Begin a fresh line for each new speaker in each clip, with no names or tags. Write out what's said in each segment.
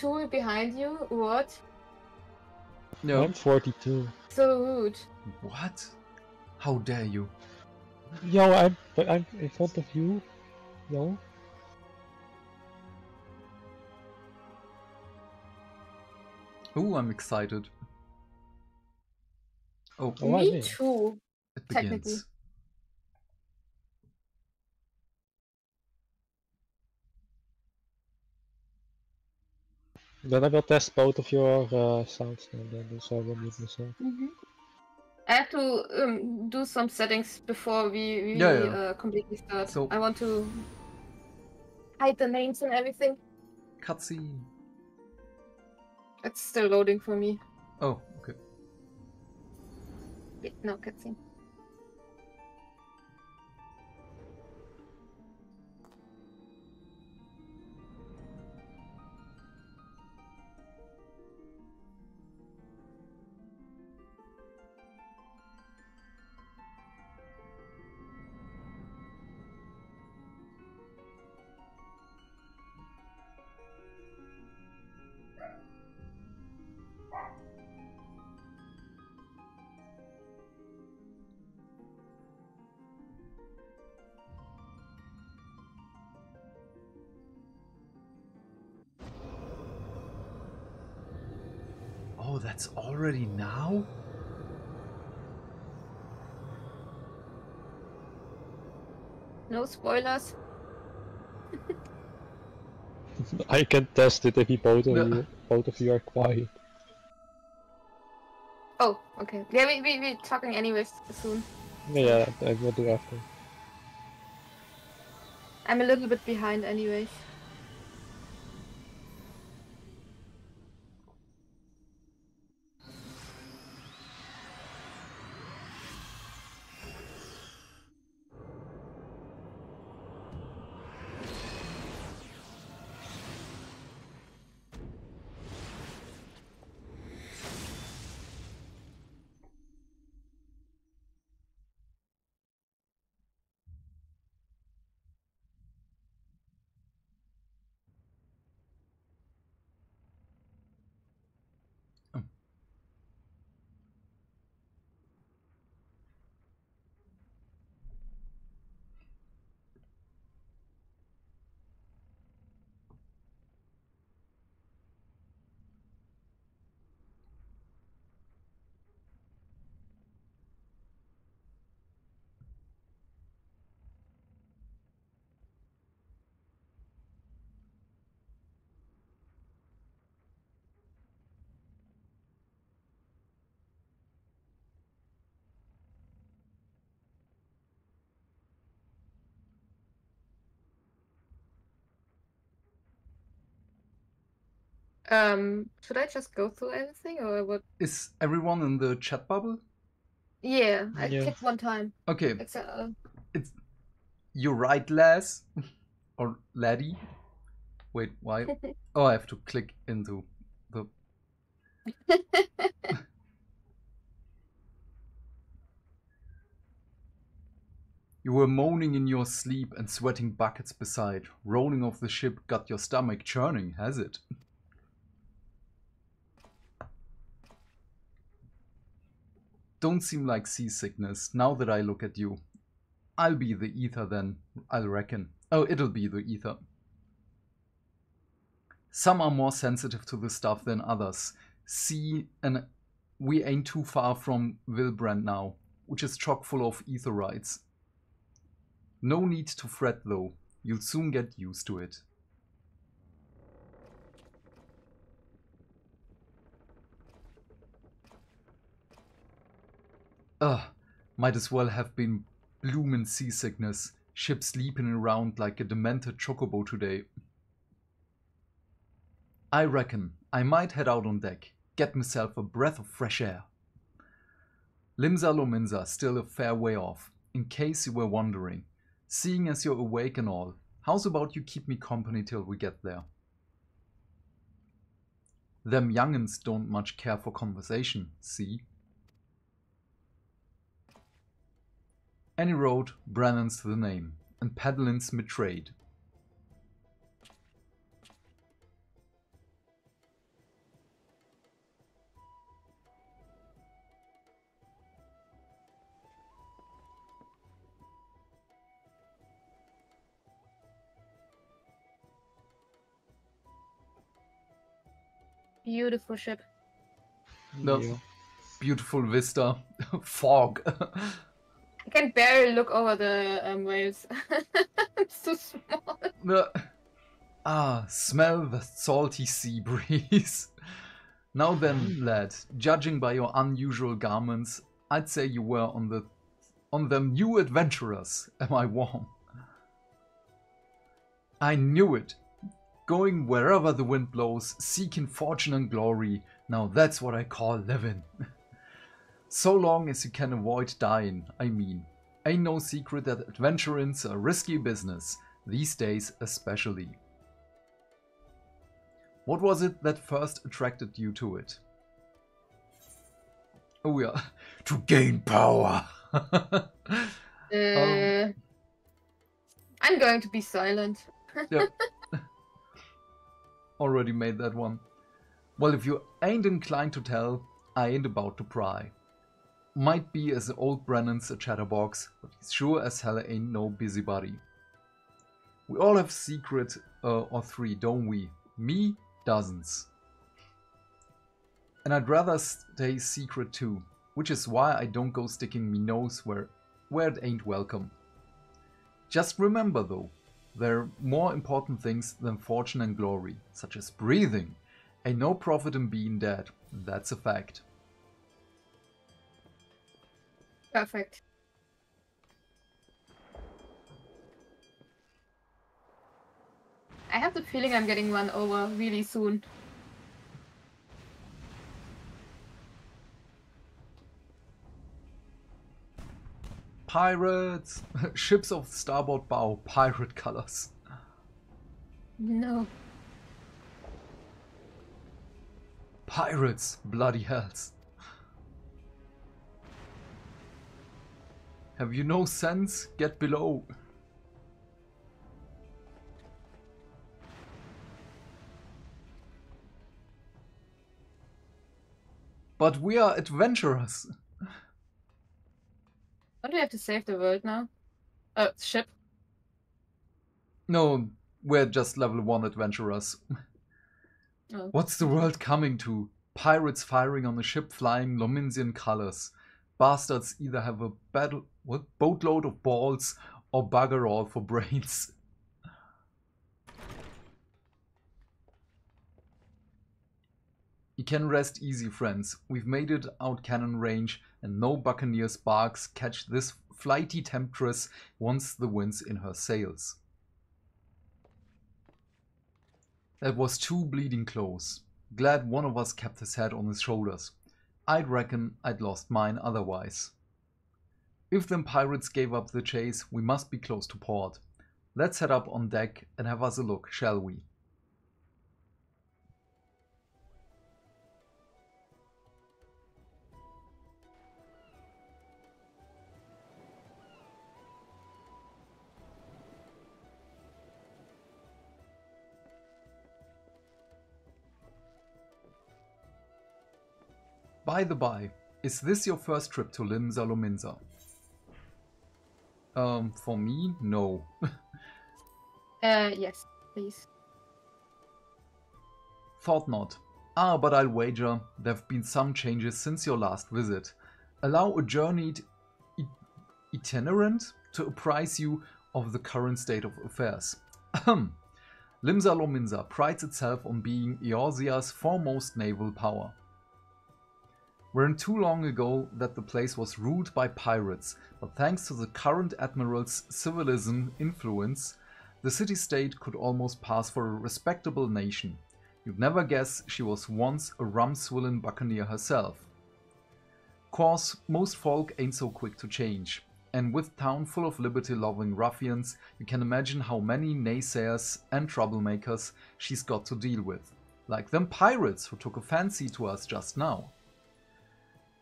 42 behind you? What?
No.
I'm 42.
So rude.
What? How dare you?
Yo, I'm but I'm in front of you. Yo.
Ooh, I'm excited. Oh,
Oh,
Me too.
it
technically.
Then I will test both of your uh, sounds and then so I will mute myself.
Mhm. I have to um, do some settings before we, we
Yeah, yeah.
Uh, completely start.
So-
I want to hide the names and everything.
Cutscene.
It's still loading for me.
Oh, okay.
Yeah, no cutscene.
Already now?
No spoilers.
I can test it if you both of
No.
you both of you are quiet.
Oh, okay. Yeah, we we we talking anyways soon.
Yeah, I will do after.
I'm a little bit behind anyways. Um, should I just go through everything or what?
Is everyone in the chat bubble?
Yeah, I
Yeah.
clicked one time.
Okay,
Except, uh,
it's you're right, lass or laddie. Wait, why? Oh, I have to click into the. You were moaning in your sleep and sweating buckets beside. Rolling off the ship got your stomach churning, has it? Don't seem like seasickness now that I look at you. I'll be the aether then, I'll reckon. Oh, it'll be the aether. Some are more sensitive to this stuff than others. See, and we ain't too far from Vylbrand now, which is chock full of etherites. No need to fret though, you'll soon get used to it. Ugh, might as well have been bloomin' seasickness, Ships leaping around like a demented chocobo today. I reckon I might head out on deck, get myself a breath of fresh air. Limsa Lominsa still a fair way off, in case you were wondering. Seeing as you're awake and all, how's about you keep me company till we get there? Them young'uns don't much care for conversation, see? And he wrote Brennan's the name, and Pedlin's betrayed.
Beautiful ship.
The
beautiful vista. Fog.
I can barely look over the um, waves. it's too small.
The- ah, smell the salty sea breeze. now then, lad, judging by your unusual garments, I'd say you were on the on them new adventurers. Am I warm? I knew it. Going wherever the wind blows, seeking fortune and glory. Now that's what I call living. so long as you can avoid dying, I mean. Ain't no secret that adventuring's a risky business, these days especially. What was it that first attracted you to it? Oh yeah, to gain power.
Uh, I'm going to be silent.
Yep. Already made that one. Well, if you ain't inclined to tell, I ain't about to pry. Might be as old Brennan's a chatterbox, but he's sure as hell ain't no busybody. We all have secret uh, or three, don't we? Me, dozens. And I'd rather stay secret too, which is why I don't go sticking me nose where, where it ain't welcome. Just remember though, there are more important things than fortune and glory, such as breathing. Ain't no profit in being dead, that's a fact.
Perfect. I have the feeling I'm getting run over really soon.
Pirates! Ships of starboard bow, pirate colors.
No.
Pirates! Bloody hells. Have you no sense? Get below. But we are adventurers.
Don't we have to save the world now? Uh, ship.
No, we're just level 1 adventurers.
Oh.
What's the world coming to? Pirates firing on a ship flying Lominsan colors. Bastards either have a battle what boatload of balls or bugger all for brains. You can rest easy, friends. We've made it out cannon range, and no buccaneer sparks catch this flighty temptress once the wind's in her sails. That was too bleeding close. Glad one of us kept his head on his shoulders. I'd reckon I'd lost mine otherwise. If them pirates gave up the chase, we must be close to port. Let's head up on deck and have us a look, shall we? By the by, is this your first trip to Limsa Lominsa? Um, for me, no.
Uh, yes, please.
Thought not. Ah, but I'll wager there've been some changes since your last visit. Allow a journeyed itinerant to apprise you of the current state of affairs. Limsa Lominsa prides itself on being Eorzea's foremost naval power. Weren't too long ago that the place was ruled by pirates, but thanks to the current admiral's civilism influence, the city-state could almost pass for a respectable nation. You'd never guess she was once a rum-swilling buccaneer herself. Course, most folk ain't so quick to change, and with town full of liberty-loving ruffians, you can imagine how many naysayers and troublemakers she's got to deal with. Like them pirates who took a fancy to us just now.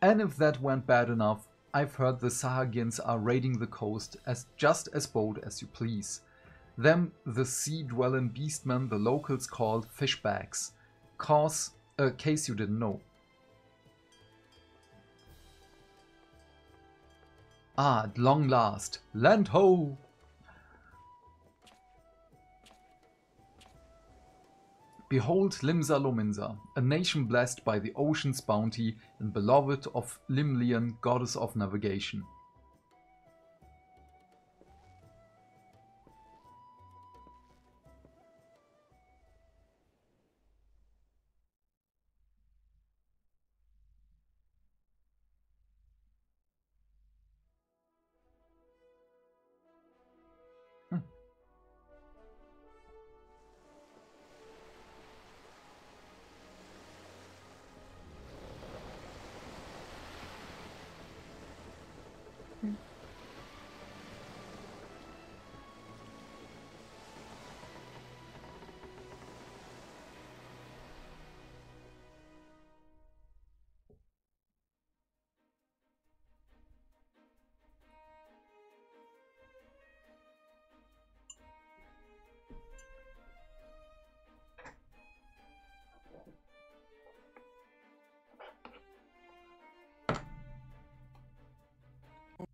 And if that went bad enough, I've heard the Sahagins are raiding the coast as just as bold as you please. Them the sea-dwelling beastmen the locals called fishbags. Cause, uh, case you didn't know. Ah, at long last, land ho! Behold Limsa Lominsa, a nation blessed by the ocean's bounty and beloved of Llymlaen, goddess of navigation.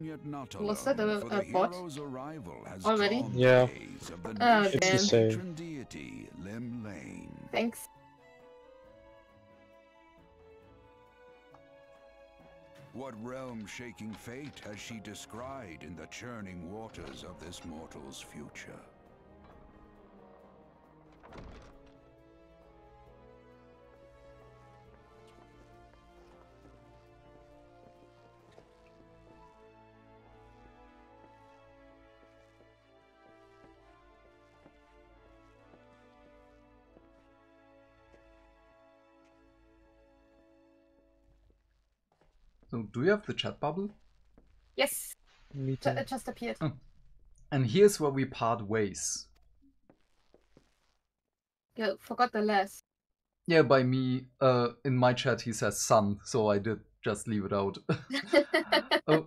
Yet not
Was that a- a bot?
hero's arrival has
Already?
Yeah.
gaze of the uh,
Oh,
nation's
It's the same.
deity, Llymlaen.
Thanks.
What realm-shaking fate has she descried in the churning waters of this mortal's future?
Do you have the chat bubble?
Yes, ju-
Meeting.
it just appeared.
And here's where we part ways.
You forgot the last.
Yeah, by me, uh, in my chat he says sun, so I did just leave it out. Oh,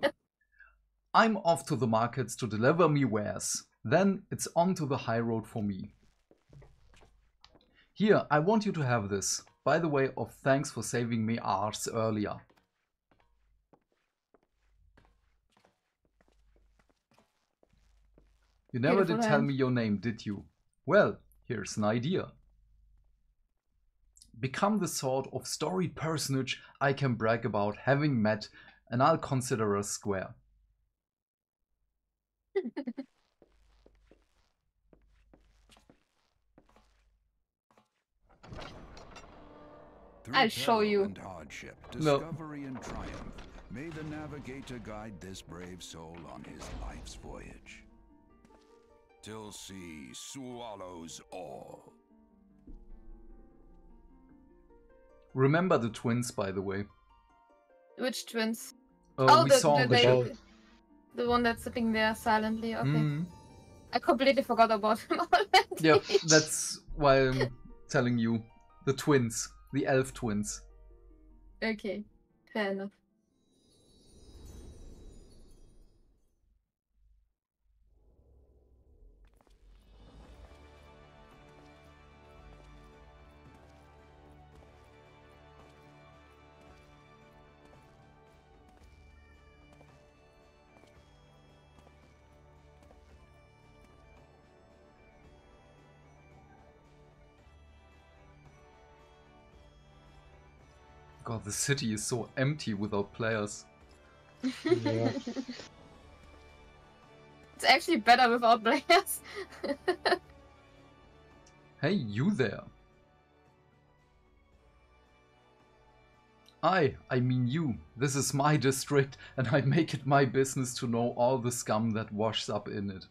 I'm off to the markets to deliver me wares. Then it's on to the high road for me. Here, I want you to have this. By the way of thanks for saving me arse earlier. You never
Beautiful
did tell
hand.
me your name, did you? Well, here's an idea. Become the sort of storied personage I can brag about having met, and I'll consider us square.
I'll show you.
And hardship,
No.
and triumph, may the navigator guide this brave soul on his life's voyage. Till sea swallows all.
Remember the twins, by the way.
Which twins?
Uh,
oh,
we
the,
saw
the,
on the
they-
show.
the one that's sitting there silently. Okay.
Mhm.
I completely forgot about him already.
Yep, that's why I'm telling you. The twins. The elf twins.
okay. Fair enough.
God, the city is so empty without players.
Yeah.
It's actually better without players.
Hey, you there. I, I mean you. This is my district, and I make it my business to know all the scum that washes up in it.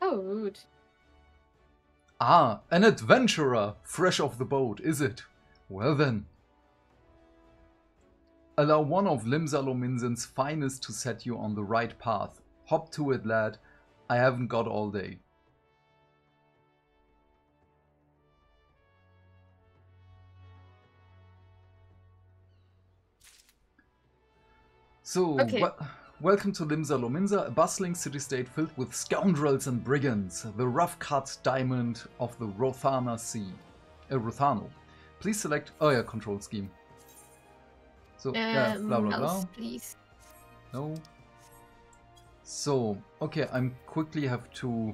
oh, rude.
Ah, an adventurer, fresh off the boat, is it? Well then. Allow one of Limsalominsen's finest to set you on the right path. Hop to it, lad. I haven't got all day. So,
Okay.
wel- welcome to Limsa Lominsa, a bustling city-state filled with scoundrels and brigands, the rough-cut diamond of the Rothana Sea. Uh, Rhotano. Please select... Oh yeah, control scheme. So, yeah,
Um,
blah blah
mouse,
blah.
please.
No. So, okay, I'm quickly have to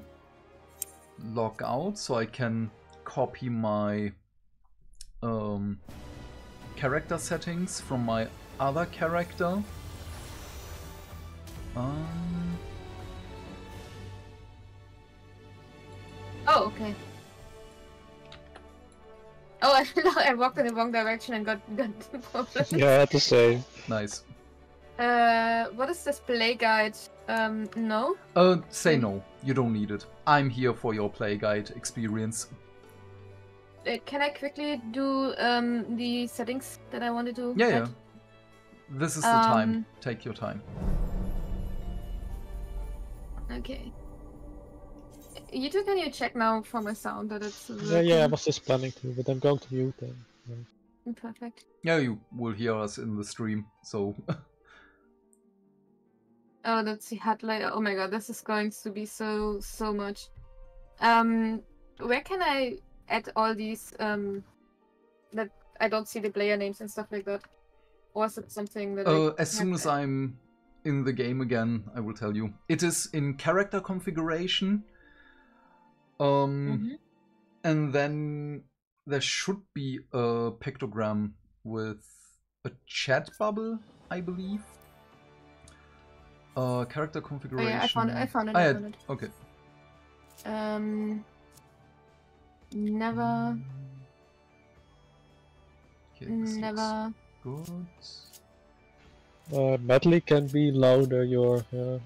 log out so I can copy my um, character settings from my other character. Um,
Oh, okay. Oh, I, I walked in the wrong direction and got got problems.
Yeah, to say.
nice.
Uh, what is this play guide? Um, no.
Uh, say no. You don't need it. I'm here for your play guide experience.
Uh, can I quickly do um the settings that I wanted to?
Yeah,
right?
yeah. This is the time.
Um,
Take your time.
Okay. You two, can you check now for my sound that it's
Yeah, yeah, I was just planning to, but I'm going to mute then. Yeah.
Perfect.
Yeah, you will hear us in the stream. So
Oh, that's the headlight. Oh my god, this is going to be so so much. Um, where can I add all these um that I don't see the player names and stuff like that? Or is it something that I
uh, as soon as
to-
I'm in the game again, I will tell you. It is in character configuration. Um,
Mhm.
and then there should be a pictogram with a chat bubble, I believe. Uh, character
Oh
configuration.
yeah, I found it. I found it.
Ah,
I
yeah,
found it.
Okay.
Um, never,
Okay,
never.
Good.
Uh, medley can be louder your uh,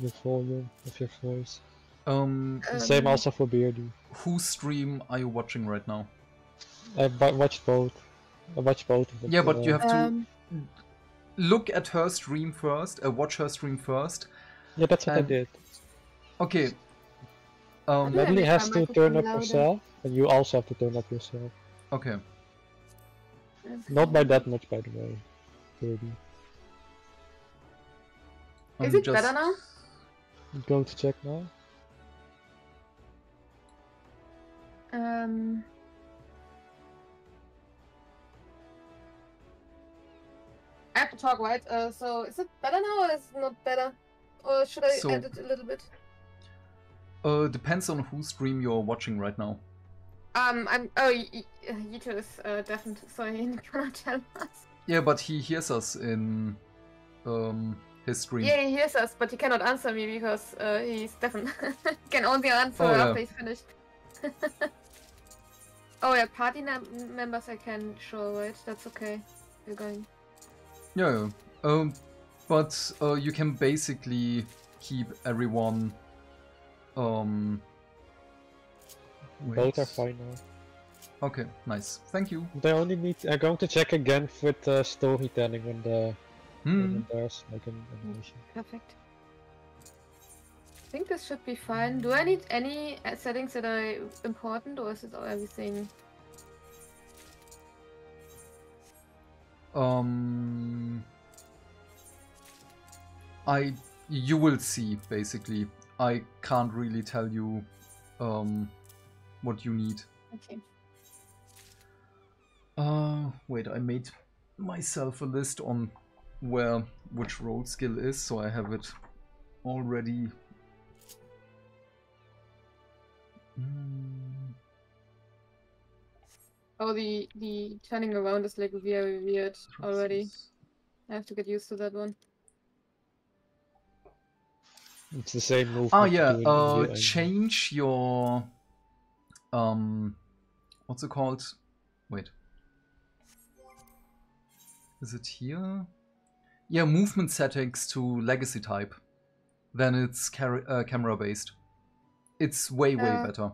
your volume of your voice.
Um,
The Same
um,
also for Beardy.
whose stream are you watching right now?
I bu- watched both. I watched both. But,
Yeah, but
uh,
you have to
Um,
look at her stream first. Uh, watch her stream first.
Yeah, that's what I
um,
did.
Okay. Um,
Yeah,
Medley has to turn up
louder.
yourself, and you also have to turn up yourself.
okay.
Not by that much, by the way. Beardy.
Is
I'm
it better now?
I'm going to check now.
Um. I have to talk, right? Uh, so is it better now or is it not better? Or should I
So-
edit a little bit?
Uh, depends on whose stream you're watching right now.
Um, I'm. Oh, y- y- uh, Yito is uh, deafened, so he cannot tell us.
Yeah, but he hears us in um his stream.
Yeah, he hears us, but he cannot answer me because uh, he's deafened. he can only answer
Oh, yeah.
after he's finished. oh yeah, party members I can show, right? That's okay. We're going.
Yeah. yeah. Um, but uh, you can basically keep everyone. Um.
Both are fine now.
Okay, nice. Thank you.
They only need. I'm going to check again with uh, storytelling when the
Hmm.
when there's like an animation.
Perfect. I think this should be fine. Do I need any uh, settings that are important, or is it all everything?
Um, I you will see basically. I can't really tell you um what you need.
Okay.
Uh, wait, I made myself a list on where which role skill is, so I have it already.
Oh, the the turning around is like very weird already. I have to get used to that one.
It's the same move.
Ah, yeah. Uh, change your um, what's it called? Wait, is it here? Yeah, movement settings to legacy type. Then it's uh, camera based. It's way way
Uh,
better.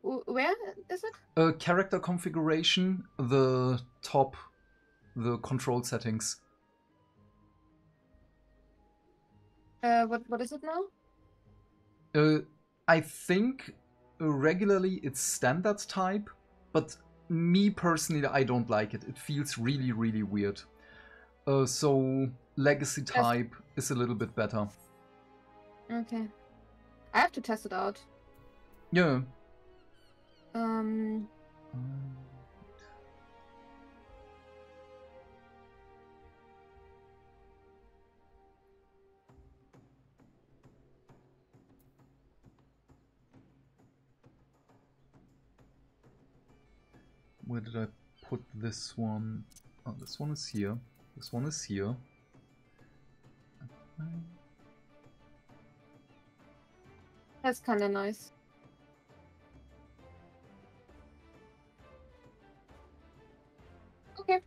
Where is it?
Uh, character configuration, the top, the control settings.
Uh, what what is it now?
Uh, I think regularly it's standard type, but me personally, I don't like it. It feels really, really weird. Uh, so legacy
Yes.
type is a little bit better.
Okay. I have to test it out.
Yeah.
Um.
Where did I put this one? Oh, this one is here. This one is here.
That's kind of nice. Okay.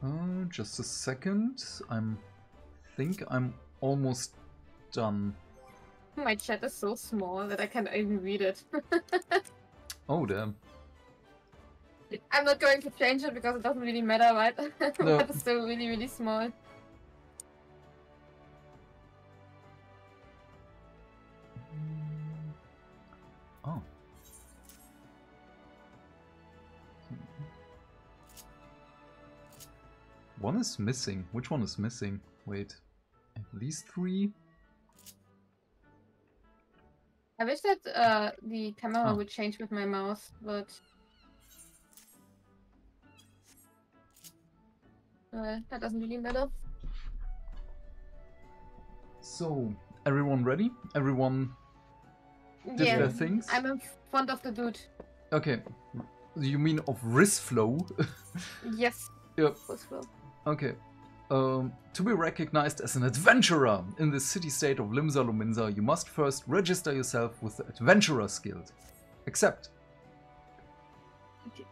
Uh, just a second. I'm think I'm almost done.
My chat is so small that I can't even read it.
Oh damn.
I'm not going to change it because it doesn't really matter, right?
No.
but it's still really, really small.
One is missing. Which one is missing? Wait. At least three?
I wish that uh, the camera
Oh.
would change with my mouse, but uh, that doesn't really matter.
So, everyone ready? Everyone did
yeah,
their things?
I'm in front of the dude.
Okay. You mean of Ryssfloh?
Yes.
Yep.
well.
Okay. Um, to be recognized as an adventurer in the city-state of Limsa Lominsa, you must first register yourself with the Adventurers Guild. Accept.
Okay.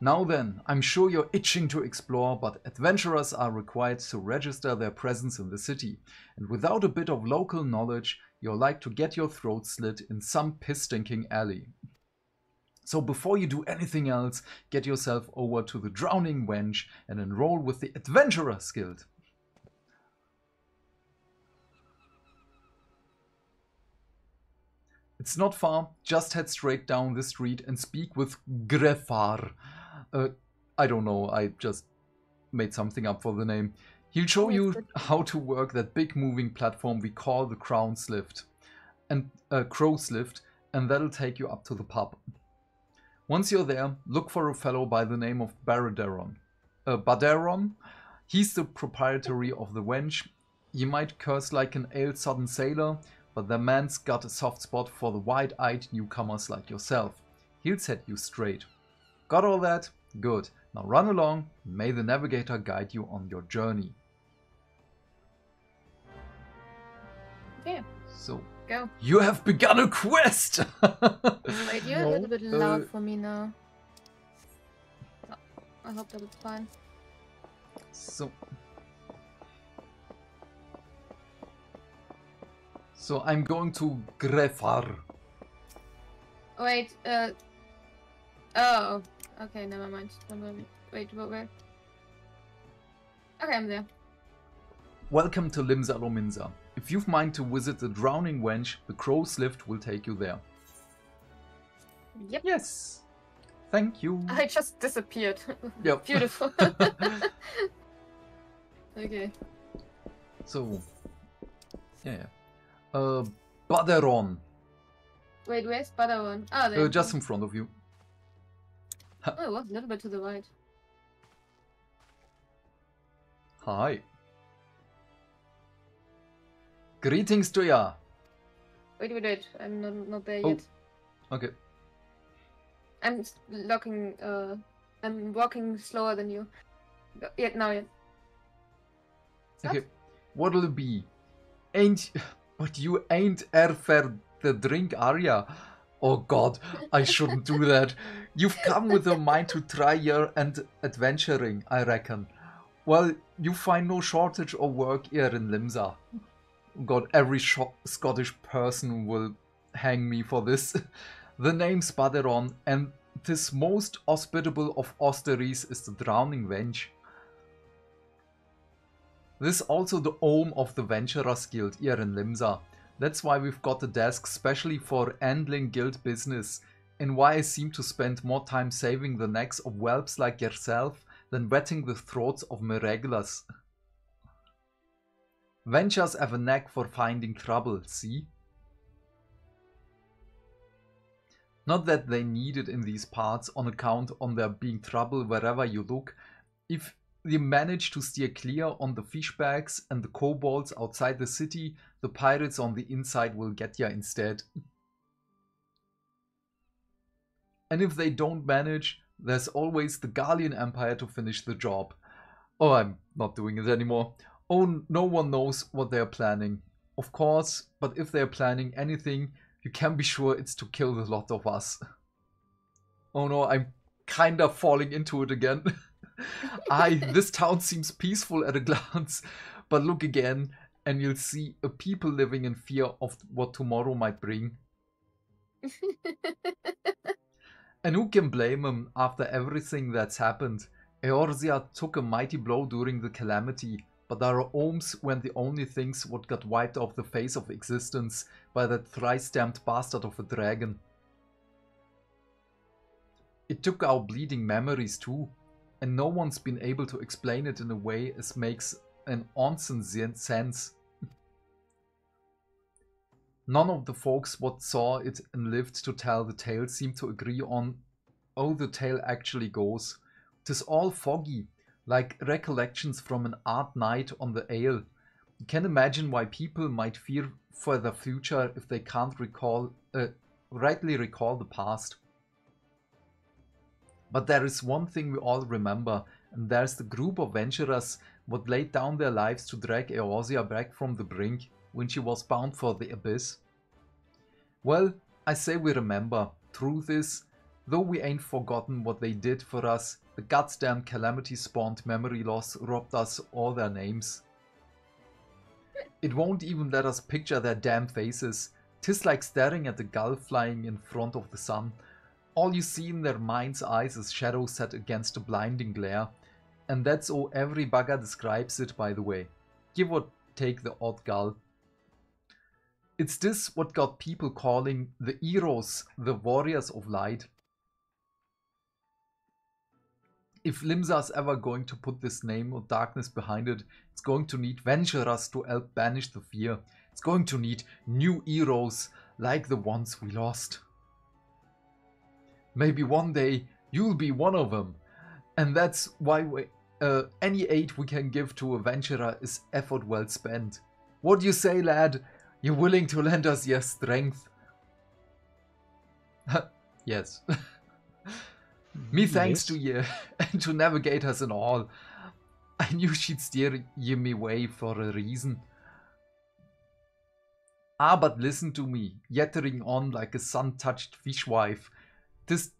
Now then, I'm sure you're itching to explore, but adventurers are required to register their presence in the city, and without a bit of local knowledge, you're like to get your throat slit in some piss-stinking alley. So before you do anything else, get yourself over to the Drowning Wench and enroll with the Adventurers Guild. It's not far, just head straight down the street and speak with Grefar. Uh, I don't know, I just made something up for the name. He'll show you how to work that big moving platform we call the Crown's Lift and uh, Crow's Lift, and that'll take you up to the pub. Once you're there, look for a fellow by the name of Baraderon. Uh, Baderon, he's the proprietary of the wench. He might curse like an ale sodden sailor, but the man's got a soft spot for the wide eyed newcomers like yourself. He'll set you straight. Got all that? Good. Now run along, may the navigator guide you on your journey.
Okay,
So,
go.
you have begun a quest!
Wait, you're a little bit loud
uh,
for me now. I hope that it's fine.
So. So I'm going to Grefar.
Wait, uh. Oh, okay, never mind. Never mind. Wait, wait, wait. Okay, I'm there.
Welcome to Limsa Lominsa. If you've mind to visit the Drowning Wench, the Crow's Lift will take you there.
Yep.
Yes. Thank you.
I just disappeared.
Yep.
Beautiful. okay.
So. Yeah. yeah. Uh, Baderon.
Wait, where's Badawan? Oh, there.
Uh, just in front of you.
Oh, it was a little bit to the right.
Hi. Greetings to ya.
Wait, wait, wait. I'm not, not there
Oh.
yet.
Okay.
I'm looking, uh, I'm walking slower than you. Yet now, yet. Stop.
Okay, what'll it be? Ain't, but you ain't fair the drink, are ya? Oh god, I shouldn't do that. You've come with a mind to try your and adventuring, I reckon. Well, you find no shortage of work here in Limsa. God, every Scottish person will hang me for this. The name's Spaderon, and this most hospitable of osteries is the Drowning Wench. This is also the home of the Venturers Guild here in Limsa. That's why we've got a desk specially for handling guild business, and why I seem to spend more time saving the necks of whelps like yourself than wetting the throats of my regulars. Ventures have a knack for finding trouble, see? Not that they need it in these parts on account on there being trouble wherever you look. If you manage to steer clear on the fish bags and the kobolds outside the city, the pirates on the inside will get ya instead. And if they don't manage, there's always the Garlean Empire to finish the job. Oh, I'm not doing it anymore. Oh, no one knows what they're planning. Of course, but if they're planning anything, you can be sure it's to kill the lot of us. Oh no, I'm kinda falling into it again. I, this town seems peaceful at a glance, but look again and you'll see a people living in fear of what tomorrow might bring. And who can blame him after everything that's happened? Eorzea took a mighty blow during the calamity, but there are weren't the only things what got wiped off the face of existence by that thrice-stamped bastard of a dragon. It took our bleeding memories too, and no one's been able to explain it in a way as makes an onsen sense. None of the folks what saw it and lived to tell the tale seem to agree on how the tale actually goes. Tis all foggy, like recollections from an art night on the ale. You can imagine why people might fear for the future if they can't recall, uh, rightly recall the past. But there is one thing we all remember, and there's the group of venturers what laid down their lives to drag Eorzea back from the brink when she was bound for the abyss? Well, I say we remember. Truth is, though we ain't forgotten what they did for us, the goddamn calamity spawned memory loss robbed us all their names. It won't even let us picture their damn faces. Tis like staring at a gull flying in front of the sun. All you see in their mind's eyes is shadows set against a blinding glare. And that's how every bugger describes it, by the way. Give or take the odd gull. It's this what got people calling the heroes the warriors of light. If Limsa's ever going to put this name of darkness behind it, it's going to need venturers to help banish the fear. It's going to need new heroes like the ones we lost. Maybe one day you'll be one of them. And that's why we, uh, any aid we can give to a venturer is effort well spent. What do you say, lad? You're willing to lend us your strength? yes. Me thanks
Yes.
to ye, and to navigators and all. I knew she'd steer ye me way for a reason. Ah, but listen to me, yattering on like a sun-touched fishwife. This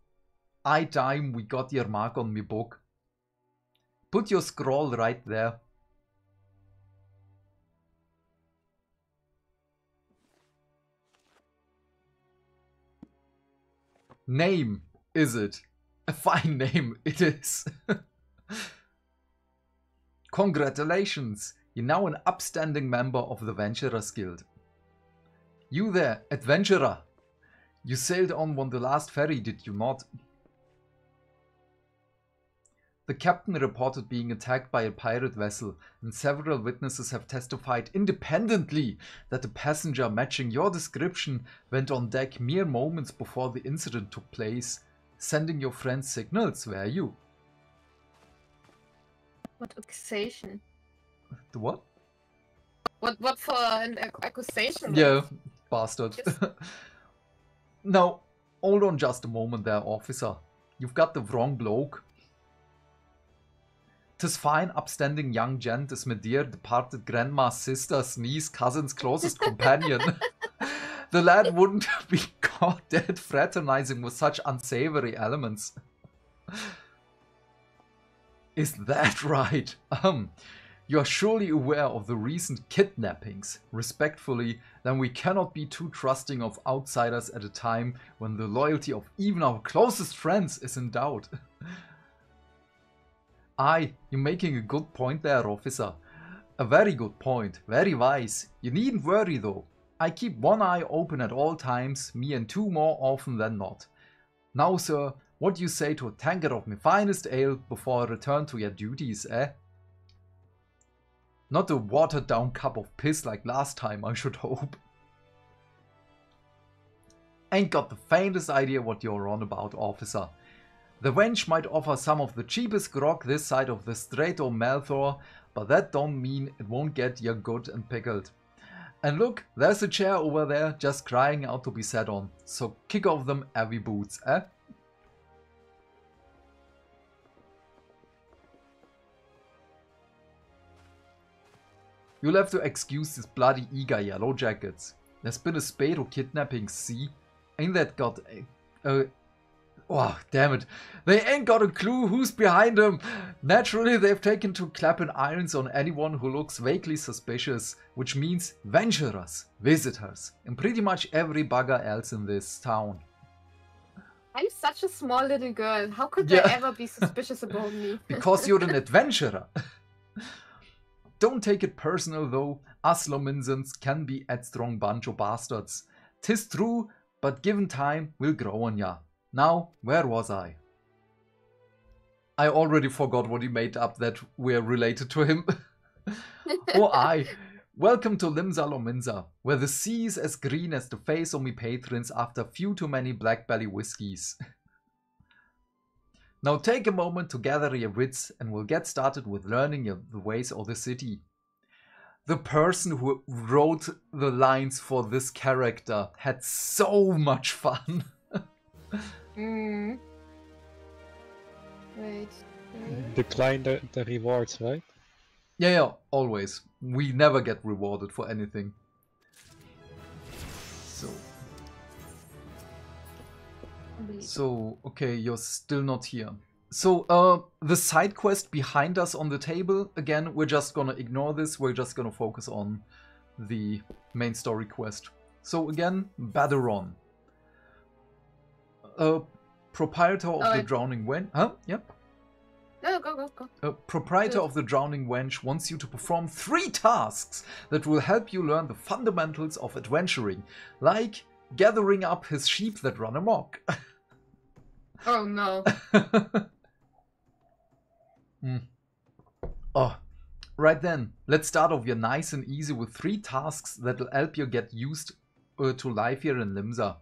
high time we got your mark on me book. Put your scroll right there. Name, is it? A fine name, it is. Congratulations, you're now an upstanding member of the Venturers Guild. You there, adventurer! You sailed on on the last ferry, did you not? The captain reported being attacked by a pirate vessel, and several witnesses have testified independently that a passenger matching your description went on deck mere moments before the incident took place. Sending your friends signals, where are you?
What accusation?
The what?
What what for an accusation?
Yeah, bastard.
Yes.
now, hold on just a moment there, officer. You've got the wrong bloke. Tis fine, upstanding young gent is my dear departed grandma's sister's niece, cousin's closest companion. The lad wouldn't be caught dead fraternizing with such unsavory elements. Is that right? Um, you are surely aware of the recent kidnappings. Respectfully, then we cannot be too trusting of outsiders at a time when the loyalty of even our closest friends is in doubt. Aye, you're making a good point there, officer. A very good point, very wise. You needn't worry though. I keep one eye open at all times, me and two more often than not. Now, sir, what do you say to a tankard of my finest ale before I return to your duties, eh? Not a watered down cup of piss like last time, I should hope. Ain't got the faintest idea what you're on about, officer. The wench might offer some of the cheapest grog this side of the Strait o' Merlthor, but that don't mean it won't get you good and pickled. And look, there's a chair over there just crying out to be sat on. So kick off them heavy boots, eh? You'll have to excuse these bloody eager yellow jackets. There's been a spate of kidnappings, see? Ain't that got a? Oh, damn it. They ain't got a clue who's behind them. Naturally, they've taken to clapping irons on anyone who looks vaguely suspicious, which means venturers, visitors, and pretty much every bugger else in this town.
I'm such a small little girl. How could
Yeah.
they ever be suspicious about me?
because you're an adventurer. Don't take it personal though, us Lominsans can be a strong bunch of bastards. Tis true, but given time, we'll grow on ya. Now, where was I? I already forgot what he made up that we're related to him. oh, I. Welcome to Limsa Lominsa, where the sea is as green as the face of me patrons after few too many black belly whiskies. Now take a moment to gather your wits and we'll get started with learning the ways of the city. The person who wrote the lines for this character had so much fun.
Wait. wait.
Decline the, the rewards, right?
yeah, yeah, always. We never get rewarded for anything. So, so okay, you're still not here. So, uh, the side quest behind us on the table, again, we're just gonna ignore this. We're just gonna focus on the main story quest. So again, Baderon. Uh, proprietor of
Oh,
the
I-
Drowning Wench. Huh? Yep.
No, go, go, go.
A proprietor
Good.
of the Drowning Wench wants you to perform three tasks that will help you learn the fundamentals of adventuring, like gathering up his sheep that run amok.
Oh no.
Hmm. Oh, right then. Let's start off here nice and easy with three tasks that'll help you get used uh, to life here in Limsa.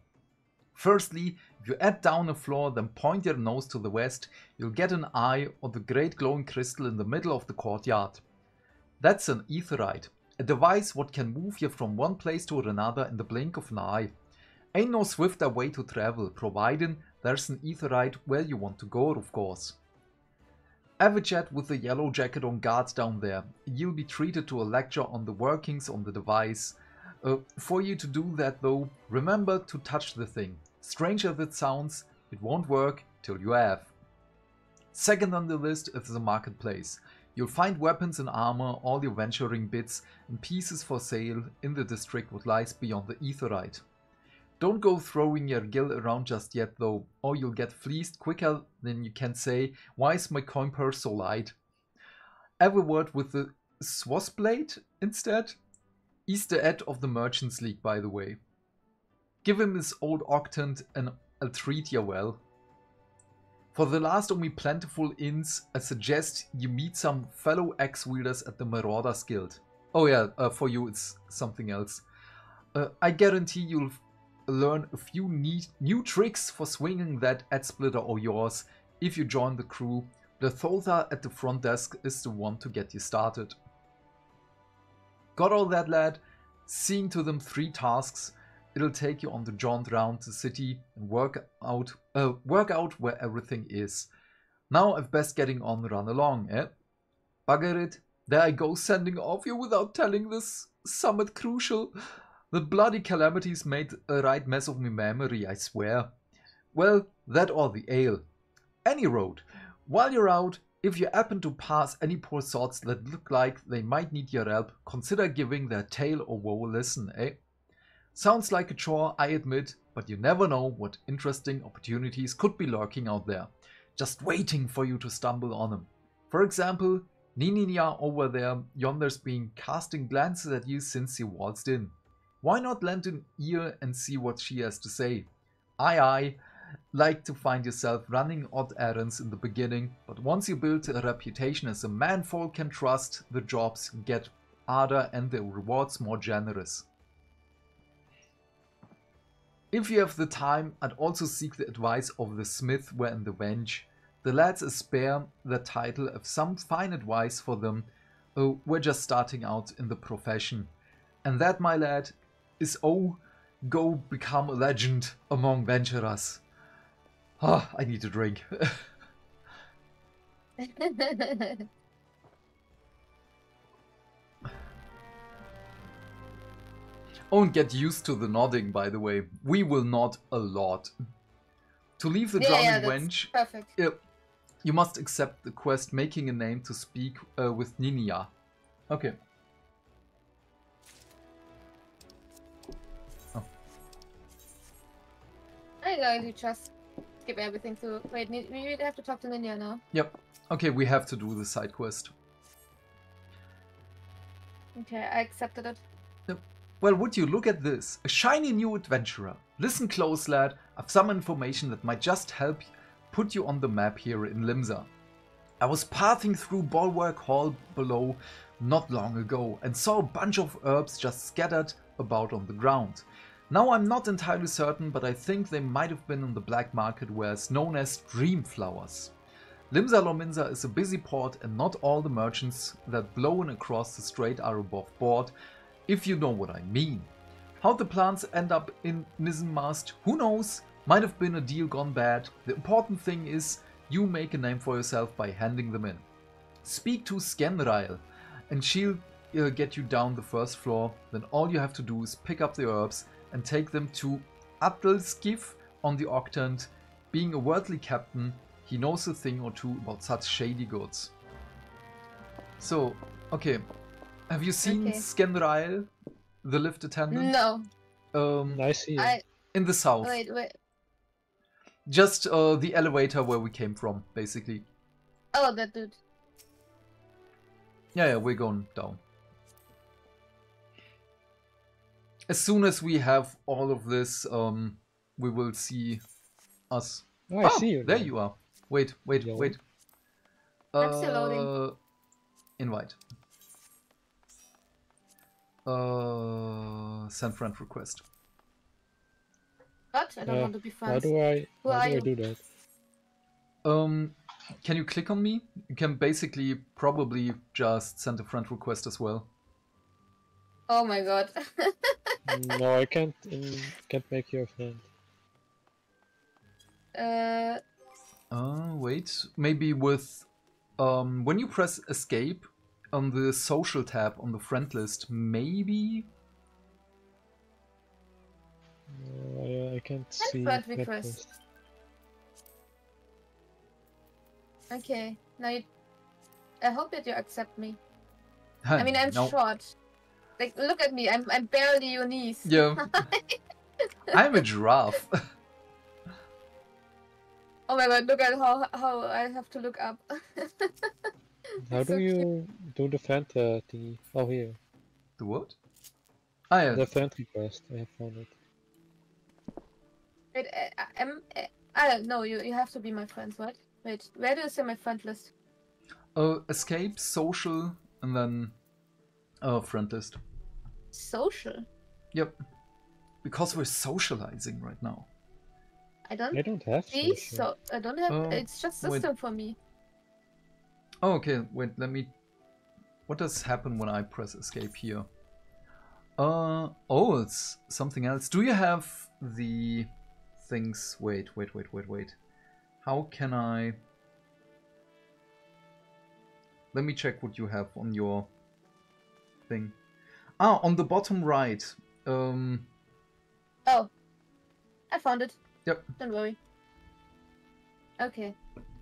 Firstly, you add down a floor, then point your nose to the west, you'll get an eye on the great glowing crystal in the middle of the courtyard. That's an aetheryte, a device what can move you from one place to another in the blink of an eye. Ain't no swifter way to travel, providing there's an aetheryte where you want to go, of course. Have a chat with the yellow jacket on guard down there. You'll be treated to a lecture on the workings on the device. Uh, for you to do that though, remember to touch the thing. Strange as it sounds, it won't work till you have. Second on the list is the marketplace. You'll find weapons and armor, all your venturing bits and pieces for sale in the district what lies beyond the Aetheryte. Don't go throwing your gill around just yet though, or you'll get fleeced quicker than you can say, why is my coin purse so light? A word with the Swozblaet instead? He's the head of the Merchants League by the way. Give him his old octant and I'll treat you well. For the last me plentiful inns, I suggest you meet some fellow axe-wielders at the Marauders Guild. Oh yeah, uh, for you it's something else. Uh, I guarantee you'll learn a few neat new tricks for swinging that ad splitter or yours if you join the crew. The Thotha at the front desk is the one to get you started. Got all that, lad? Seeing to them three tasks, it'll take you on the jaunt round the city and work out, uh, work out where everything is. Now I've best getting on run along, eh? Bugger it, there I go sending off you without telling this summit crucial. The bloody calamities made a right mess of me memory, I swear. Well, that or the ale. Any road. While you're out, if you happen to pass any poor sorts that look like they might need your help, consider giving their tale or woe a listen, eh? Sounds like a chore, I admit, but you never know what interesting opportunities could be lurking out there, just waiting for you to stumble on them. For example, Niniya over there yonder's been casting glances at you since you waltzed in. Why not lend an ear and see what she has to say? Aye aye, like to find yourself running odd errands in the beginning, but once you build a reputation as a man folk can trust, the jobs get harder and the rewards more generous. If you have the time, I'd also seek the advice of the smith where in the bench. The lads spare the title of some fine advice for them oh, we're just starting out in the profession. And that, my lad, is oh, go become a legend among venturers. Ah, I need a drink. Oh, and get used to the nodding, by the way. We will nod a lot. To leave the
Yeah,
drowning
yeah,
wench,
perfect.
Yep. You must accept the quest making a name to speak uh, with Niniya. Okay.
I'm going to just skip everything to wait. We have to talk to Ninja now.
Yep. Okay, we have to do the side quest.
Okay, I accepted it.
Well, would you look at this? A shiny new adventurer. Listen close, lad. I've some information that might just help put you on the map here in Limsa. I was passing through Bulwark Hall below not long ago and saw a bunch of herbs just scattered about on the ground. Now I'm not entirely certain, but I think they might have been in the black market where it's known as dream flowers. Limsa Lominsa is a busy port and not all the merchants that blow in across the strait are above board, if you know what I mean. How the plants end up in Nizenmast, who knows? Might have been a deal gone bad. The important thing is you make a name for yourself by handing them in. Speak to Skaenrael and she'll uh, get you down the first floor. Then all you have to do is pick up the herbs and take them to Ahldskyf on the Octant. Being a worldly captain, he knows a thing or two about such shady goods. So, okay. Have you seen
Okay.
Skaenrael, the lift attendant?
No,
Um,
I see.
I
in the south.
wait, wait.
Just uh, the elevator where we came from, basically.
Oh, that dude.
Yeah, yeah, we're going down. As soon as we have all of this, um, we will see us.
Oh, I see you.
There
now.
you are. Wait, wait,
Yo.
wait.
I'm still loading.
Uh, Invite. Uh, send friend request.
What? I don't
Uh,
want to be
How
friends.
do I?
Who
how
are
do I do that?
Um, can you click on me? You can basically probably just send a friend request as well.
Oh my god.
no, I can't. Um, can't make you a friend.
uh,
Uh, wait. Maybe with um, when you press escape on the social tab on the friend list, maybe.
Uh, no, I, I can't see.
friend
that
request. okay. Now you. I hope that you accept me. I mean, I'm
no.
short. Like, look at me. I'm I'm barely your niece.
Yeah. I'm a giraffe.
Oh my god! Look at how how I have to look up.
How
So
do
cute.
you do the friend uh, thingy? Oh, here.
the what? Ah, yeah.
The friend request. I have found it.
Wait, I, I- I'm. I, I don't know. You you have to be my friend, what? Wait, where do you see my friend list?
Oh, escape, social, and then oh, friend list.
Social.
Yep. Because we're socializing right now.
I don't
I don't have.
see
social.
so. I don't have.
Oh,
it's just
wait.
system for me.
Oh, okay. Wait, let me. What does happen when I press escape here? Uh oh, it's something else. Do you have the things? Wait, wait, wait, wait, wait. How can I? Let me check what you have on your thing. Ah, on the bottom right. Um,
Oh, I found it.
Yep.
Don't worry. Okay.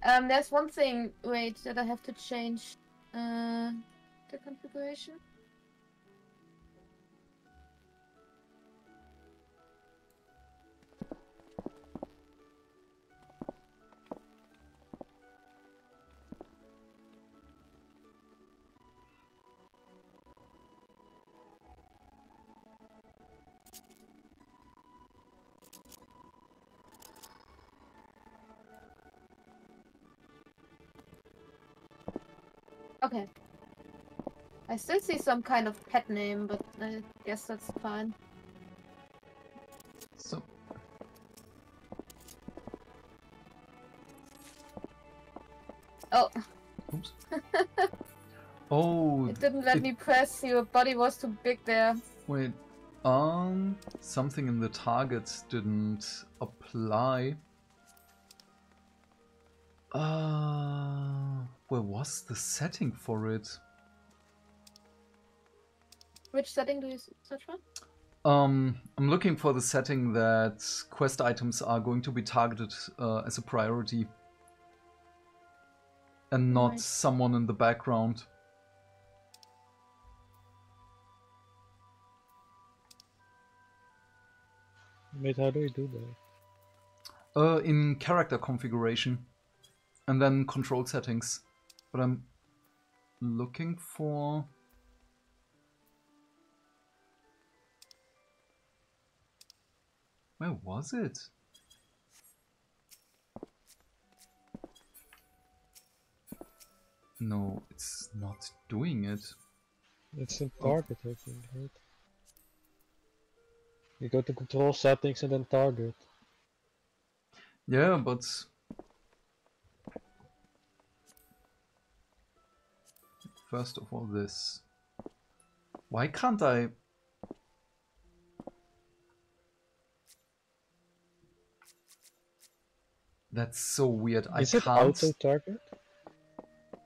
Um, there's one thing. Wait, that I have to change. Uh, the configuration. I still see some kind of pet name, but I guess that's fine.
so
Oh,
oops. oh,
it didn't let
it-
me press. Your body was too big there.
Wait, um, something in the targets didn't apply. Uh, where was the setting for it?
Which setting do you s- search for?
Um, I'm looking for the setting that quest items are going to be targeted uh, as a priority and not
Right.
someone in the background.
Wait, how do we do that?
Uh, in character configuration and then control settings. But I'm looking for. Where was it? No, it's not doing it.
It's in oh. target, I think, right? You go to control settings and then target.
Yeah, but first of all, this. Why can't I? That's so weird. I
Is it
can't.
auto target?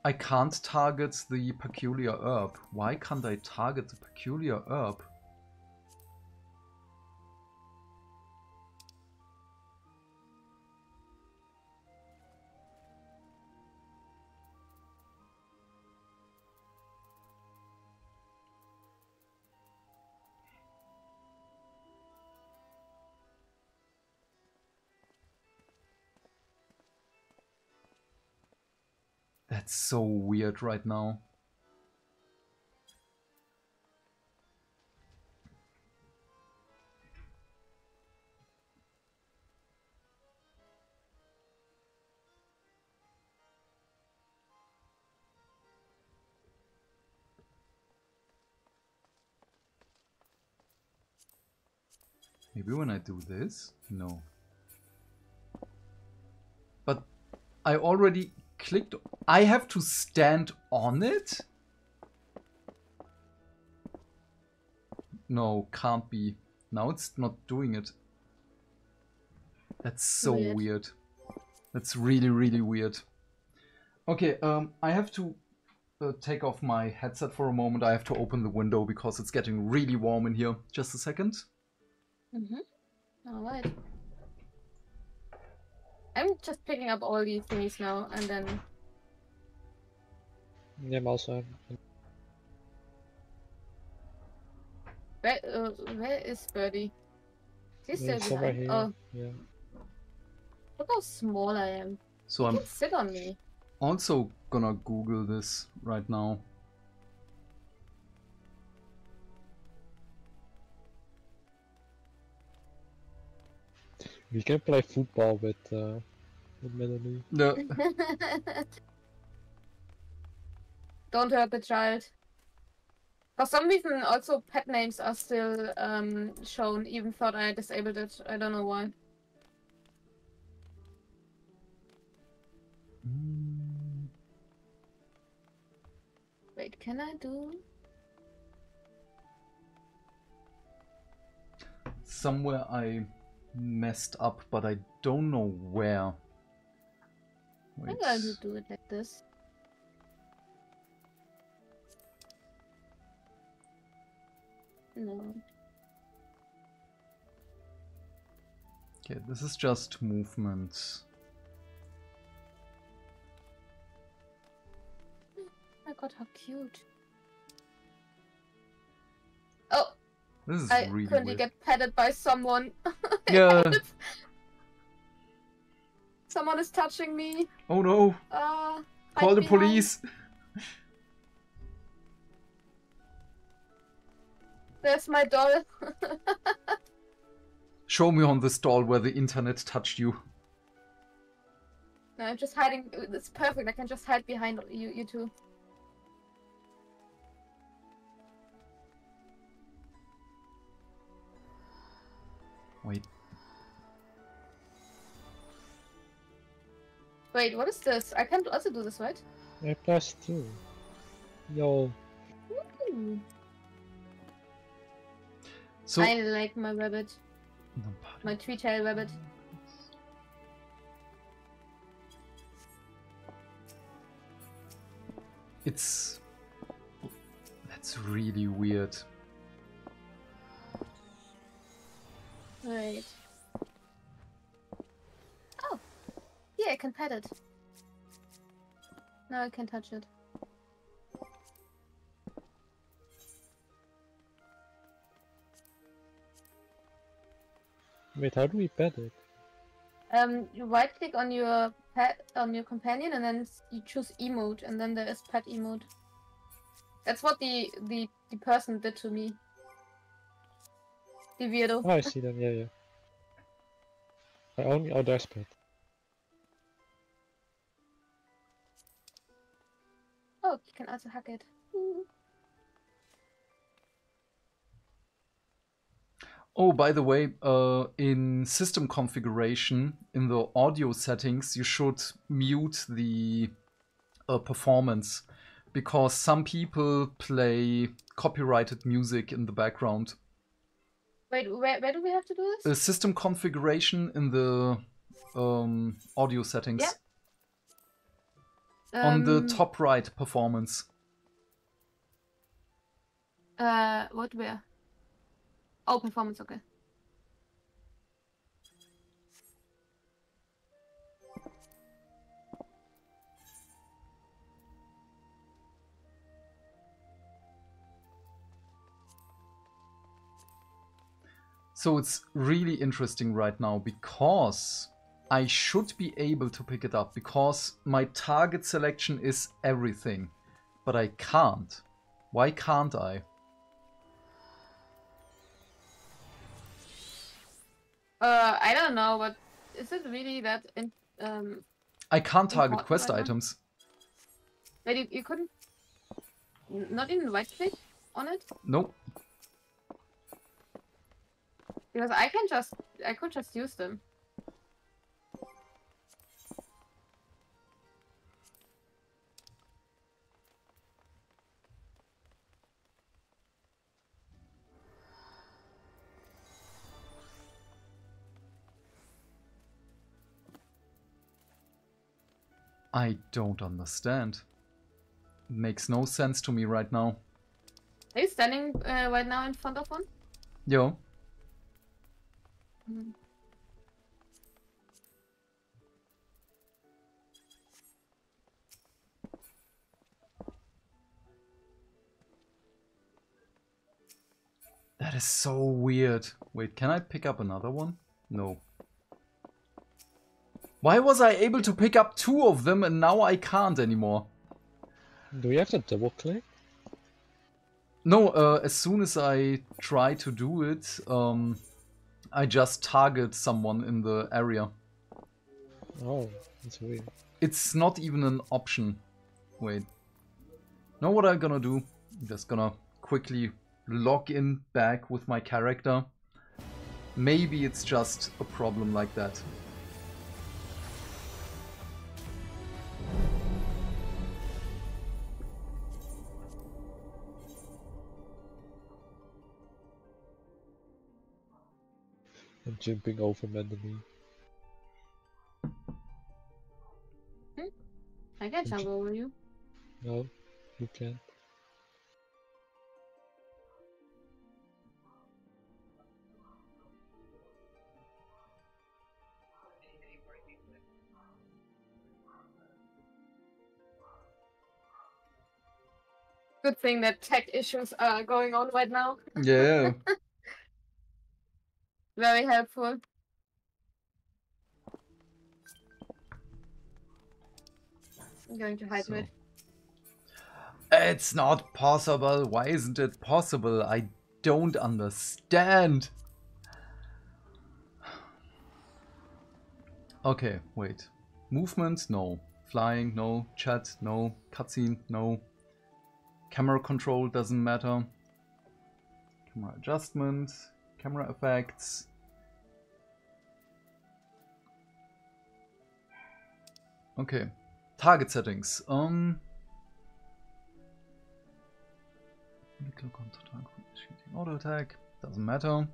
I can't target the peculiar herb. Why can't I target the peculiar herb? That's so weird right now. Maybe when I do this? No. But I already clicked. I have to stand on it? No, can't be. Now it's not doing it. That's so
Weird.
weird. That's really, really weird. Okay, um, I have to uh, take off my headset for a moment. I have to open the window because it's getting really warm in here. Just a second.
Mm-hmm. All right. I'm just picking up all these thingies now, and then
Yeah, I'm also.
where uh, where is Birdie? She's
Yeah,
still behind.
here.
Oh,
Yeah.
look how small I am.
So
You
I'm
can sit on me.
also gonna Google this right now.
We can play football with uh, with Melanie.
No,
Don't hurt the child. For some reason, also pet names are still um, shown, even thought I disabled it. I don't know why.
Mm,
Wait, can I do?
somewhere I messed up, but I don't know where. Wait.
Maybe I'll do it like this. No.
Okay, this is just movement.
Oh my god, how cute. Oh,
This is
I
really
couldn't
weird.
get petted by someone.
Yeah.
Someone is touching me.
Oh no!
Uh,
Call the
behind.
police!
There's my doll.
Show me on the stall where the internet touched you.
no, I'm just hiding. It's perfect. I can just hide behind you, you two.
Wait,
Wait, what is this? I can't also do this, right?
I pressed two. Yo,
so.
I like my rabbit,
No,
my tree-tail rabbit.
It's. That's really weird.
Wait. Oh! Yeah, I can pet it. Now I can touch it.
Wait, how do we pet it?
Um, you right click on your pet on your companion and then you choose emote and then there is pet emote. That's what the the the person did to me. The weirdo.
Oh, I see them, yeah, yeah. I only, oh, there's pet.
Oh, you can also hack it.
Oh, by the way, uh, in system configuration, in the audio settings, you should mute the uh, performance because some people play copyrighted music in the background.
Wait, where, where do we have to do
this?
this?
system configuration in the um, audio settings
Yeah.
on the
Um,
top right performance.
Uh, what where? Oh, performance. Okay.
So it's really interesting right now because I should be able to pick it up because my target selection is everything, but I can't. Why can't I?
Uh, I don't know, but is it really that? In, um,
I can't target quest
right
items.
that you, you couldn't. Not even right click on it
Nope.
Because I can just I could just use them.
I don't understand. Makes no sense to me right now.
Are you standing uh, right now in front of one?
Yo.
Mm.
That is so weird. Wait, can I pick up another one? No. Why was I able to pick up two of them and now I can't anymore?
Do we have to double click?
No, uh, as soon as I try to do it, um, I just target someone in the area.
Oh, that's weird.
It's not even an option. Wait. Know what I'm gonna do? I'm just gonna quickly log in back with my character. Maybe it's just a problem like that.
Jumping over enemy. Hmm?
I can jump over you.
No, you can't.
Good thing that tech issues are going on right now.
Yeah.
Very helpful. I'm going to hide
So-
it.
It's not possible. Why isn't it possible? I don't understand. Okay, wait. Movement? No. Flying? No. Chat? No. Cutscene? No. Camera control doesn't matter. Camera adjustment. Camera effects. Okay. Target settings. Um. Auto attack. Doesn't matter.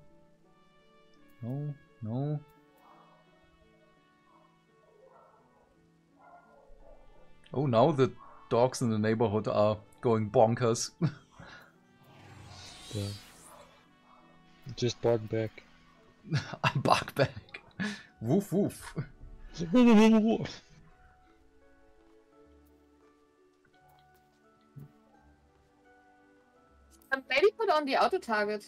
No, no. Oh, now the dogs in the neighborhood are going bonkers.
Yeah. Just bark back.
I'm back back. Woof woof.
Um, maybe put on the auto target.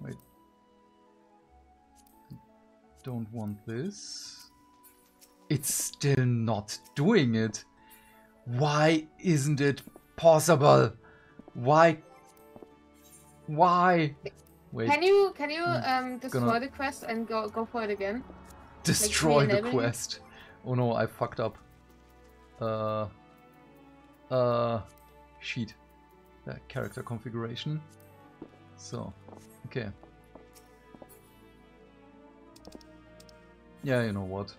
Wait. Don't want this. It's still not doing it. Why isn't it possible? Why? Why? Wait,
Can you can you
Hmm.
um destroy
Gonna-
the quest and go go for it again?
destroy the quest. Oh no, I fucked up. Uh. Uh. Sheet. Uh, character configuration. So, okay. Yeah, you know what.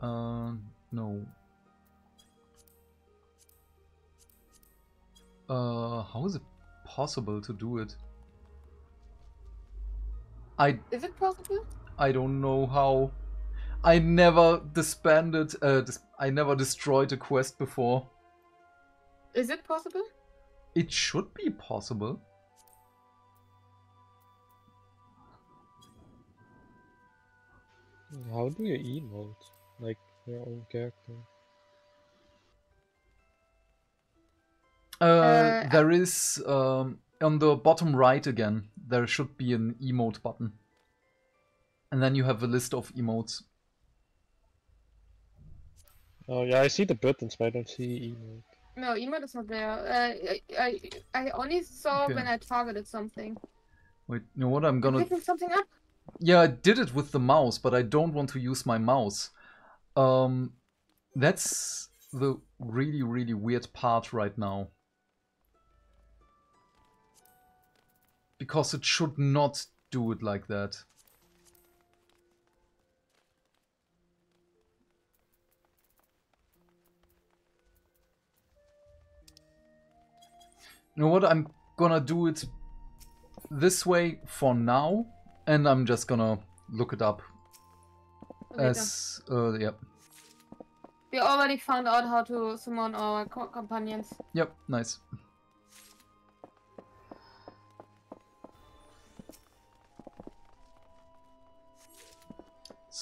Uh, no. Uh, how is it possible to do it? I
Is it possible?
I don't know how. I never disbanded. Uh, dis- I never destroyed a quest before.
Is it possible?
It should be possible.
How do you emote? Like your own character?
Uh,
Uh,
there is um, on the bottom right again. There should be an emote button, and then you have a list of emotes.
Oh yeah, I see the buttons, but I don't see emote.
No, emote is not there. Uh, I, I I only saw
Okay.
when I targeted something.
Wait, you know what? I'm
I'm
gonna.
picking something up.
Yeah, I did it with the mouse, but I don't want to use my mouse. Um, that's the really, really weird part right now. Because it should not do it like that. You know what? I'm gonna do it this way for now, and I'm just gonna look it up
Later.
as uh, yep,
We already found out how to summon our co- companions.
yep, nice.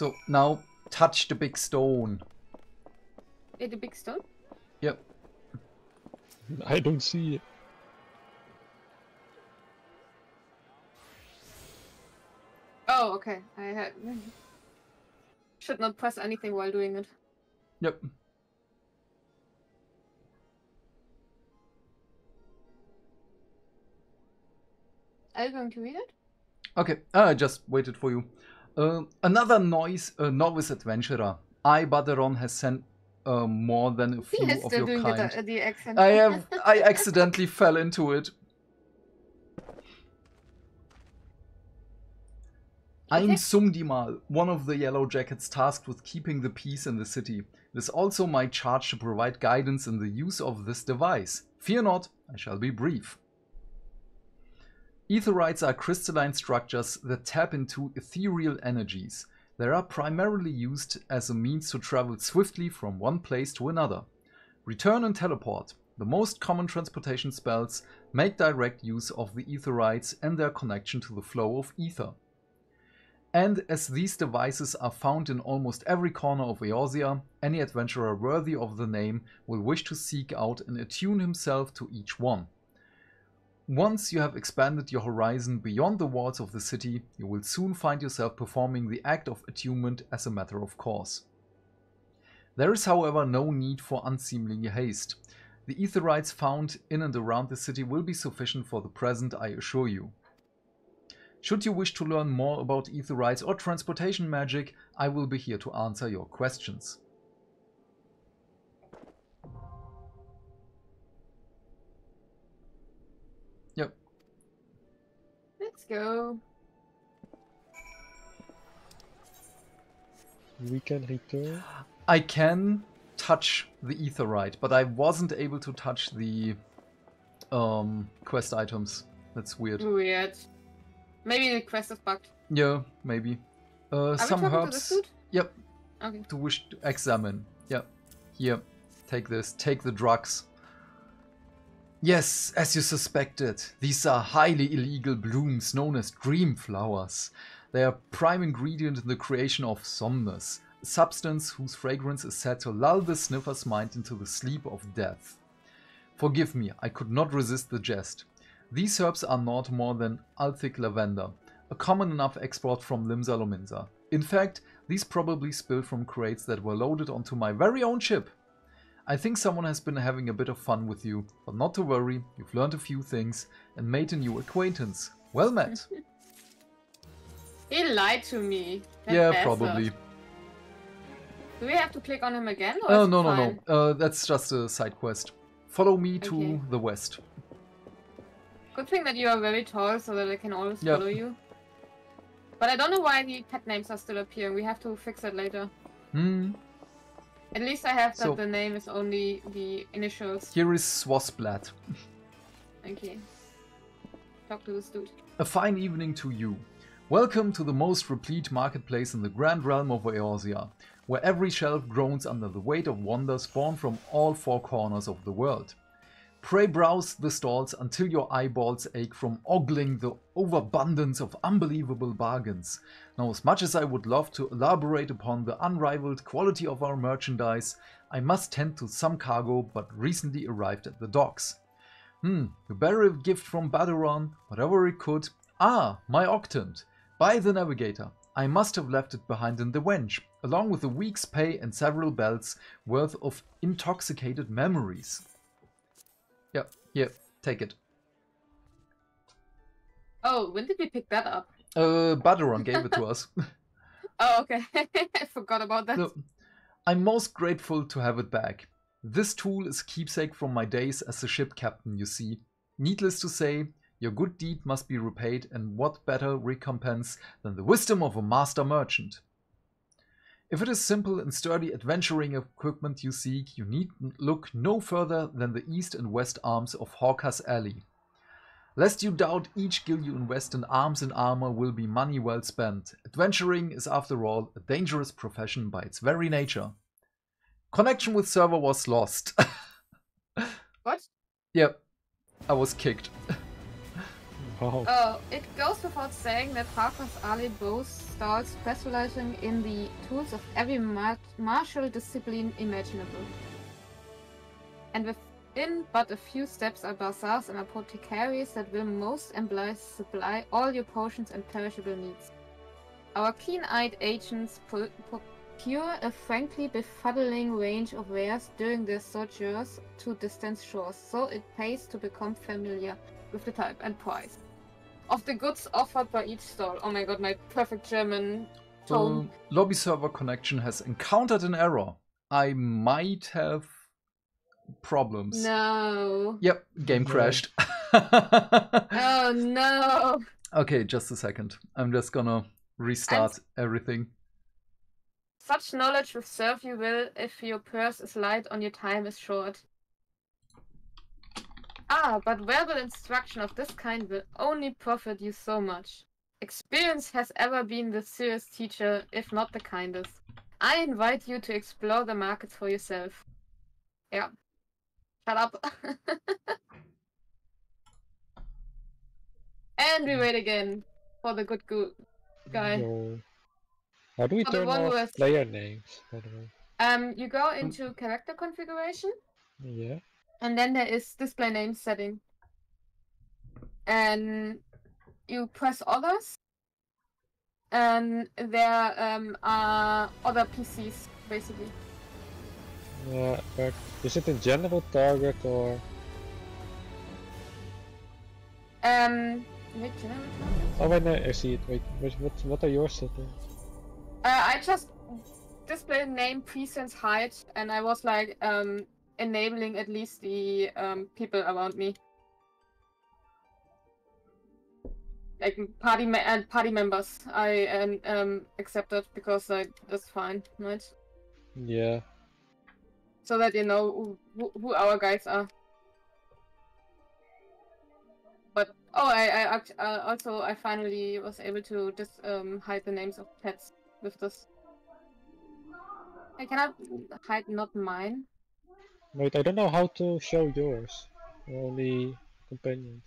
So now touch the big stone.
Eh, the big stone.
Yep.
I don't see it.
Oh, okay. I had should not press anything while doing it.
Yep.
Are you going to read it?
Okay, ah, I just waited for you. Uh, another noise, uh, novice adventurer. I, Baderon, has sent uh, more than a few of your
doing
kind.
the, the accent.
I have. I accidentally fell into it. I'm
Okay.
Sumdimal, one of the Yellow Jackets tasked with keeping the peace in the city. It is also my charge to provide guidance in the use of this device. Fear not, I shall be brief. Aetherytes are crystalline structures that tap into ethereal energies. They are primarily used as a means to travel swiftly from one place to another. Return and teleport, the most common transportation spells, make direct use of the Aetherytes and their connection to the flow of ether. And as these devices are found in almost every corner of Eorzea, any adventurer worthy of the name will wish to seek out and attune himself to each one. Once you have expanded your horizon beyond the walls of the city, you will soon find yourself performing the act of attunement as a matter of course. There is, however, no need for unseemly haste. The Aetherytes found in and around the city will be sufficient for the present, I assure you. Should you wish to learn more about Aetherytes or transportation magic, I will be here to answer your questions.
Go.
We can return.
I can touch the Aetheryte, but I wasn't able to touch the um, quest items. That's weird.
Weird. Maybe the quest is bugged.
Yeah, maybe. Uh,
Are
some
we talking to the
herbs. Yep,
Okay.
to wish to examine. Yep. Here, take this. Take the drugs. Yes, as you suspected, these are highly illegal blooms known as dream flowers. They are prime ingredient in the creation of somnus, a substance whose fragrance is said to lull the sniffer's mind into the sleep of death. Forgive me, I could not resist the jest. These herbs are not more than Althic lavender, a common enough export from Limsa Lominsa. In fact, these probably spilled from crates that were loaded onto my very own ship. I think someone has been having a bit of fun with you, but not to worry, you've learned a few things and made a new acquaintance. Well met.
He lied to me. That
yeah,
bastard.
probably.
Do we have to click on him again? Or
Oh,
is it
no, no, no. Uh, that's just a side quest. Follow me to the west.
Good thing that you are very tall so that I can always
Yeah.
follow you. But I don't know why the pet names are still appearing. We have to fix that later.
Hmm.
At least I have that
So-
the name is only the initials.
Here is Swozblaet.
Okay. Talk to this dude.
A fine evening to you. Welcome to the most replete marketplace in the grand realm of Eorzea, where every shelf groans under the weight of wonders born from all four corners of the world. Pray browse the stalls until your eyeballs ache from ogling the overabundance of unbelievable bargains. Now, as much as I would love to elaborate upon the unrivaled quality of our merchandise, I must tend to some cargo but recently arrived at the docks. Hmm, better a gift from Baderon, whatever it could. Ah, my octant. By the navigator. I must have left it behind in the wench, along with a week's pay and several belts worth of intoxicated memories. Yep, here, take it.
Oh, when did we pick that up?
Uh, Baderon gave it to us.
Oh, okay. I forgot about that.
No, I'm most grateful to have it back. This tool is keepsake from my days as a ship captain, you see. Needless to say, your good deed must be repaid, and what better recompense than the wisdom of a master merchant? If it is simple and sturdy adventuring equipment you seek, you need look no further than the east and west arms of Hawker's Alley. Lest you doubt each gill you invest in arms and armor will be money well spent. Adventuring is, after all, a dangerous profession by its very nature. Connection with server was lost.
What?
yep, I was kicked.
Oh, uh, it goes without saying that Hawker's Alley boasts stalls specializing in the tools of every mar- martial discipline imaginable. And within but a few steps are bazaars and apothecaries that will most ambly supply all your potions and perishable needs. Our keen-eyed agents procure a frankly befuddling range of wares during their sojourns to distant shores, so it pays to become familiar with the type and price of the goods offered by each stall. Oh my god, my perfect German
The
tone.
lobby server connection has encountered an error. I might have problems.
no.
Yep, game
No.
crashed.
Oh no.
okay, just a second. I'm just gonna restart everything.
Such knowledge will serve you well if your purse is light and your time is short. Ah, but verbal instruction of this kind will only profit you so much. Experience has ever been the serious teacher, if not the kindest. I invite you to explore the markets for yourself. Yeah. Shut up. and we wait again for the good go- guy.
No. How do we
the
turn off player names, by the way?
Um, you go into character configuration,
Yeah.
And then there is display name setting. And you press others, and there um, are other PCs basically.
Yeah, but is it a general target or?
Um, wait, general target?
Oh wait, no, I see it. Wait, what what, what are your settings?
Uh, I just display name, presence, height, and I was like um enabling at least the um people around me. Like party me- and party members, I um, um accepted because like that's fine, right?
Yeah.
So that you know who, who our guys are. But oh, I I uh, also I finally was able to just um hide the names of pets with this. I cannot hide not mine.
Wait, I don't know how to show yours. Only companions.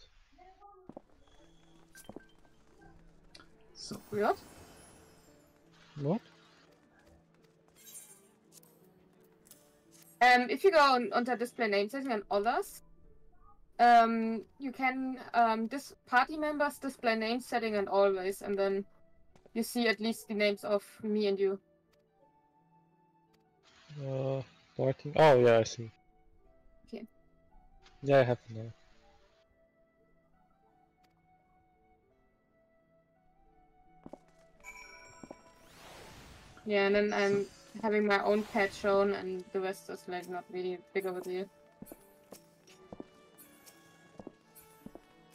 So
What?
What?
Um, if you go on, onto display name setting and others, um, you can um, this party members display name setting and always, and then you see at least the names of me and you.
Uh, party. Oh yeah, I see.
Okay.
Yeah, I have it now.
Yeah, and then I'm having my own pet shown, and the rest is like not really big of a deal.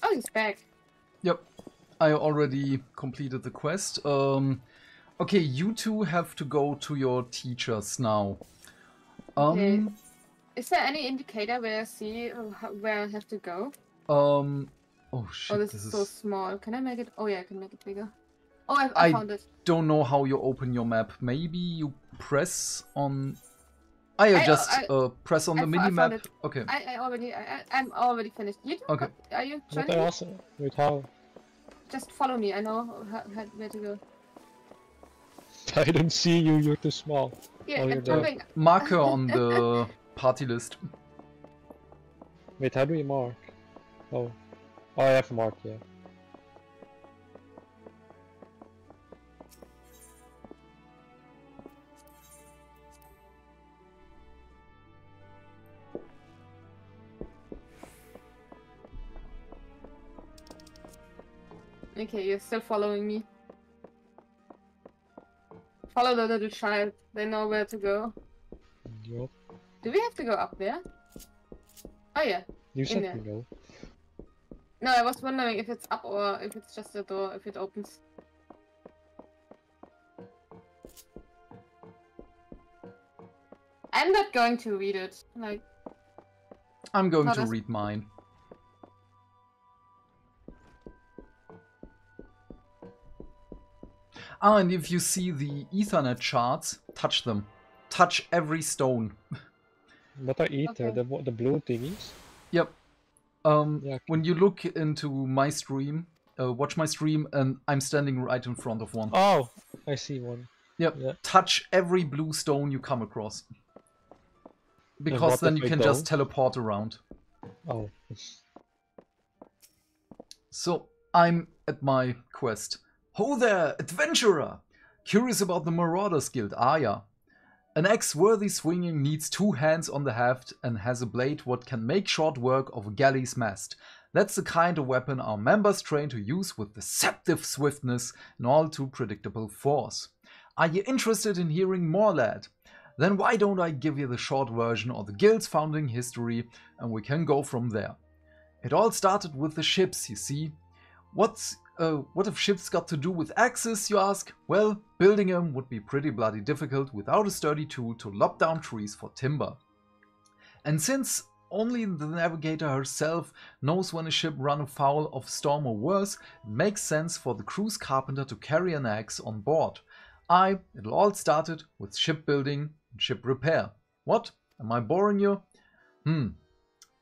Oh, he's back.
Yep, I already completed the quest. Um, okay, you two have to go to your teachers now. Um,
Okay. Is there any indicator where I see uh, where I have to go?
um, oh shit,
oh, this,
this
is so small. Can I make it? Oh yeah, I can make it bigger. Oh, I, I,
I-
found it.
I don't know how you open your map. Maybe you press on. Yeah,
I-
just
I-
uh, press on
I
the mini map.
it.
Okay.
I, I already, I, I- I'm already finished. You do?
Okay.
Are you
What
joining?
I
me?
also wait how?
Just follow me. I know how, how, where to go.
I don't see you. You're too small.
Yeah,
Oh, you're
I'm jumping.
Marker on the party list.
Wait, how do you mark? Oh, oh, I have marked. Yeah.
Okay, you're still following me. Follow the little child. They know where to go.
Yup.
Do we have to go up there? Oh yeah.
You said
there.
you know.
No, I was wondering if it's up or if it's just a door, if it opens. I'm not going to read it. Like,
I'm going to
does-
read mine. Ah, and if you see the Aethernet shards, touch them. Touch every stone.
What are ether?
Okay.
The what? The blue thingies?
Yep. Um,
Yeah,
when you look into my stream, uh, watch my stream, and I'm standing right in front of one.
Oh, I see one.
Yep.
yeah.
Touch every blue stone you come across. Because then you can just
don't?
teleport around.
Oh,
So I'm at my quest. Ho there, adventurer! Curious about the Marauders Guild, are ya? An axe worthy swinging needs two hands on the haft and has a blade what can make short work of a galley's mast. That's the kind of weapon our members train to use with deceptive swiftness and all too predictable force. Are you interested in hearing more, lad? Then why don't I give you the short version of the guild's founding history and we can go from there. It all started with the ships, you see. What's uh, what have ships got to do with axes, you ask? Well, building them would be pretty bloody difficult without a sturdy tool to lop down trees for timber. And since only the navigator herself knows when a ship run afoul of storm or worse, it makes sense for the cruise carpenter to carry an axe on board. I, it all started with shipbuilding and ship repair. What? Am I boring you? Hmm,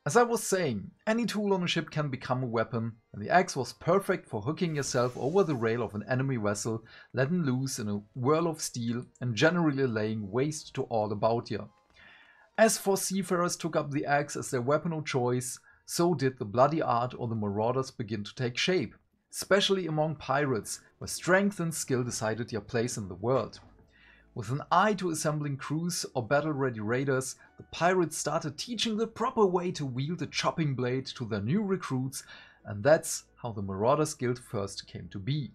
as I was saying, any tool on a ship can become a weapon, and the axe was perfect for hooking yourself over the rail of an enemy vessel, letting loose in a whirl of steel, and generally laying waste to all about you. As for seafarers took up the axe as their weapon of choice, so did the bloody art or the marauders begin to take shape, especially among pirates, where strength and skill decided your place in the world. With an eye to assembling crews or battle ready raiders, the pirates started teaching the proper way to wield a chopping blade to their new recruits, and that's how the Marauders Guild first came to be.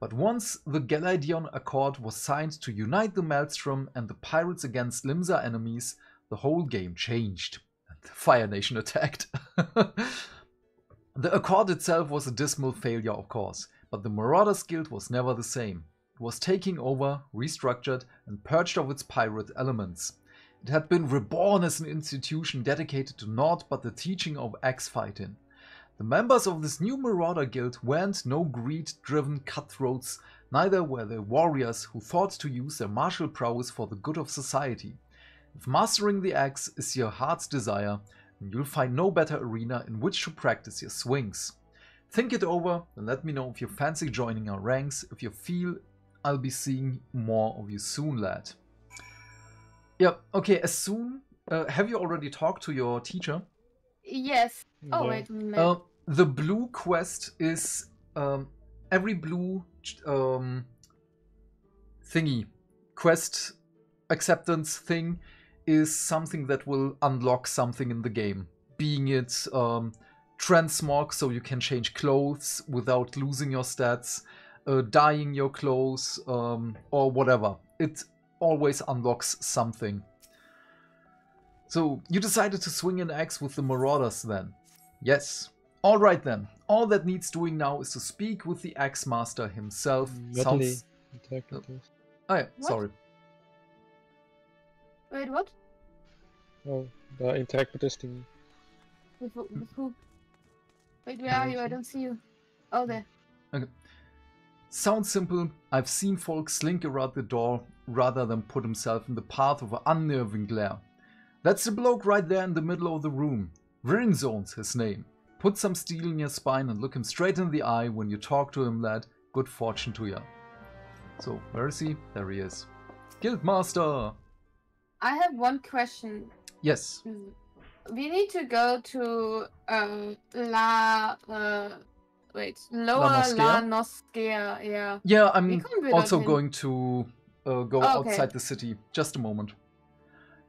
But once the Galadion Accord was signed to unite the Maelstrom and the pirates against Limsa enemies, the whole game changed. And the Fire Nation attacked. the Accord itself was a dismal failure, of course, but the Marauders Guild was never the same. Was taking over, restructured, and purged of its pirate elements. It had been reborn as an institution dedicated to naught but the teaching of axe fighting. The members of this new Marauder Guild weren't no greed driven cutthroats, neither were they warriors who thought to use their martial prowess for the good of society. If mastering the axe is your heart's desire, and you'll find no better arena in which to practice your swings. Think it over and let me know if you fancy joining our ranks, if you feel I'll be seeing more of you soon, lad. Yep, okay, as soon. Uh, have you already talked to your teacher?
Yes. Oh
Yeah.
wait a.
Uh, the blue quest is um, every blue um, thingy quest acceptance thing is something that will unlock something in the game. Being it um, transmog, so you can change clothes without losing your stats, uh, dyeing your clothes, um, or whatever. It always unlocks something. So you decided to swing an axe with the Marauders then? Yes. Alright then. All that needs doing now is to speak with the Axe Master himself.
Natalie,
Sounds...
attack.
Oh yeah,
What?
sorry.
wait, what?
Oh, the interact with this thing.
With, with who? Wait, where are you? I don't see you. Oh, there.
Sounds simple. I've seen folk slink around the door rather than put himself in the path of an unnerving glare. That's the bloke right there in the middle of the room. Wyrnzoen's his name. Put some steel in your spine and look him straight in the eye when you talk to him, lad. Good fortune to ya. So, where is he? There he is. Guildmaster!
I have one question.
Yes.
We need to go to uh, La. Uh, wait, Lower
Noscea?
La Noscea. Yeah.
Yeah, I'm also going to uh, go
Oh, okay.
outside the city. Just a moment.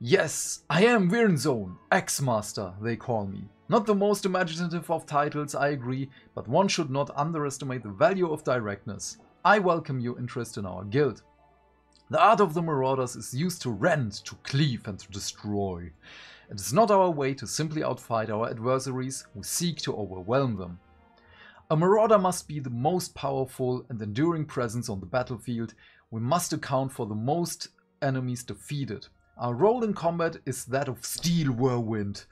Yes, I am Wyrnzoen, Axe-Master, they call me. Not the most imaginative of titles, I agree, but one should not underestimate the value of directness. I welcome your interest in our guild. The art of the Marauders is used to rend, to cleave, and to destroy. It is not our way to simply outfight our adversaries who seek to overwhelm them. A marauder must be the most powerful and enduring presence on the battlefield. We must account for the most enemies defeated. Our role in combat is that of steel whirlwind,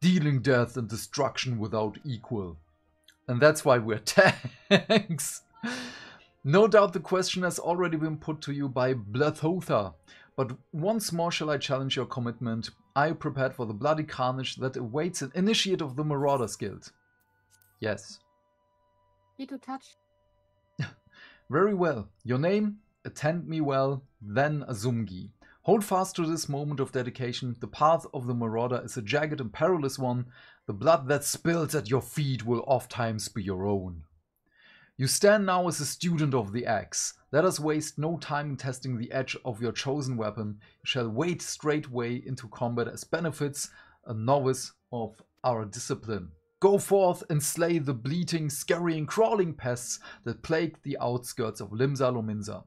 dealing death and destruction without equal. And that's why we're tanks. No doubt the question has already been put to you by Blathotha, but once more shall I challenge your commitment. Are you prepared for the bloody carnage that awaits an initiate of the Marauders Guild? Yes.
Need to touch.
Very well. Your name? Attend me well, then Azumgi. Hold fast to this moment of dedication. The path of the marauder is a jagged and perilous one. The blood that spills at your feet will oft times be your own. You stand now as a student of the axe. Let us waste no time in testing the edge of your chosen weapon. You shall wade straightway into combat as benefits a novice of our discipline. Go forth and slay the bleating, scurrying, crawling pests that plague the outskirts of Limsa Lominsa.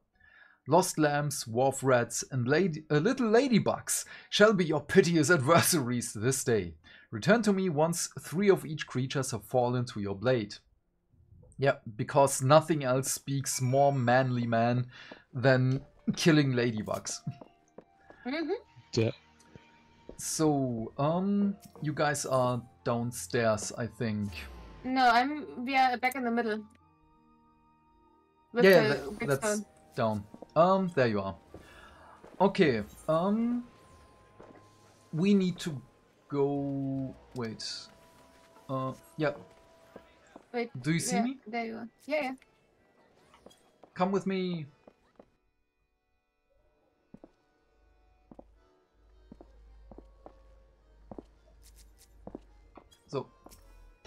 Lost lambs, wharf rats, and lady, uh, little ladybugs shall be your piteous adversaries this day. Return to me once three of each creatures have fallen to your blade. Yeah, because nothing else speaks more manly man than killing ladybugs.
hmm
Yeah.
So, um, you guys are downstairs, I think.
No, I'm. We are back in the middle. With
yeah, that- that's
stone.
down. Um, there you are. Okay, um, we need to go. Wait. Uh, yeah.
Wait.
Do you see
yeah,
me?
There you are. Yeah, yeah.
Come with me.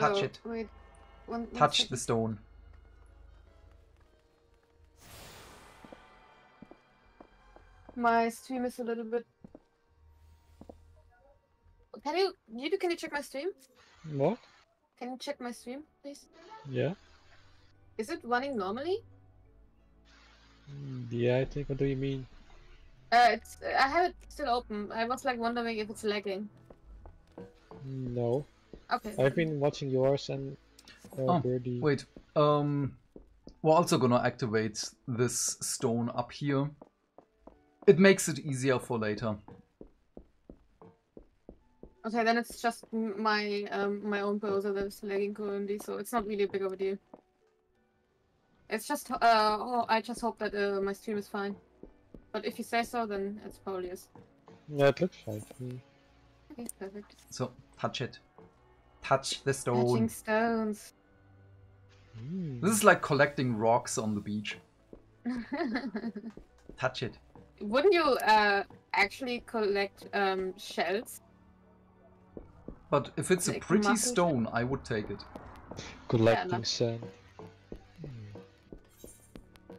Touch
Oh,
it.
Wait. One, one
Touch
second.
the stone.
My stream is a little bit. Can you, you can you check my stream?
What?
Can you check my stream, please?
Yeah.
Is it running normally?
Mm, Yeah, I think. What do you mean?
Uh, it's. I have it still open. I was like wondering if it's lagging.
No.
Okay.
I've been watching yours and uh,
Oh,
Birdie.
Wait, um, we're also gonna activate this stone up here. It makes it easier for later.
Okay, then it's just my um my own browser that's lagging currently, so it's not really a big of a deal. It's just uh oh, I just hope that uh, my stream is fine. But if you say so, then it's probably is.
Yeah, it looks fine me.
Okay, perfect.
So touch it. Touch the stone.
Touching stones.
Hmm.
This is like collecting rocks on the beach. Touch it.
Wouldn't you uh, actually collect um, shells?
But if it's a pretty
muscle-
stone, I would take it.
Collecting
like-
sand.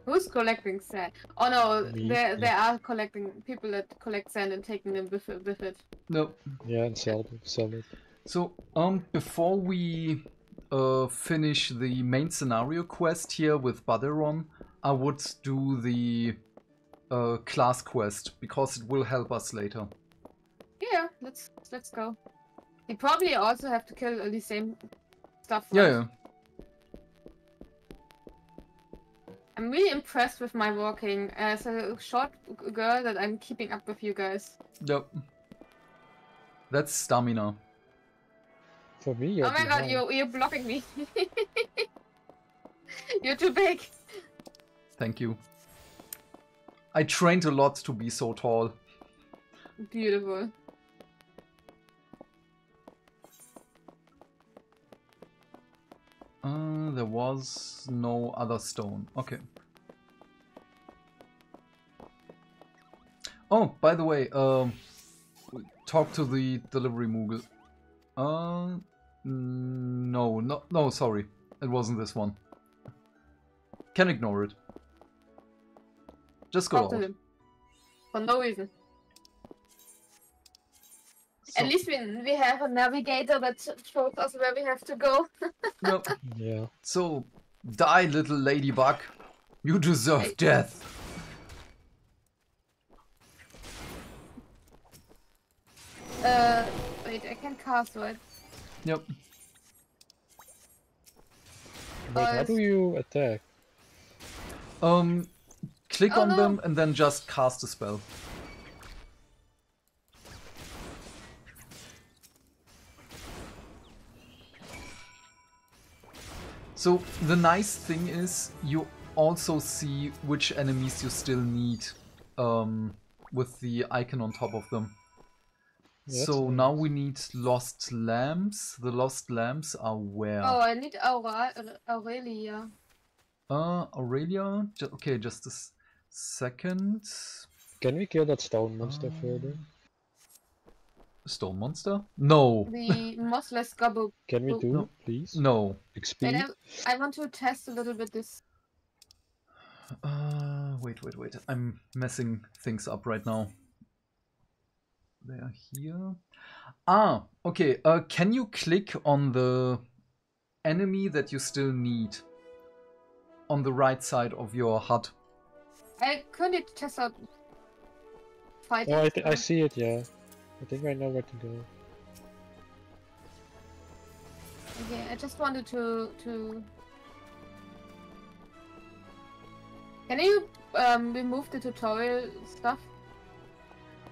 Who's collecting sand? Oh no,
Me,
there
yeah.
there are collecting people that collect sand and taking them with it. With it.
No.
Yeah, and sell it. Sell it.
So, um, before we uh, finish the main scenario quest here with Baderon, I would do the uh, class quest because it will help us later.
Yeah, let's let's go. You probably also have to kill all the same stuff.
Yeah, yeah.
I'm really impressed with my walking as a short girl that I'm keeping up with you guys.
Yep. That's stamina.
For me, you're
oh my god, you're you're blocking me. you're too big.
Thank you. I trained a lot to be so tall.
Beautiful.
Uh, there was no other stone. Okay. Oh, by the way, um, talk to the delivery Moogle. Uh, mm, no, no, no, sorry, it wasn't this one. Can ignore it. Just go
Talk to
out.
him. For no reason.
So-
At least we, we have a navigator that shows us where we have to go.
no,
Yeah.
so die, little ladybug. You deserve
Hey.
death.
Uh, wait, I can cast, right?
Yep.
Wait, how do you attack?
Um, click
Oh,
on
no.
them and then just cast a spell. So the nice thing is you also see which enemies you still need um, with the icon on top of them.
That's
so now we need lost lamps. The lost lamps are where?
Oh, I need Aura Aurelia.
Uh, Aurelia? Ju- okay, just a s- second.
Can we kill that stone monster
Um,
further?
Stone monster? No.
The mossless gobble.
Can we
oh,
do
no.
please?
No.
XP?
Wait, I, I want to test a little bit this.
Uh, wait, wait, wait. I'm messing things up right now. They are here. Ah, okay. Uh, can you click on the enemy that you still need on the right side of your HUD?
I couldn't test out fighting.
Oh, I, th- I see it, yeah. I think I know where to go.
Okay, I just wanted to to. Can you um remove the tutorial stuff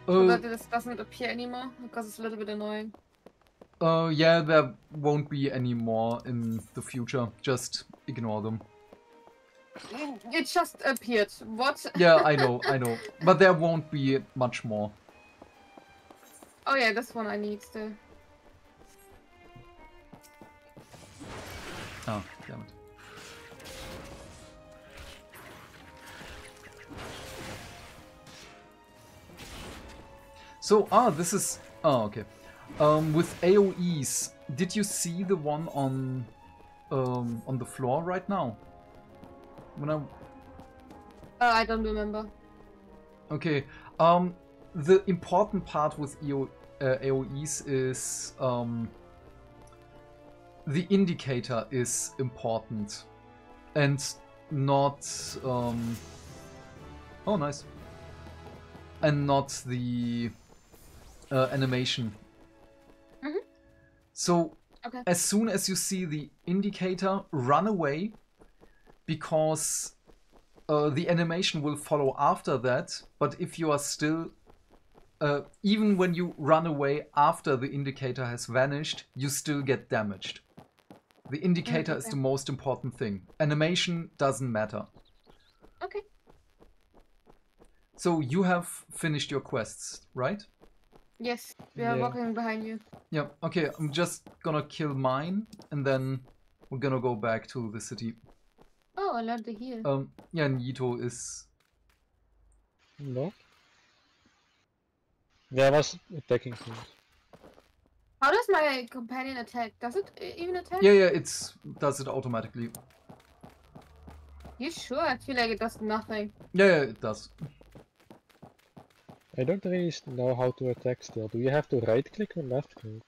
so
Uh,
that this doesn't appear anymore? Because it's a little bit annoying.
uh, yeah, there won't be any more in the future. Just ignore them.
It just appeared. What?
Yeah, I know, I know. But there won't be much more.
Oh yeah, this one I need still.
Oh, So, ah, this is... Oh, okay. Um, with AoEs, did you see the one on um, on the floor right now? When I...
Uh, I don't remember.
Okay. Um, the important part with EO, uh, AoEs is um, the indicator is important and not um, oh nice and not the uh, animation.
Mhm.
So
Okay.
as soon as you see the indicator, run away because uh, the animation will follow after that. But if you are still, uh, even when you run away after the indicator has vanished, you still get damaged. The indicator is the most important thing. Animation doesn't matter.
Okay.
So you have finished your quests, right?
Yes, we are
Yeah.
walking behind you.
Yeah, okay, I'm just gonna kill mine and then we're gonna go back to the city.
Oh, I love to heal.
Um, yeah, Nito is.
No. Yeah, I was attacking things.
How does my companion attack? Does it even attack?
Yeah, yeah, it's does it automatically.
You sure? I feel like it does nothing.
Yeah, yeah, it does.
I don't really know how to attack still. Do you have to right click or left click?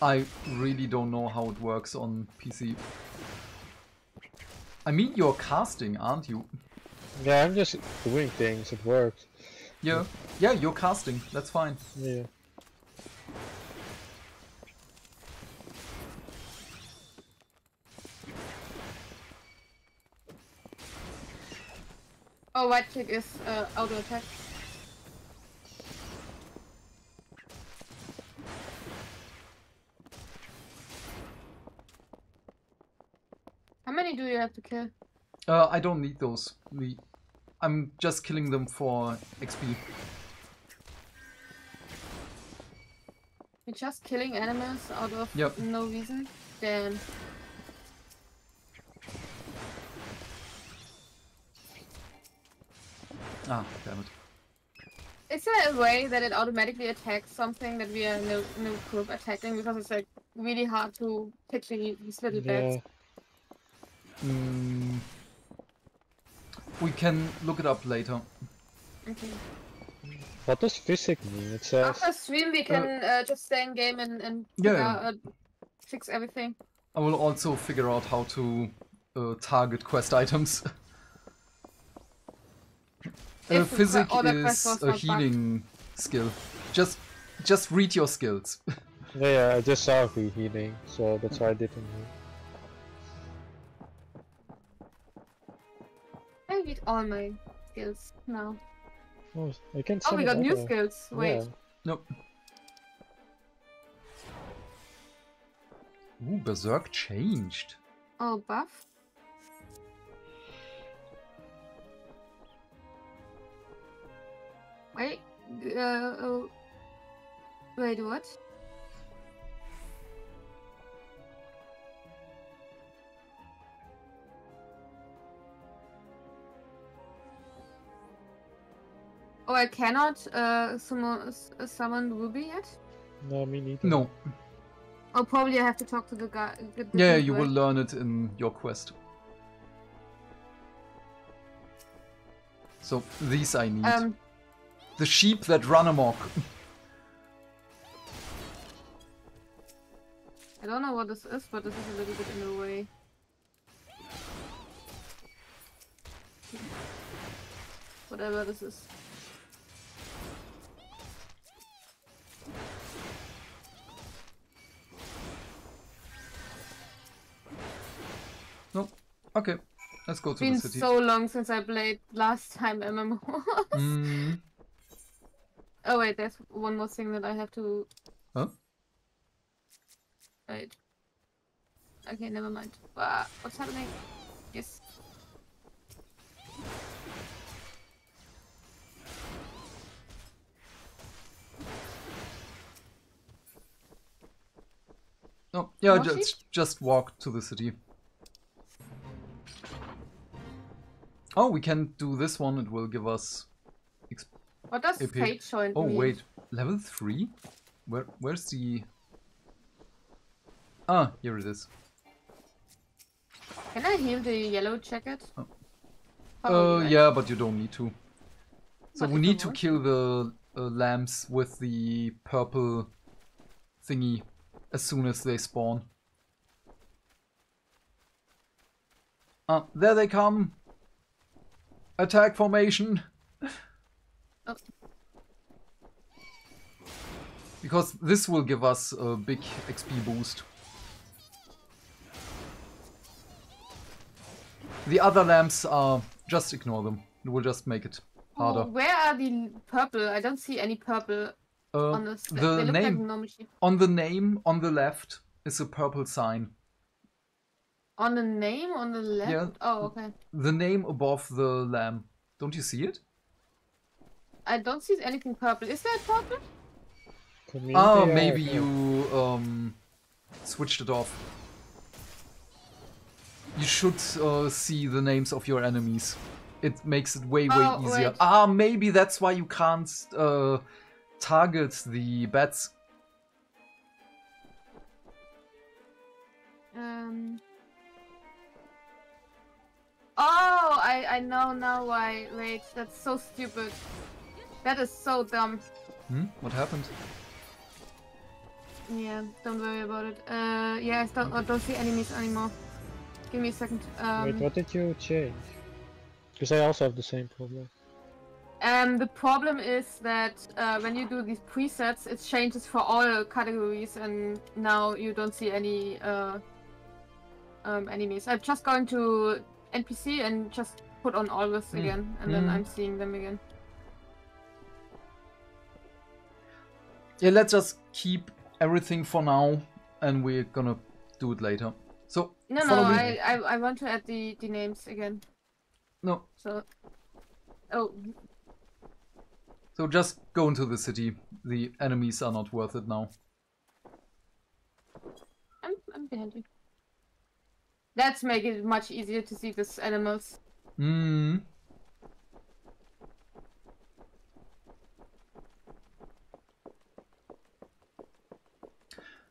I really don't know how it works on PC. I mean, you're casting, aren't you?
Yeah, I'm just doing things, it works.
Yeah, yeah, you're casting. That's fine.
Yeah.
Oh, right click is uh, auto attack. Do you have to kill?
Uh, I don't need those. The, I'm just killing them for XP.
You're just killing animals out of
Yep.
no reason? Damn.
Ah, damn it.
Is there a way that it automatically attacks something that we are no, no group attacking? Because it's like really hard to pick these little
Yeah.
bats.
Mm, we can look it up later.
Okay.
What does physic mean? It says
After stream, we can uh, just stay in game and, and
Yeah.
figure out, uh, fix everything.
I will also figure out how to uh, target quest items. uh,
If the que-
physic
or the quest
is a
not bugged.
healing skill. Just, just read your skills.
yeah, yeah, I just saw he healing, so that's why I didn't know.
I read all my skills now.
Oh, I can
Oh, we got new
over.
skills. Wait.
Yeah.
nope. Ooh, Berserk changed.
Oh, buff. Wait. Uh, oh. Wait, what? Oh, I cannot uh, summon, s- uh, summon Ruby yet?
No, me neither.
No,
Oh, probably I have to talk to the guy. the- the
yeah, you will learn it in your quest. So these I need.
Um,
the sheep that run amok.
I don't know what this is, but this is a little bit in the way. Whatever this is.
Okay, let's go to
Been
the city.
Been so long since I played last time MMO.
Mm,
oh wait, there's one more thing that I have to.
Huh?
Right. Okay, never mind. What's happening? Yes.
no, yeah, just just walk to the city. Oh, we can do this one. It will give us.
What does
AP.
fate joint
Oh
mean?
wait, level three. Where where's the? Ah, here it is.
Can I heal the yellow jacket?
Oh. Uh, yeah, but you don't need to. So
But
we need to kill the uh, lambs with the purple thingy as soon as they spawn. Ah, there they come! Attack formation!
Oh.
Because this will give us a big XP boost. The other lamps are just ignore them. It will just make it harder.
where are the purple? I don't see any purple
Uh,
on the.
the
they look like
name on the name on the left is a purple sign.
On the name on the left.
Yeah.
Oh, okay.
The name above the lamb. Don't you see it?
I don't see anything purple. Is there purple?
For
Oh, maybe you um, switched it off. You should uh, see the names of your enemies. It makes it way, way
Oh,
easier.
wait.
Ah, maybe that's why you can't uh, target the bats.
Um. Oh, I I know now why. Wait, that's so stupid. That is so dumb.
Hmm? What happened?
Yeah, don't worry about it. Uh, yeah, I don't, I don't see enemies anymore. Give me a second. Um,
Wait, what did you change? Because I also have the same problem.
Um, the problem is that uh, when you do these presets, it changes for all categories, and now you don't see any uh, um, enemies. I'm just going to NPC and just put on all this
Hmm.
again, and then
Hmm.
I'm seeing them again.
Yeah, let's just keep everything for now, and we're gonna do it later. So,
No, no. I, I, I want to add the, the names again.
No,
So, oh,
so just go into the city. The enemies are not worth it now.
I'm, I'm behind you. That's make it much easier to see these animals.
Hmm.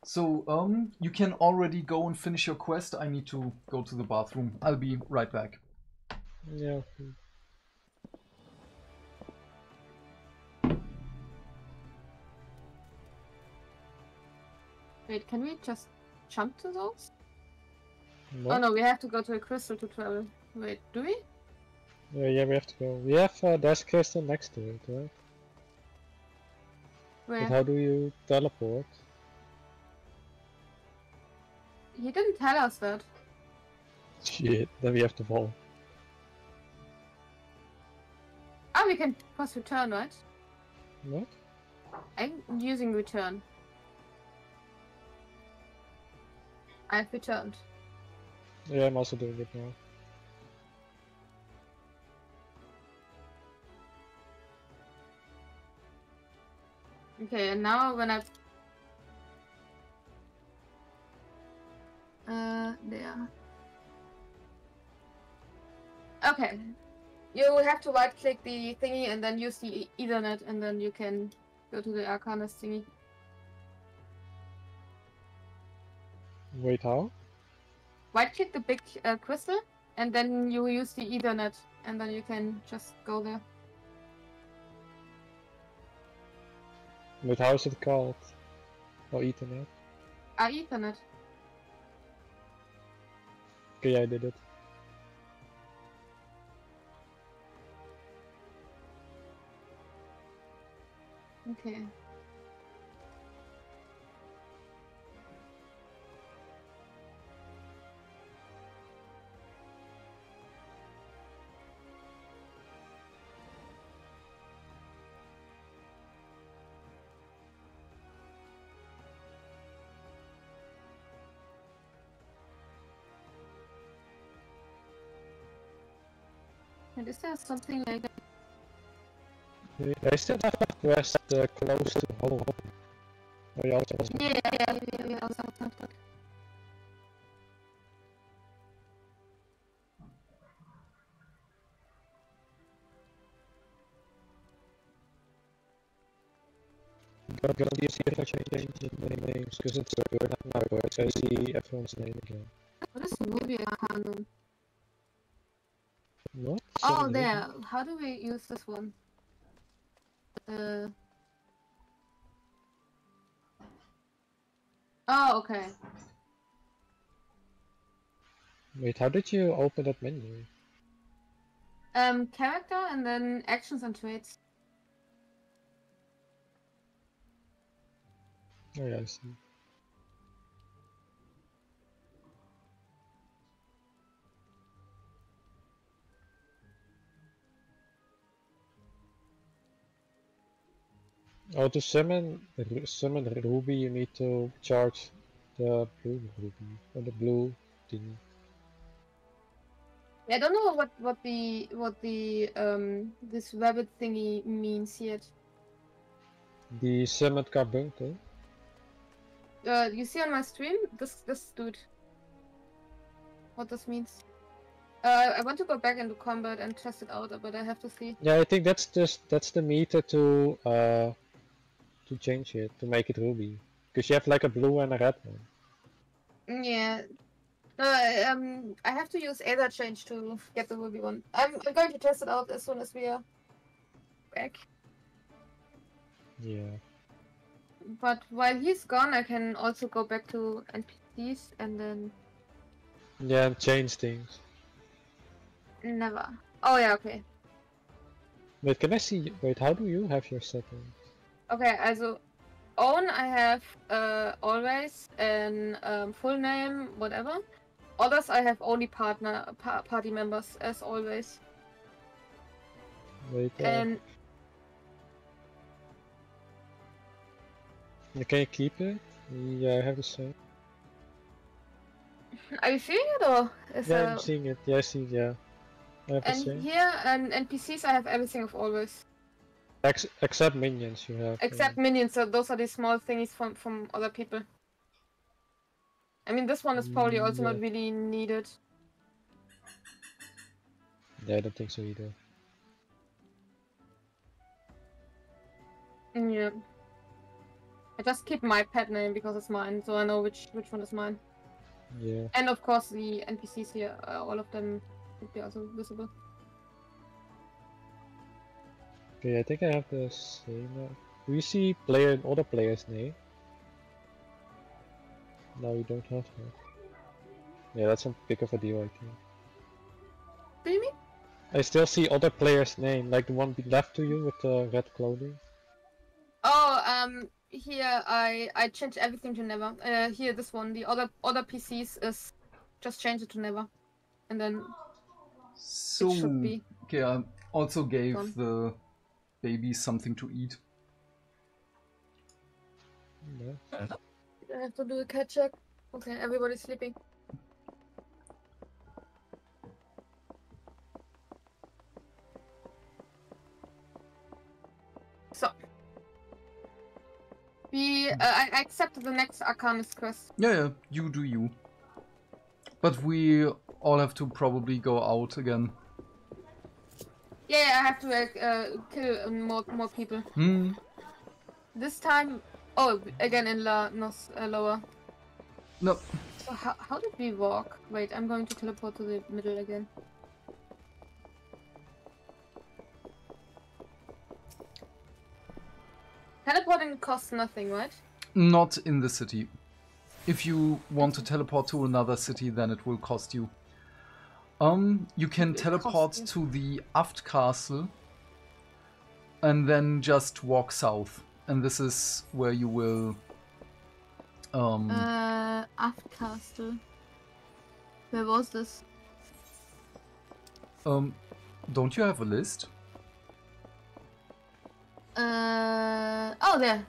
So, um, you can already go and finish your quest. I need to go to the bathroom. I'll be right back.
Yeah.
Wait, can we just jump to those? Oh no, we have to go to a crystal to travel. Wait, do we?
Yeah, yeah, we have to go. We have uh, Dash Crystal next to it, right? But how do you teleport?
He didn't tell us that.
Shit, then we have to fall.
Ah, we can press return, right?
What?
I'm using return. I've returned.
Yeah, I'm also doing it now.
Okay, and now when I... Uh, there. Okay. You have to right click the thingy and then use the Aethernet and then you can go to the Arcanist thingy.
Wait, how?
Right click the big uh, crystal and then you use the Aethernet and then you can just go there.
Wait, how is it called? Oh, Aethernet.
Ah, Aethernet.
Okay, I did it.
Okay. Is there something like that?
I still have a quest uh, close to home. Oh, yeah, also
Yeah, yeah, yeah, yeah, also have that.
gonna, gonna see if I change the names because it's so good. Now it works. I see everyone's name again.
What is movie Arcanum?
What?
Oh, there. How do we use this one? Uh. Oh, okay.
Wait, how did you open that menu?
Um, character and then actions and traits.
Oh yeah, I see. Oh, to summon summon Ruby, you need to charge the blue Ruby or the blue thing.
I don't know what what the what the um this rabbit thingy means yet.
The Summon Carbuncle.
Uh, you see on my stream this this dude. What this means? Uh, I want to go back into combat and test it out, but I have to see.
Yeah, I think that's just that's the meter to uh to change it to make it ruby. Because you have like a blue and a red one.
Yeah. No, I- um, I have to use Aethercharge to get the ruby one. I'm, I'm going to test it out as soon as we are back.
Yeah.
But while he's gone, I can also go back to NPCs and then
Yeah, and change things.
never. Oh yeah, okay.
Wait, can I see? Wait, how do you have your settings?
Okay, also own I have uh, always an um, full name, whatever. Others I have only partner pa- party members as always.
Wait, uh,
And
can you keep it? Yeah, I have the same.
are you seeing it or is
Yeah,
uh,
I'm seeing it. Yeah, I see. Yeah, I have the
and
same.
here and NPCs I have everything of always
Ex except minions, you have.
except minions. So those are the small thingies from from other people. I mean, this one is probably also not really needed.
Yeah, I don't think so either.
Mm, Yeah. I just keep my pet name because it's mine, so I know which which one is mine.
Yeah.
And of course, the NPCs here, uh, all of them would be also visible.
Okay, I think I have the same. uh, Do you see player other player's name? No, you don't have that. Yeah, that's a big of a deal, I think.
Do you mean?
I still see other player's name, like the one be- left to you with the red clothing.
Oh, um, here I I changed everything to never. Uh, here this one, the other other PCs is just change it to never, and then
So,
it should be.
okay, I also gave
Gone.
the baby something to eat.
Yeah.
I have to do a cat check. Okay, everybody's sleeping. So. We, uh, I I accept the next Arcanist quest.
Yeah, yeah, you do you. But we all have to probably go out again.
Yeah, I have to uh, uh, kill uh, more more people.
Hmm.
This time, oh, again in La Nos uh, lower.
No.
So how how did we walk? Wait, I'm going to teleport to the middle again. Teleporting costs nothing, right?
Not in the city. If you want to teleport to another city, then it will cost you. Um, you can
It
teleport
costs
to the Aftcastle and then just walk south. And this is where you will. Um,
Uh, Aftcastle. Where was this?
um, don't you have a list?
Uh, oh, there.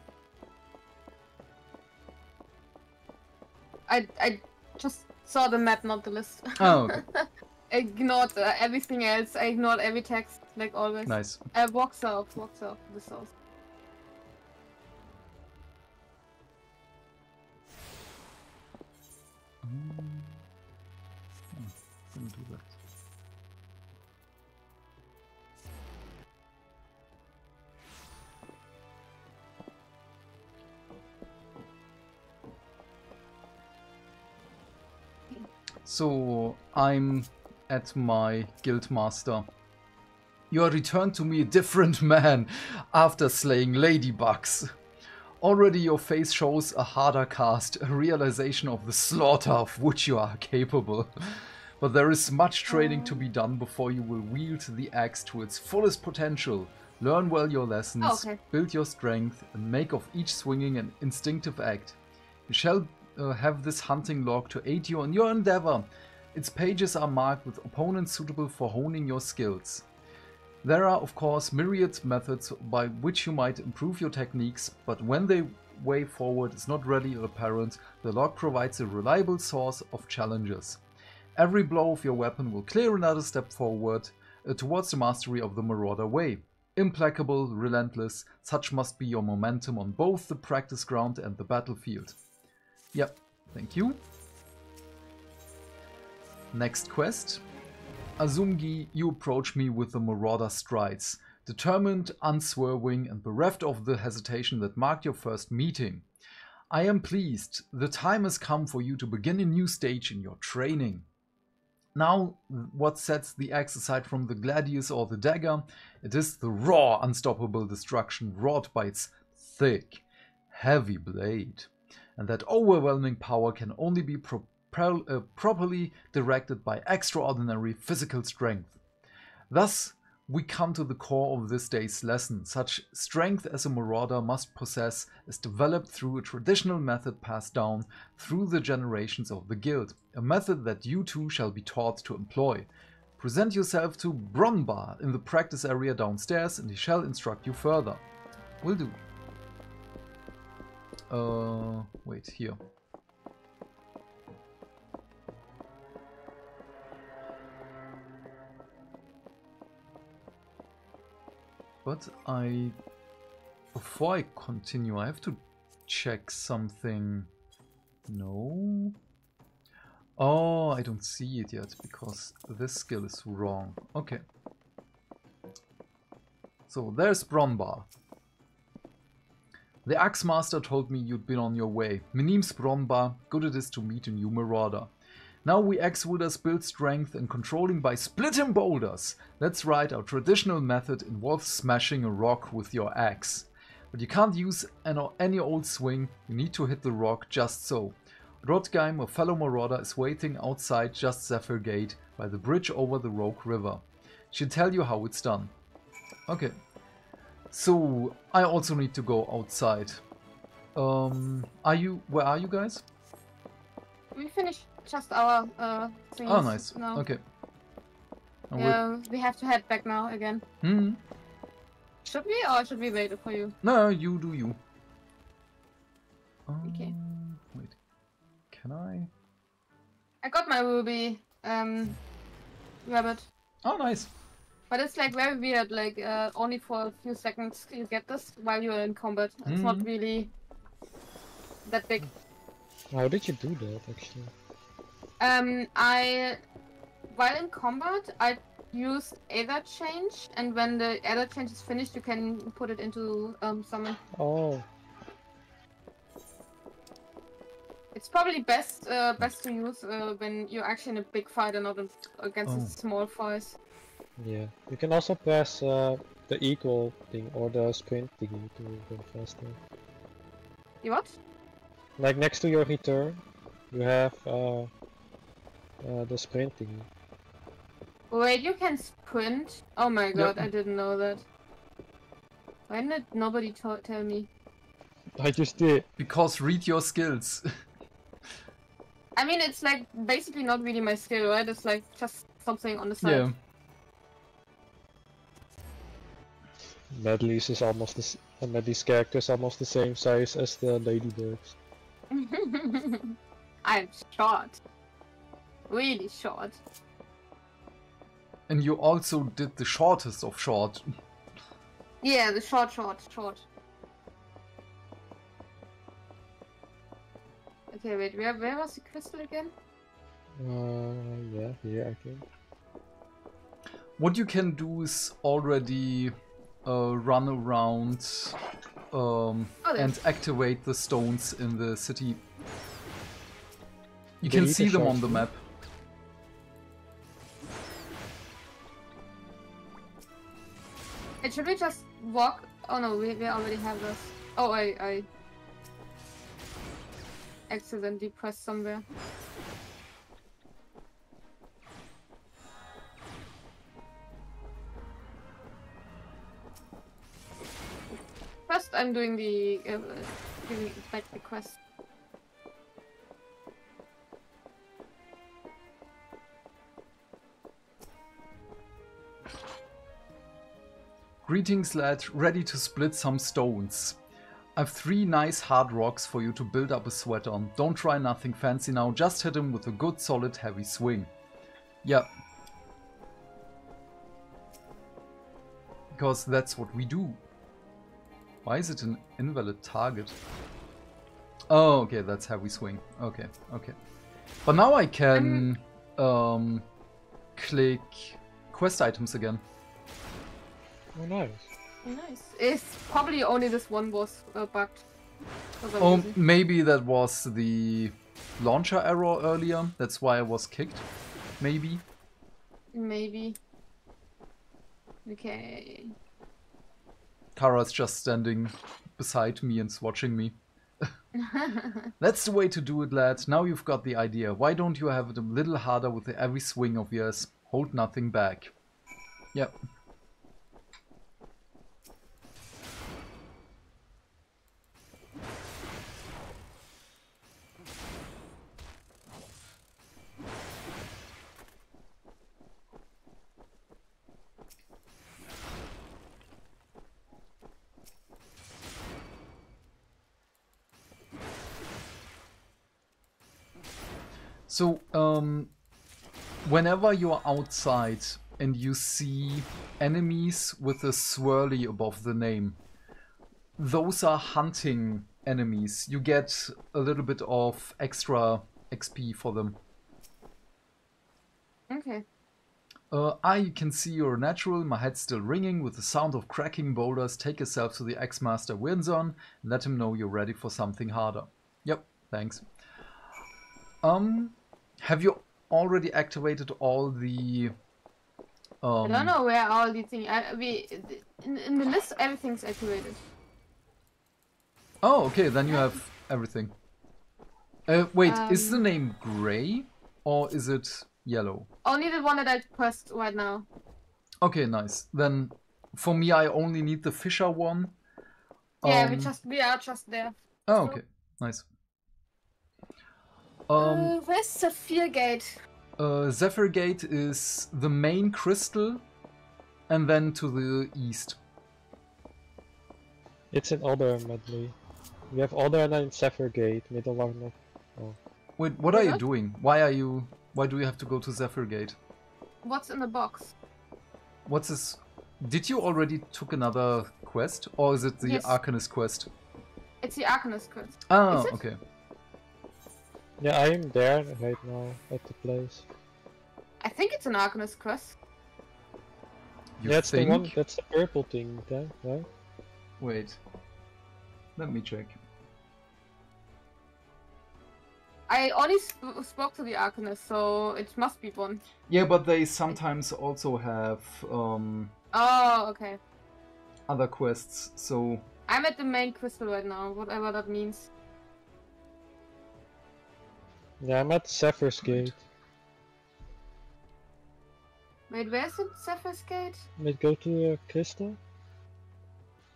I I just saw the map, not the list.
Oh, okay.
Ignored uh, everything else. I ignored every text, like always.
nice.
Uh, walk south, walk south, the.
Um, hmm, do that. So I'm at my guild master. You are returned to me a different man after slaying ladybugs. Already your face shows a harder cast, a realization of the slaughter of which you are capable. But there is much training to be done before you will wield the axe to its fullest potential. Learn well your lessons,
Okay.
build your strength, and make of each swinging an instinctive act. You shall uh, have this hunting log to aid you in your endeavor. Its pages are marked with opponents suitable for honing your skills. There are, of course, myriad methods by which you might improve your techniques, but when the way forward is not readily apparent, the log provides a reliable source of challenges. Every blow of your weapon will clear another step forward uh, towards the mastery of the Marauder way. Implacable, relentless, such must be your momentum on both the practice ground and the battlefield. Yep, thank you. Next quest. Azumgi, you approach me with the Marauder strides, determined, unswerving, and bereft of the hesitation that marked your first meeting. I am pleased. The time has come for you to begin a new stage in your training. Now, what sets the axe aside from the gladius or the dagger? It is the raw, unstoppable destruction wrought by its thick, heavy blade. And that overwhelming power can only be pro- uh, properly directed by extraordinary physical strength. Thus, we come to the core of this day's lesson. Such strength as a marauder must possess is developed through a traditional method passed down through the generations of the guild, a method that you too shall be taught to employ. Present yourself to Bronbar in the practice area downstairs and he shall instruct you further. Will do. Uh, wait, here. But I... Before I continue, I have to check something. No? Oh, I don't see it yet because this skill is wrong. Okay. So there's Bronbar. The Axe Master told me you'd been on your way. My name's good it is to meet a new marauder. Now we axe wielders build strength and controlling by splitting boulders. That's right, our traditional method involves smashing a rock with your axe. But you can't use an, any old swing, you need to hit the rock just so. Rodgheim, a fellow marauder, is waiting outside just Zephyr Gate by the bridge over the Rogue River. She'll tell you how it's done. Okay. So, I also need to go outside. Um, are you, where are you guys?
We finished just our uh, things.
Oh, nice.
now.
Okay. And we're-
Yeah, we have to head back now again.
Hmm.
Should we or should we wait for you?
No, you do you.
Okay.
Um, Wait. Can I?
I got my ruby um rabbit.
Oh, nice.
But it's like very weird, like uh, only for a few seconds you get this while you're in combat. It's not
Mhm.
really that big.
How did you do that actually?
Um, I while in combat I used Aethercharge, and when the Aethercharge is finished, you can put it into um summon.
Oh,
It's probably best uh, best to use uh, when you're actually in a big fight and not against
Oh.
a small fight.
yeah. You can also press uh, the equal thing or the sprint thingy to go faster.
You what?
Like next to your return, you have uh, uh, the sprinting.
Wait, you can sprint? Oh my god,
Yep.
I didn't know that. Why did nobody to- tell me?
I just did.
Because read your skills.
I mean, it's like basically not really my skill, right? It's like just something on the side.
yeah.
Medley's is almost the s- uh, Medley's character is almost the same size as the ladybirds.
I'm short. Really short.
And you also did the shortest of short.
Yeah, the short, short, short. Okay, wait, where, where was the crystal again?
Uh, yeah, here I think.
What you can do is already uh, run around um,
Oh,
and activate the stones in the city. You
The
can
ether
see them on the
too.
map.
And should we just walk? Oh no, we, we already have this. Oh, I, I accidentally pressed somewhere. First, I'm doing the uh, giving back the quest.
Greetings, lad. Ready to split some stones. I've three nice hard rocks for you to build up a sweat on. Don't try nothing fancy now, just hit him with a good solid heavy swing. Yeah. because that's what we do. Why is it an invalid target? Oh, okay, that's heavy swing. Okay, okay. But now I can um, click quest items again.
Oh, nice.
Nice. It's probably only this one was uh, bugged.
Oh,
reason.
maybe that was the launcher error earlier. That's why I was kicked. Maybe.
Maybe. Okay.
Kara's just standing beside me and watching me. That's the way to do it, lad. Now you've got the idea. Why don't you have it a little harder with every swing of yours? Hold nothing back. Yep. So, um, whenever you're outside and you see enemies with a swirly above the name, those are hunting enemies. You get a little bit of extra XP for them.
okay.
Uh, I can see you're natural, my head's still ringing with the sound of cracking boulders. Take yourself to the Axe-Master Wyrnzoen, let him know you're ready for something harder. Yep, thanks. Um, have you already activated all the... Um,
I don't know where all the things. I, we in, in the list everything's activated.
Oh, okay, then you have everything. Uh, wait, is the
Um,
name Gray or is it yellow?
Only the one that I pressed right now.
Okay, nice. Then for me, I only need the Fisher one.
Yeah, we
Um,
just we are just there.
Oh, okay, nice. Um,
uh, where's Sapphire Gate?
uh, Zephyr Gate is the main crystal, and then to the east.
It's in Alder, Medley. We have Alder and then Zephyr Gate, middle one of
Wait, what are you doing? Why are you? Why do you have to go to Zephyr Gate?
What's in the box?
What's this? Did you already took another quest, or is it the
Yes.
Arcanist quest?
It's the Arcanist quest.
Ah,
Is it?
okay.
Yeah, I am there right now at the place.
I think it's an Arcanist quest.
You
that's
think?
the one. That's the purple thing, then, right?
Wait. Let me check.
I only sp- spoke to the Arcanist, so it must be one.
Yeah, but they sometimes also have um,
Oh, okay.
other quests. So
I'm at the main crystal right now, whatever that means.
Yeah, I'm at Zephyr's Gate.
Wait, where's the Zephyr's Gate?
Let's go to uh, Crystal.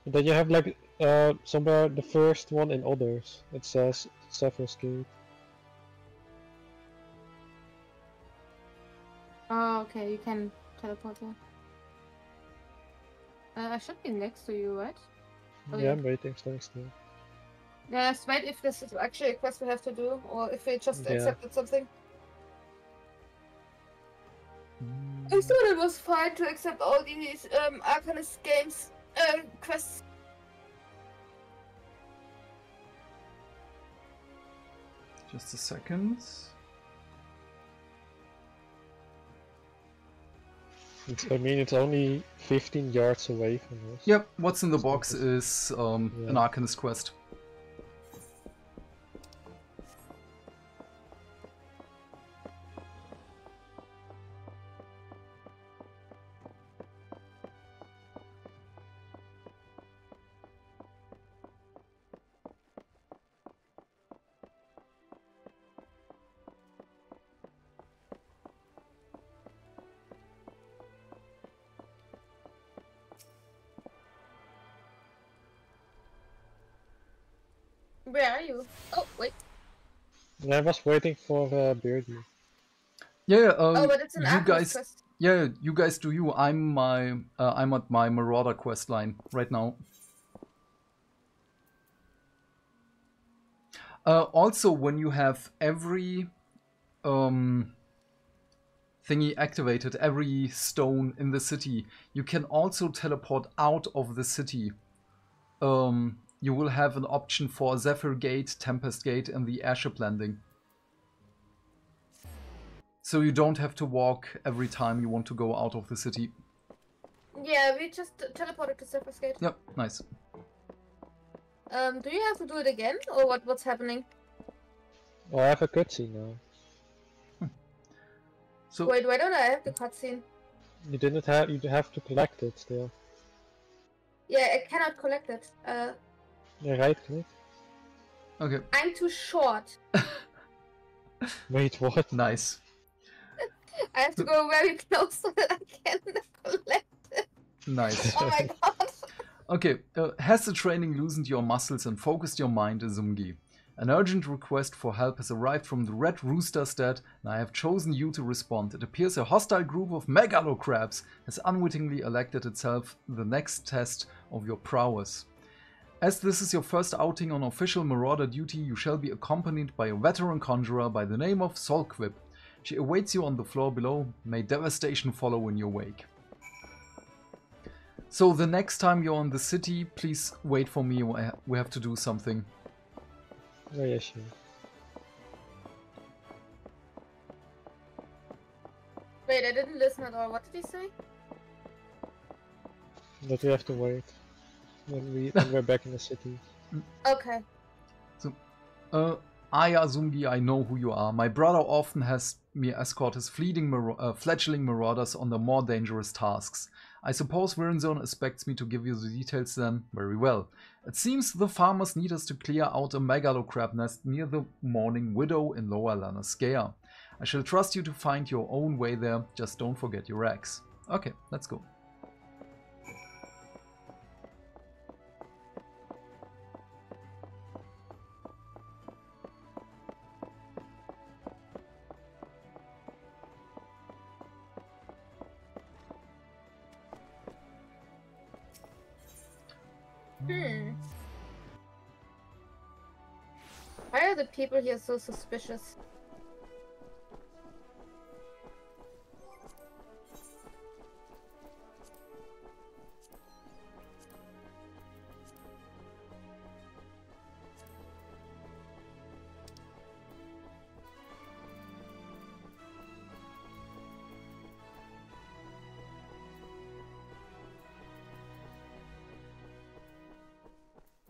And then you have like uh somewhere the first one in others. It says Zephyr's Gate.
Oh, okay, you can teleport there. Uh, I should be next to you, right? Oh,
yeah,
yeah.
I'm waiting standing still.
Yeah, let's wait if this is actually a quest we have to do, or if we just
Yeah.
accepted something. I thought it was fine to accept all these um, Arcanist games uh, quests.
just a second.
It's, I mean, it's only 15 yards away from us.
Yep. What's in the box is um, an
Yeah.
Arcanist quest.
I was waiting for uh, Beardy.
Yeah. yeah, Um,
oh, but it's an
you guys.
quest.
Yeah, you guys do you. I'm my. Uh, I'm at my Marauder quest line right now. Uh, also, when you have every um, thingy activated, every stone in the city, you can also teleport out of the city. Um, you will have an option for Zephyr Gate, Tempest Gate, and the Airship Landing. So you don't have to walk every time you want to go out of the city.
Yeah, we just teleported to Surface Gate.
Yep, nice.
Um, do you have to do it again, or what? What's happening?
Oh, I have a cutscene now.
So
Wait, why don't I have the cutscene?
You didn't have. You have to collect it still.
Yeah, I cannot collect it. Uh,
Yeah, right click.
okay,
I'm too short.
Wait, what?
nice.
I have to go very close so that I can collect it.
Nice.
Oh my god.
Okay, uh, has the training loosened your muscles and focused your mind, Azumgi? An urgent request for help has arrived from the Red Rooster Stead, and I have chosen you to respond. It appears a hostile group of megalocrabs has unwittingly elected itself the next test of your prowess. As this is your first outing on official Marauder duty, you shall be accompanied by a veteran conjurer by the name of Solquip. She awaits you on the floor below. May devastation follow in your wake. So the next time you're in the city, please wait for me. We We have to do something.
Oh yeah, sure.
Wait, I didn't listen at all. What did he say?
That we have to wait when we when we're back in the city.
Okay.
So, uh, Aya Zumbi, I know who you are. My brother often has me escort his fleeting mar- uh, fledgling marauders on the more dangerous tasks. I suppose Wyrnzoen expects me to give you the details then. Very well. It seems the farmers need us to clear out a megalocrab nest near the Mourning Widow in Lower La Noscea. I shall trust you to find your own way there, just don't forget your axe. Okay, let's go.
Here so suspicious?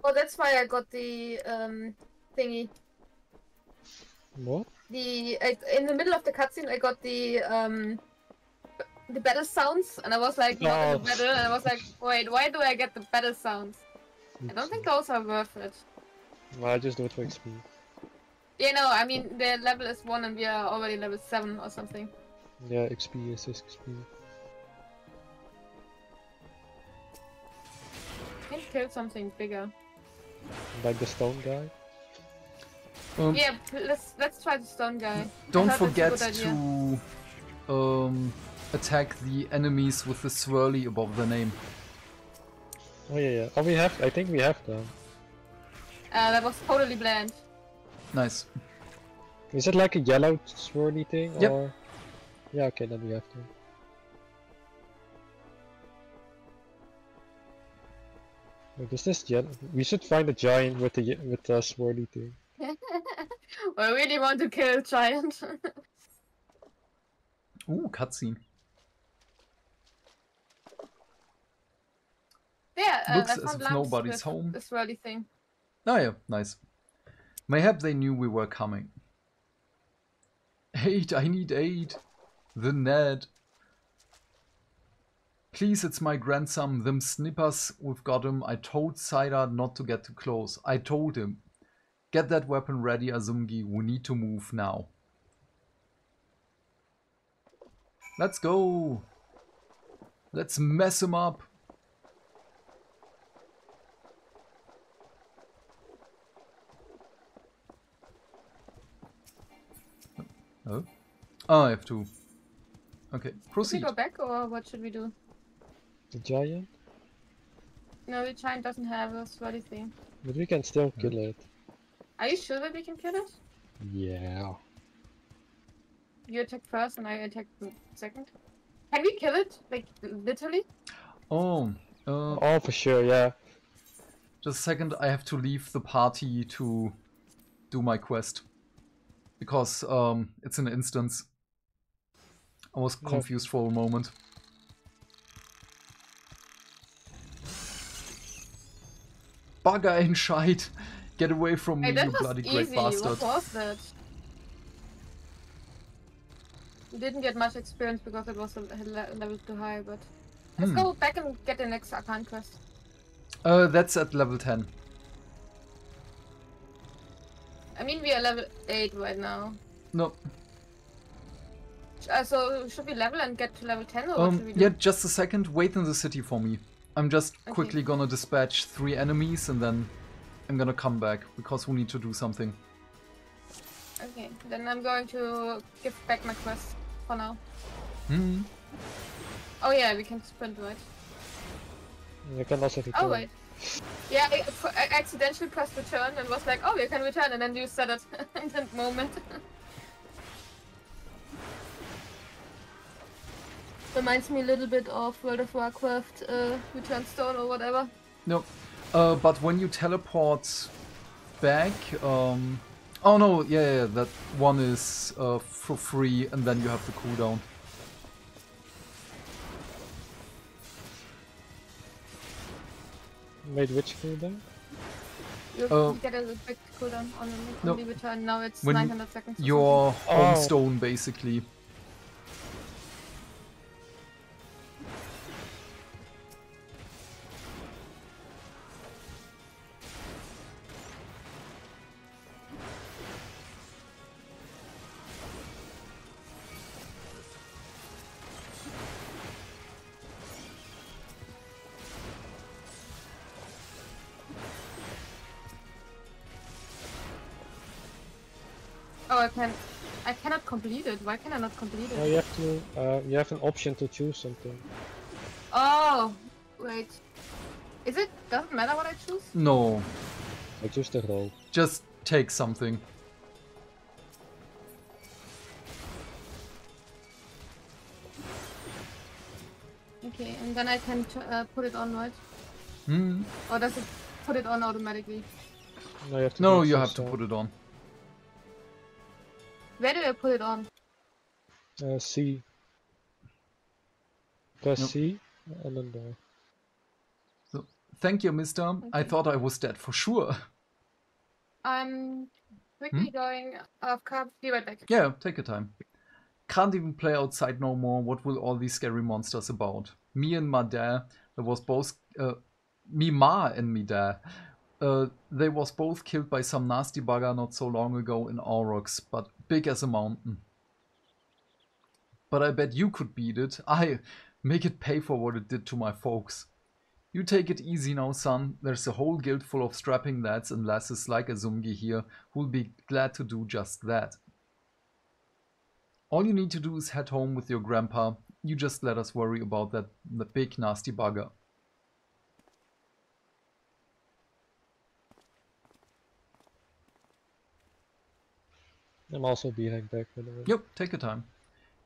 Oh, that's why I got the um thingy.
What?
The I, in the middle of the cutscene, I got the um the battle sounds, and I was like, not in
Oh.
the battle, and I was like, wait, why do I get the battle sounds? I don't think those are worth it.
Well, I just do it for XP.
You know, I mean, the level is one, and we are already level seven or something.
Yeah, XP is XP.
Can kill something bigger.
Like the stone guy.
Um,
Yeah, let's let's try the stone guy.
Don't
thought that's a
forget
good idea.
to um, attack the enemies with the swirly above the name.
Oh yeah, yeah. Oh, we have. I think we have them.
Uh, that was totally bland.
Nice.
Is it like a yellow swirly thing?
Yep.
Or... Yeah, okay, then we have to. Wait, is this yellow? We should find a giant with the with the swirly thing.
I really want to kill a giant.
Ooh, cutscene.
yeah, uh,
Looks as if nobody's home.
This swirly thing.
Oh yeah, nice. Mayhap they knew we were coming. Aid, I need aid. The Ned. Please, it's my grandson, them snippers, we've got him. I told Cider not to get too close. I told him. Get that weapon ready, Azumgi. We need to move now. Let's go. Let's mess him up. Oh. Oh, I have to. Okay, proceed.
Should we go back or what should we do?
The giant?
No, the giant doesn't have a swirly thing.
But we can still kill it.
Are you sure that we can kill it?
Yeah.
you attack first and I attack second. Can we kill it? Like literally?
Oh, uh,
Oh, for sure, yeah.
just a second. I have to leave the party to do my quest because um, it's an instance. I was
Yeah.
confused for a moment. Bugger and shite! Get away from
Hey,
me,
that
you
was
bloody great
easy.
bastard!
What was that? We didn't get much experience because it was a level too high, but let's
Hmm.
go back and get the next Arcane quest.
Uh, that's at level 10.
I mean, we are level 8 right now.
No,
Uh, so, should we level and get to level 10 or
um, yeah, just a second. Wait in the city for me. I'm just
Okay.
quickly gonna dispatch three enemies and then I'm gonna come back because we need to do something.
Okay, then I'm going to give back my quest for now.
Hmm.
Oh yeah, we can sprint, right?
You can also return.
Oh wait. Yeah, I, I accidentally pressed return and was like, oh, you can return, and then you said it in that moment. Reminds me a little bit of World of Warcraft, uh, Return Stone or whatever.
No. Uh, but when you teleport back, um. Oh no, yeah, yeah, that one is uh, for free and then you have the cooldown.
Wait, which cooldown?
You,
Uh,
get a big cooldown on, on
no.
the return. Now it's
When
900 seconds.
Your home
Oh.
stone, basically.
Why can I not complete
No,
it?
you have to. Uh, you have an option to choose something.
Oh, wait. Is it? Doesn't matter what I choose.
No,
I choose the roll.
just take something.
Okay, and then I can t- uh, put it on, right?
Hmm.
Or does it put it on automatically?
No, you have to.
No, you have to put it on.
Where do I put it on?
Uh, C. Press
Nope.
C, and then die.
So, thank you, mister. I
Okay.
thought I was dead for sure.
I'm quickly
Hmm?
going off card. Be right back.
yeah, take your time. Can't even play outside no more. What will all these scary monsters about? Me and my dad, there was both, uh, me ma and me dad. Uh, they was both killed by some nasty bugger not so long ago in Aurochs, but big as a mountain. But I bet you could beat it. I make it pay for what it did to my folks. You take it easy now, son. There's a whole guild full of strapping lads and lasses like Azumgi here who'll be glad to do just that. All you need to do is head home with your grandpa. You just let us worry about that the big nasty bugger.
I'm also be right back, by the way.
Yep, take your time.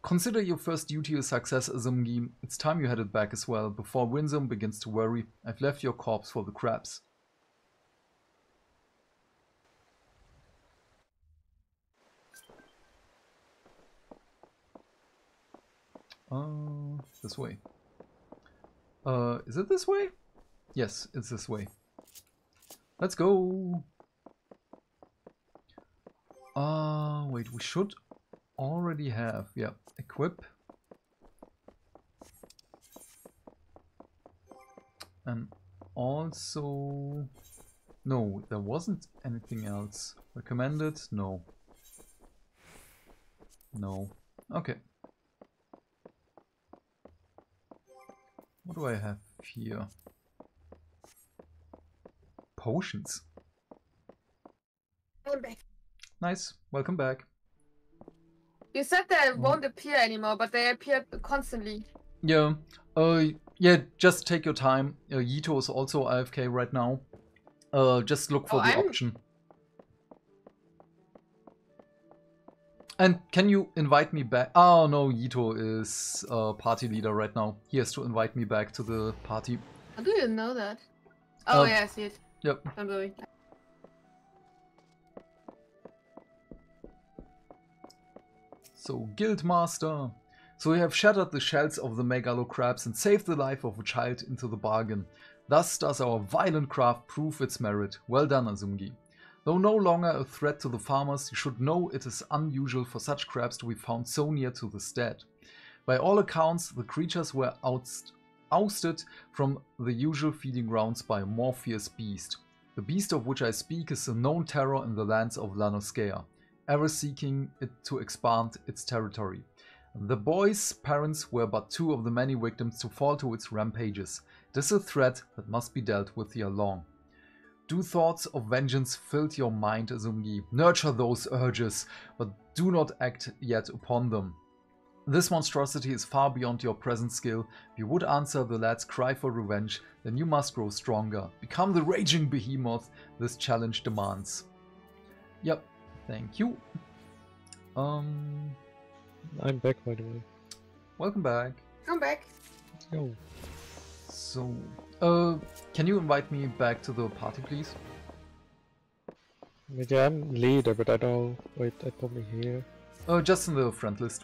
Consider your first duty a success, Azumgi. It's time you headed back as well, before Wyrnzoen begins to worry. I've left your corpse for the crabs. Uh, this way. Uh, is it this way? Yes, it's this way. Let's go! Uh, wait, we should already have, yeah, equip. And also, no, there wasn't anything else. Recommended? No. No. Okay. What do I have here? Potions.
I'm back.
Nice. Welcome back.
You said they won't appear anymore, but they appear constantly.
Yeah. Uh, yeah. Just take your time. Uh, Yito is also AFK right now. Uh, just look for
Oh,
the
I'm-
option. And can you invite me back? Oh no, Yito is uh, party leader right now. He has to invite me back to the party.
How do you know that? Oh
Um,
yeah, I see it.
Yep.
Don't worry.
So, Guildmaster. So we have shattered the shells of the megalo crabs and saved the life of a child into the bargain. Thus does our violent craft prove its merit. Well done, Azumgi. Though no longer a threat to the farmers, you should know it is unusual for such crabs to be found so near to the stead. By all accounts, the creatures were oust- ousted from the usual feeding grounds by a more fierce beast. The beast of which I speak is a known terror in the lands of La Noscea, ever seeking it to expand its territory. The boy's parents were but two of the many victims to fall to its rampages. It is a threat that must be dealt with ere long. Do thoughts of vengeance fill your mind, Azumgi? Nurture those urges, but do not act yet upon them. This monstrosity is far beyond your present skill. If you would answer the lad's cry for revenge, then you must grow stronger. Become the raging behemoth this challenge demands. Yep, thank you. Um,
I'm back, by the way.
welcome back.
Come back.
Let's go.
So, uh, can you invite me back to the party, please?
But yeah, I'm leader, but I don't. Wait, I probably here.
Uh, just in the friend list.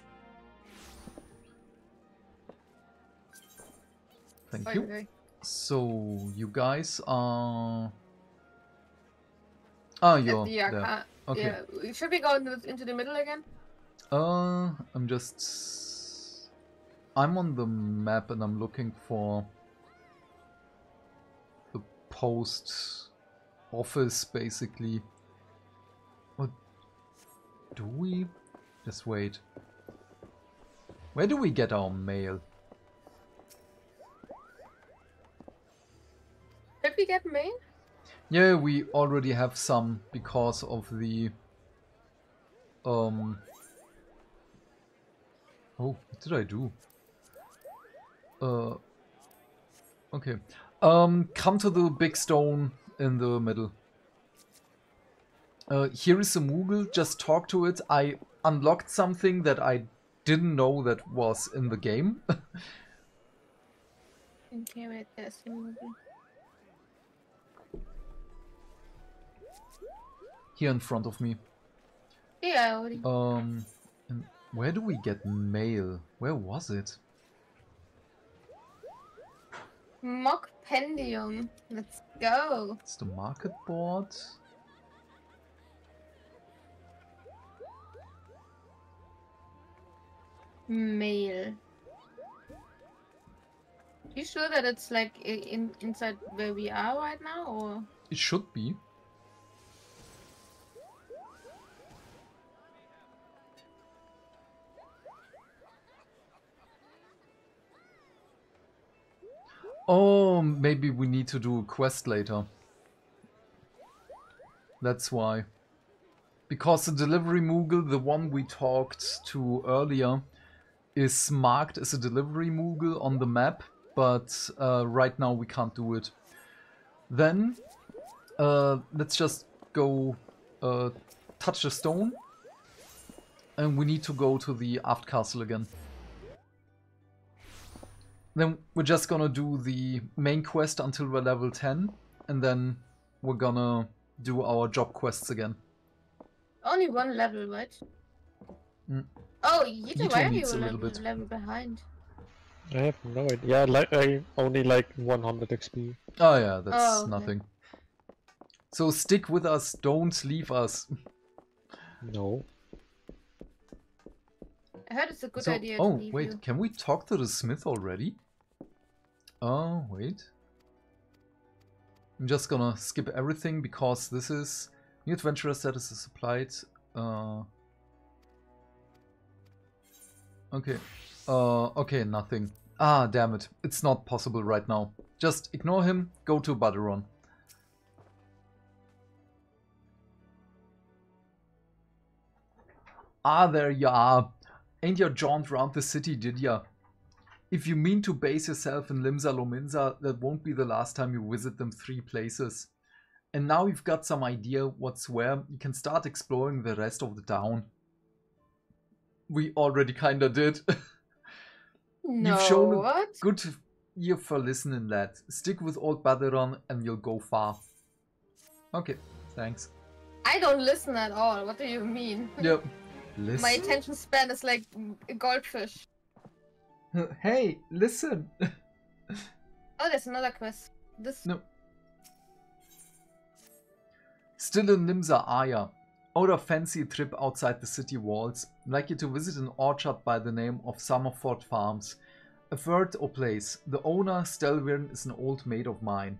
Thank
Fine,
you.
okay.
So, you guys are. Ah,
At
you're
the
there. Okay.
Yeah. Should we go into the, into the middle again?
Uh, I'm just. I'm on the map and I'm looking for the post office, basically. What do we? Just wait. Where do we get our mail?
Did we get mail?
Yeah, we already have some because of the um Oh, what did I do? Uh Okay. Um come to the big stone in the middle. Uh here is a Moogle, just talk to it. I unlocked something that I didn't know that was in the game.
Okay, wait, a movie.
Here in front of me.
Yeah, already.
Um, and where do we get mail? Where was it?
Mock Pendium. Let's go.
It's the market board.
Mail. You sure that it's like in inside where we are right now, or
It should be. Oh, maybe we need to do a quest later. That's why. Because the delivery Moogle, the one we talked to earlier, is marked as a delivery Moogle on the map, but uh, right now we can't do it. Then, uh, let's just go uh, touch the stone. And we need to go to the Aftcastle again. Then we're just gonna do the main quest until we're level 10. And then we're gonna do our job quests again.
only one level, right?
Mm.
Oh, Yito,
Yito
why are
needs
you
a little
level,
bit.
level behind?
I have no idea. Yeah, like I only like 100 XP.
Oh yeah, that's
Oh, okay.
nothing. So stick with us, don't leave us.
No.
I heard it's a good
So-
idea to
oh, wait,
you.
can we talk to the smith already? Oh, wait. I'm just gonna skip everything because this is new adventurer status is supplied. Uh, okay. Uh, okay, nothing. Ah, damn it. It's not possible right now. Just ignore him, go to Baderon. Ah, there you are. Ain't ya jaunt round the city, did ya? If you mean to base yourself in Limsa Lominsa, that won't be the last time you visit them three places. And now you've got some idea what's where, you can start exploring the rest of the town. we already kinda did.
No,
shown it-
what?
Good year for listening, lad. Stick with old Baderon and you'll go far. Okay, thanks.
I don't listen at all. What do you mean?
Yep. Listen.
My attention span is like a goldfish.
hey, listen.
Oh, there's another quest. This.
No. Still in Nimza Aya. A fancy trip outside the city walls. Like you to visit an orchard by the name of Summerford Farms. A third or place. The owner, Staelwyrn, is an old mate of mine.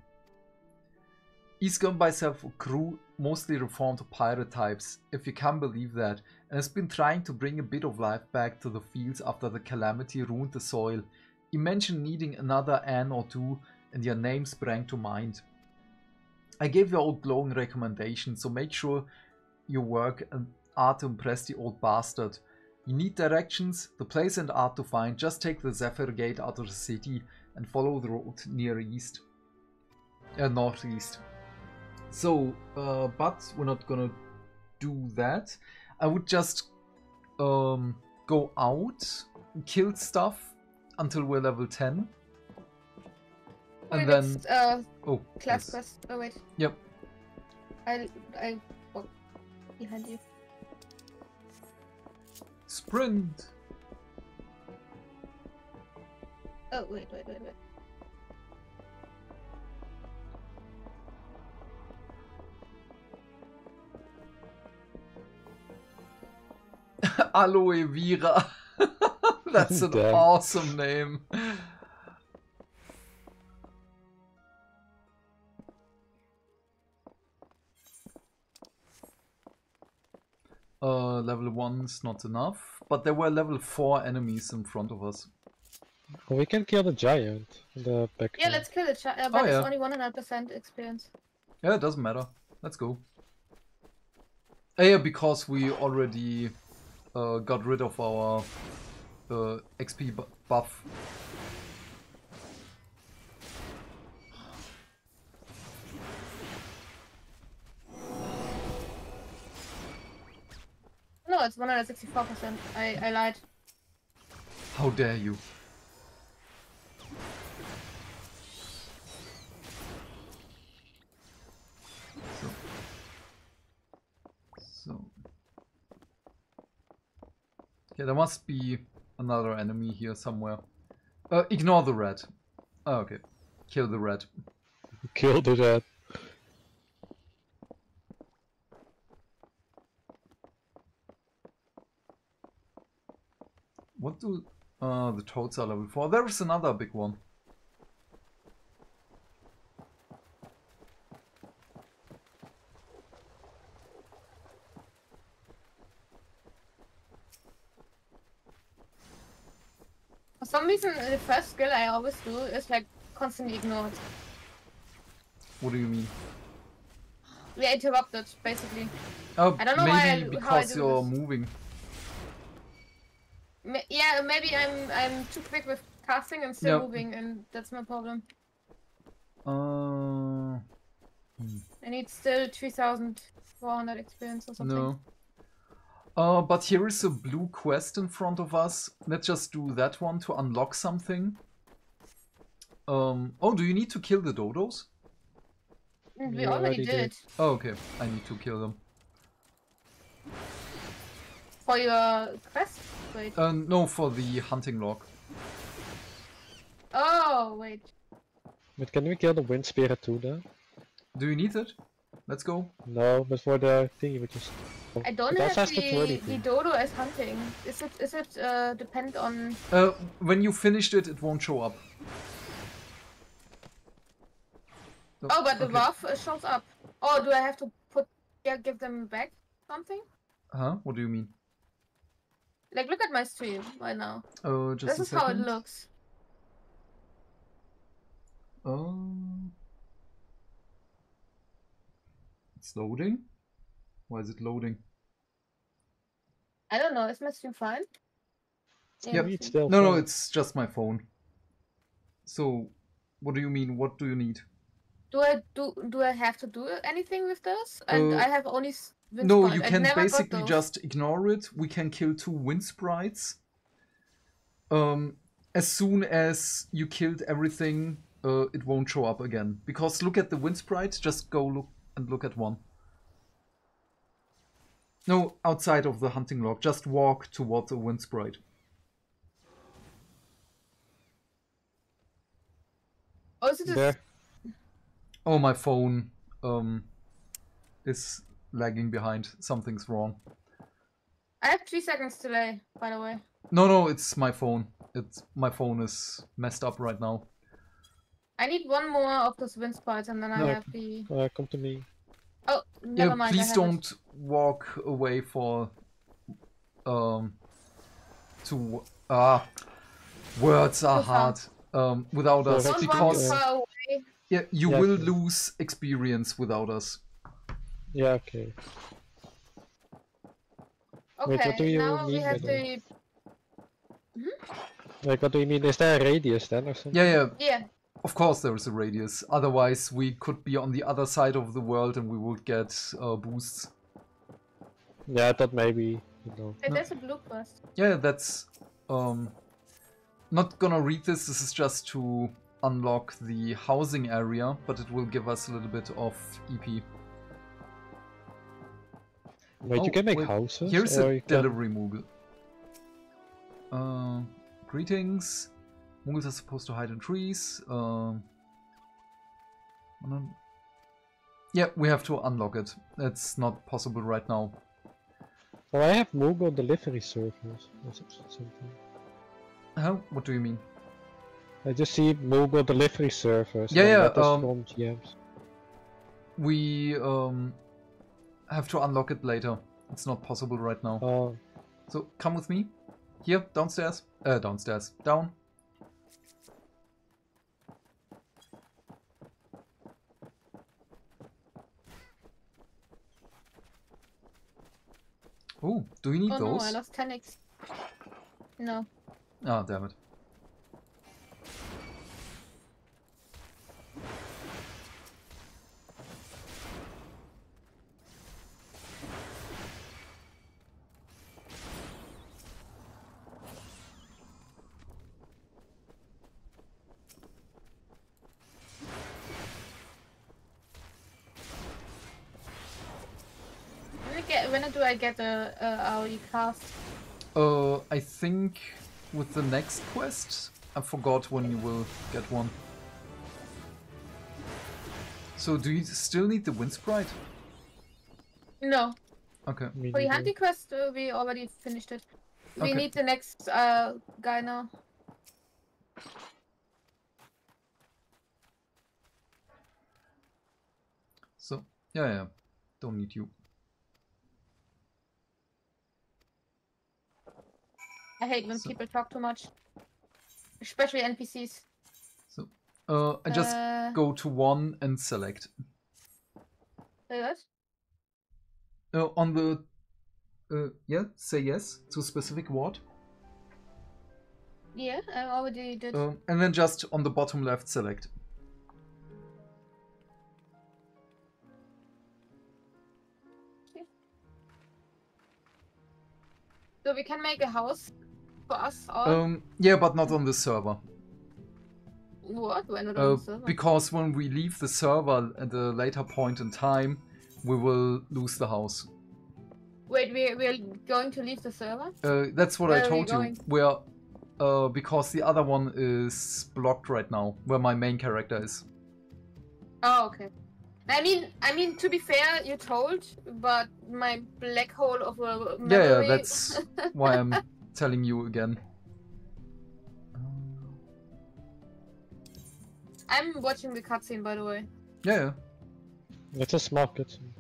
He's got by himself a crew, mostly reformed pirate types, if you can believe that, and has been trying to bring a bit of life back to the fields after the calamity ruined the soil. Mentioned needing another Anne or two, and your name sprang to mind. I gave you all glowing recommendations, so make sure you work and art to impress the old bastard. You need directions, the place and art to find, just take the Zephyr Gate out of the city and follow the road near east. Uh, northeast. So, uh, but we're not gonna do that. I would just um, go out, kill stuff until we're level 10.
Wait,
And then,
uh,
oh,
class
yes.
quest. Oh wait,
Yep.
I I walk behind you.
Sprint.
Oh wait, wait, wait, wait.
Aloe Vera. That's an
Damn.
awesome name. Uh, level 1's not enough, but there were level 4 enemies in front of us.
Well, we can kill the giant in the back.
Yeah,
there.
let's kill the child. Uh, but
Oh,
it's
yeah.
only 100% experience.
Yeah, it doesn't matter. Let's go. Uh, yeah, because we already uh, got rid of our uh, XP bu- buff.
No, it's 164%. I, I lied.
How dare you? So. So. Yeah, there must be another enemy here somewhere. Uh, ignore the red. Oh, okay. Kill the red.
Kill the red.
What do... Uh, the toads are level 4. There is another big one.
Some reason, the first skill I always do is like constantly ignored.
What do you mean?
Yeah, interrupted, basically.
Oh,
I don't know why
maybe
I- how I
because
do
you're
this.
moving.
Ma- Yeah, maybe I'm I'm too quick with casting and still
Yeah.
moving, and that's my problem.
Uh,
I need still 3,400 experience or something.
no. Uh, but here is a blue quest in front of us. Let's just do that one to unlock something. Um, oh, do you need to kill the dodos?
Mm, We
We
already,
already
did.
did.
Oh, okay. I need to kill them.
For your quest? Wait.
Uh, no, for the hunting log.
Oh, wait.
But can we kill the wind spirit too then?
Do you need it? Let's go.
No, but for the thingy we just.
I don't
It also
have
the
the,
thing.
dodo is hunting. Is it is it uh, depend on?
Uh, when you finished it, it won't show up. So-
Oh, but the
okay.
buff uh, shows up. Oh, do I have to put yeah give them back something?
Huh? What do you mean?
Like look at my stream right now.
Oh, just
this
a
is how it
second.
looks.
Um, it's loading. Why is it loading?
I don't know. Is my stream fine? Yeah,
Yep.
my
It's still.
No, no, it's just my phone. So, what do you mean? What do you need?
Do I do do I have to do anything with this? And
Uh,
I have only wind
No,
sprite.
you can basically just ignore it. We can kill two wind sprites. Um, as soon as you killed everything, uh, it won't show up again. Because look at the wind sprite. Just go look and look at one. No, outside of the hunting log. Just walk towards the wind sprite.
Oh, is it
There.
Oh, my phone um is lagging behind. Something's wrong.
I have three seconds delay, by the way.
No, no, it's my phone. It's my phone is messed up right now.
I need one more of those wind sprites and then I
No.
have the
Uh, come to me.
Oh never
yeah,
mind. I
please don't walk away for um to ah words are hard um without us
Don't
because
too far away.
yeah you
Yeah,
will
okay.
lose experience without us.
Yeah, okay.
Okay,
Wait, what do you
now we
mean
have
by
the
Like, what do you mean? Is there a radius then or something?
Yeah, yeah.
yeah.
Of course there is a radius. Otherwise we could be on the other side of the world and we would get uh, boosts.
Yeah, I thought maybe, you know.
Hey, there's a blue quest.
Yeah, that's um not gonna read this. This is just to unlock the housing area, but it will give us a little bit of EP.
Wait,
Oh,
you can make
wait,
houses?
Here's a
you can-
delivery Moogle. Uh, greetings. Moogles are supposed to hide in trees. Um, un- yeah, we have to unlock it. It's not possible right now.
Well, I have Moogle delivery servers or something.
Huh? What do you mean?
I just see Moogle delivery servers.
Yeah, yeah, um. We um, have to unlock it later. It's not possible right now.
Oh,
So come with me. Here, downstairs. Uh, downstairs. Down. Oh, do we need
Oh no, I lost 10x. No.
Oh, damn it.
I get a, a AOE cast?
Uh, I think with the next quest, I forgot when you will get one. So do you still need the wind sprite?
No.
Okay.
me
For the
neither.
quest, uh, we already finished it. We
Okay.
need the next uh, guy now.
So yeah, yeah. Don't need you.
I hate when
So-
people talk too much. Especially NPCs.
So uh, I just
uh,
go to one and select.
say that?
Uh, on the uh, yeah, say yes to specific word,
Yeah, I already did.
um, and then just on the bottom left select.
So we can make a house for us.
Um, yeah, but not on the server.
what? Why not
Uh,
on the server?
because when we leave the server at a later point in time, we will lose the house.
Wait, we we're going to leave the server?
Uh, that's what
Where
I
are we
told you. We're uh, because the other one is blocked right now, where my main character is.
Oh, okay. I mean, I mean to be fair, you told, but my black hole of a memory.
Yeah, yeah, that's why I'm telling you again.
I'm watching the cutscene, by the way.
Yeah, yeah.
It's a small cutscene.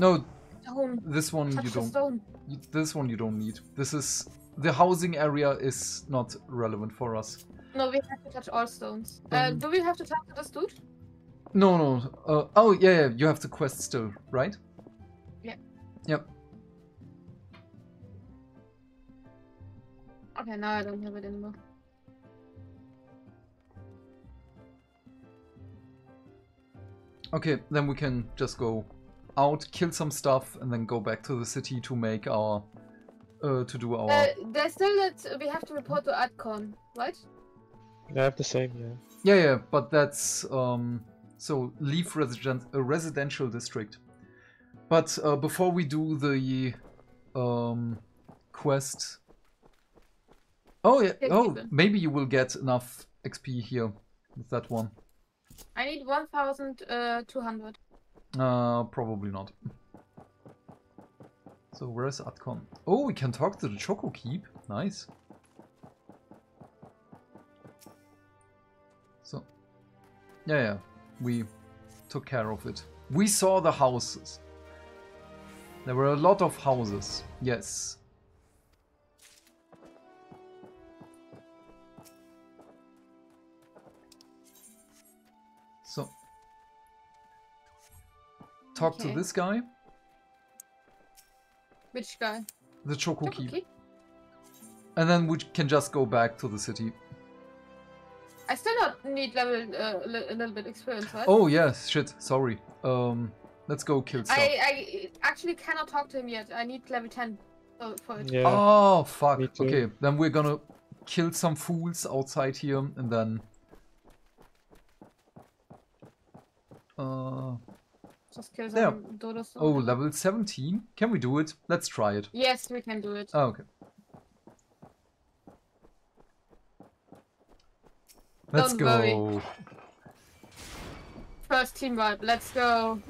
No,
Stone.
this one
Touch
you don't. you- This one you don't need. This is the housing area is not relevant for us.
No, we have to touch all stones. uh,
Um,
do we have to talk to this dude?
No, no. Uh, oh, yeah, yeah, you have the quest still, right?
Yeah.
Yep.
Okay, now I don't have it anymore.
Okay, then we can just go out, kill some stuff, and then go back to the city to make our... Uh, to do our...
Uh, there's still that we have to report to ADCON, right?
I have the same, yeah.
Yeah, yeah, but that's... um so leave resident a residential district. But uh, before we do the um quest. Oh yeah. Oh, maybe you will get enough XP here with that one.
I need 1,200.
Uh, probably not. So where's Atcon? Oh, we can talk to the Choco Keep. Nice. So, yeah, yeah, we took care of it. We saw the houses. There were a lot of houses. Yes. So, talk to this guy,
Which guy?
the Choco
Choco
Keep,
Keep?
and then we can just go back to the city.
I still not need level uh, li- a little bit experience, right?
Oh yes, shit. Sorry. Um, let's go kill stuff.
I, I actually cannot talk to him yet. I need level 10 for, for it.
Yeah.
Oh fuck. Okay, then we're gonna kill some fools outside here, and then. Uh
Just kill
There.
some dodos.
oh, level 17. Can we do it? Let's try it.
Yes, we can do it.
Oh, okay. Let's
Don't
go.
worry. First team wipe. Let's go.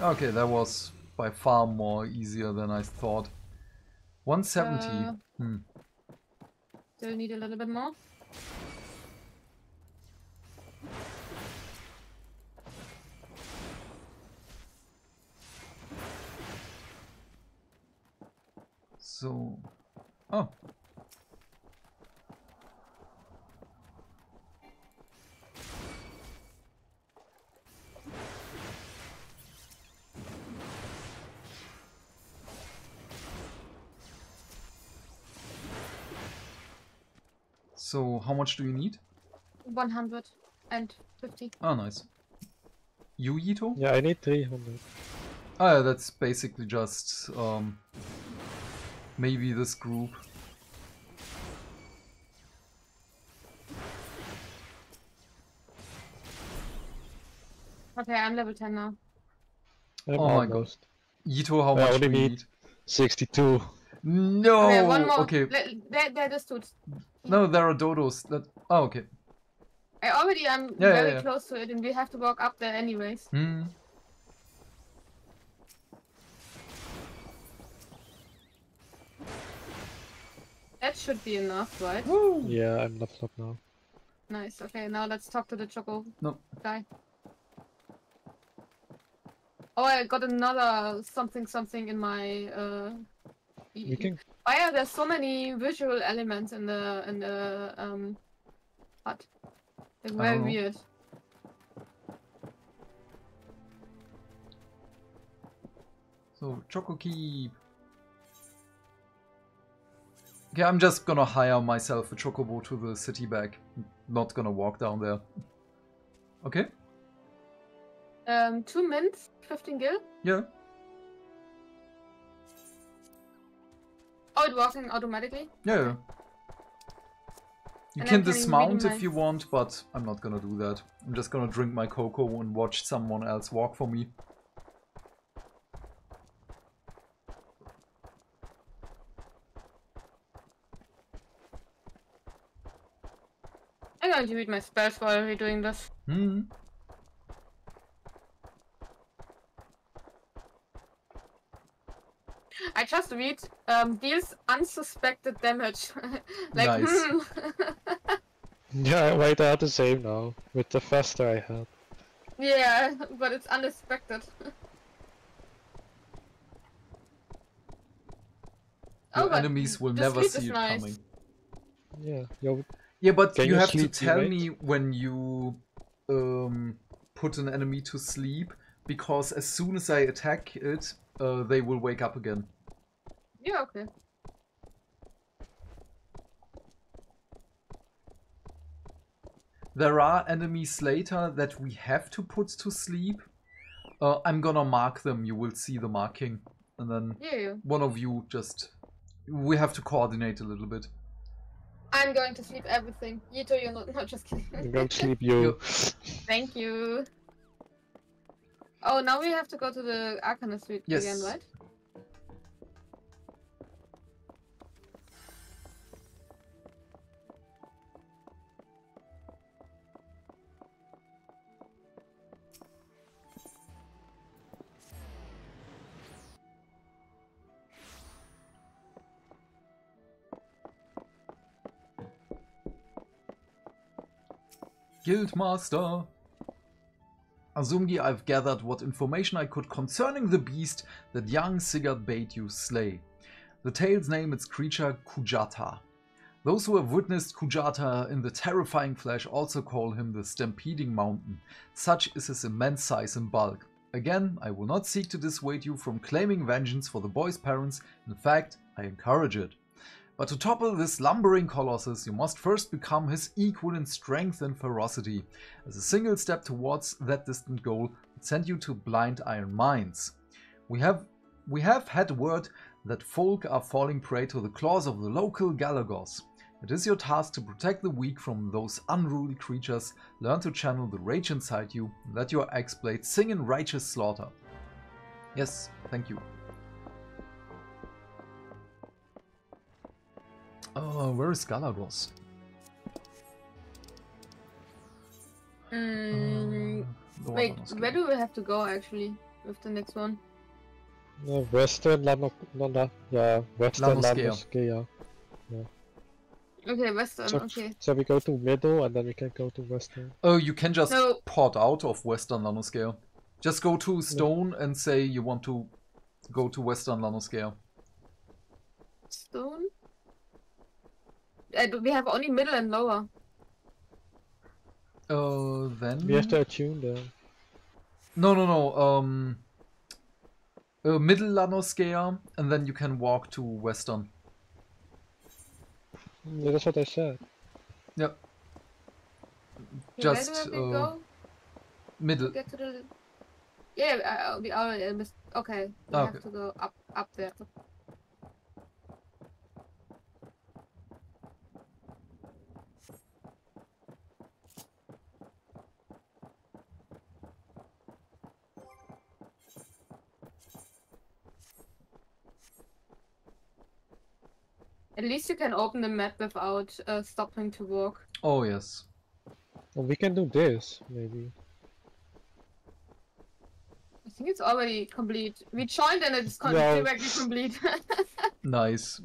Okay, that was by far more easier than I thought. 170.
Uh,
Hmm.
Still need a little bit more.
So. Oh. So, how much do you need?
150.
Oh, nice. You, Yito?
Yeah, I need 300.
Ah, yeah, that's basically just um, maybe this group.
Okay, I'm level 10 now.
I'm
Oh my God.
almost.
Yito, how
I
much do
only
you
need-
need?
62.
No.
okay, one more.
Okay.
There, there, this dude.
No, there are dodos. That. Oh, okay.
I already am
Yeah, yeah,
very
yeah.
close to it, and we have to walk up there anyways.
Hmm.
That should be enough, right?
Woo.
Yeah, I'm leveled up now.
Nice. Okay, now let's talk to the choco
No.
guy. Oh, I got another something something in my. Uh... y-
We can
Why are there so many visual elements in the in the um hut? Like
I
very
don't
weird.
So Choco Keep. Okay, I'm just gonna hire myself a chocobo to the city back. Not gonna walk down there. Okay?
Um, two mints, fifteen gil.
Yeah.
Oh, it's walking automatically.
Yeah. yeah. You
And
can dismount if you want, but I'm not gonna do that. I'm just gonna drink my cocoa and watch someone else walk for me.
I'm going read my spells while we're doing this.
Hmm.
I just read um, deals unsuspected damage. like,
Nice.
hmm.
Yeah, wait, I had the same now. With the faster I had.
yeah, but it's unexpected.
Your
Oh,
enemies will never see
is
it
nice.
coming.
Yeah, yo,
Yeah, but
Can
you
you
have to tell
direct?
me when you um, put an enemy to sleep, because as soon as I attack it, uh, they will wake up again.
Yeah, okay.
There are enemies later that we have to put to sleep. Uh, I'm gonna mark them. You will see the marking, and then
Yeah, yeah.
one of you just. We have to coordinate a little bit.
I'm going to sleep everything. Yito, you're not. No, just kidding.
I'm going to sleep you.
Thank you. Oh, now we have to go to the Arcana Suite
Yes.
again, right?
Guildmaster! Azumgi, I've gathered what information I could concerning the beast that young Sigurd bade you slay. The tales name its creature Kujata. Those who have witnessed Kujata in the terrifying flesh also call him the Stampeding Mountain. Such is his immense size and bulk. Again, I will not seek to dissuade you from claiming vengeance for the boy's parents. In fact, I encourage it. But to topple this lumbering colossus, you must first become his equal in strength and ferocity, as a single step towards that distant goal would send you to blind iron mines. We have we have had word that folk are falling prey to the claws of the local Galagos. It is your task to protect the weak from those unruly creatures, learn to channel the rage inside you, let your axe blade sing in righteous slaughter. Yes, thank you. Uh, where is Galagos?
Mm,
Uh,
wait, where do we have to go actually with the next one?
No, Western Lano... No, no, yeah, Western
La Noscea.
Lanoscea.
Okay, Western.
So,
Okay.
so we go to middle and then we can go to Western.
Oh, you can just
No.
port out of Western La Noscea. Just go to Stone and say you want to go to Western La Noscea.
Stone. Uh, do- we have only middle and lower.
Uh, then.
We have to attune them.
No, no, no. Um, uh, middle La Noscea, and then you can walk to Western.
Yeah, that's what I said.
Yep.
Okay,
Just,
where do we
uh,
go
Middle.
get to the? Yeah, uh, we already uh, missed. Okay, we
Ah,
have
okay.
to go up, up there. At least you can open the map without uh, stopping to walk.
Oh, yes.
Well, we can do this, maybe.
I think it's already complete. We joined and it's con-
Yeah.
directly complete.
Nice.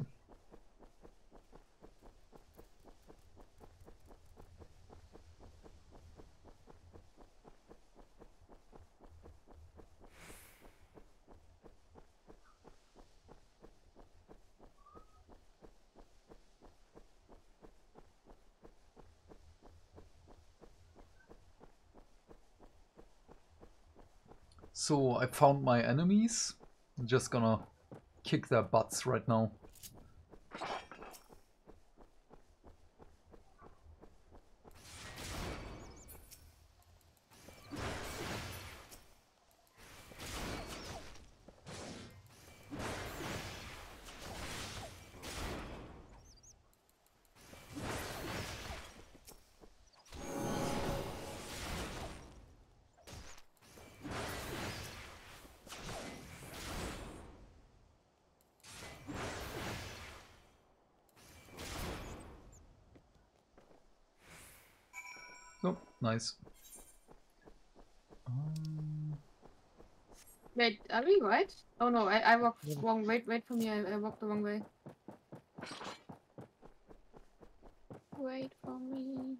So I found my enemies. I'm just gonna kick their butts right now. Nice. Um,
Wait, are we right? Oh no, I, I walked
Yeah.
wrong. Wait, wait for me. I, I walked the wrong way. Wait for me.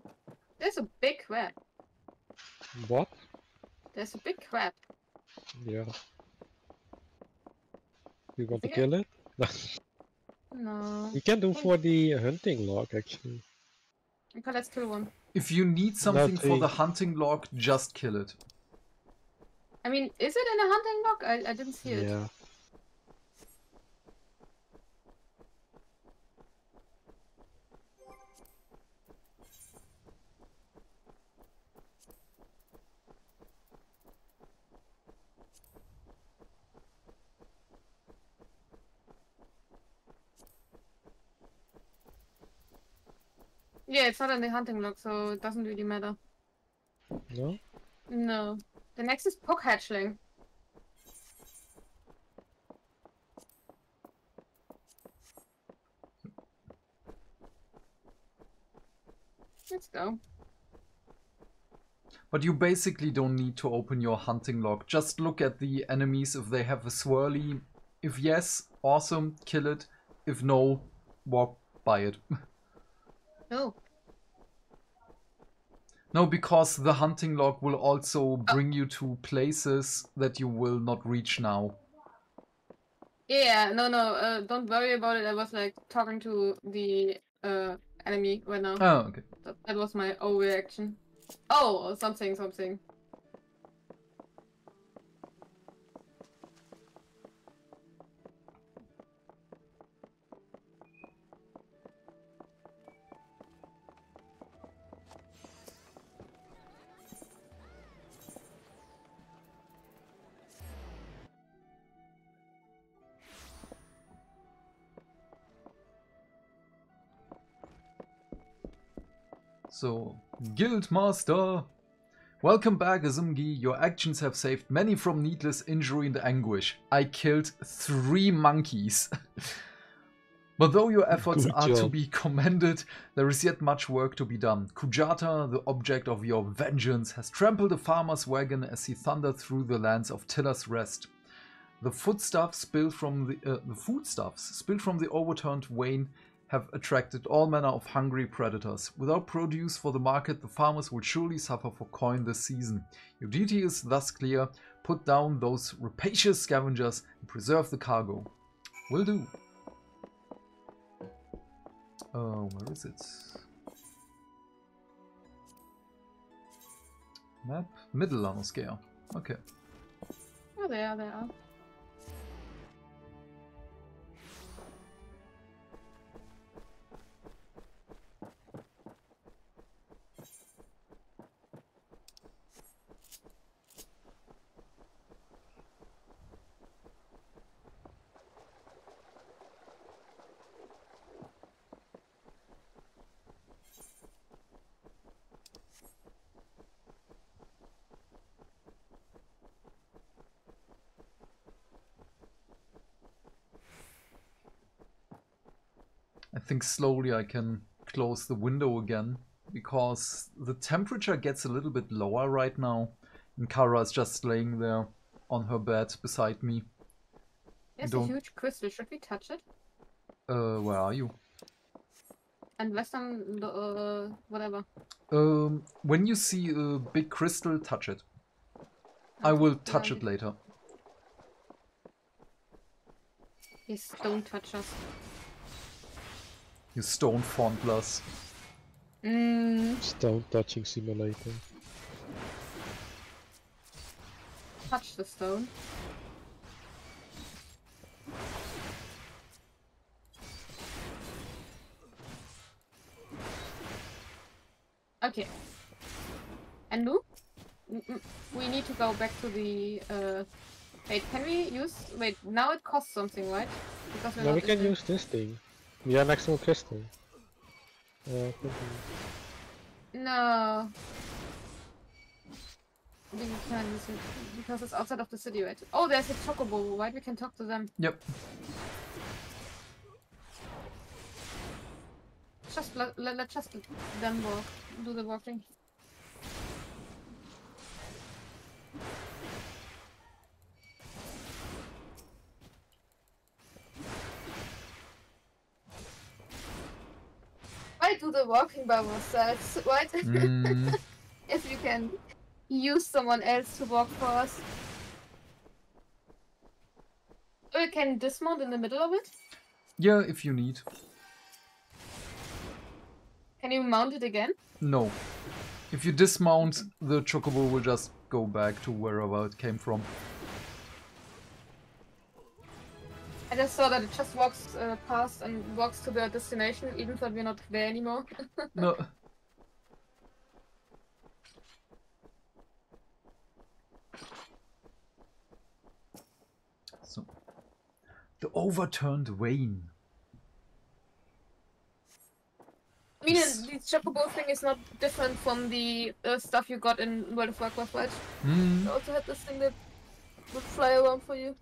There's a big crab.
What?
There's a big crab.
Yeah. You want to kill it?
No.
we can do for the hunting log, actually.
Okay, let's kill one.
If you need something for
Nothing.
the hunting log, just kill it.
I mean, is it in a hunting log? I, I didn't see it.
Yeah.
Yeah, it's not in the hunting log, so it doesn't really matter.
No?
No. The next is Poke Hatchling. Let's go.
But you basically don't need to open your hunting log. Just look at the enemies if they have a swirly. If yes, awesome, kill it. If no, walk by it.
Oh,
no, because the hunting log will also bring you to places that you will not reach now.
yeah, no, no, uh, don't worry about it. I was like talking to the uh, enemy right now.
Oh, okay.
That, that was my overreaction. Oh, something, something.
So, Guildmaster! Welcome back, Azumgi. Your actions have saved many from needless injury and anguish. I killed three monkeys. but though your efforts
Good
are to be commended, there is yet much work to be done. Kujata, the object of your vengeance, has trampled a farmer's wagon as he thundered through the lands of Tiller's Rest. The foodstuffs spilled from the uh, the foodstuffs spilled from the overturned wain have attracted all manner of hungry predators. Without produce for the market, the farmers will surely suffer for coin this season. Your duty is thus clear: put down those rapacious scavengers and preserve the cargo. Will do. Oh, where is it? Map Middle scale. Okay.
Oh, there, there
think slowly I can close the window again because the temperature gets a little bit lower right now. And Kara is just laying there on her bed beside me.
There's a huge crystal. Should we touch it?
Uh, where are you?
And Western, uh, whatever.
Um, when you see a big crystal, touch it. I will touch it later.
Yes, don't touch us.
You stone fondlers.
Mm,
Stone touching simulator.
touch the stone. Okay. And Lou? We need to go back to the. Uh... Wait, can we use? Wait, now it costs something, right? Because we're
No,
not
we can
in the-
use this thing. We are next to a crystal. Uh.
No. We can because it's outside of the city, right? Oh, there's a chocobo, right? We can talk to them.
Yep.
Just let, let, let just them walk, do the walking. Do the walking by ourselves, right?
Mm,
if you can use someone else to walk for us. Or you can dismount in the middle of it.
yeah, if you need.
Can you mount it again?
No. If you dismount, the chocobo will just go back to wherever it came from.
I just saw that it just walks uh, past and walks to the destination, even though we're not there anymore.
No. So, the overturned wain.
I mean, the chocobo thing is not different from the uh, stuff you got in World of Warcraft, right?
Hmm.
You also had this thing that would fly around for you.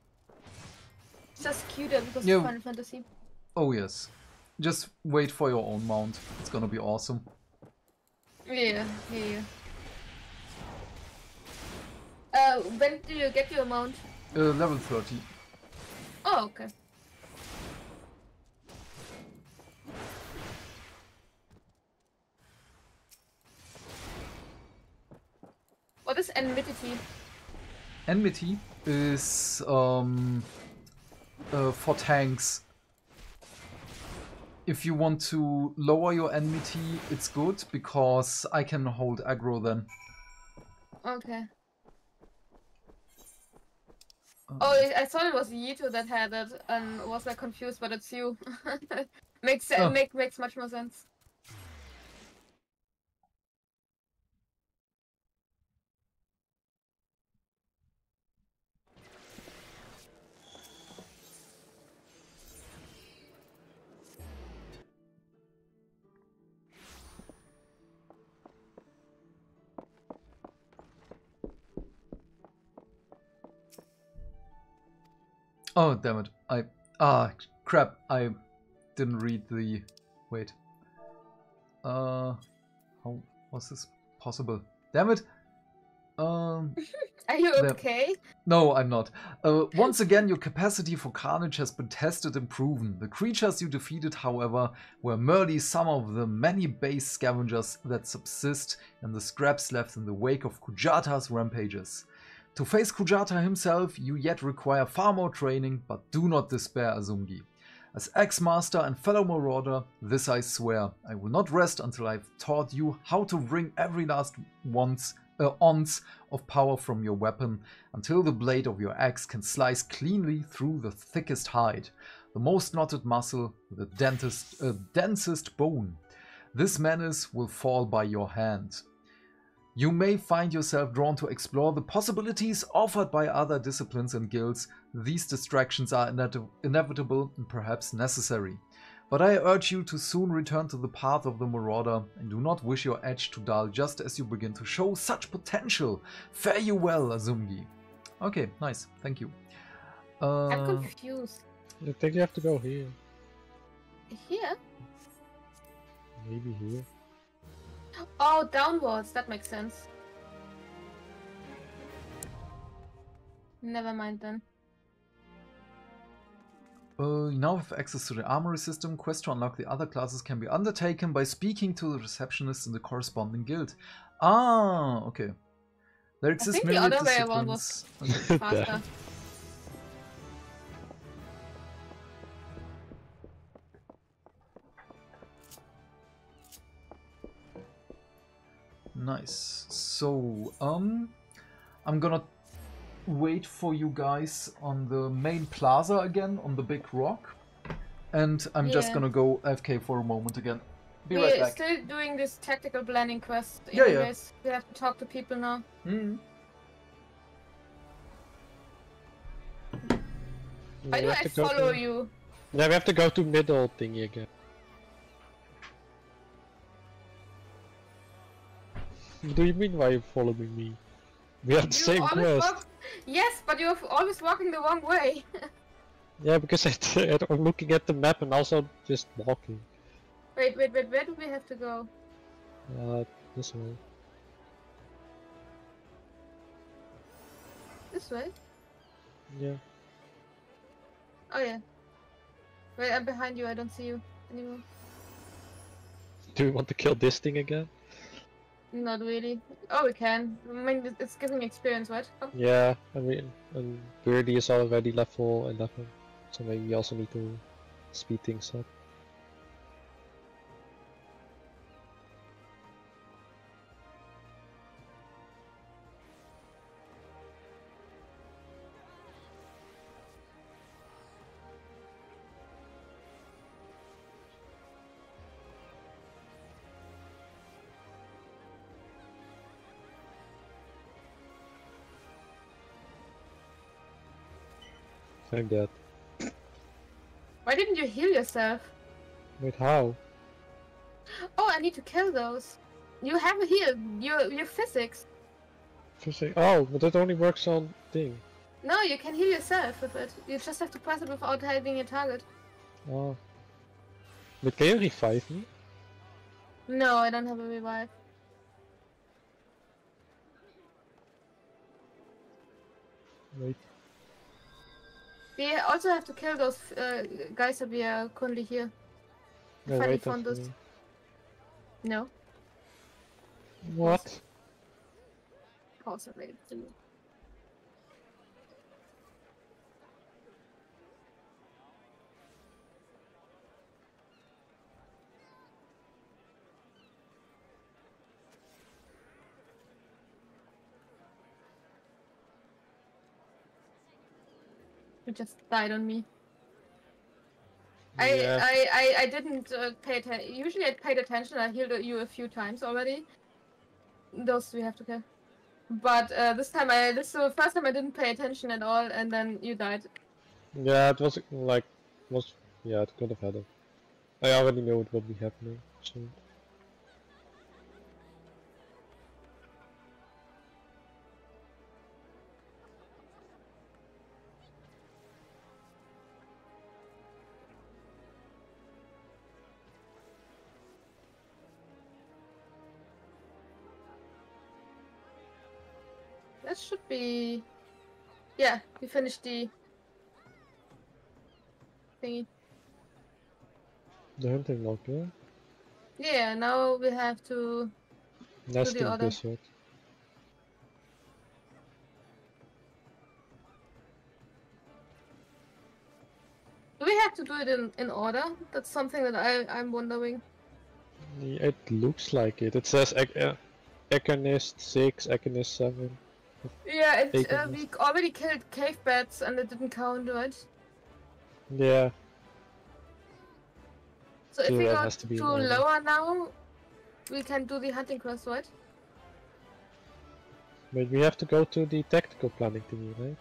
It's just cuter because
Yeah.
of Final Fantasy.
Oh yes. Just wait for your own mount. It's gonna be awesome.
Yeah, yeah, yeah. Uh, when do you get your mount?
Uh, level 30.
Oh, okay. What is enmity?
Enmity is um, uh, for tanks. If you want to lower your enmity, it's good because I can hold aggro then.
Okay.
Uh,
Oh, I thought it was Yito that had it and was like confused, but it's you. makes
Oh.
make makes much more sense.
Oh damn it! I ah crap! I didn't read the wait. Uh, how was this possible? Damn it! Um.
Are you okay?
No, I'm not. Uh, once again, your capacity for carnage has been tested and proven. The creatures you defeated, however, were merely some of the many base scavengers that subsist in the scraps left in the wake of Kujata's rampages. To face Kujata himself, you yet require far more training, but do not despair, Azumgi. As Axe-Master and fellow marauder, this I swear, I will not rest until I've taught you how to wring every last ounce, uh, ounce of power from your weapon until the blade of your axe can slice cleanly through the thickest hide, the most knotted muscle, the dentist, uh, densest bone. This menace will fall by your hand. You may find yourself drawn to explore the possibilities offered by other disciplines and guilds. These distractions are inet- inevitable and perhaps necessary. But I urge you to soon return to the path of the Marauder and do not wish your edge to dull just as you begin to show such potential. Fare you well, Azumgi. Okay, nice. Thank you. Uh,
I'm confused.
I think you have to go here.
Here?
Maybe here.
Oh, downwards. That makes sense. Never mind then.
Uh, you now have access to the armory system. Quests to unlock the other classes can be undertaken by speaking to the receptionist in the corresponding guild. Ah, okay. There exist
think the other way around
disciplines.
was-
Okay.
Faster.
Nice. So, um, I'm gonna wait for you guys on the main plaza again, on the big rock. And I'm just gonna go FK for a moment again. Be
We're
right back.
still doing this tactical planning quest.
Yeah, yeah.
Anyways, we have to talk to people now.
Mhm.
Why
Yeah,
do I
have to go
follow
to-
you?
Yeah, we have to go to middle thingy again. Do you mean why you following me? We have the
You
same quest.
Yes, but you're always walking the wrong way.
Yeah, because I I'm looking at the map and also just walking.
wait, wait, wait. Where do we have to go?
Uh, this way.
This way?
Yeah.
Oh yeah. Wait, I'm behind you. I don't see you anymore.
Do we want to kill this thing again?
Not really. Oh, we can. I mean, it's giving experience, right? Oh,
Yeah, I mean, and Birdie is already level 11, so maybe we also need to speed things up. I'm dead.
Why didn't you heal yourself?
Wait, how?
Oh, I need to kill those. You have it here. Your your physics.
Physics- Oh, but that only works on thing.
No, you can heal yourself with it. You just have to press it without hitting your target.
Oh. But can you revive me?
No, I don't have a revive.
Wait.
We also have to kill those uh, guys that we are currently here.
No,
Funny
wait that
fun
for
does-
me.
No, It just died on me. I,
Yeah.
I, I, I didn't uh, pay attention. Usually I paid attention. I healed you a few times already. Those we have to kill. But uh, this time I this is the first time I didn't pay attention at all, and then you died.
Yeah, it was like was yeah, it could have had it. I already knew it would be happening. So
be. Yeah, we finished the thingy.
the hunting log, yeah?
Yeah, now we have to.
Nesting
other.
lizard.
Do we have to do it in, in order? That's something that I I'm wondering.
It looks like it. It says Ec- uh, Econist 6, Econist 7.
Yeah, it, uh, we already killed cave bats and it didn't count, right?
Yeah,
So if we go
to
to lower now, we can do the hunting quest, right?
but we have to go to the tactical planning thingy, right?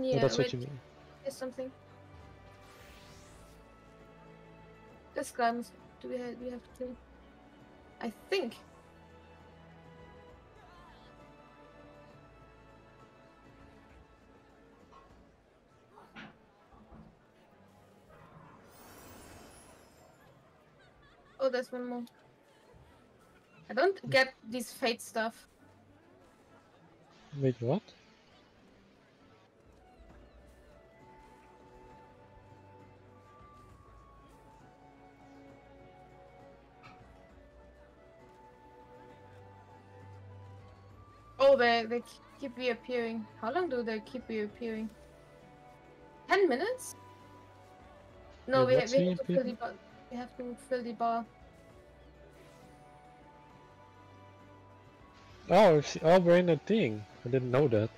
Yeah,
oh, that's
wait,
what you mean.
There's something. This guy must. Do we have, we have to kill? I think. Oh, there's one more. I don't get these fate stuff.
Wait, what?
Oh, they they keep reappearing. How long do they keep reappearing? Ten minutes? No,
Wait,
we, we have to fill the? We have to fill the bar.
Oh, oh, we're in a thing. I didn't know that.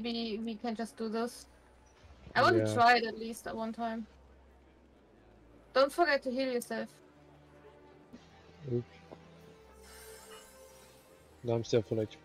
Maybe we can just do this. I want to try it at least at one time. Don't forget to heal yourself.
Oops. No, I'm still full HP.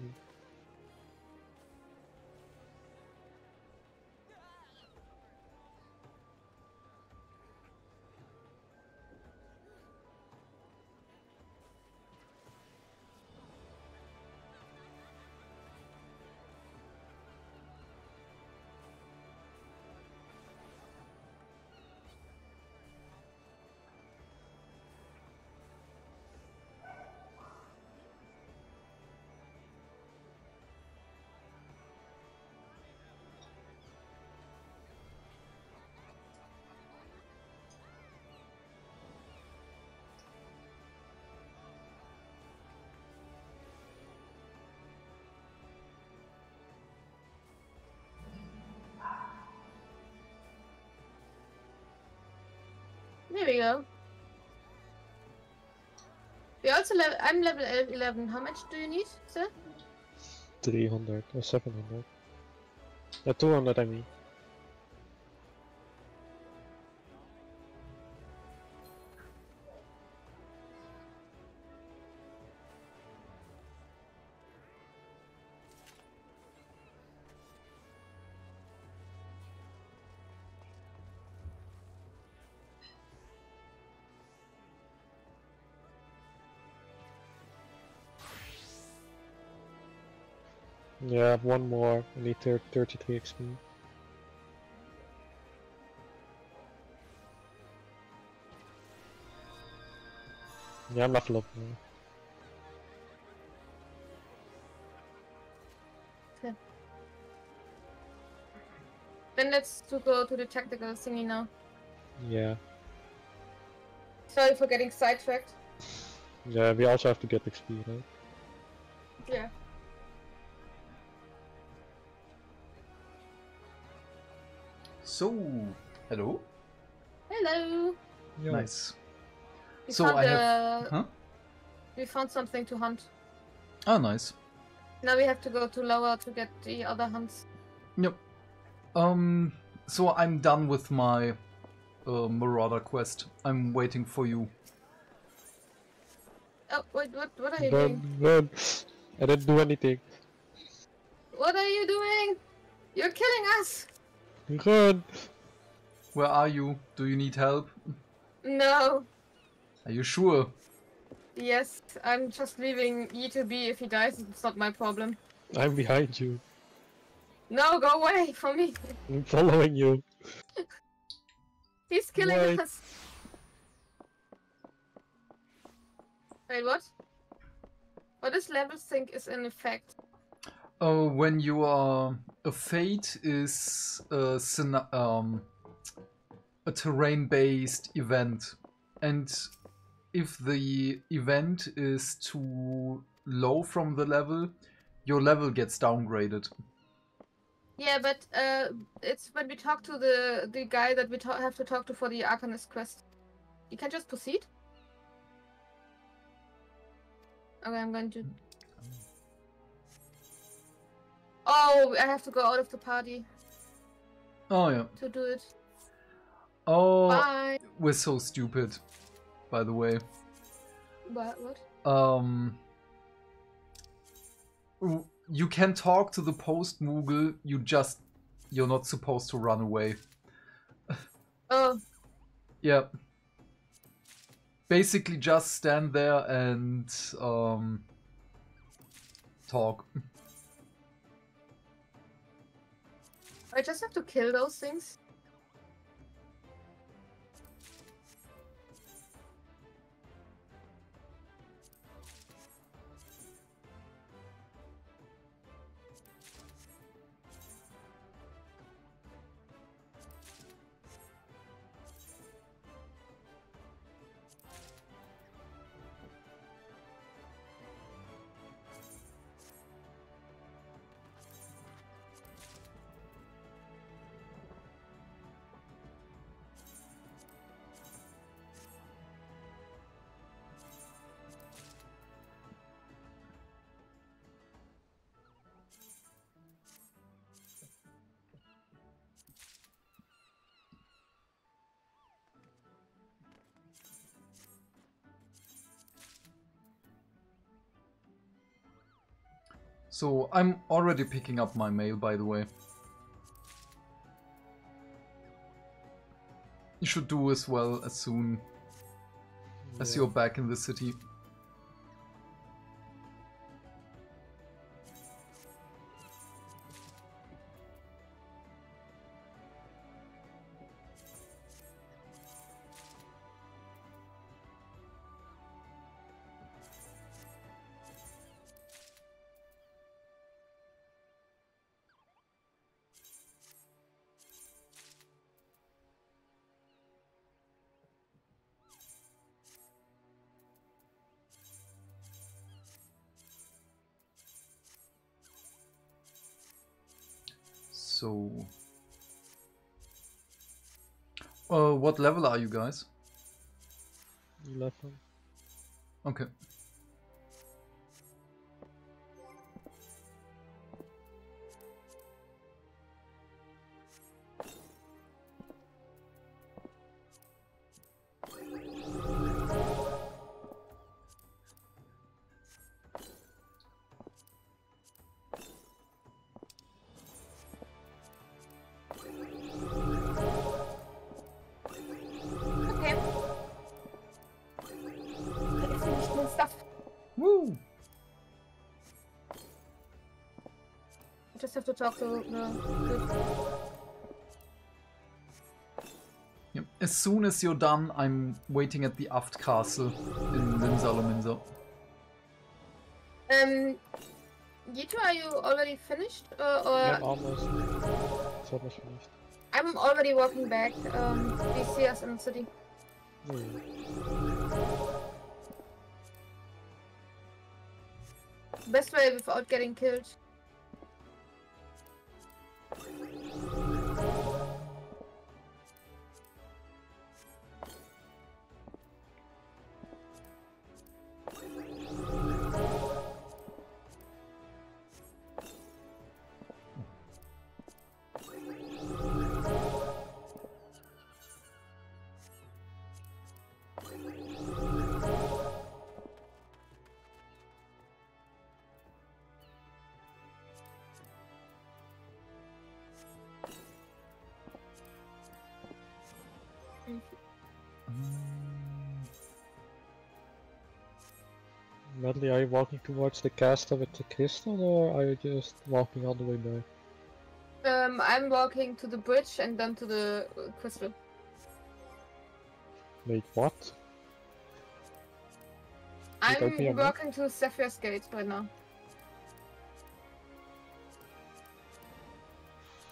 Level. I'm level 11. How much do you need, sir?
300 or 700. Uh, 200 I mean. One more. I need 33 XP. Yeah, I'm level up now.
Then let's to go to the tactical thingy now.
Yeah.
Sorry for getting sidetracked.
Yeah, we also have to get XP, right?
Yeah.
So, hello.
Hello.
Yeah.
Nice.
We
So
found
I
a...
have- huh?
We found something to hunt.
Oh, nice.
Now we have to go to lower to get the other hunts.
Yep. Um. So I'm done with my uh, Marauder quest. I'm waiting for you.
Oh wait, what? What are you
Run,
doing?
run! I didn't do anything.
What are you doing? You're killing us.
Run!
Where are you? Do you need help?
No.
Are you sure?
Yes, I'm just leaving E to B. If he dies, it's not my problem.
I'm behind you.
No, go away from me.
I'm following you.
He's killing
Wait.
us. Wait, what? What does level sync is in effect?
Oh, when you are a fate is a um a terrain-based event, and if the event is too low from the level, your level gets downgraded.
Yeah, but uh, it's when we talk to the the guy that we have to talk to for the Arcanist quest. You can just proceed. Okay, I'm going to. Oh, I have to go out of the party
Oh yeah.
to do it.
Oh,
Bye.
we're so stupid. By the way.
What? What?
Um, you can talk to the post Moogle. You just you're not supposed to run away.
Oh,
Yeah. Basically, just stand there and um, talk.
I just have to kill those things.
So I'm already picking up my mail, by the way. You should do as well as soon as
Yeah.
you're back in the city. Uh, what level are you guys?
11.
Okay.
Have to talk to the.
Yep. As soon as you're done, I'm waiting at the Aftcastle in Limsa Lominsa.
Um, Yito, are you already finished? Uh, or
Yeah, almost. It's almost finished.
I'm already walking back. Um, we see us in the city.
Hmm.
Best way without getting killed.
Medley, are you walking towards the castle with the crystal, or are you just walking all the way back?
Um, I'm walking to the bridge and then to the uh, crystal.
Wait, what? Wait, open your
I'm walking to Zephyr's Gate right now.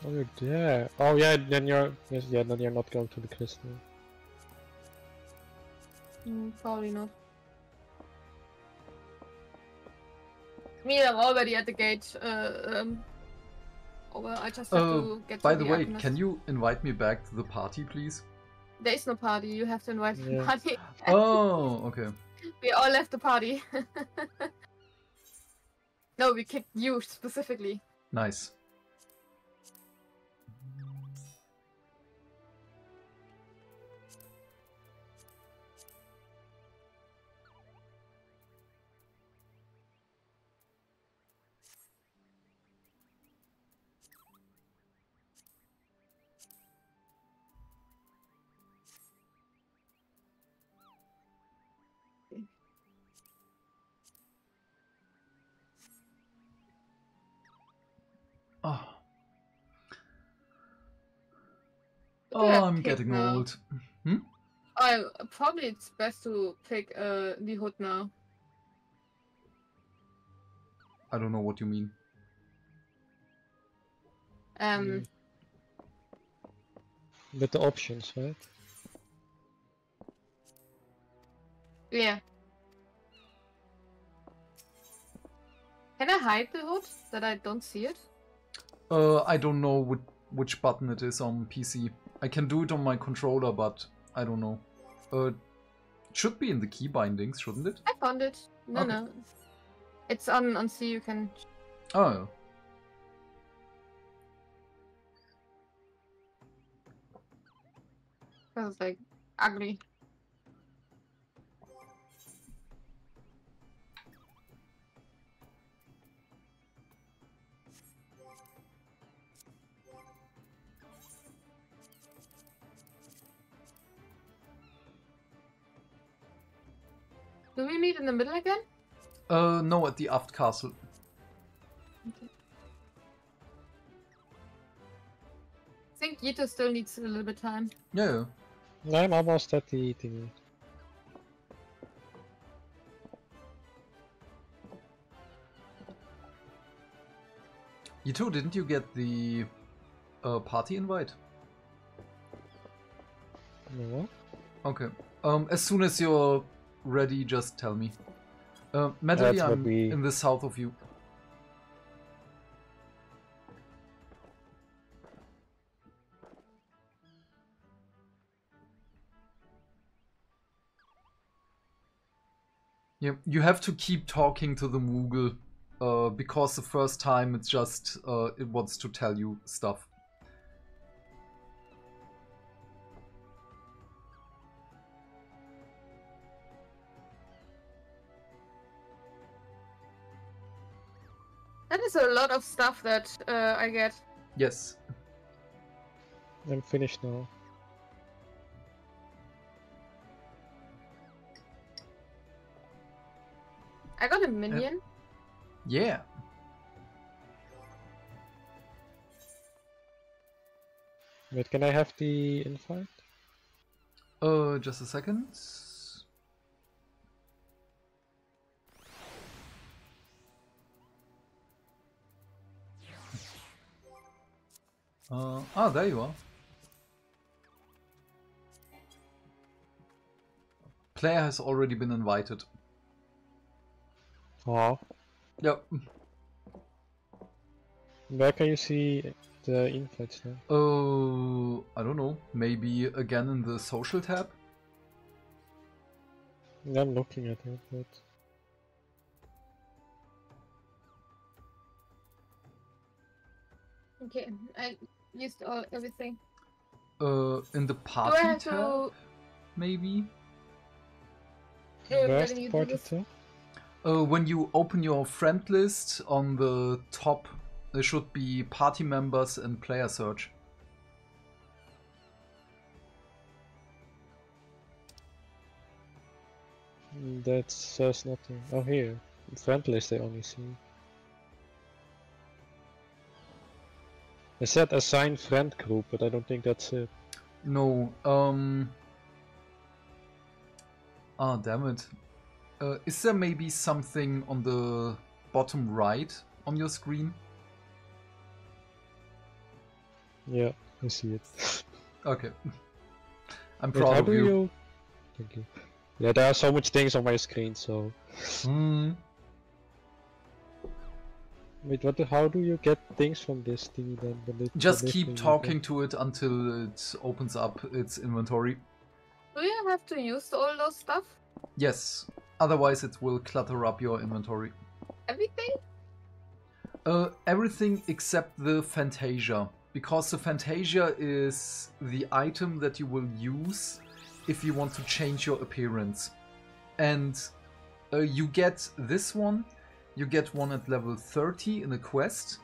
Oh, you're there. Oh, yeah, then you're. Yes, yeah, then you're not going to the crystal.
Mm, probably not. I mean, I'm already at the gate. Uh, um, oh, well, I just have
Uh,
to get
by
to
the
the
way,
Alchemist.
can you invite me back to the party, please?
There is no party. You have to invite the party.
Oh, okay.
We all left the party. no, we kicked you specifically.
Nice. I'm
pick
getting
now?
old.
Oh, probably it's best to pick uh, the hood now.
I don't know what you mean.
Um,
Mm. With the options, right?
yeah. Can I hide the hood that I don't see it?
Uh, I don't know which, which button it is on PC. I can do it on my controller, but I don't know. Uh, it should be in the key bindings, shouldn't it?
I found it. No,
Okay.
no. It's on on C. You can.
Oh,
That's like ugly. Do we meet in the middle again?
uh, no, at the Aftcastle.
I think Yito still needs a little bit time.
Yeah, yeah.
I'm almost at the thingy.
You too, didn't you get the uh, party invite?
No?
Okay. Um, as soon as you're ready, just tell me. Uh,
That's
I'm
we-
in the south of you. Yeah, you have to keep talking to the Moogle, uh, because the first time it's just uh, it wants to tell you stuff.
is a lot of stuff that uh, I get.
Yes.
I'm finished now.
I got a minion.
Uh, yeah.
Wait, can I have the invite?
Oh, uh, just a second. Uh, ah, there you are. Player has already been invited.
Oh.
Yep.
Where can you see the invites now?
Uh, I don't know. Maybe again in the social tab?
I'm looking at it, but
Okay, I used all everything.
Uh, in the
Do I
party
have
tab?
to?
Maybe?
No,
where's the party tab?
Uh, when you open your friend list on the top, there should be party members and player search.
That says nothing. Oh, here. Friend list I only see. It said assign friend group, but I don't think that's it.
No, um. Ah, damn it. Uh, is there maybe something on the bottom right on your screen?
Yeah, I see it.
Okay. I'm proud of you.
you... Thank you. Yeah, there are so much things on my screen, so...
Hmm.
Wait, what? Do, how do you get things from this thingy then? when it-
Just
when
keep talking to it until it opens up its inventory.
Do you have to use all those stuff?
Yes, otherwise it will clutter up your inventory.
Everything?
Uh, everything except the Fantasia, because the Fantasia is the item that you will use if you want to change your appearance. And uh, you get this one, you get one at level 30 in a quest.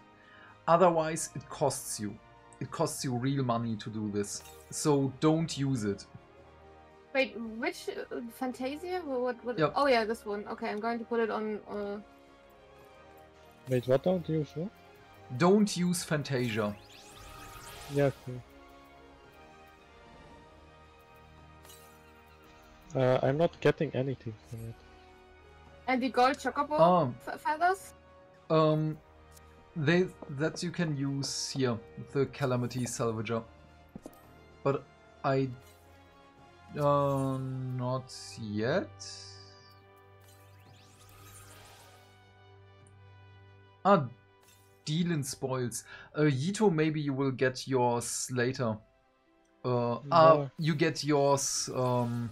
Otherwise, it costs you. It costs you real money to do this. So don't use it.
Wait, which uh, Fantasia? What? what, what-
Yep.
Oh yeah, this one. Okay, I'm going to put it on. Uh...
Wait, what don't you use what?
Don't use Fantasia.
Yeah, okay. Uh, I'm not getting anything from it.
And the gold chocobo
Oh.
feathers?
Um, they that you can use here, the Calamity Salvager. But I, uh, not yet. Ah, dealing spoils. Uh, Yito, maybe you will get yours later. Uh, ah,
No.
you get yours um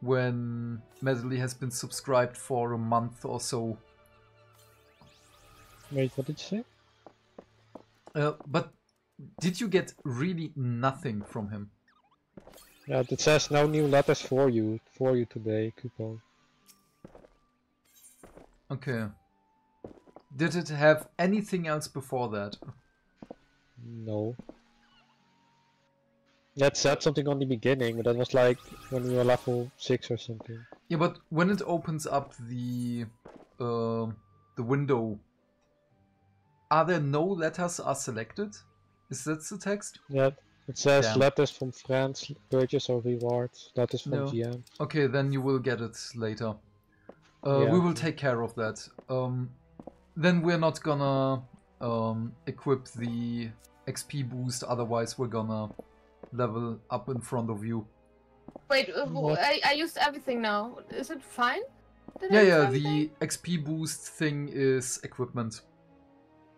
when Medley has been subscribed for a month or so.
Wait, what did you say?
Uh, but did you get really nothing from him?
Yeah, it says no new letters for you, for you today, coupon.
Okay. Did it have anything else before that?
No. That said something on the beginning, but that was like when we were level 6 or something.
Yeah, but when it opens up the uh, the window, are there no letters are selected? Is that the text?
Yeah, it says
Damn.
letters from friends, purchase or rewards, letters from
No.
GM.
Okay, then you will get it later. Uh,
Yeah,
we will take care of that. Um, then we're not gonna um, equip the XP boost, otherwise we're gonna level up in front of you.
Wait, uh,
What?
I, I used everything now. Is it fine? Did
Yeah,
use
yeah,
everything?
the XP boost thing is equipment.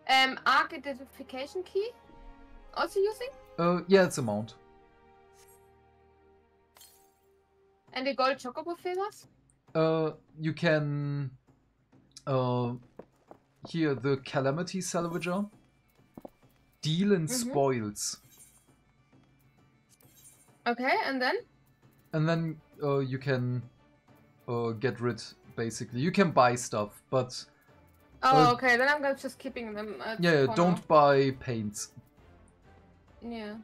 Um, arc identification key? Also using?
Uh, yeah, it's a mount.
And the gold chocobo feathers?
Uh, you can uh, here the Calamity Salvager. Deal in
Mhm.
spoils.
Okay, and then?
and then uh, you can uh, get rid basically you can buy stuff but
Oh,
Uh,
okay, then I'm just keeping them at
yeah don't
now.
buy paints
Yeah.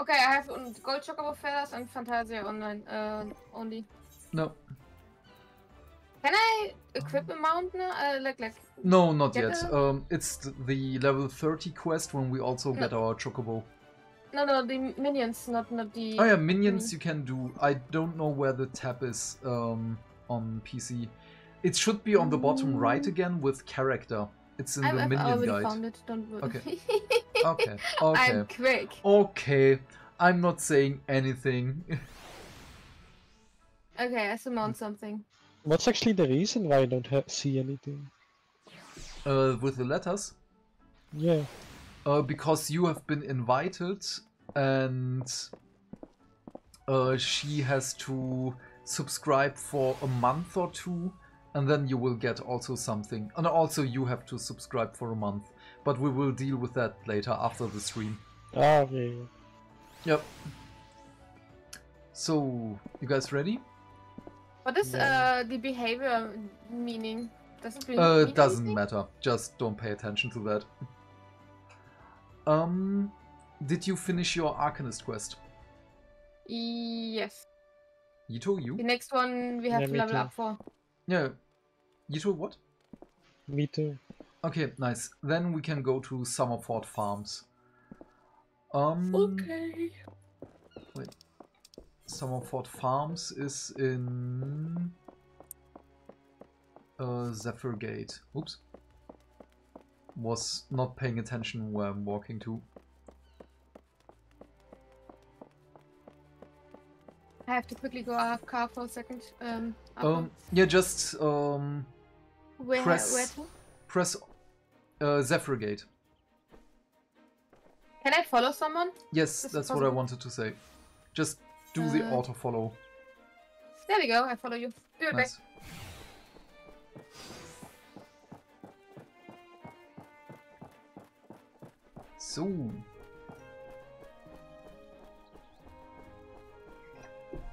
Okay, I have gold chocobo feathers and Fantasia online uh, only.
no
Can I equip a mount now? Uh, like, like.
no not yet
a-
um it's the level 30 quest when we also
No.
get our chocobo
no, no, the minions, not not the.
Oh yeah, minions you can do. I don't know where the tab is um, on PC. It should be on the bottom right
Mm.
again with character. It's in
I've,
the
I've
minion
already
guide.
found it. Don't worry.
Okay. Okay. Okay.
I'm quick.
Okay. I'm not saying anything.
Okay, I summoned something.
What's actually the reason why I don't ha- see anything?
uh, with the letters.
Yeah.
Uh, because you have been invited and uh, she has to subscribe for a month or two and then you will get also something. And also you have to subscribe for a month. But we will deal with that later after the stream.
Ah, yeah, yeah.
Yep. So, you guys ready?
What is
Yeah.
uh the behavior meaning? Does it mean?
Uh,
mean
doesn't
anything?
matter. Just don't pay attention to that. Um, did you finish your Arcanist quest?
Yes.
Yito, you?
The next one we have
Yeah,
to
me
level
too.
up for.
Yeah. Yito, what?
Me too.
Okay, nice. Then we can go to Summerford Farms. Um,
Okay. Wait.
Summerford Farms is in uh, Zephyrgate. Oops. Was not paying attention where I'm walking to.
I have to quickly go off car for a second. Um.
Um, yeah, just um,
where
press-
where
press uh, Zephyrgate.
Can I follow someone?
Yes,
Is
that's what I wanted to say. Just do the
Uh,
auto follow.
There we go. I follow you. Do it back.
So.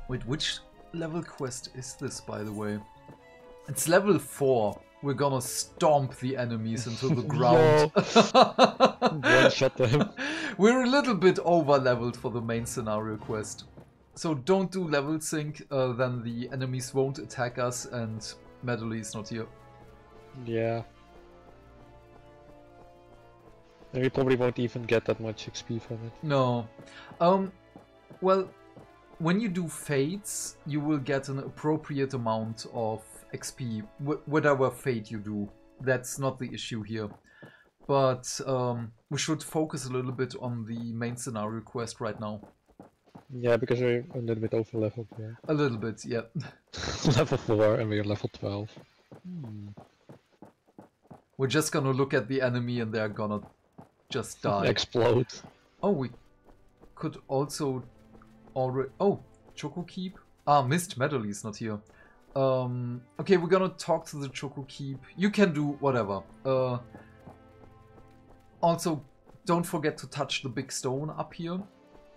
Wait, which level quest is this, by the way? It's level 4. We're gonna stomp the enemies into the ground.
One shot them.
We're a little bit over leveled for the main scenario quest. So don't do level sync, uh, then the enemies won't attack us and Medley is not here.
Yeah. And we probably won't even get that much XP from it.
No. Um, well, when you do fades, you will get an appropriate amount of XP, wh- whatever fade you do. That's not the issue here. But um, we should focus a little bit on the main scenario quest right now.
Yeah, because we're a little bit over leveled here.
A little bit, yeah.
level 4 and we're level 12. Hmm.
We're just gonna look at the enemy and they're gonna just die.
Explode.
Oh, we could also already. Oh, Choco Keep. Ah, Mist Medley is not here. Um. Okay, we're gonna talk to the Choco Keep. You can do whatever. Uh. Also, don't forget to touch the big stone up here.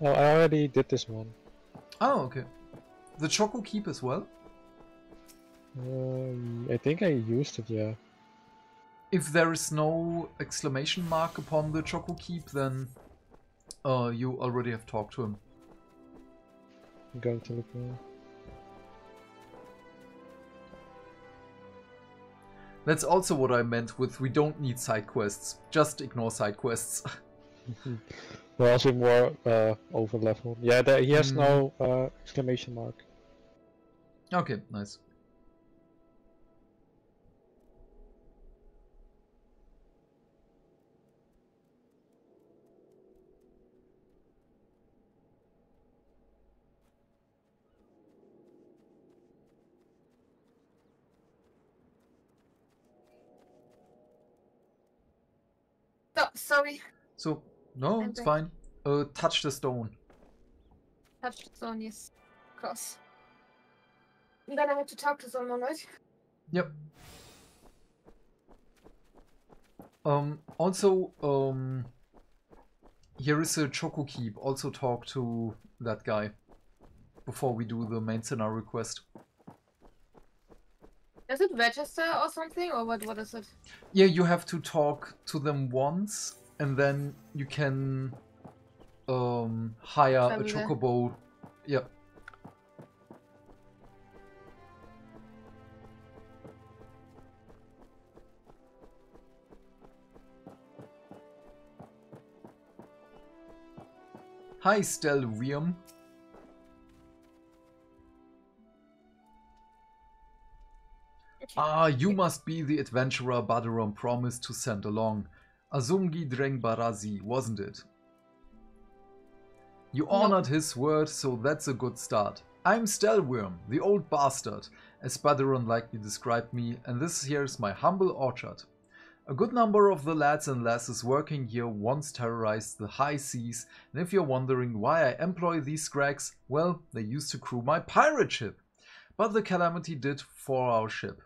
Oh, I already did this one.
Oh, okay. The Choco Keep as well.
Uh, I think I used it, yeah.
If there is no exclamation mark upon the Choco Keep, then uh, you already have talked to him.
I'm going to look now.
That's also what I meant with we don't need side quests. Just ignore side quests.
We're also more uh, over level. Yeah, there, he has
Hmm.
no uh, exclamation mark.
okay, nice.
Sorry.
So, no,
I'm
it's
back.
fine. Uh, touch the stone.
Touch the stone, yes. Cross. And then I have to talk to someone, right?
Yep. Um, also, um, here is a Choco Keep. Also talk to that guy before we do the main scenario quest.
Does it register or something, or what? What is it?
Yeah, you have to talk to them once, and then you can um, hire a
Travel there.
chocobo. Yep. Hi, Staelwyrn. Ah, you must be the adventurer Baderon promised to send along. Azumgi Dreng Barazi, wasn't it? You honored his word, so that's a good start. I'm Staelwyrn, the old bastard, as Baderon likely described me, and this here's my humble orchard. A good number of the lads and lasses working here once terrorized the high seas, and if you're wondering why I employ these scrags, well, they used to crew my pirate ship. But the calamity did for our ship,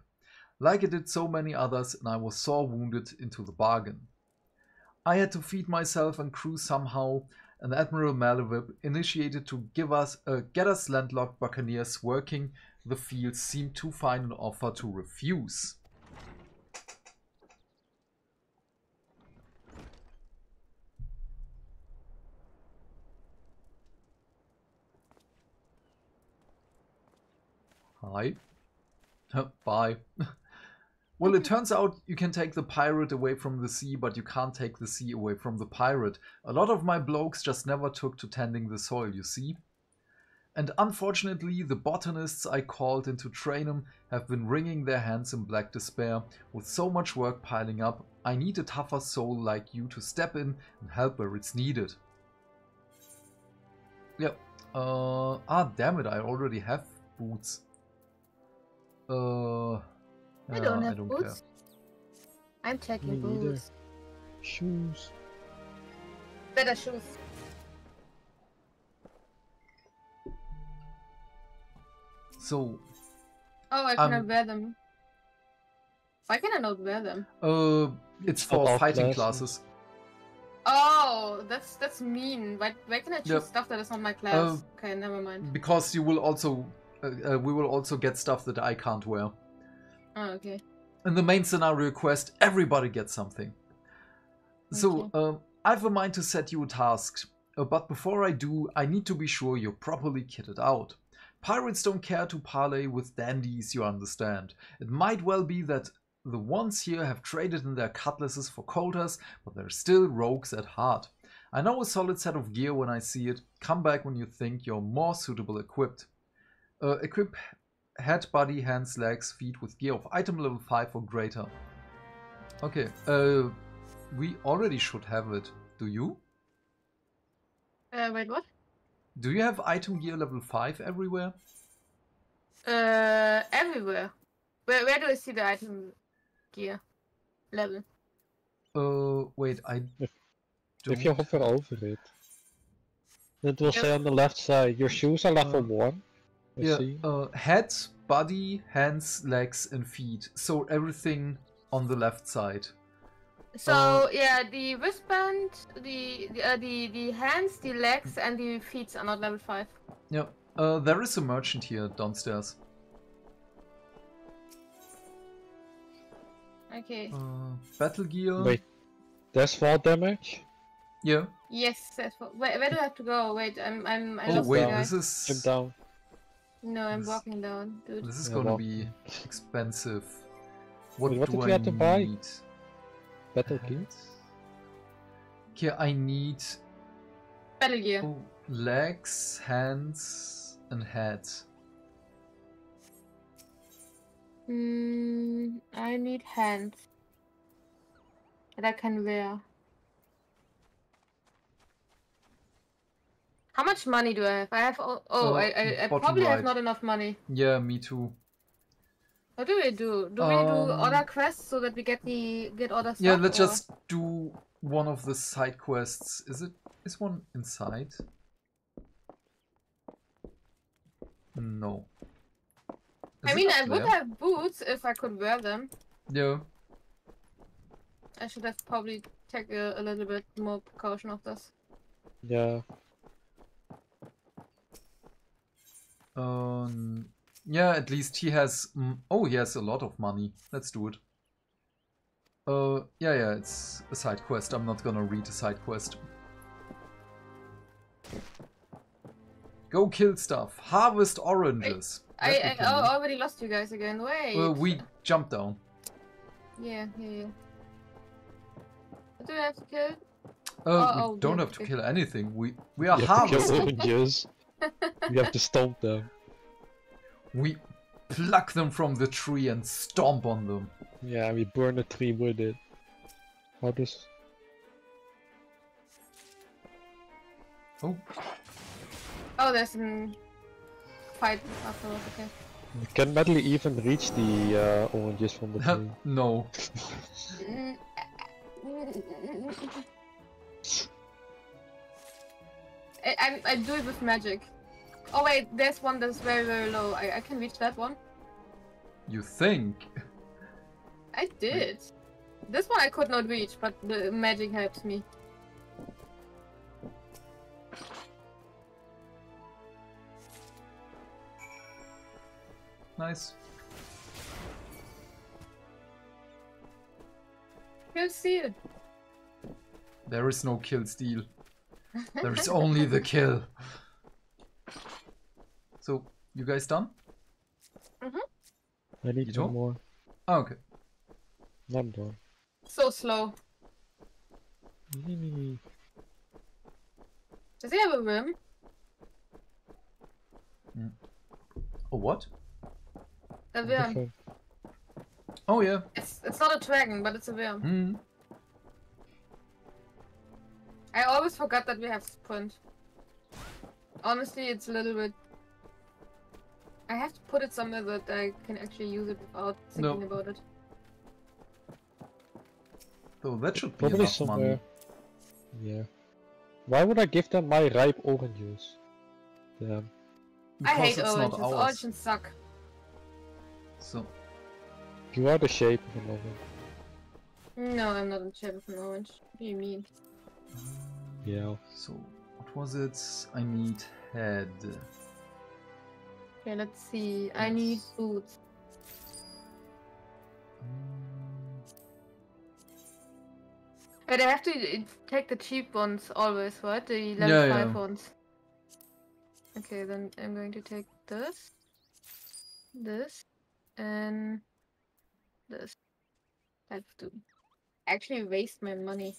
like it did so many others, and I was sore wounded into the bargain. I had to feed myself and crew somehow, and Admiral Merlwyb initiated to give us uh, get us landlocked buccaneers working the fields seemed too fine an offer to refuse. Hi. Bye. well, it turns out you can take the pirate away from the sea, but you can't take the sea away from the pirate. A lot of my blokes just never took to tending the soil, you see. And unfortunately, the botanists I called in to train 'em have been wringing their hands in black despair. With so much work piling up, I need a tougher soul like you to step in and help where it's needed. Yep. Uh, ah, damn it, I already have boots. Uh,
I don't have
I don't
boots. I'm checking
Me neither.
boots.
Shoes.
Better shoes.
So,
Oh, I cannot
Um,
wear them. Why can I not wear them?
uh, it's for
About
fighting
classes.
classes.
Oh, that's that's mean. Why, why can I choose
Yep.
stuff that is not my class?
Uh,
okay, never mind.
Because you will also, uh, uh, we will also get stuff that I can't wear.
Oh, okay.
In the main scenario quest, everybody gets something. So, um, I have a mind to set you a task, uh, but before I do, I need to be sure you're properly kitted out. Pirates don't care to parley with dandies, you understand. It might well be that the ones here have traded in their cutlasses for coulters, but they're still rogues at heart. I know a solid set of gear when I see it. Come back when you think you're more suitable equipped. Uh, equip head, body, hands, legs, feet with gear of item level 5 or greater. Okay, uh, we already should have it. Do you?
Uh, wait, what?
Do you have item gear level 5 everywhere?
Uh, everywhere. Where where do I see the item gear level?
Uh, wait, I
If-
don't.
If you hover over it, it will say on the left side, your shoes are level
Uh,
1. You
yeah,
see?
uh, head, body, hands, legs, and feet. So everything on the left side.
So
Uh,
yeah, the wristband, the the, uh, the the hands, the legs, and the feet are not level five.
Yeah. Uh, there is a merchant here downstairs.
Okay.
Uh, battle gear.
Wait. There's fall damage.
Yeah.
Yes, that's what. Where, where do I have to go? Wait, I'm I'm I
Oh
lost
wait,
the guy.
this is
Jump down.
No, I'm
this-
walking down, dude.
this is
Yeah,
gonna
well-
be expensive. What
Wait, what
do
did
I
we have to buy?
need?
Battle key.
Okay, I need
Battle gear.
legs, hands, and head.
Hmm, I need hands that I can wear. How much money do I have? I have. Oh, oh
Uh,
I, I, I
bottom
probably have not enough money.
Yeah, me too.
What do we do? Do we do
Um,
other quests so that we get the get other stuff?
Yeah, let's
or-
just do one of the side quests. Is it is one inside? No. Is
I mean, I would
there?
have boots if I could wear them.
Yeah.
I should have probably take a, a little bit more precaution of this.
Yeah.
Um. Yeah, at least he has. Mm, oh, he has a lot of money. Let's do it. Uh, yeah, yeah, it's a side quest. I'm not gonna read a side quest. Go kill stuff. Harvest oranges.
I, I, I already lost you guys again. Wait.
Well, we jump down.
Yeah, yeah, yeah. What do I have to kill?
Uh,
Oh, oh,
we don't
yeah,
have to
okay.
kill anything. We we are
You have to kill
harvesting.
oranges. you have to stomp them.
We pluck them from the tree and stomp on them.
Yeah, we burn the tree with it. How does...
Oh,
Oh, there's a fight afterwards. Okay.
Can Medley even reach the uh, oranges from the tree?
no.
I, I, I do it with magic. Oh wait, there's one that's very very low. I, I can reach that one.
You think?
I did. This one I could not reach, but the magic helps me.
Nice.
See it.
There is no kill steal. There is only the kill. So, you guys done? Mm-hmm.
I need
You
one
don't?
more.
Oh, okay.
I'm done.
So slow.
Yee.
Does he have a rim?
Oh, mm. what?
A
What the
worm.
Oh, yeah.
It's it's not a dragon, but it's a worm.
Hmm.
I always forgot that we have sprint. Honestly, it's a little bit. I have to put it somewhere that I can actually use it without
No.
thinking about it.
So that should be
Probably
enough
somewhere.
money.
Yeah. Why would I give them my ripe oranges? Damn.
I hate
it's
oranges.
not ours.
Oranges suck.
So,
You are the shape of an orange.
No, I'm not in shape of an orange. What do you mean?
Yeah.
so what was it? I need head.
Okay, let's see. I need boots.
Mm,
But I have to uh, take the cheap ones always, right? The level
Yeah,
5
yeah.
ones. Okay, then I'm going to take this, this, and this. I have to actually waste my money.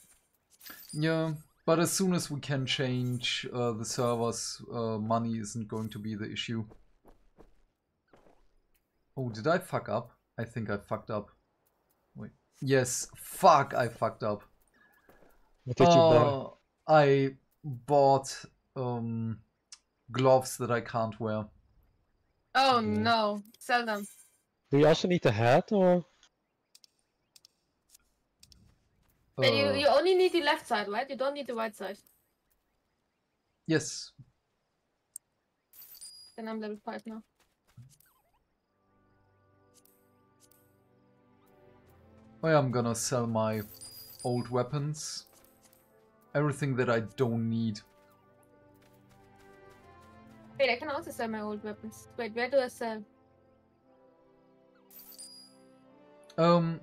Yeah, but as soon as we can change uh, the servers, uh, money isn't going to be the issue. Oh, did I fuck up? I think I fucked up. Wait. Yes, fuck, I fucked up.
What did you buy?
Uh, I bought um, gloves that I can't wear.
Oh
Yeah.
no, sell them.
Do you also need a hat or?
Then you,
Uh,
you only need the left side, right? You don't need the right side.
Yes,
Then I'm level 5 now.
I am gonna sell my old weapons. Everything that I don't need.
Wait, I can also sell my old weapons. Wait, where do I sell?
Um,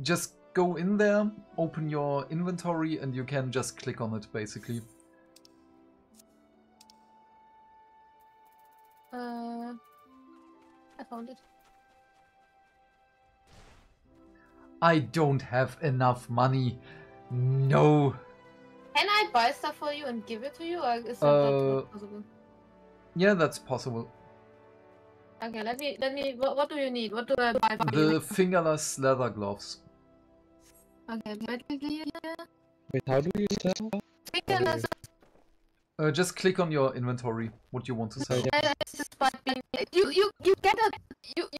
just go in there, open your inventory, and you can just click on it basically.
Uh, I found it.
I don't have enough money. No.
Can I buy stuff for you and give it to you, or is that
Uh,
not possible?
Yeah, that's possible.
Okay, let me let me. What, what do you need? What do I buy for you?
The fingerless leather gloves.
Okay, let me clear.
Wait, how do you sell?
Fingerless.
Uh, just click on your inventory. What you want to sell.
Yeah.
Let's being. You you you get a you you.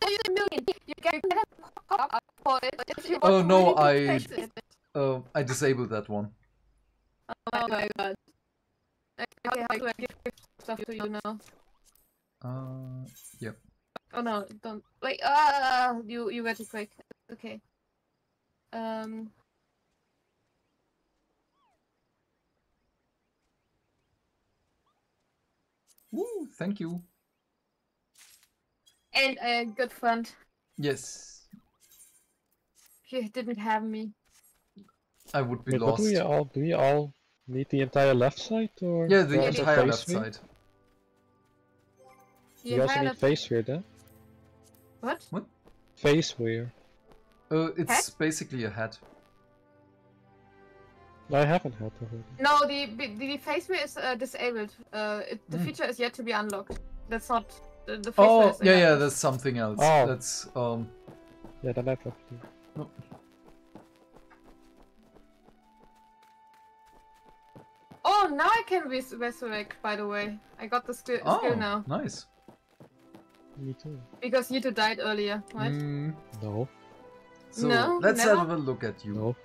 What you million? You get a pop for it if you want
Oh,
to
no, I-
place.
Uh, I disabled that one.
Oh my god. Okay, how do I give stuff to you now?
Uh, yep.
Oh no, don't wait. Ah, you you were too quick. Okay. Um.
Woo, thank you.
And a good friend.
Yes,
He didn't have me.
I would be
Wait,
lost.
do we all do? We all need the entire left side or?
Yeah, the entire left
view?
side.
The
You also
entire
need face wear then.
What? What?
Face wear.
Uh, it's
Hat?
basically a hat.
I haven't had to hold.
No, the the, the face mirror is uh, disabled. Uh, it, the
Hmm.
feature is yet to be unlocked. That's not the, the face mirror.
Oh,
is
yeah, yeah,
enabled.
that's something else.
Oh.
That's um.
Yeah, then I probably.
No.
Oh, now I can res- resurrect. By the way, I got the skill,
Oh,
skill now
nice.
Me too.
because you two died earlier, right?
Mm,
No,
so
No,
let's
never?
have a look at you.
no.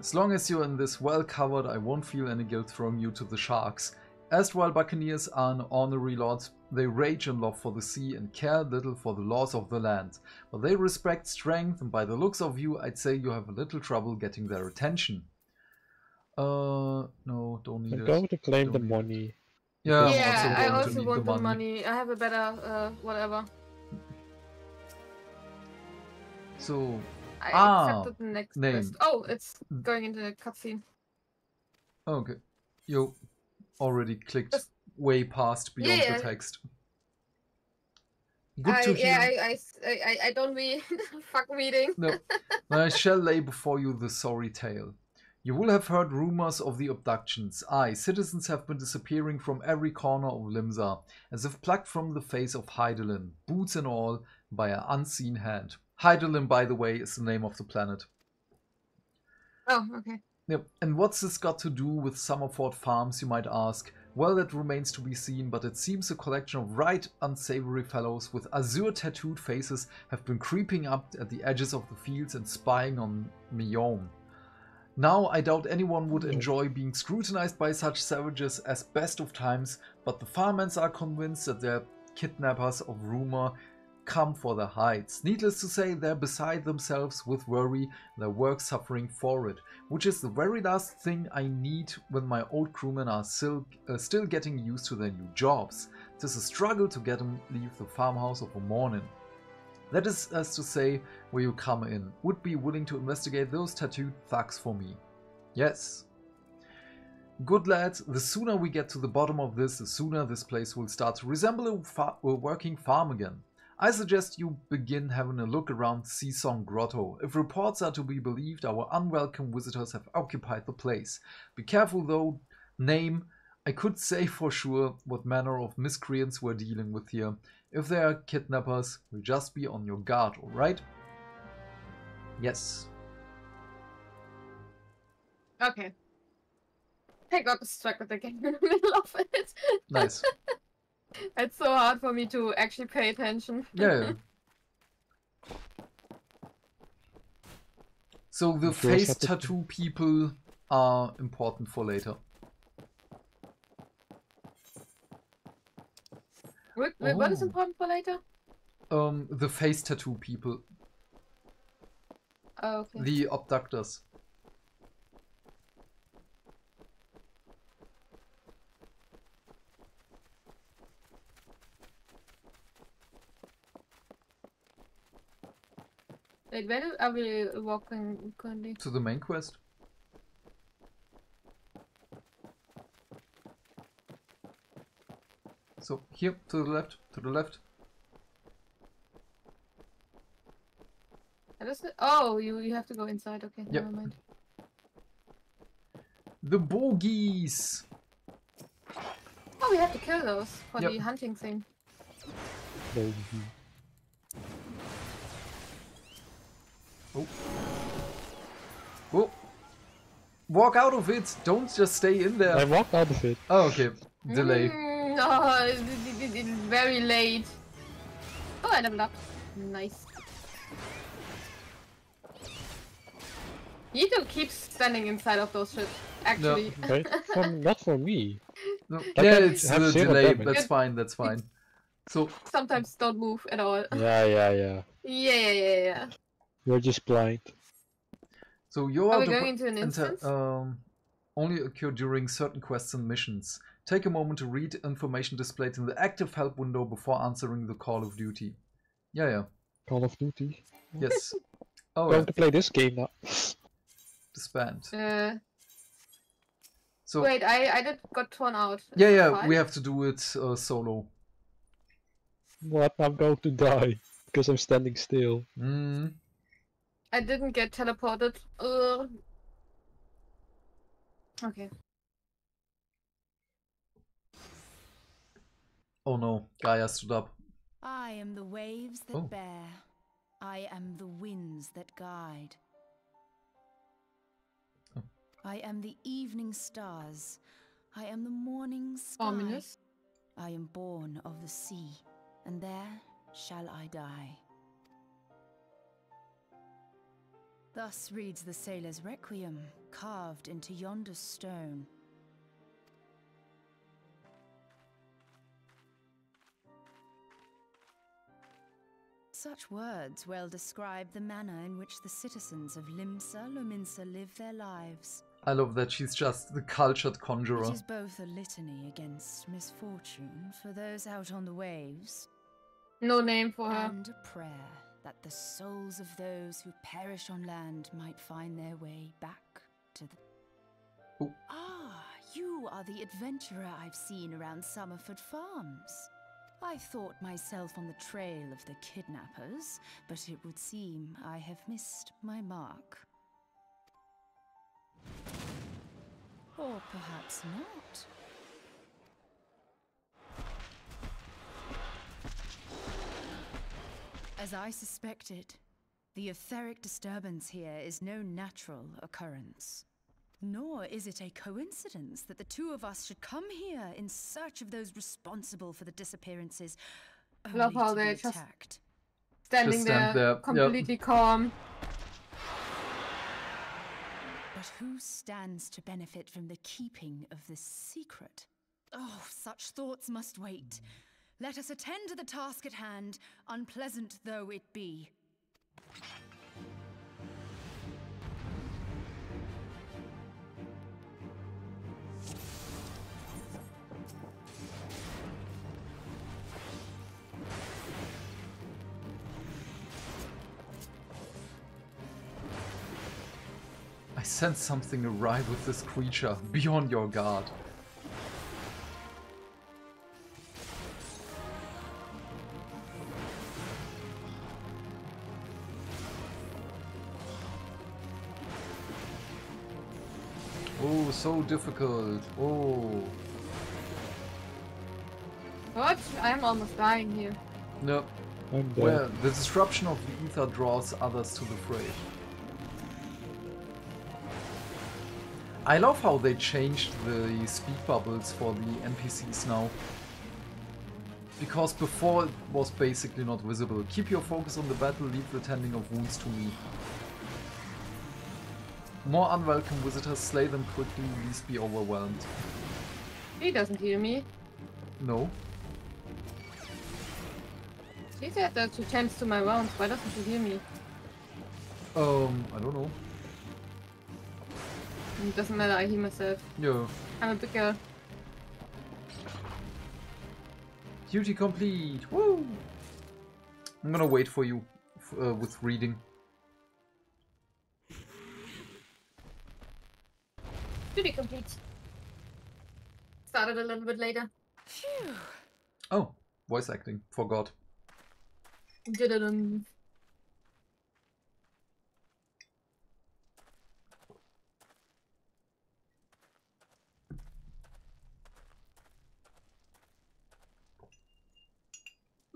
As long as you're in this well covered, I won't feel any guilt throwing you to the sharks. Erstwhile buccaneers are an ornery lot. They rage in love for the sea and care little for the laws of the land. But they respect strength, and by the looks of you, I'd say you have a little trouble getting their attention. Uh, no, don't need
I'm
it.
going to claim the
Don't need it.
money.
Yeah, I'm
yeah,
also
I
going to
also want
the
the
money.
money. I have a better uh, whatever.
So,
I
Ah,
accepted the next
name.
quest. Oh, it's going into the cutscene.
okay. You already clicked
Just-
way past beyond
Yeah, yeah.
the text. Good
I,
to hear.
yeah, I, I s- I, I- I don't read. Fuck reading.
No, I shall lay before you the sorry tale. You will have heard rumors of the abductions. Aye, citizens have been disappearing from every corner of Limsa, as if plucked from the face of Hydaelyn, boots and all, by an unseen hand. Hydaelyn, by the way, is the name of the planet.
Oh, okay.
Yep. And what's this got to do with Summerford Farms, you might ask? Well, that remains to be seen, but it seems a collection of right unsavory fellows with azure tattooed faces have been creeping up at the edges of the fields and spying on Mion. Now, I doubt anyone would
hmm.
enjoy being scrutinized by such savages as best of times, but the farmhands are convinced that they're kidnappers of rumor come for the hides. Needless to say, they're beside themselves with worry, their work suffering for it which is the very last thing I need when my old crewmen are still, uh, still getting used to their new jobs. It is a struggle to get them leave the farmhouse of a morning. That is as to say, where you come in. Would be willing to investigate those tattooed thugs for me. Yes. Good lads, the sooner we get to the bottom of this, the sooner this place will start to resemble a, a working farm again. I suggest you begin having a look around Seasong Grotto. If reports are to be believed, our unwelcome visitors have occupied the place. Be careful though, name. I could say for sure what manner of miscreants we're dealing with here. If they are kidnappers, we'll just be on your guard, alright? Yes.
Okay. I got stuck with the again in the middle of it.
Nice.
It's so hard for me to actually pay attention.
Yeah. yeah. So the
sure
face
Shepard-
tattoo people are important for later.
Wait, wait, What is
Oh.
important for later?
Um, the face tattoo people,
Oh, okay.
the abductors.
Wait, where are we walking currently?
To the main quest. So here to the left, to the left.
Where is it? Oh, you you have to go inside. Okay,
Yep.
never mind.
The bogies.
Oh, we have to kill those for
Yep.
the hunting thing.
No.
Oh. Oh. Walk out of it. Don't just stay in there.
I walked out of it.
Oh, okay. Delay.
Mm, no, it's very late. Oh, I leveled up. Nice. Yito keeps standing inside of those ships, actually.
Okay, from, not for me.
No.
I
Yeah,
can
it's
have
the delay.
damage.
That's fine. That's fine. So
Sometimes don't move at all.
Yeah, yeah, yeah.
yeah, yeah, yeah, yeah.
You're just blind.
So your
Are we going into an
enter-
instance?
um, only occur during certain quests and missions. Take a moment to read information displayed in the active help window before answering the call of duty. Yeah, yeah.
Call of Duty.
Yes. Oh,
Going
yeah.
to play this game now.
Disband.
Uh,
So
wait, I I did got torn out.
Yeah, yeah.
fine?
We have to do it uh, solo.
What? I'm going to die because I'm standing still.
Mm.
I didn't get teleported. Ugh. Okay.
Oh no, Gaia stood up.
I am the waves that
Oh.
bear. I am the winds that guide.
Oh.
I am the evening stars. I am the morning sky.
Ominous.
I am born of the sea, and there shall I die. Thus reads the sailor's requiem, carved into yonder stone. Such words well describe the manner in which the citizens of Limsa Lominsa live their lives.
I love that she's just the cultured conjurer.
It is both a litany against misfortune for those out on the waves,
No name for her.
and a prayer that the souls of those who perish on land might find their way back to the.
Oh.
Ah, you are the adventurer I've seen around Summerford Farms. I thought myself on the trail of the kidnappers, but it would seem I have missed my mark. Or perhaps not. As I suspected, the etheric disturbance here is no natural occurrence. Nor is it a coincidence that the two of us should come here in search of those responsible for the disappearances, only
Love how
to be
they just-
attacked.
Standing
Just stand
there,
there, yep.
completely calm.
But who stands to benefit from the keeping of this secret? Oh, such thoughts must wait. Let us attend to the task at hand, unpleasant though it be.
I sense something awry with this creature, beyond your guard. So difficult. Oh.
What? I'm almost dying here.
No.
I'm.
Well, the disruption of the ether draws others to the fray. I love how they changed the speed bubbles for the NPCs now. Because before it was basically not visible. Keep your focus on the battle, leave the tending of wounds to me. More unwelcome visitors, slay them quickly, least be overwhelmed.
He doesn't hear me.
No?
He said that to tends to my rounds. Why doesn't he hear me?
Um, I don't know.
It doesn't matter. I hear myself.
Yeah.
I'm a big girl.
Duty complete! Woo! I'm gonna wait for you uh, with reading.
Duty complete. Started a little bit later.
Phew.
Oh, voice acting. Forgot.
Did it um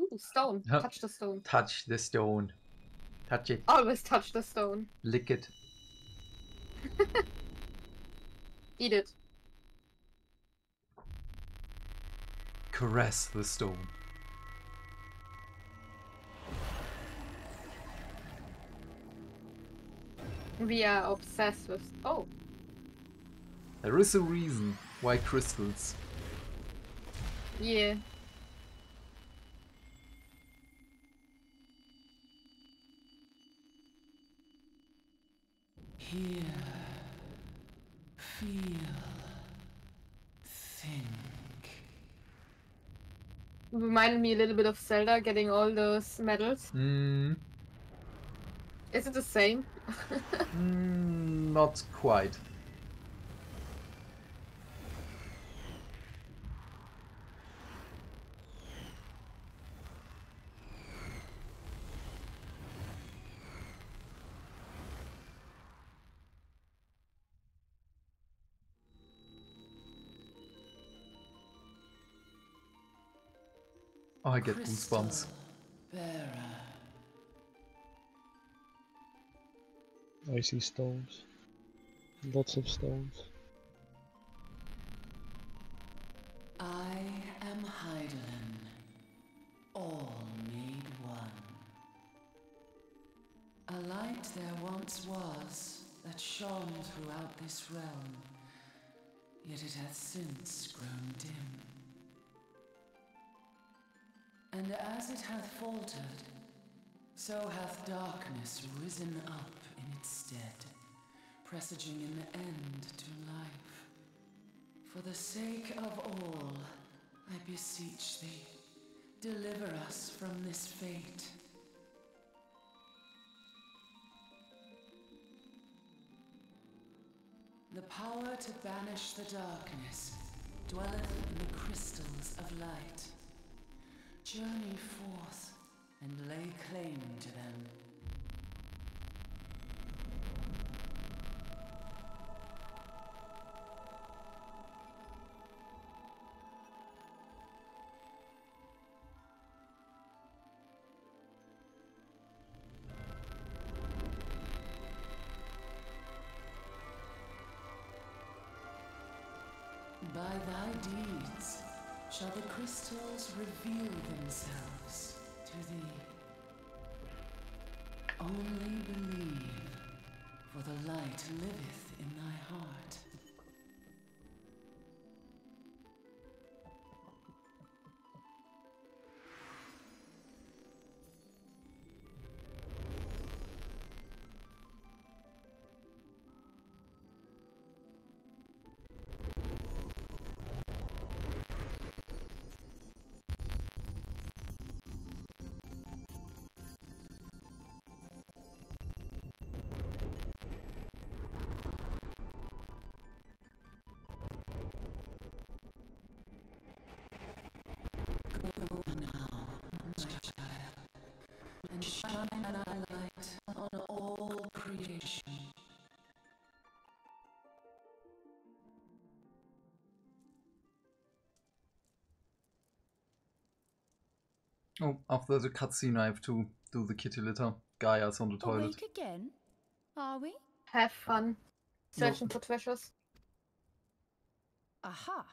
Ooh, stone.
Huh.
Touch the stone.
Touch the stone. Touch it.
Always touch the stone.
Lick it.
Eat it.
Caress the stone.
We are obsessed with. Oh,
There is a reason why crystals.
yeah.
Hear, feel, think.
Reminded me a little bit of Zelda getting all those medals.
Hmm.
Is it the same?
mm, not quite. I get goosebumps.
Bearer.
I see stones. Lots of stones.
I am Hydaelyn, all made one. A light there once was that shone throughout this realm, yet it hath since grown dim. And as it hath faltered, so hath darkness risen up in its stead, presaging an end to life. For the sake of all, I beseech thee, deliver us from this fate. The power to banish the darkness dwelleth in the crystals of light. Journey forth and lay claim to them. By thy deeds shall the crystals reveal themselves to thee. Only believe, for the light liveth in thy heart. And shine thy light on all creation.
Oh, after the cutscene, I have to do the kitty litter. Gaia's on the toilet.
Awake again? Are we?
Have fun searching for treasures.
Aha!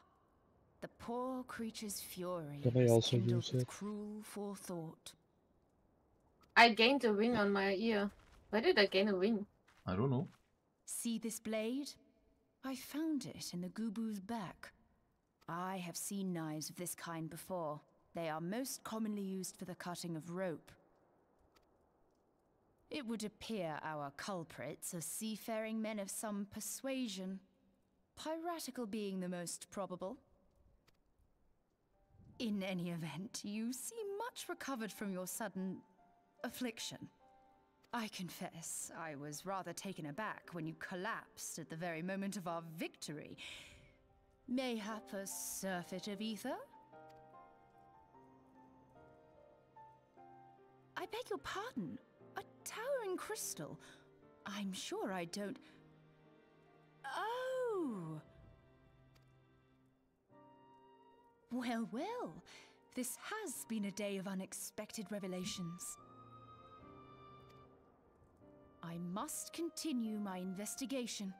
The poor creature's fury
Can I also
kindled
use
with
it?
cruel forethought.
I gained a ring on my ear. Where did I gain a ring?
I don't know.
See this blade? I found it in the Gubu's back. I have seen knives of this kind before. They are most commonly used for the cutting of rope. It would appear our culprits are seafaring men of some persuasion, piratical being the most probable. In any event, you seem much recovered from your sudden affliction. I confess, I was rather taken aback when you collapsed at the very moment of our victory. Mayhap a surfeit of ether? I beg your pardon. A towering crystal. I'm sure I don't. Oh! Well, well. This has been a day of unexpected revelations. I must continue my investigation.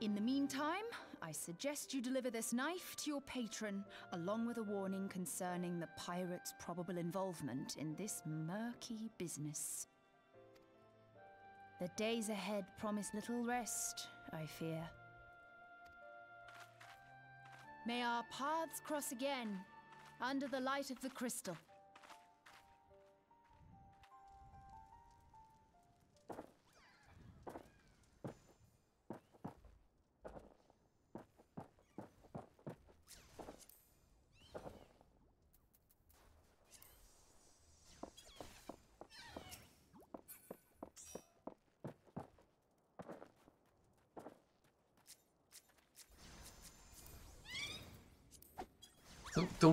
In the meantime, I suggest you deliver this knife to your patron, along with a warning concerning the pirate's probable involvement in this murky business. The days ahead promise little rest, I fear. May our paths cross again, under the light of the crystal.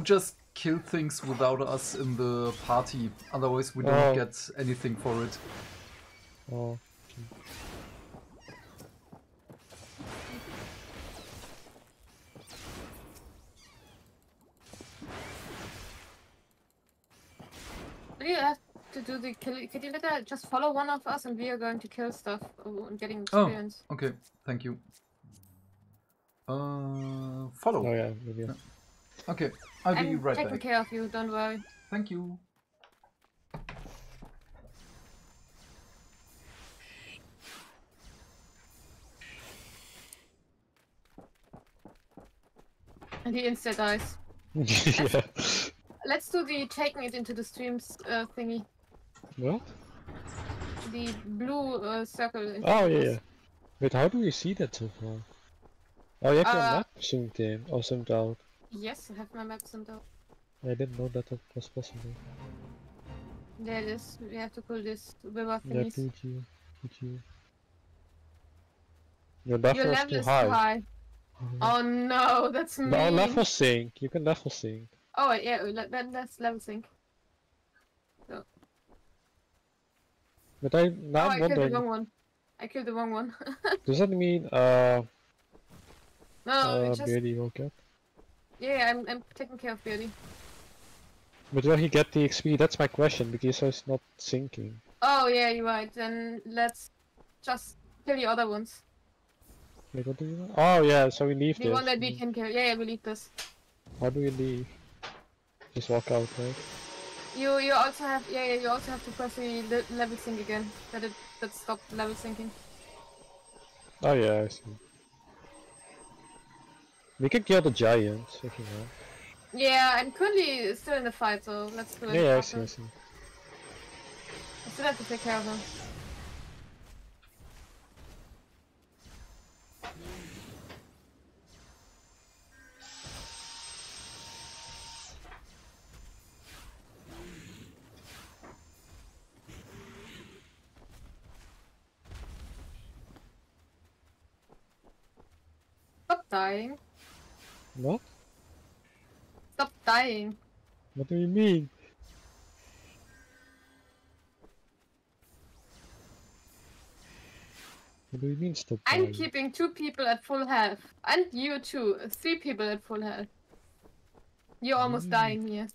Don't just kill things without us in the party, otherwise we don't
oh.
get anything for it.
Oh.
Do you have to do the kill? Could you later just follow one of us and we are going to kill stuff uh, and getting
oh,
experience?
Oh, okay. Thank you. Uh, follow.
Oh yeah, maybe.
Yeah. Okay, I'll be
I'm
right
taking
back.
care of you. Don't worry.
Thank you.
And he insta dies.
yeah.
Let's do the taking it into the streams uh, thingy.
What?
The blue uh, circle.
Oh yeah, yeah. Wait, how do we see that so far? Oh, you have your
Uh,
map zoomed in or zoomed out.
Yes, I have my maps sent out.
I didn't know that that was possible.
There it is. We have to pull this river
Yeah,
thingies.
put you, put you. Your
Your
level is
level
too
is
high.
high. Oh no, that's
No,
mean.
level sync. You can level sync.
Oh yeah, then let's level sync.
But I
oh,
now
I
I'm
killed the wrong one. I killed the wrong one.
does that mean uh,
no,
uh
just
Beardy will get?
Yeah, I'm I'm taking care of Beardy.
But will he get the XP? That's my question because he's not syncing.
Oh yeah, you're right. Then let's just kill the other ones.
Wait, what do you know? Oh yeah, so we leave
The
this.
one that we can kill. Yeah, yeah, we leave this.
How do we leave? Just walk out, right?
You you also have yeah, yeah you also have to press the level sync again. That it that stopped level syncing.
Oh yeah, I see. We could kill the giants if you want.
Yeah, I'm currently still in the fight, so let's do it.
Yeah, yeah, I see, I see.
I still have to take care of him. Stop dying.
What?
Stop dying.
What do you mean? What do you mean stop dying?
I'm keeping two people at full health. And you too. Three people at full health. You're almost
Mm.
dying here.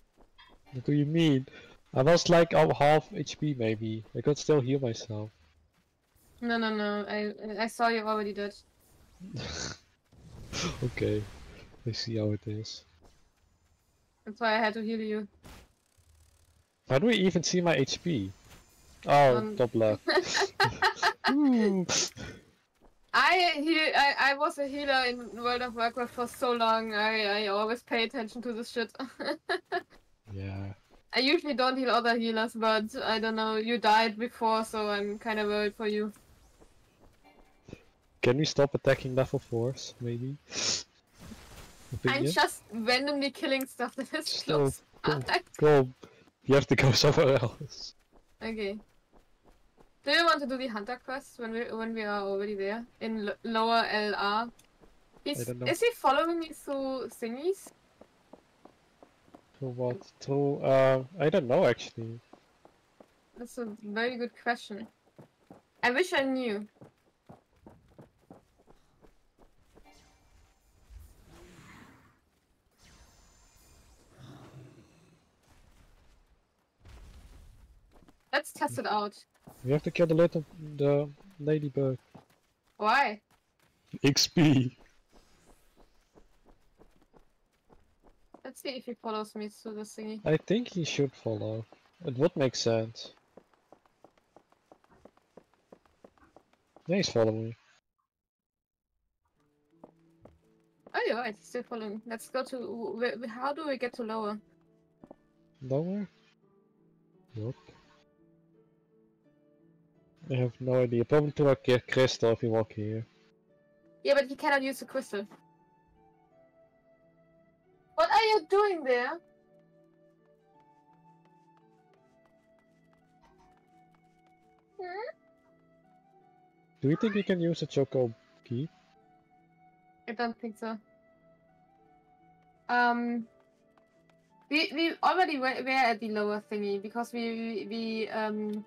What do you mean? I was like oh, half HP maybe. I could still heal myself.
No, no, no. I I saw you already dead.
okay. I see how it is.
That's why I had to heal you.
How do we even see my HP? Oh,
Um,
top left.
I heal. I, I was a healer in World of Warcraft for so long. I I always pay attention to this shit.
yeah.
I usually don't heal other healers, but I don't know. You died before, so I'm kind of worried for you.
Can we stop attacking level 4s, maybe?
I'm just randomly killing stuff that is
Still,
close.
go, go. You have to go somewhere else.
Okay. Do you want to do the hunter quest when we when we are already there in l- lower LR? He's, is he following me through thingies?
To what? To, uh, I don't know actually.
That's a very good question. I wish I knew. Let's test it out.
We have to kill the little, the ladybug.
Why?
XP.
Let's see if he follows me to the thingy.
I think he should follow. It would make sense. Yeah, he's following. me.
Oh, you're right. He's still following. Let's go to. wh- wh- How do we get to lower?
Lower? What? I have no idea. Probably to a ki- crystal if you walk here.
Yeah, but he cannot use the crystal. What are you doing there? Hmm?
Do you think you can use a choco key?
I don't think so. Um, we we already were, were at the lower thingy because we we, we um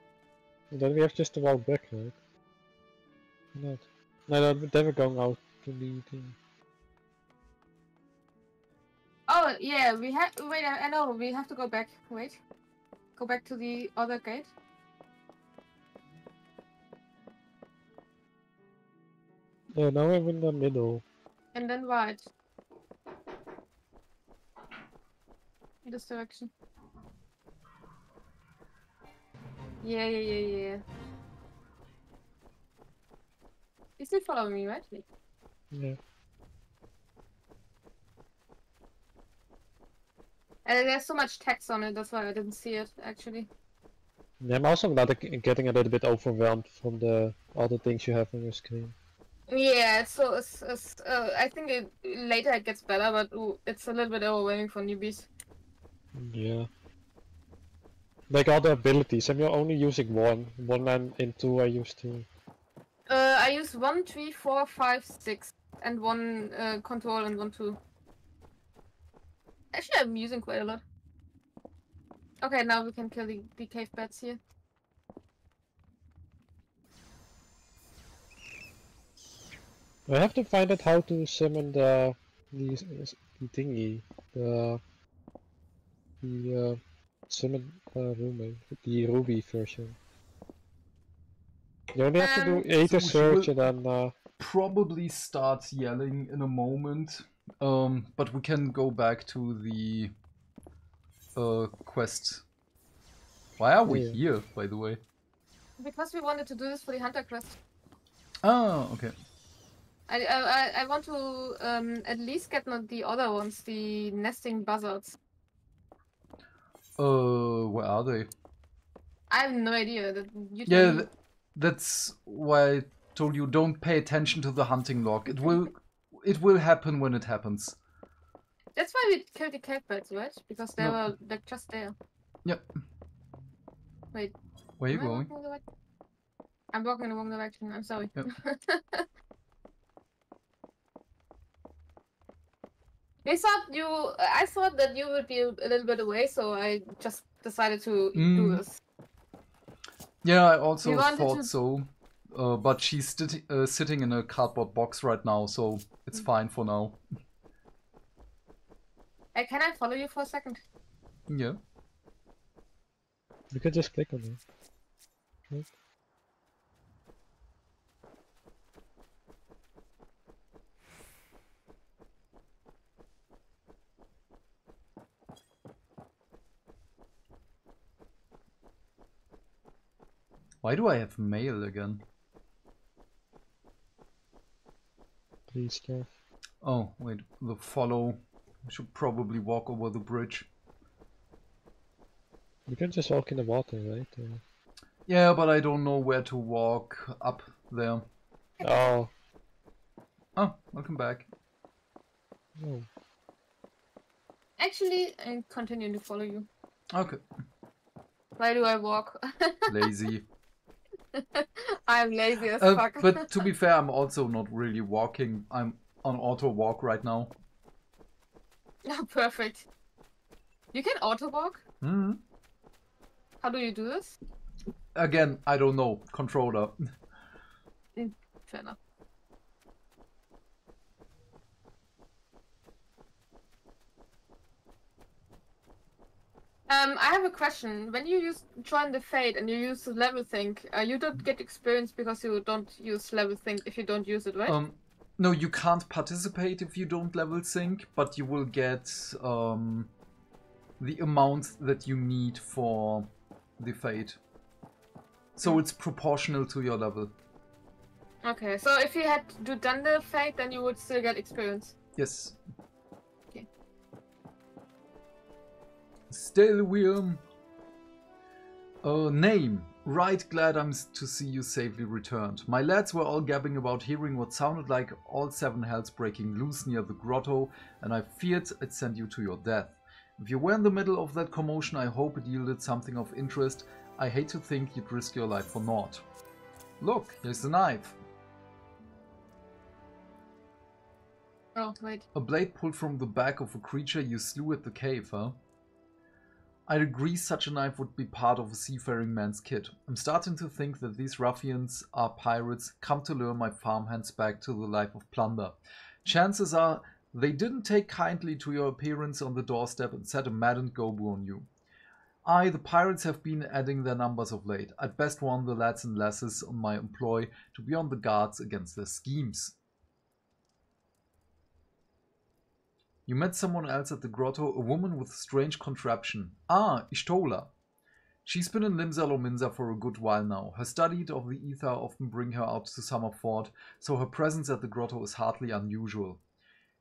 Then we have just to walk back, right? Not. No, no, then we're going out to the thing.
oh yeah we have wait I, I know we have to go back wait go back to the other gate?
Yeah, now I'm in the middle.
And then right. In this direction. Yeah, yeah, yeah, yeah. You still following me, right?
Yeah.
And there's so much text on it, that's why I didn't see it, actually.
Yeah, I'm also not getting a little bit overwhelmed from the all the things you have on your screen.
Yeah, so it's, it's, uh, I think it, later it gets better, but ooh, it's a little bit overwhelming for newbies.
Yeah. Like all the abilities, I'm only using one. One and in two I use two.
Uh, I use one, three, four, five, six, and one uh, control and one two. Actually, I'm using quite a lot. Okay, now we can kill the, the cave bats here.
I have to find out how to summon the the, the thingy, the the uh, summon uh, Ruby, the Ruby version. You only have to do
Um,
eight
So
search and then uh,
Probably start yelling in a moment. Um, but we can go back to the uh, quest. Why are we
Yeah.
here, by the way?
Because we wanted to do this for the hunter quest.
Oh, okay.
I I, I- I want to um, at least get not the other ones, the nesting buzzards.
Uh, where are they?
I have no idea. That you
Yeah, th- that's why I told you don't pay attention to the hunting log. It will, it will happen when it happens.
that's why we killed the bats, right? Because they
No.
were like just there.
Yep.
Wait,
Where are you going?
walking the right- I'm walking in the wrong direction. I'm sorry.
Yep.
I thought you. I thought that you would be a little bit away, so I just decided to do
Mm.
this.
Yeah, I also thought
to-
so. Uh, but she's sti- uh, sitting in a cardboard box right now, so it's
Mm.
fine for now.
Hey, can I follow you for a second?
Yeah.
you can just click on it. Right?
Why do I have mail again?
Please, Jeff.
Oh, wait, the follow. I should probably walk over the bridge.
You can just walk in the water, right? Uh,
Yeah, but I don't know where to walk up there.
oh,
Oh, welcome back.
no.
Actually, I'm continuing to follow you.
Okay,
Why do I walk?
lazy.
I'm lazy as
Uh,
fuck.
but to be fair, I'm also not really walking. I'm on auto walk right now.
oh, perfect. You can auto walk.
hmm
How do you do this?
Again, I don't know. Controller.
Fair enough. Um, I have a question. When you use join the fate and you use the level sync, uh, you don't get experience because you don't use level sync if you don't use it, right?
Um, no, you can't participate if you don't level sync, but you will get um, the amount that you need for the fate. So it's proportional to your level.
Okay, so if you had to done the fate, then you would still get experience.
Yes. Still William. Uh, name. Right, glad I'm to see you safely returned. My lads were all gabbing about hearing what sounded like all seven hells breaking loose near the grotto, and I feared I'd send you to your death. If you were in the middle of that commotion, I hope it yielded something of interest. I hate to think you'd risk your life for naught. Look, here's the knife.
Oh, wait.
A blade pulled from the back of a creature you slew at the cave, huh? I'd agree such a knife would be part of a seafaring man's kit. I'm starting to think that these ruffians are pirates come to lure my farmhands back to the life of plunder. Chances are they didn't take kindly to your appearance on the doorstep and set a maddened gobu on you. Aye, the pirates have been adding their numbers of late. I'd best warn the lads and lasses on my employ to be on the guards against their schemes. You met someone else at the grotto, a woman with a strange contraption. Ah, Y'shtola. She's been in Limsa Lominsa for a good while now. Her studies of the ether often bring her out to Summerford, so her presence at the grotto is hardly unusual.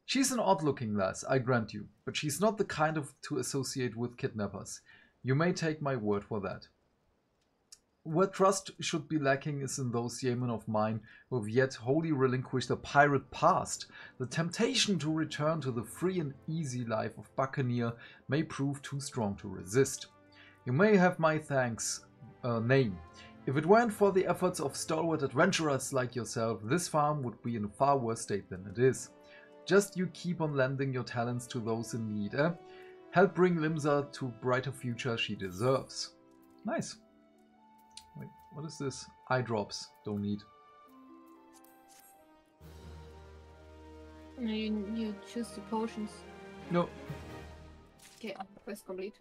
She's an odd-looking lass, I grant you, but she's not the kind of to associate with kidnappers. You may take my word for that. Where trust should be lacking is in those yeomen of mine who have yet wholly relinquished a pirate past. The temptation to return to the free and easy life of buccaneer may prove too strong to resist. You may have my thanks, uh, name. If it weren't for the efforts of stalwart adventurers like yourself, this farm would be in a far worse state than it is. Just you keep on lending your talents to those in need, eh? Help bring Limsa to brighter future she deserves. Nice. What is this? Eye drops. Don't need.
No, You, you choose the potions.
No.
Okay, quest complete.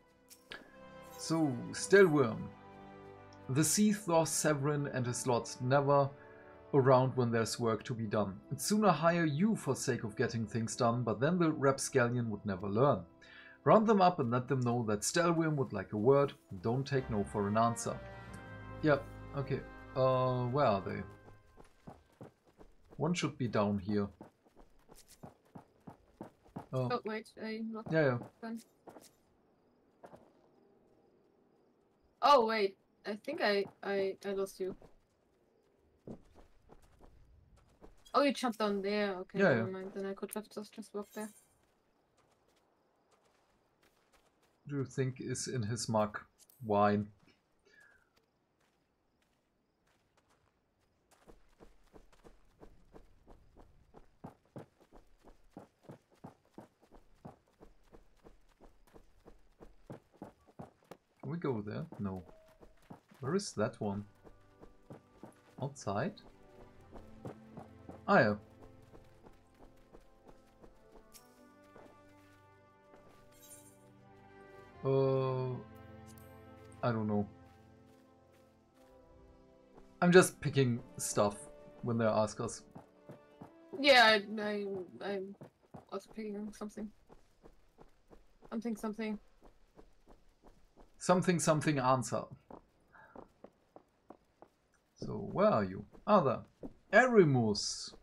So, Staelwyrn. The sea Thor Severin and his lot never around when there's work to be done. I'd sooner hire you for sake of getting things done, but then the rapscallion would never learn. Round them up and let them know that Staelwyrn would like a word, don't take no for an answer. Yep, okay. Uh, where are they? One should be down here. Oh,
Oh wait, I lost
yeah, yeah.
Oh wait, I think I I I lost you. Oh, you jumped down there. Okay,
Yeah,
never
yeah.
mind. Then I could just just, just walk there.
do you think is in his mug? Wine. Go there? No. Where is that one? Outside? Ah yeah. Uh, I don't know. I'm just picking stuff when they ask us.
Yeah, I I I'm also picking something. Something something.
Something, something answer. So, where are you? Other. Erimus.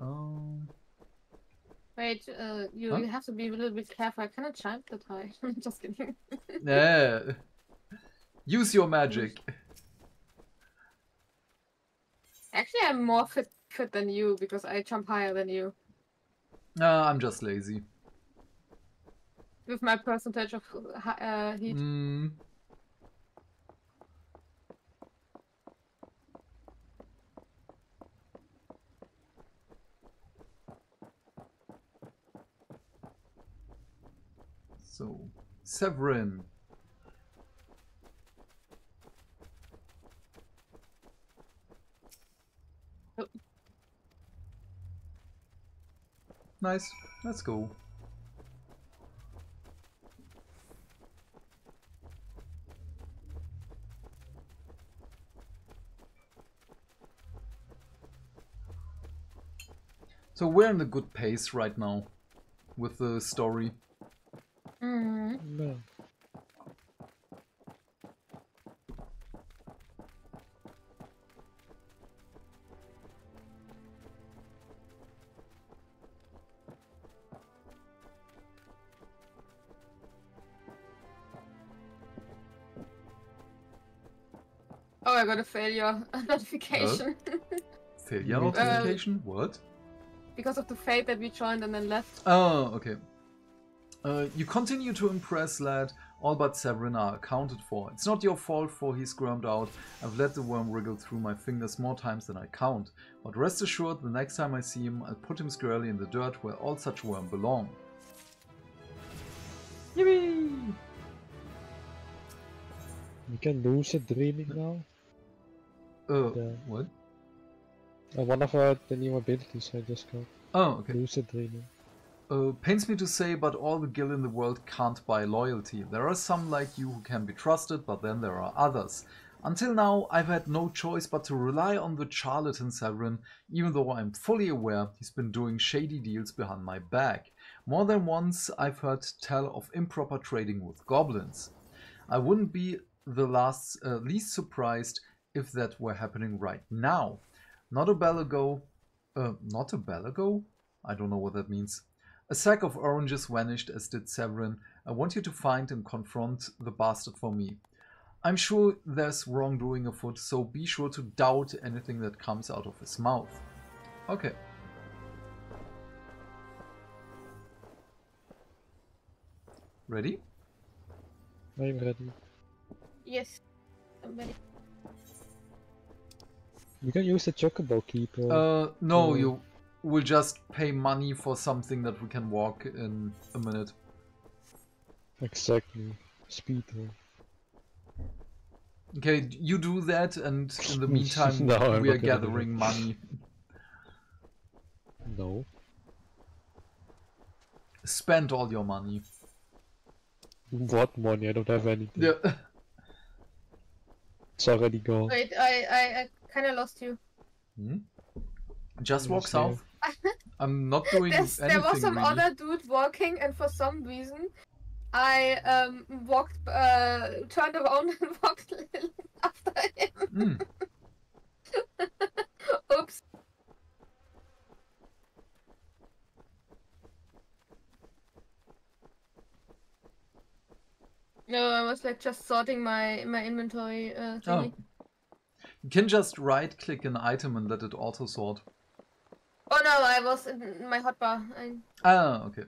Um,
Wait, uh, you,
Huh?
you have to be a little bit careful. I cannot chime that high. I'm just kidding.
yeah. Use your magic.
Actually, I'm more fit fit than you because I jump higher than you
Nah, I'm just lazy.
with my percentage of uh, heat.
Mm. So, Severin.
Oh.
Nice. That's cool. So we're in a good pace right now with the story.
Mm.
No.
I got a failure notification
Failure
Me too.
notification? what?
because of the fate that we joined and then left.
Oh, okay. Uh, you continue to impress, lad. All but Severin are accounted for. It's not your fault for he squirmed out. I've let the worm wriggle through my fingers more times than I count. But rest assured, the next time I see him, I'll put him squarely in the dirt where all such worm belong. Yippee!
You can lose lucid dreaming now.
Uh,
Yeah.
what?
Uh, one of uh, the new abilities I just got.
Oh, okay.
Lucid dreaming.
Uh, pains me to say, but all the gil in the world can't buy loyalty. There are some like you who can be trusted, but then there are others. Until now, I've had no choice but to rely on the charlatan Severin, even though I'm fully aware he's been doing shady deals behind my back. More than once, I've heard tell of improper trading with goblins. I wouldn't be the last, uh, least surprised if that were happening right now. Not a bell ago, uh, not a bell ago? I don't know what that means. A sack of oranges vanished, as did Severin. I want you to find and confront the bastard for me. I'm sure there's wrongdoing afoot, so be sure to doubt anything that comes out of his mouth. Okay. Ready?
I'm ready.
Yes. I'm ready.
You can use the chocobo keeper.
Uh, no,
Uh,
you will just pay money for something that we can walk in a minute.
exactly. Speed run.
Okay, you do that, and in the meantime,
No,
we are
not gonna do
gathering money.
No.
Spend all your money.
What money? I don't have anything.
Yeah.
It's already gone.
Wait, I I, I kind of lost you.
Hmm? Just
I'm
walk
just
south. I'm not doing
There's,
anything
there was some
really.
other dude walking, and for some reason, I um walked, uh, turned around and walked a little after him.
Hmm.
Oops. No, I was like just sorting my my inventory uh,
Oh. You can just right click an item and let it auto sort.
Oh. no, I was in my hotbar. I
Ah, okay.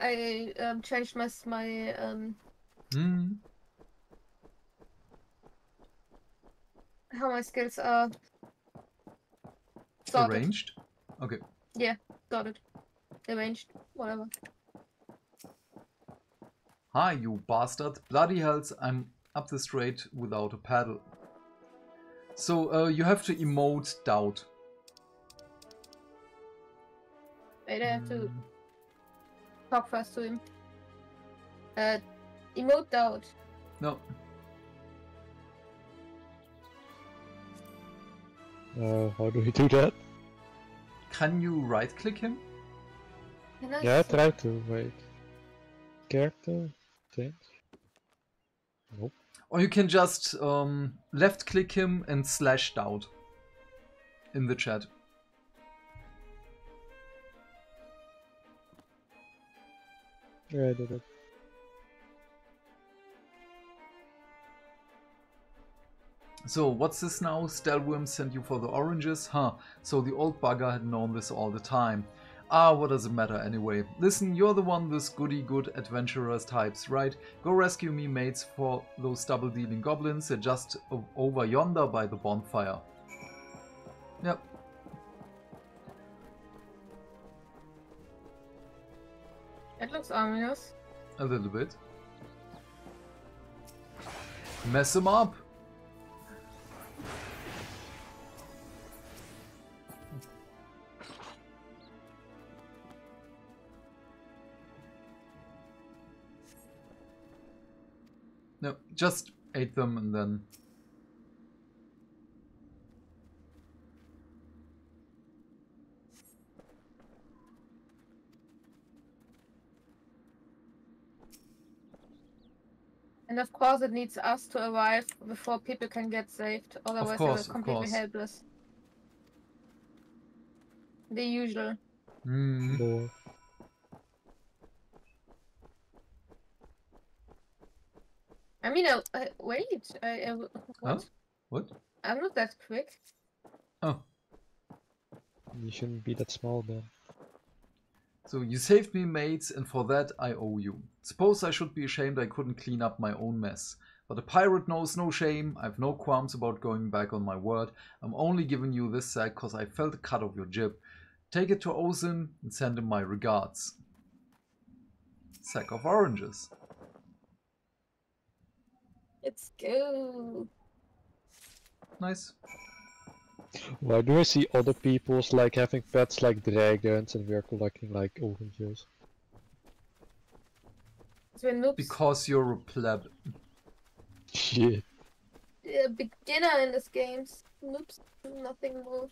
I um, changed my my um
Hmm.
how my skills are sorted.
Arranged. Okay.
Yeah, sorted. Arranged. Whatever.
Hi, you bastard. Bloody hells, I'm up the straight without a paddle. So, uh, you have to emote doubt.
Wait, I have to
Hmm.
talk first to him. Uh, emote doubt.
No.
Uh, how do we do that?
Can you right click him?
Can I
Yeah, I
s-
tried to. Wait. Character? Change?
Or you can just um, left click him and slash doubt in the chat.
Yeah, I did it.
So, what's this now? Staelwyrn sent you for the oranges? Huh, so the old bugger had known this all the time. Ah, what does it matter anyway? Listen, you're the one with goody good adventurers types, right? Go rescue me, mates, for those double dealing goblins. They're just over yonder by the bonfire. Yep.
It looks ominous.
A little bit. Mess him up! Just ate them and then.
And of course, it needs us to arrive before people can get saved. Otherwise,
course,
they
of
will completely helpless. The usual.
Hmm.
I mean, uh, uh, uh, I, I, wait. I, I, what?
What?
I'm not that quick.
Oh,
You shouldn't be that small then.
so you saved me, mates, and for that I owe you. Suppose I should be ashamed I couldn't clean up my own mess. But a pirate knows no shame. I've no qualms about going back on my word. I'm only giving you this sack because I felt the cut of your jib. Take it to Ozin and send him my regards. Sack of oranges.
Let's go.
Nice.
Why do I see other people's like having pets like dragons and we're collecting like oranges?
So.
Because you're a pleb.
Shit.
a beginner in this game. Noobs, do nothing more.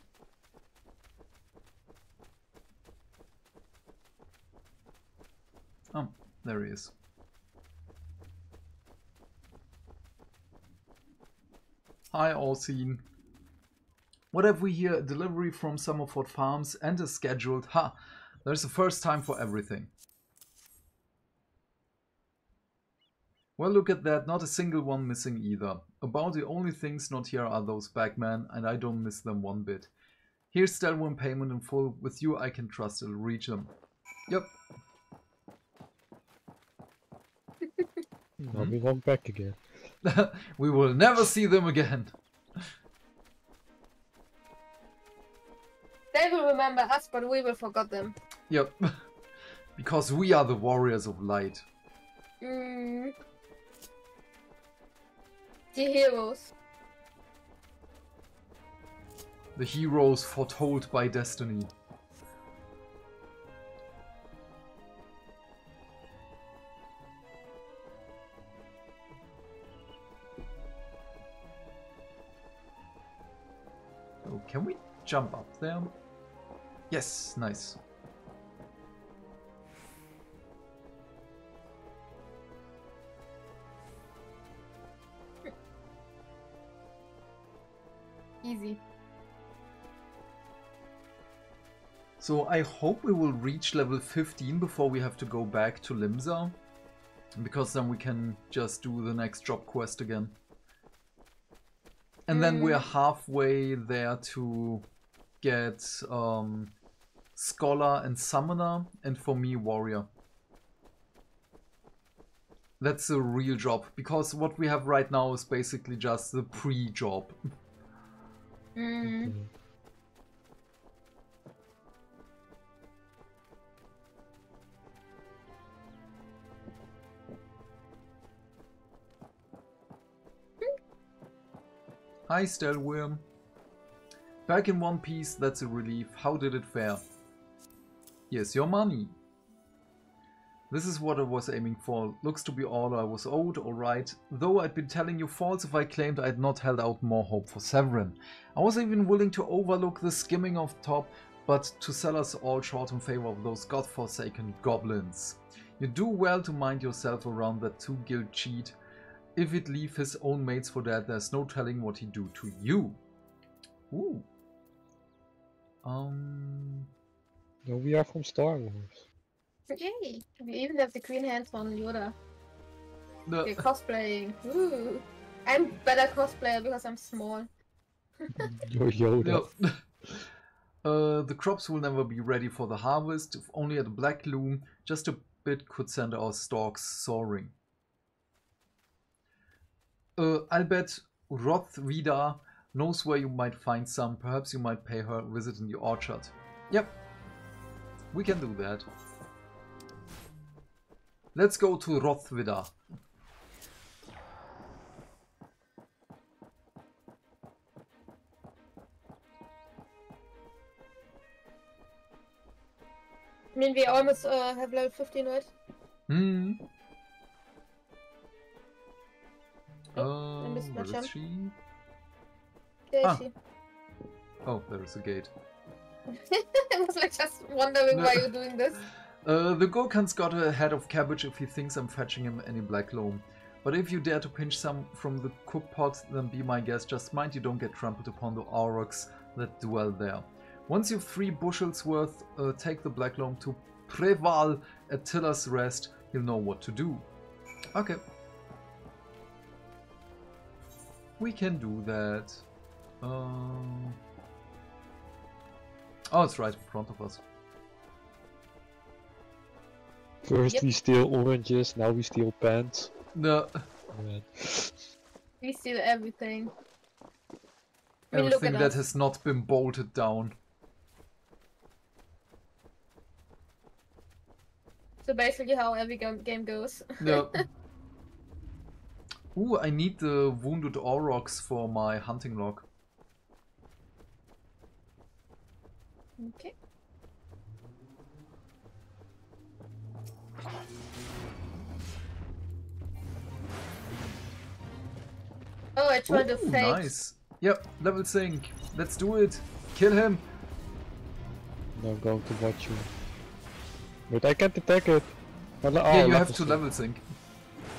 Oh, there he is. Hi, all seen. What have we here? A delivery from Summerford Farms and a scheduled. Ha! There's a first time for everything. Well, look at that, not a single one missing either. About the only things not here are those bagmen, and I don't miss them one bit. Here's Staelwyrn payment in full. With you, I can trust it'll reach them. Yep,
Now we want back again.
we will never see them again.
They will remember us, but we will forget them.
Yep. because we are the warriors of light.
Mm. The heroes.
The heroes foretold by destiny. Can we jump up there? Yes, nice.
Easy.
So I hope we will reach level 15 before we have to go back to Limsa. Because then we can just do the next job quest again. And then we're halfway there to get um, Scholar and Summoner, and for me, Warrior. That's a real job, because what we have right now is basically just the pre-job.
Mm.
Hi, Staelwyrn. Back in one piece, that's a relief. How did it fare? Here's your money. This is what I was aiming for. Looks to be all I was owed, alright. Though I'd been telling you false if I claimed I'd not held out more hope for Severin. I was even willing to overlook the skimming of top, but to sell us all short in favor of those godforsaken goblins. You do well to mind yourself around that two-guild cheat. If it leave his own mates for dead, there's no telling what he'd do to you. Ooh. Um.
No, we are from Star Wars.
Yay! We even have the green hands on Yoda.
No.
We're cosplaying. Ooh. I'm better cosplayer because I'm small.
You're Yoda.
No. uh, the crops will never be ready for the harvest. If only at a black loom, just a bit could send our stalks soaring. Uh, I'll bet Rothvida knows where you might find some. Perhaps you might pay her a visit in the orchard. Yep, we can do that. Let's go to Rothvida.
I mean, we almost uh, have level 15, right?
Hmm.
Oh, I missed my
where is
jump.
she?
There is
Ah.
she.
Oh, there is a gate.
I was like just wondering
No.
why you're doing this.
Uh, the Gurkhan's got a head of cabbage if he thinks I'm fetching him any black loam. But if you dare to pinch some from the cook pot, then be my guest. Just mind you don't get trampled upon the aurochs that dwell there. Once you've three bushels worth, uh, take the black loam to Preval at Tiller's Rest. He'll know what to do. Okay. We can do that. Uh... Oh, it's right in front of us.
First
Yep.
we steal oranges, now we steal pants.
No,
We steal everything. I mean, look
everything that
us.
has not been bolted down.
So basically how every game game goes.
No. Ooh, I need the wounded aurochs for my hunting log.
Okay. Oh, I tried to
Ooh,
fake.
nice. Yep, level sync. Let's do it. Kill him.
And I'm going to watch you. But I can't attack it. Oh,
yeah, you have to level sync.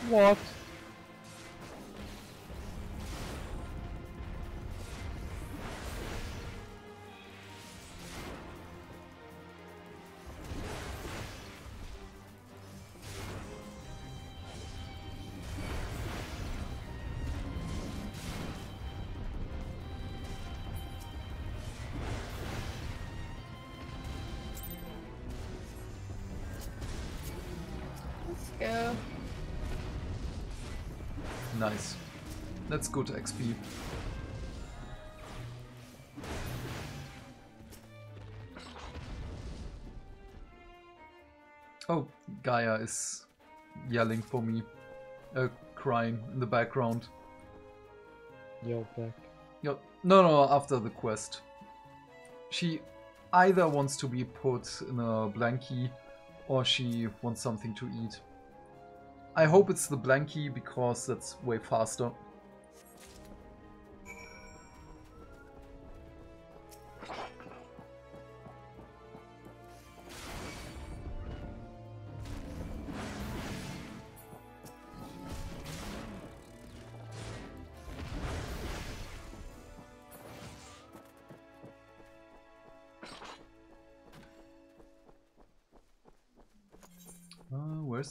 What?
Good XP. Oh, Gaia is yelling for me. Uh, crying in the background.
Yell back.
Yo, no, no, after the quest. She either wants to be put in a blankie or she wants something to eat. I hope it's the blankie because that's way faster.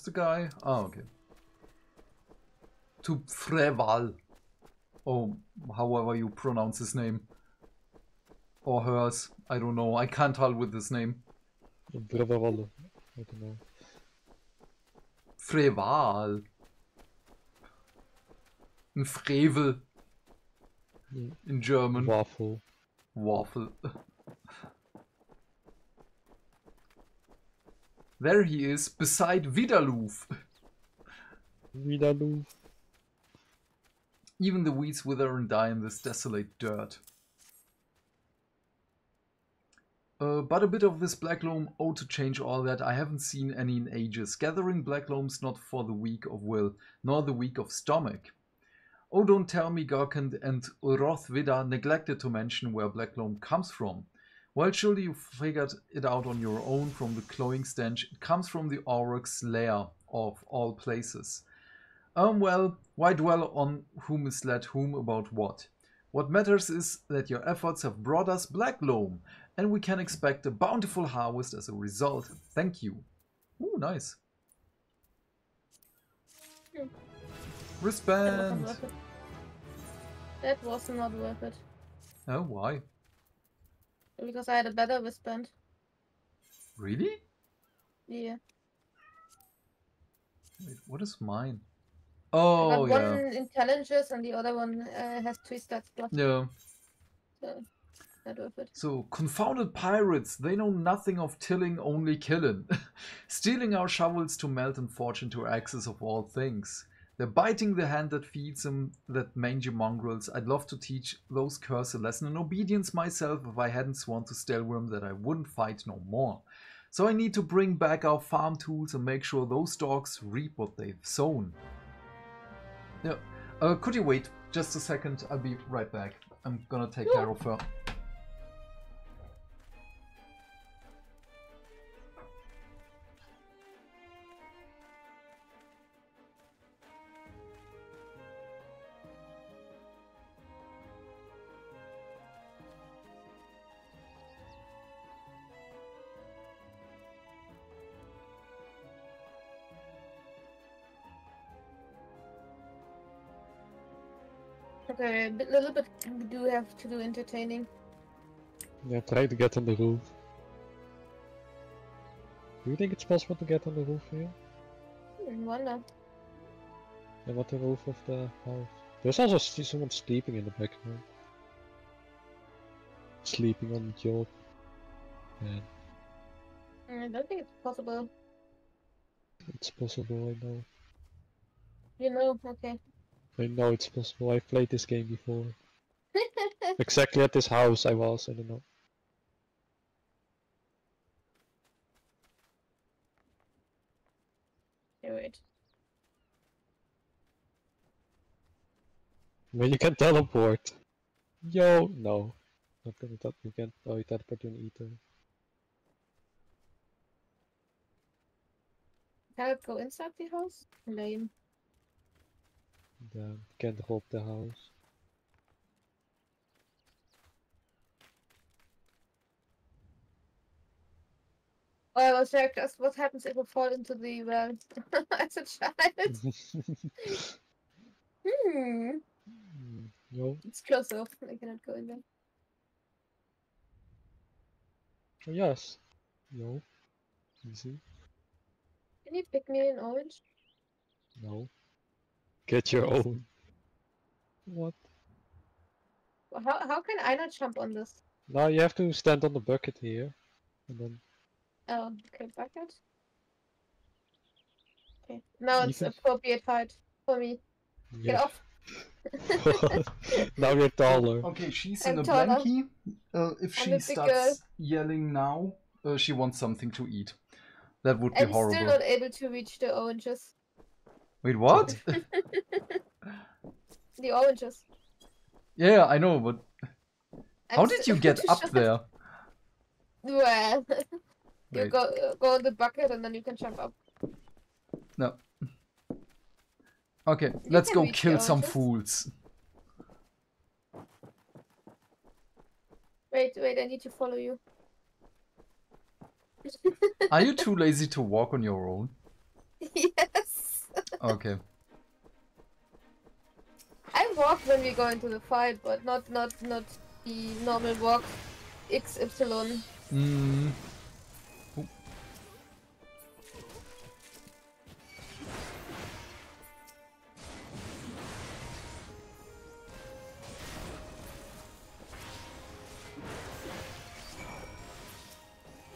The guy? Oh, okay. To Freval. Oh, however you pronounce his name. Or hers. I don't know. I can't tell with his name.
Walle. I don't know.
Freval. Ein Frevel
hm.
in German.
Waffle.
Waffle. there he is, beside Vidaloof.
Vidaloo.
Even the weeds wither and die in this desolate dirt. Uh, but a bit of this black loam, oh to change all that, I haven't seen any in ages. Gathering black loam's not for the weak of will, nor the weak of stomach. Oh don't tell me Garkand and Rothvida neglected to mention where black loam comes from. Well, surely you figured it out on your own from the cloying stench. It comes from the Aurochs lair, of all places. Um, well, why dwell on who misled whom about what? What matters is that your efforts have brought us black loam, and we can expect a bountiful harvest as a result. Thank you. Ooh, nice.
Hmm. That wasn't
Wristband.
That was not worth it.
Oh, why?
Because I had a better wristband.
Really?
Yeah.
Wait, what is mine? Oh, yeah.
one intelligence and the other one uh, has three stats plus.
Yeah.
So, not worth it.
So, confounded pirates, they know nothing of tilling, only killing. Stealing our shovels to melt and forge into axes of all things. They're biting the hand that feeds them, that mangy mongrels. I'd love to teach those curs a lesson in obedience myself if I hadn't sworn to Staelwyrn that I wouldn't fight no more. So I need to bring back our farm tools and make sure those dogs reap what they've sown. Yeah. Uh, could you wait just a second? I'll be right back. I'm gonna take care of her.
Little bit we do have to do entertaining.
Yeah, try to get on the roof. Do you think it's possible to get on the roof here?
Hmm, wonder.
And what the roof of the house? There's also someone sleeping in the background. Sleeping on the job. Man,
Hmm, I don't think it's possible.
it's possible, I know.
You know, okay.
I know it's possible. I've played this game before. exactly at this house I was. I don't know.
Okay, wait.
Well, you can teleport. Yo, no. Not gonna tell you can. Oh, you teleport to an eater.
Can it go inside the house? Lame.
Damn, can't hold the house.
Oh, I was very curious. What happens if I fall into the well as a child? hmm.
Mm, Yo,
It's close off. I cannot go in there.
oh, yes. Yo. Easy.
Can you pick me an orange?
No. Get your own. What?
How how can I not jump on this?
Now you have to stand on the bucket here. And then
Oh, okay, bucket. Okay, now
You
it's
can-
appropriate height for me. Get off.
now you're taller.
Okay, she's
I'm
in a
taller.
blankie. Uh, if
I'm
she starts
girl.
yelling now, uh, she wants something to eat. That would be
I'm
horrible.
still not able to reach the oranges.
Wait, what?
The oranges.
yeah, I know, but
I'm
how did you get up
short.
there?
Well, you go go in the bucket and then you can jump up.
no. Okay, let's go kill some fools.
Wait, wait, I need to follow you.
Are you too lazy to walk on your own?
yes.
Okay.
I walk when we go into the fight, but not not not the normal walk. XY.
Mm.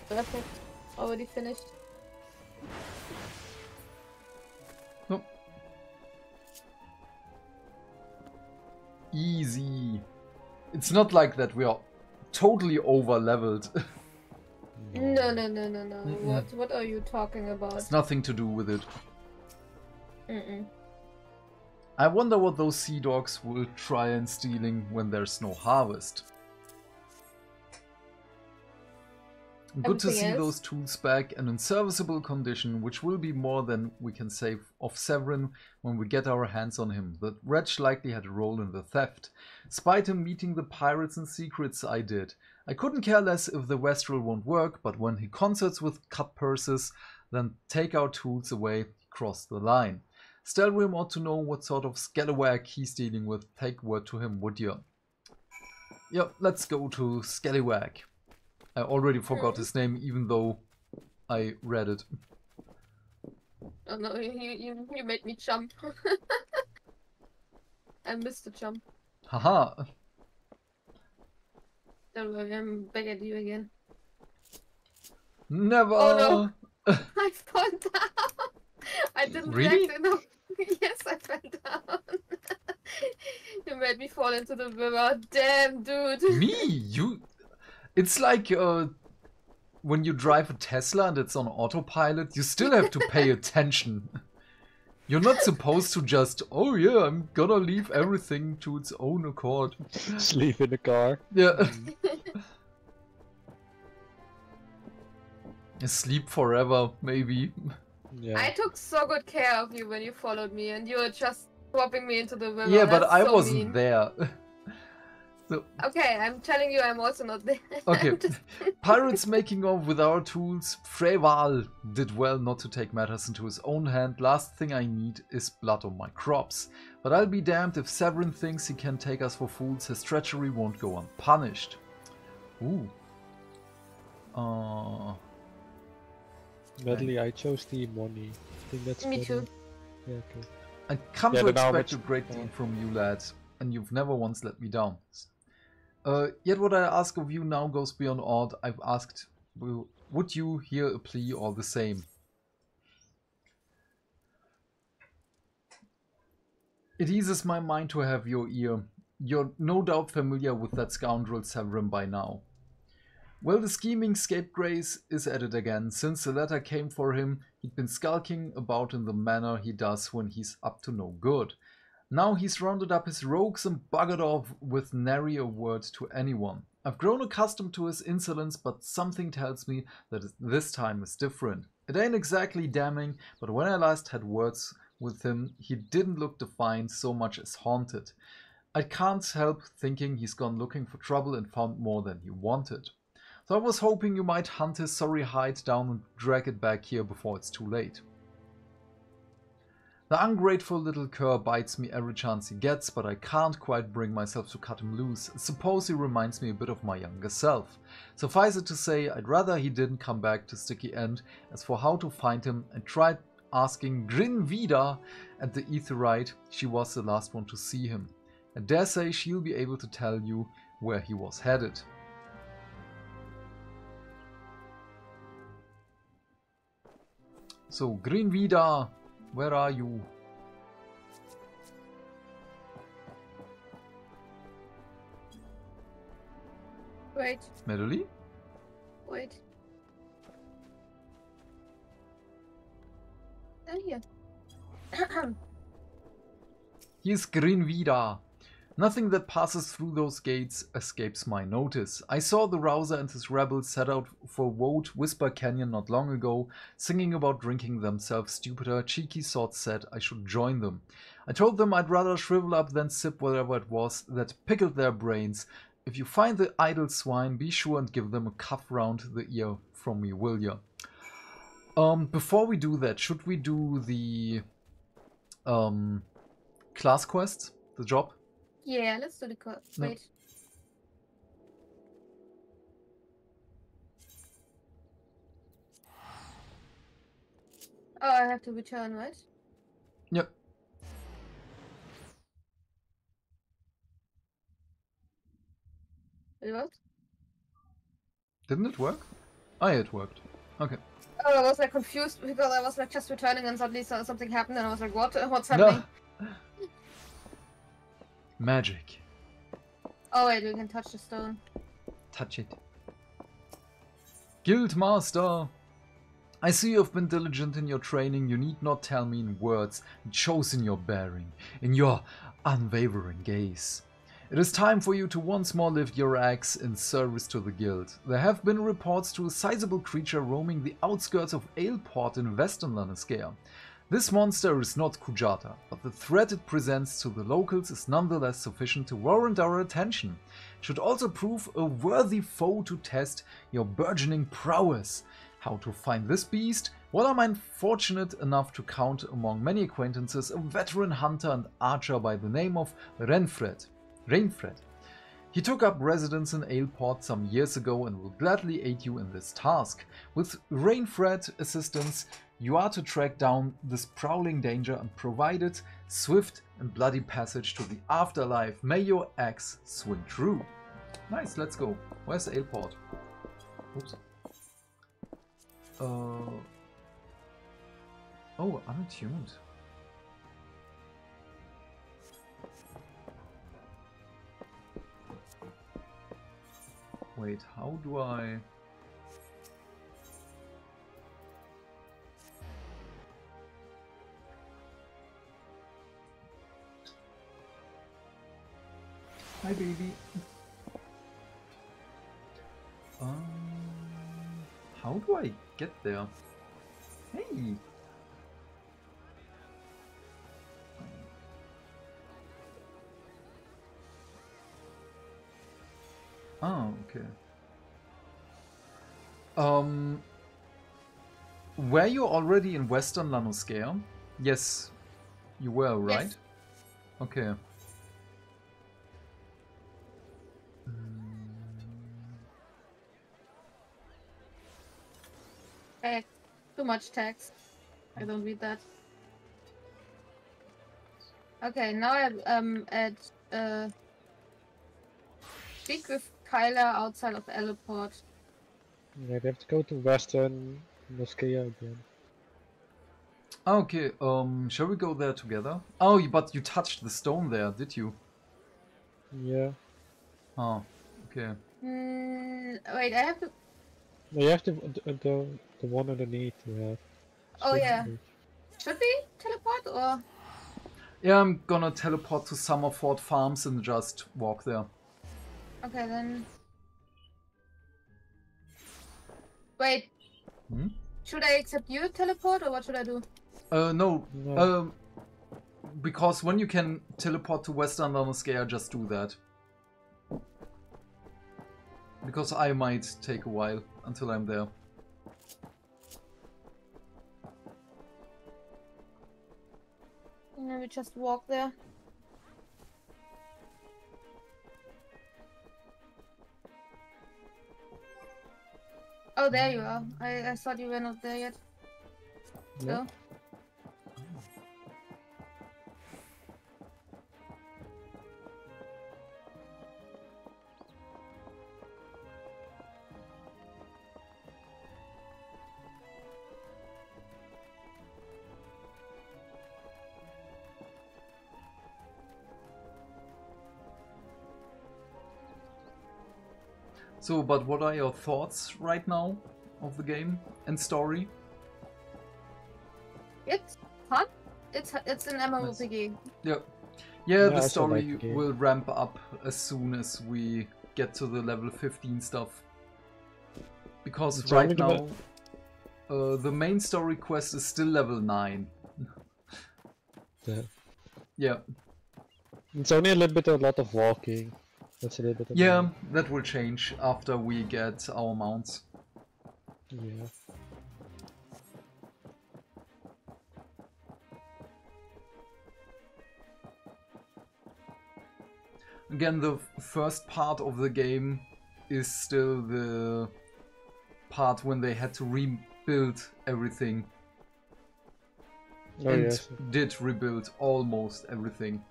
Perfect. Already finished.
Easy. It's not like that we are totally over leveled.
No, no, no, no, no.
Mm-mm.
What what are you talking about?
it's nothing to do with it.
Mm-mm.
I wonder what those sea dogs will try and stealing when there's no harvest. Good to see those tools back and in serviceable condition, which will be more than we can save off Severin when we get our hands on him. The wretch likely had a role in the theft. Despite him meeting the pirates in secrets I did. I couldn't care less if the Westrel won't work, but when he concerts with cut purses, then take our tools away, cross the line. Staelwyrn ought to know what sort of scallywag he's dealing with. Take word to him, would you? Yep, let's go to Scallywag. I already forgot his name, even though I read it.
Oh no, you you you made me jump. I missed the jump.
Haha.
Don't worry, I'm back at you again.
Never.
Oh, no! I fell down. I didn't
Really?
react enough. yes, I fell down. you made me fall into the river. Damn, dude.
Me? You? It's like uh, when you drive a Tesla and it's on autopilot. You still have to pay attention. You're not supposed to just, oh yeah, I'm gonna leave everything to its own accord.
Sleep in the car.
Yeah. Sleep forever, maybe.
Yeah.
I took so good care of you when you followed me, and you were just dropping me into the river.
Yeah, but
That's
I
so
wasn't
mean.
there. So,
Okay, I'm telling you, I'm also not there.
Okay.
Just-
Pirates making off with our tools. Freval did well not to take matters into his own hand. Last thing I need is blood on my crops. But I'll be damned if Severin thinks he can take us for fools. His treachery won't go unpunished. Ooh. Uh,
Medley, I chose the money. I think that's
Me
better.
too.
Yeah, okay.
I come
Yeah,
to expect a great deal from you, lads, and you've never once let me down. Uh, yet what I ask of you now goes beyond aught I've asked. Would you hear a plea all the same? It eases my mind to have your ear. You're no doubt familiar with that scoundrel Severin by now. Well, the scheming scapegrace is at it again. Since the letter came for him, he'd been skulking about in the manner he does when he's up to no good. Now he's rounded up his rogues and buggered off with nary a word to anyone. I've grown accustomed to his insolence, but something tells me that this time is different. It ain't exactly damning, but when I last had words with him, he didn't look defiant so much as haunted. I can't help thinking he's gone looking for trouble and found more than he wanted. So I was hoping you might hunt his sorry hide down and drag it back here before it's too late. The ungrateful little cur bites me every chance he gets, but I can't quite bring myself to cut him loose. Suppose he reminds me a bit of my younger self. Suffice it to say, I'd rather he didn't come back to Sticky End. As for how to find him, I tried asking Grin Vida at the Aetheryte. She was the last one to see him. I dare say she'll be able to tell you where he was headed. So, Green Vida, where are you?
Wait,
Medalie?
wait. Oh, here.
Here's Green Vida. Nothing that passes through those gates escapes my notice. I saw the Rouser and his rebels set out for Woad Whisper Canyon not long ago, singing about drinking themselves stupider. Cheeky sort said I should join them. I told them I'd rather shrivel up than sip whatever it was that pickled their brains. If you find the idle swine, be sure and give them a cuff round the ear from me, will ya? Um, before we do that, should we do the um, class quest, the job?
Yeah, let's do the co-
No.
Wait. Oh, I have to return, right?
Yep.
It worked?
Didn't it work? Oh, yeah, it worked. Okay.
Oh, I was like confused because I was like just returning and suddenly something happened and I was like, what? What's happening?
No. Magic.
Oh wait, we can touch the stone.
Touch it. Guild Master! I see you've been diligent in your training. You need not tell me in words. It in your bearing, in your unwavering gaze. It is time for you to once more lift your axe in service to the guild. There have been reports to a sizable creature roaming the outskirts of Aleport in western La Noscea. This monster is not Kujata, but the threat it presents to the locals is nonetheless sufficient to warrant our attention. It should also prove a worthy foe to test your burgeoning prowess. How to find this beast? Well, I'm fortunate enough to count among many acquaintances a veteran hunter and archer by the name of Renfred. Rainfred. He took up residence in Aleport some years ago and will gladly aid you in this task. With Rainfred assistance, you are to track down this prowling danger and provide it swift and bloody passage to the afterlife. May your axe swing true. Nice, let's go. Where's Aleport? Oops. Uh. Oh, unattuned. Wait, how do I... Hi, baby. Um, how do I get there? Hey. Oh, okay. Um, were you already in Western La Noscea? Yes, you were, right?
Yes.
Okay.
Eh, too much text. I don't read that. Okay, now I'm um, at uh, speak with Kyla outside of Aleport.
Yeah, we have to go to Western Mosquea again.
Okay, um, shall we go there together? Oh, but you touched the stone there, did you?
Yeah.
Oh, okay.
Mm, wait, I have to.
No, you have to the the, the one underneath you have.
Oh, yeah.
Switch.
Should we teleport or?
Yeah, I'm gonna teleport to Summerford Farms and just walk there.
Okay then. Wait.
Hmm?
Should I accept you teleport or what should I do?
Uh, no,
No.
um, because when you can teleport to Western La Noscea, just do that. Because I might take a while until I'm there.
Maybe just walk there. Oh, there you are. I, I thought you were not there yet.
No.
So.
So, but what are your thoughts right now of the game and story?
It's fun. It's it's an MMORPG.
Yeah,
Yeah, I
the
also
story
like the
will ramp up as soon as we get to the level 15 stuff. Because
It's
right now, uh, the main story quest is still level 9.
Yeah.
Yeah,
It's only a little bit, a lot of walking. That's a little bit.
yeah, that will change after we get our mounts.
Yeah.
Again, the first part of the game is still the part when they had to rebuild everything
Oh
and
yes.
did rebuild almost everything.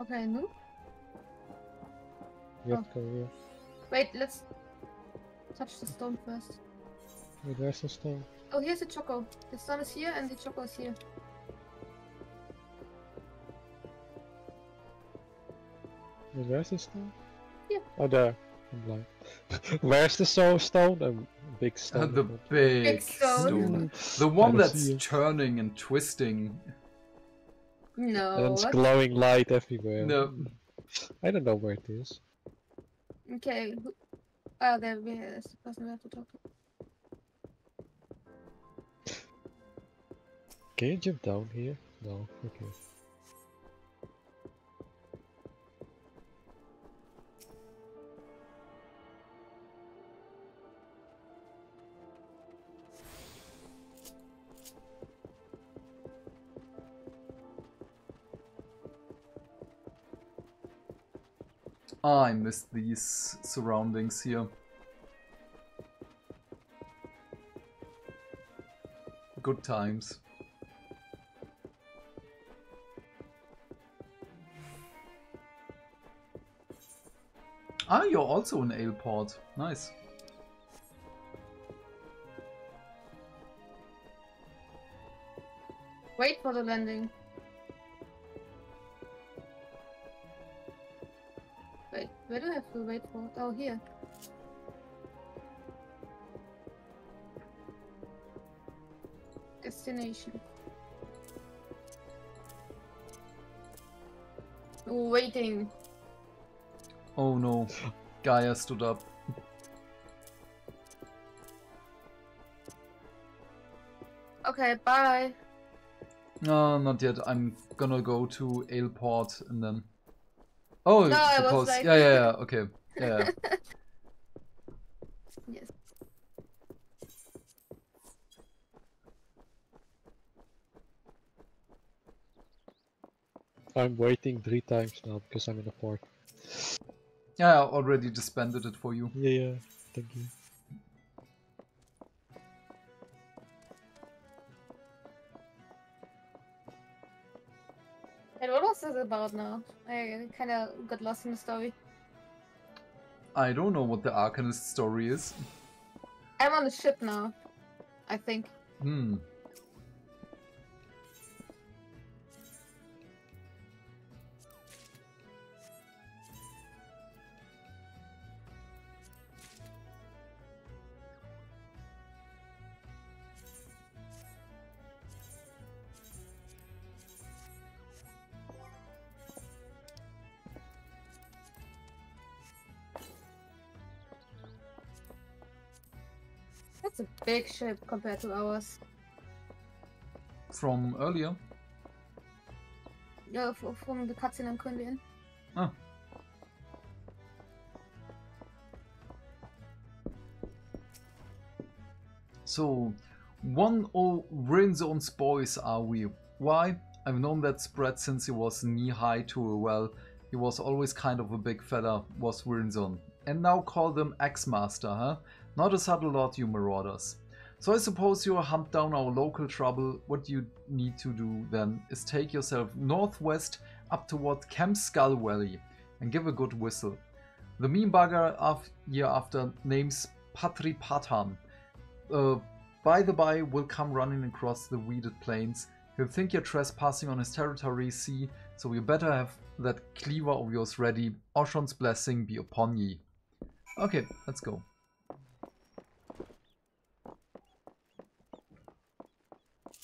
Okay, no.
You have to come here.
Wait, let's touch the stone first.
Wait, where's the stone?
Oh, here's the choco. The stone is here and the choco is here.
Wait, where's the stone?
Yeah.
Oh, there. I'm blind. where's the soul stone? A big
Uh,
stone.
the big
Big stone.
stone. The one that's
see
turning and twisting.
No.
And it's
what?
glowing light everywhere.
No.
I don't know where it is.
Okay. Oh, there we there's the person we have to talk to.
Can you jump down here? No. Okay.
I missed these surroundings here. Good times. Ah, you're also in Aleport. Nice.
Wait for the landing. To wait for? Oh, here. Destination. Waiting.
Oh no. Gaia stood up.
Okay, bye.
No, not yet. I'm gonna go to Aleport and then. Oh,
No, I was like-
yeah, yeah, yeah. Okay, yeah. yeah.
Yes.
I'm waiting three times now because I'm in a park.
yeah, I already disbanded it for you.
Yeah, yeah. Thank you.
About now? I kind of got lost in the story.
I don't know what the Arcanist story is.
I'm on the ship now. I think.
Hmm.
Big ship compared to ours.
From earlier.
Yeah, from the cutscene in Kundian.
Ah. So, one of Wyrnzoen's boys are we. Why? I've known that spread since he was knee high to a well. He was always kind of a big fella, was Rinzone. And now call them Axe-Master, huh? Not a subtle lot, you marauders. So I suppose you hunt down our local trouble. What you need to do then is take yourself northwest up toward Camp Skull Valley and give a good whistle. The mean bugger of year after names Patri Patan. Uh, by the by, will come running across the weeded plains. He'll think you're trespassing on his territory, see, so you better have that cleaver of yours ready. Oschon's blessing be upon ye. Okay, let's go.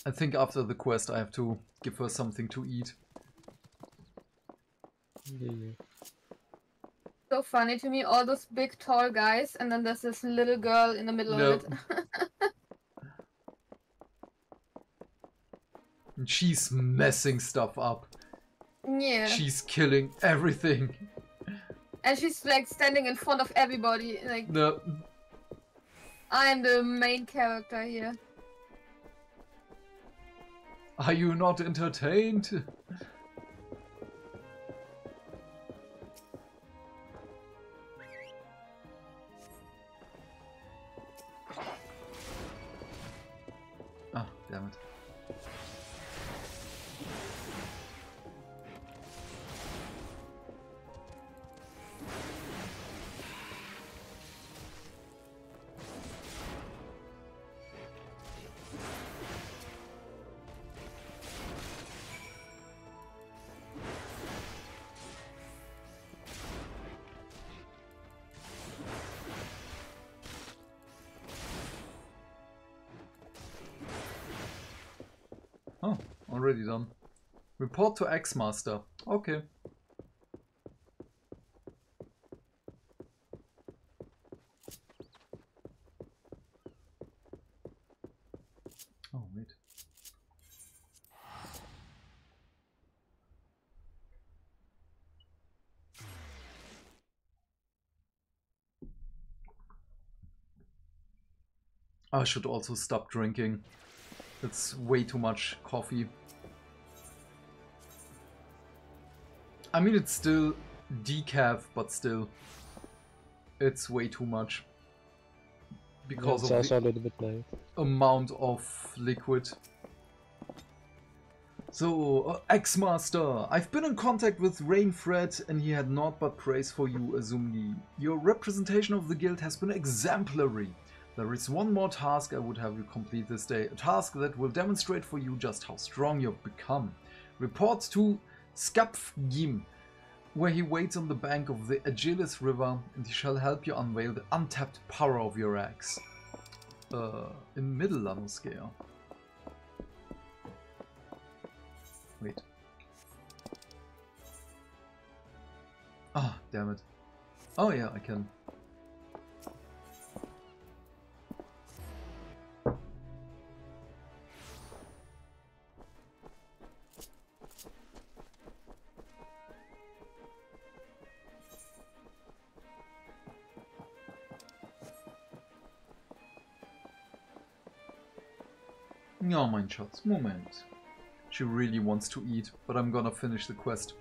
I think after the quest I have to give her something to eat.
Yeah, yeah.
So funny to me, all those big tall guys, and then there's this little girl in the middle of it.
And she's messing stuff up.
yeah.
She's killing everything.
And she's like standing in front of everybody. Like,
No.
I'm the main character here.
Are you not entertained? Report to Axe-Master. Okay. Oh, wait. I should also stop drinking. It's way too much coffee. I mean, it's still decaf, but still, it's way too much because
it's
of
also
the
a little bit late.
amount of liquid. So, uh, Axe-Master, I've been in contact with Rainfred and he had naught but praise for you, Azumni. Your representation of the guild has been exemplary. There is one more task I would have you complete this day, a task that will demonstrate for you just how strong you've become. Report to Skapfgim, where he waits on the bank of the Agelyss River and he shall help you unveil the untapped power of your axe. Uh, in Middle La Noscea. Wait. Ah, damn it. Oh yeah, I can. Ja, mein Schatz, Moment. She really wants to eat, but I'm gonna finish the quest.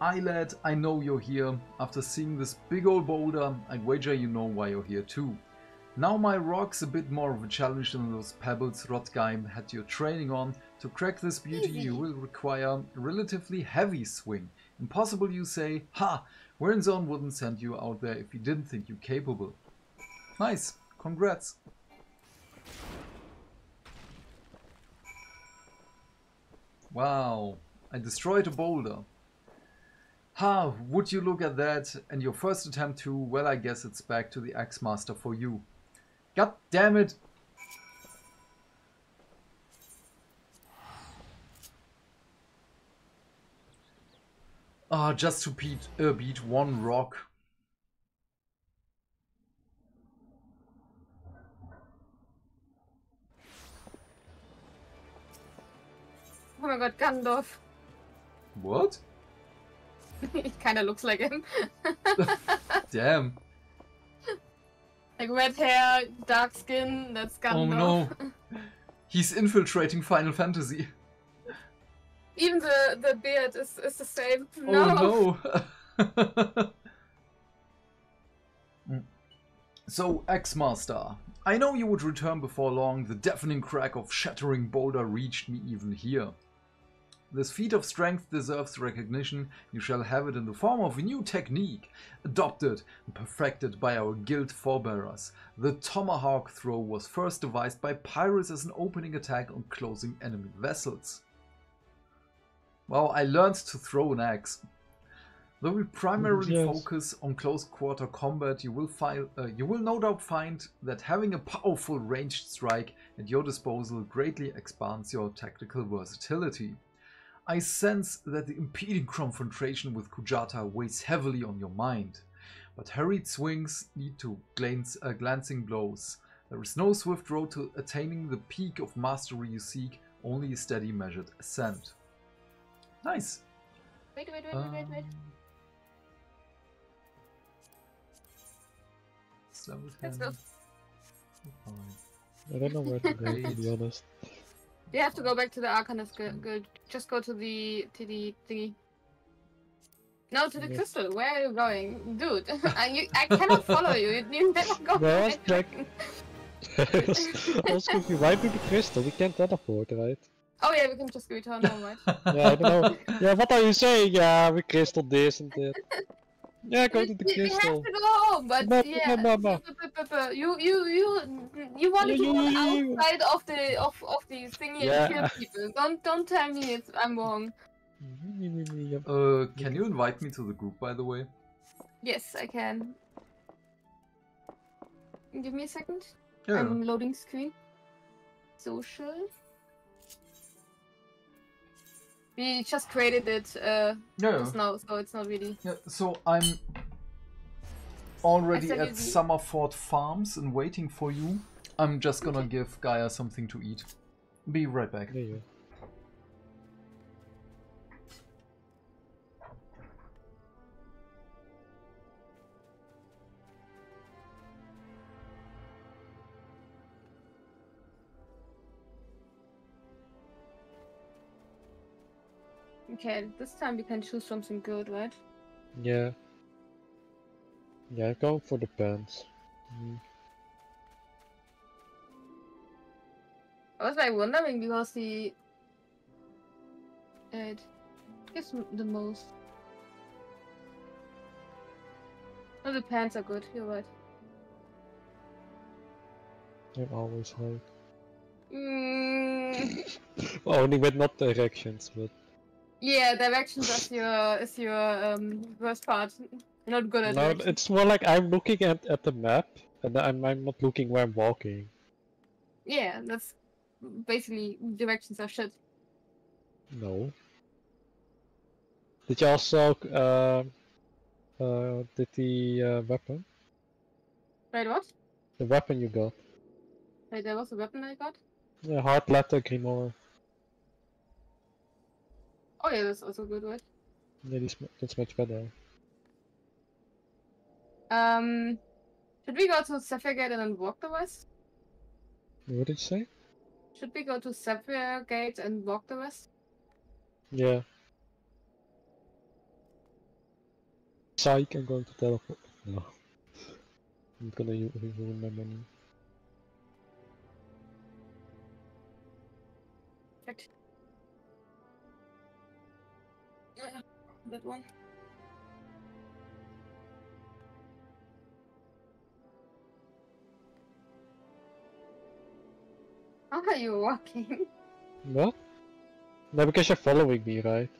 Eyelad, I know you're here. After seeing this big old boulder, I'd wager you know why you're here too. Now my rock's a bit more of a challenge than those pebbles Rotgeim had your training on. To crack this beauty you will require a relatively heavy swing. Impossible you say, ha! Wyrnzoen wouldn't send you out there if he didn't think you capable. Nice, congrats. Wow, I destroyed a boulder. Ha, would you look at that? And your first attempt to, well I guess it's back to the Axe Master for you. God damn it! Ah, just to beat, uh, beat one rock.
Oh my god, Gandalf.
What?
It kind of looks like him.
Damn.
like red hair, dark skin. That's Gandalf.
Oh no. He's infiltrating Final Fantasy.
Even the the beard is, is the same. No.
Oh no. Mm. so, Axe-Master, I know you would return before long. The deafening crack of shattering boulder reached me even here. This feat of strength deserves recognition. You shall have it in the form of a new technique, adopted and perfected by our guild forebearers. The tomahawk throw was first devised by pirates as an opening attack on closing enemy vessels. Well, I learned to throw an axe. Though we primarily
Yes.
focus on close quarter combat, you will find uh, you will no doubt find that having a powerful ranged strike at your disposal greatly expands your tactical versatility. I sense that the impeding confrontation with Kujata weighs heavily on your mind, but hurried swings lead to glance, uh, glancing blows. There is no swift road to attaining the peak of mastery you seek, only a steady measured ascent. Nice.
Wait, wait, wait, wait, wait, wait.
Um,
Let's go.
I don't know where to go, to be honest.
You have to go back to the Arcanist gu- Guild. Just go to the to the thingy. No, to the
Yeah.
crystal. Where are you going, dude? I, you, I cannot follow you. You, need to go.
No, I was
right
check-
direction.
I was. Why do the crystal? We can't teleport, right?
Oh yeah, we can just return home, right?
Yeah, I don't know. Yeah, what are you saying? Yeah, we crystal this and that. Yeah, go to the
You- you have to go home, but
Ba- ba-
yeah,
ba- ba.
you you you you want to
You-
go outside of the of of the thingy
Yeah.
and kill people. Don't don't tell me it's, I'm wrong.
Uh, can you invite me to the group, by the way?
Yes, I can. Give me a second.
Yeah.
I'm loading screen. Social. We just created it uh,
yeah.
just now, so it's not really.
Yeah, so I'm already at
the-
Summerford Farms and waiting for you. I'm just gonna give Gaia something to eat. Be right back.
There you
Okay, this time we can choose something good, right?
Yeah. Yeah, go for the pants. Mm.
I was like wondering because the it gives the most. Oh, the pants are good. You're right.
I'm always high.
Mm,
Only with not directions, but
yeah, directions is your is your um worst part. You're not good at
no,
directions.
it's more like I'm looking at, at the map and I'm I'm not looking where I'm walking.
Yeah, that's basically directions are shit.
No. Did you also uh, uh did the uh, weapon?
Wait, what?
The weapon you got?
Wait, there was a weapon I got.
Yeah, hard leather grimoire.
Oh yeah, that's also a good, right?
Yeah, this, that's much better.
Um, should we go to Zephyr Gate and then walk the west?
What did you say?
Should we go to Zephyr Gate and walk the west?
Yeah. Psych, I'm going to teleport. No. I'm gonna ruin my money.
Perfect. Yeah, that one. How are you walking?
What? No, because you're following me, right?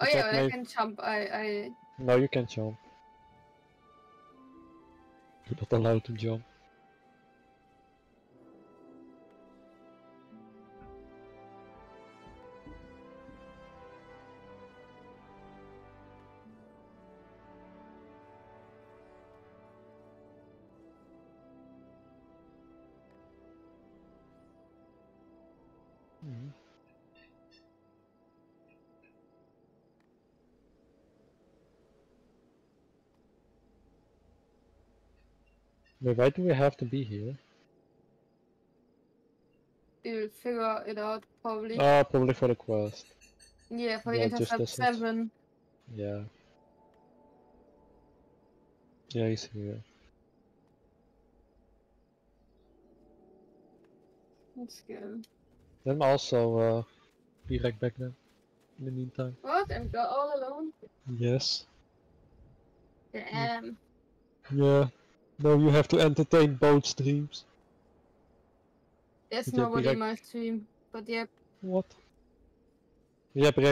Oh
Is
yeah,
that
but I
my-
can jump. I I
No, you can jump. You're not allowed to jump. Wait, why do we have to be here?
You'll figure it out probably.
Ah, probably for the quest.
yeah, for the
yeah,
intercept seven.
Yeah. Yeah, he's here.
Let's go.
Then also, uh, be right back then. In the meantime.
What? I'm all alone.
Yes.
Damn.
Yeah. No, you have to entertain both streams.
There's nobody in my stream, but yeah.
What? Yeah, be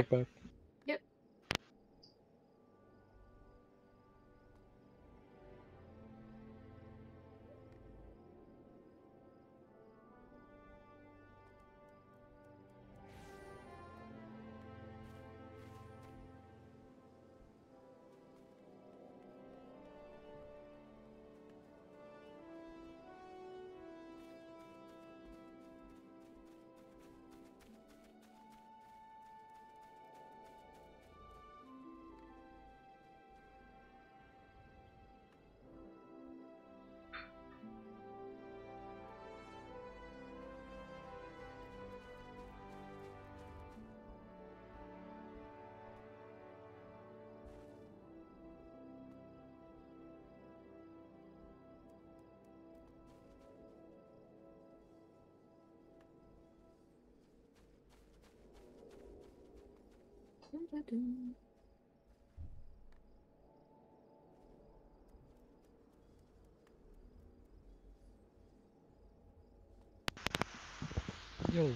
Yo,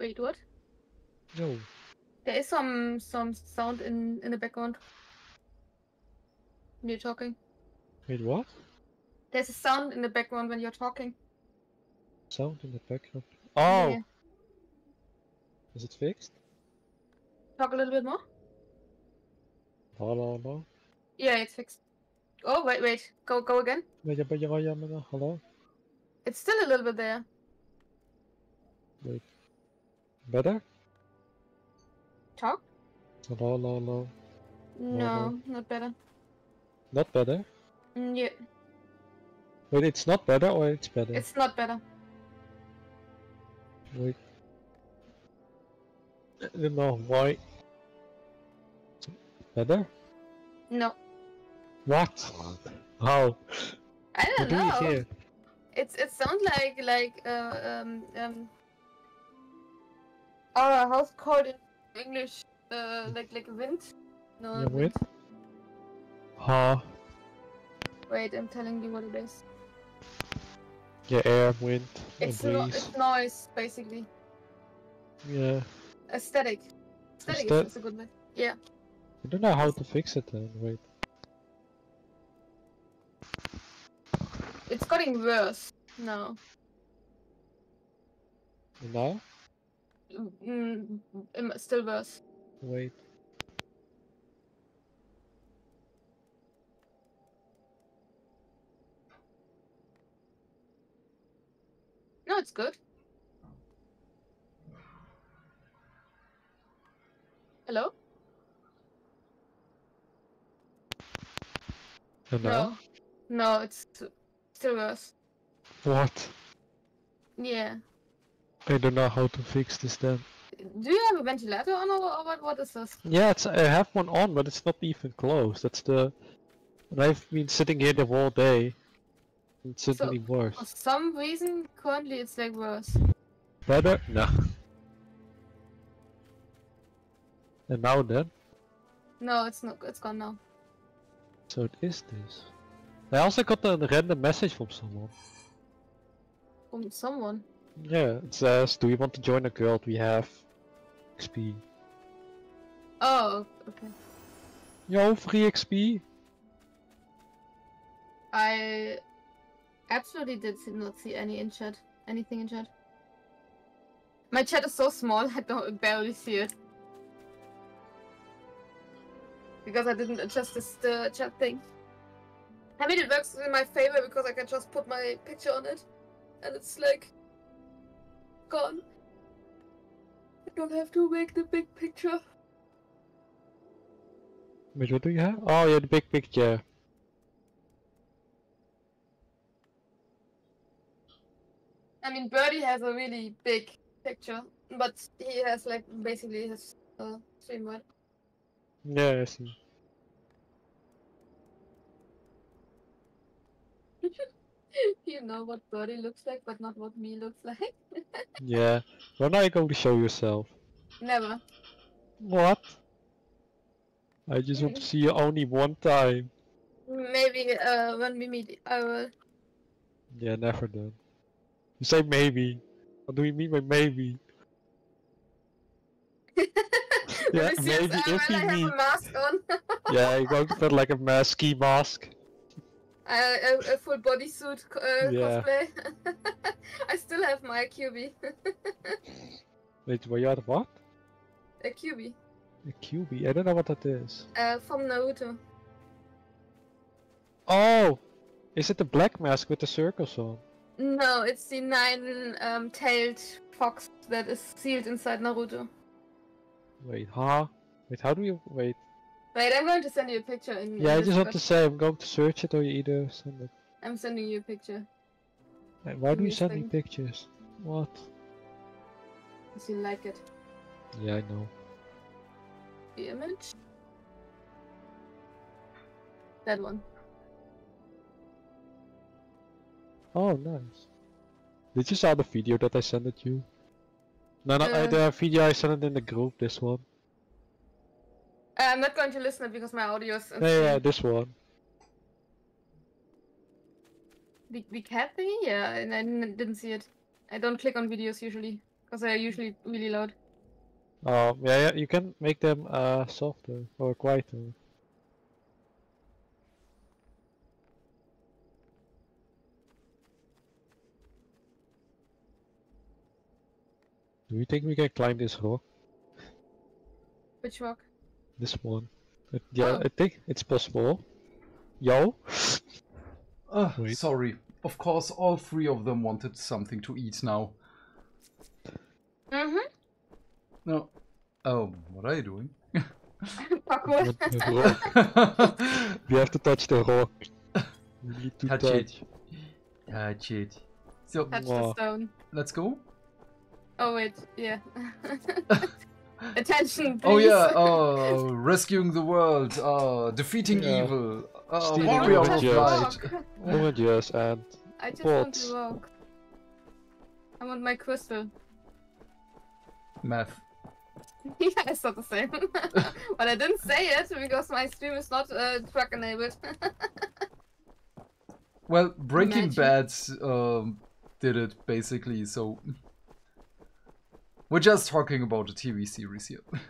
Wait, what?
yo.
There is some some sound in in the background. When you're talking.
Wait, what?
There's a sound in the background when you're talking.
Sound in the background. Oh!
Yeah.
Is it fixed?
Talk a little bit more.
Hello, hello.
Yeah, it's fixed. Oh wait, wait. Go go again.
Hello.
It's still a little bit there.
Wait. Better?
Talk?
Hello, hello, hello.
No,
no.
not better.
Not better?
Mm, yeah,
Wait, it's not better or it's better?
it's not better.
Wait. I don't know why. Better?
No,
What? How?
I don't
do you
know.
hear?
It's it sounds like like uh, um um. How's it called in English? Uh, like like wind. No.
Yeah, wind? Huh?
Wait, I'm telling you what it is.
Yeah, air, wind,
It's no,
breeze.
it's noise basically.
Yeah.
Aesthetic. Aesthetic
Aesthet-
is, is a good word. Yeah.
I don't know how to fix it then. Wait.
It's getting worse now.
Now?
Mm, mm, still worse.
Wait.
No, it's good. Hello?
And now?
No. No, it's still worse.
What?
Yeah.
I don't know how to fix this then.
Do you have a ventilator on or, or what, what is this?
Yeah, it's, I have one on, but it's not even close. That's the. And I've been sitting here the whole day. It's
So-
simply worse.
For some reason, currently it's like worse.
Better? No. And now then?
No, it's not. It's gone now.
So it is this. I also got a random message from someone.
From someone.
Yeah, it says, do you want to join a guild? We have XP.
Oh, okay.
Yo, free XP?
I absolutely did not see any in chat. Anything in chat. My chat is so small, I don't barely see it. Because I didn't adjust this the chat thing. I mean, it works in my favor because I can just put my picture on it, and it's like gone. I don't have to make the big picture.
Wait, what do you have? Oh yeah, the big picture.
I mean, Birdie has a really big picture, but he has like basically his uh, stream one.
Yeah, I see.
you know what Birdie looks like, but not what me looks like.
Yeah. When are you going to show yourself?
Never.
What? I just want to see you only one time.
Maybe uh, when we meet, I will.
Yeah, never then. You say maybe. What do you mean by maybe? Yeah, maybe
uh,
if you
I mask on.
Yeah, going to put like a mask, ski mask.
uh, a, a full bodysuit uh,
Yeah.
cosplay. I still have my Kyuubi.
Wait, were you at what?
a Kyuubi.
A Kyuubi? I don't know what that is.
Uh, from Naruto.
Oh! Is it the black mask with the circles on?
No, it's the nine um, tailed fox that is sealed inside Naruto.
Wait, huh? Wait, how do you. Wait.
Wait, I'm going to send you a picture in.
Yeah, I just want to say I'm going to search it or you either send it.
I'm sending you a picture.
Uh, Why do you send me pictures? What?
If you like it.
Yeah, I know.
The image. That one.
Oh, nice. Did you saw the video that I sent it you? No, no, uh, the video I sent it in the group, this one.
I'm not going to listen it because my audio is.
Yeah, yeah, this one.
The, the cat thingy? Yeah, and I didn't, didn't see it. I don't click on videos usually because they're usually really loud.
Oh, yeah, yeah, you can make them uh softer or quieter. Do you think we can climb this rock?
Which rock?
This one? Uh, yeah,
Oh.
I think it's possible. Yo?
Uh,
Wait.
sorry. Of course, all three of them wanted something to eat now.
Mm-hmm.
No. Oh, what are you doing?
Parkour.
What we have to touch the rock. We need to
Touch
touch.
it. Touch it. So,
Touch the stone.
let's go.
Oh wait, yeah. Attention, please.
Oh yeah, uh, rescuing the world, uh, defeating
Yeah.
evil, uh,
Stealing
I
warrior
want
of
to
villages.
light.
Images and
I just want to walk. I want my crystal.
Math.
yeah, it's not the same. but I didn't say it because my stream is not uh, truck enabled.
Well, Breaking
Imagine.
Bad um, did it basically, so we're just talking about a TV series here.
yes.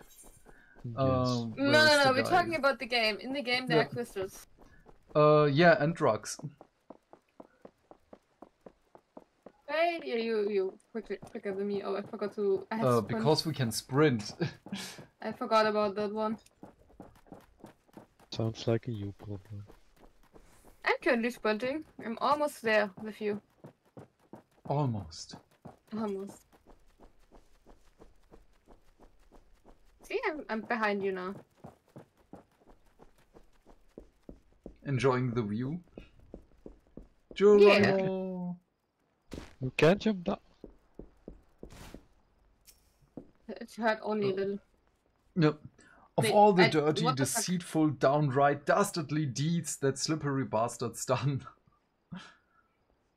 Um,
no, no, no, we're
guy?
talking about the game. In the game, there
Yeah.
are crystals.
Uh, yeah, and drugs.
Right? Yeah, you, you quicker, quicker than me. Oh, I forgot to. I,
Uh,
sprint.
because we can sprint.
I forgot about that one.
Sounds like a you problem.
I'm currently sprinting. I'm almost there with you.
Almost.
Almost. See, I'm, I'm behind you now.
Enjoying the view. Geronimo.
You can't jump down.
It hurt only a little.
Yep. Of
Wait,
all the
I-
dirty,
what the fuck?
deceitful, downright dastardly deeds that slippery bastard's done.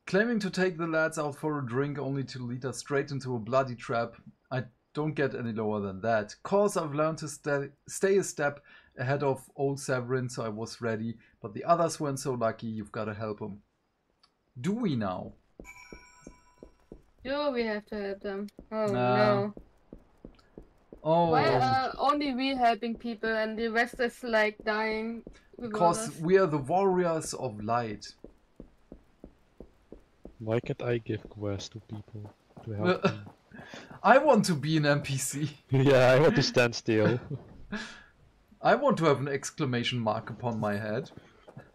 Claiming to take the lads out for a drink only to lead us straight into a bloody trap. I don't get any lower than that. Cause I've learned to sta stay a step ahead of old Severin, so I was ready, but the others weren't so lucky, you've gotta help them. Do we now?
Do we have to help them? Oh
Nah.
no.
Oh,
Why are only we helping people and the rest is like dying?
because we are the warriors of light.
Why can't I give quests to people to help them?
I want to be an NPC.
yeah, I want to stand still.
I want to have an exclamation mark upon my head.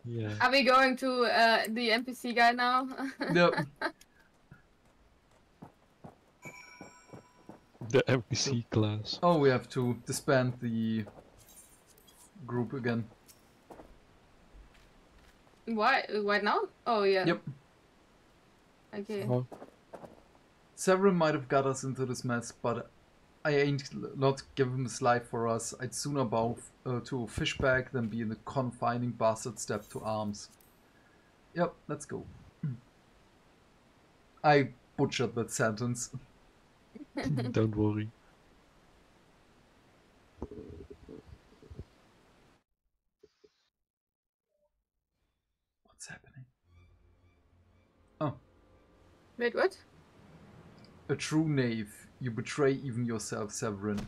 yeah.
Are we going to uh, the NPC guy now?
Yep.
The NPC class.
Oh, we have to disband the group again.
Why? Right now? Oh yeah.
Yep.
Okay.
Oh,
Severin might have got us into this mess, but I ain't not give him his life for us. I'd sooner bow uh, to a fish bag than be in the confining bastard step to arms. Yep, let's go. I butchered that sentence.
don't worry.
What's happening? Oh.
Wait, what?
A true knave, you betray even yourself, Severin.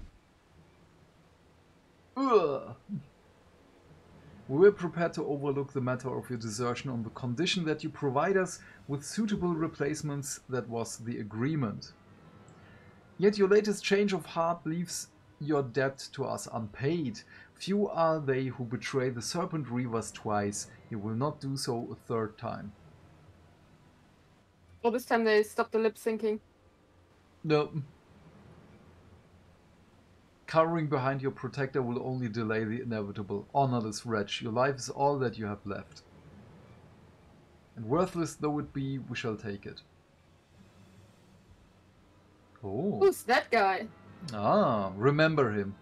Ugh. We were prepared to overlook the matter of your desertion on the condition that you provide us with suitable replacements. That was the agreement. Yet your latest change of heart leaves your debt to us unpaid. Few are they who betray the Serpent Reavers twice. You will not do so a third time.
Oh, this time they stopped the lip syncing.
No. Cowering behind your protector will only delay the inevitable. Honorless wretch, your life is all that you have left. And worthless though it be, we shall take it. Oh.
Who's that guy?
Ah, remember him.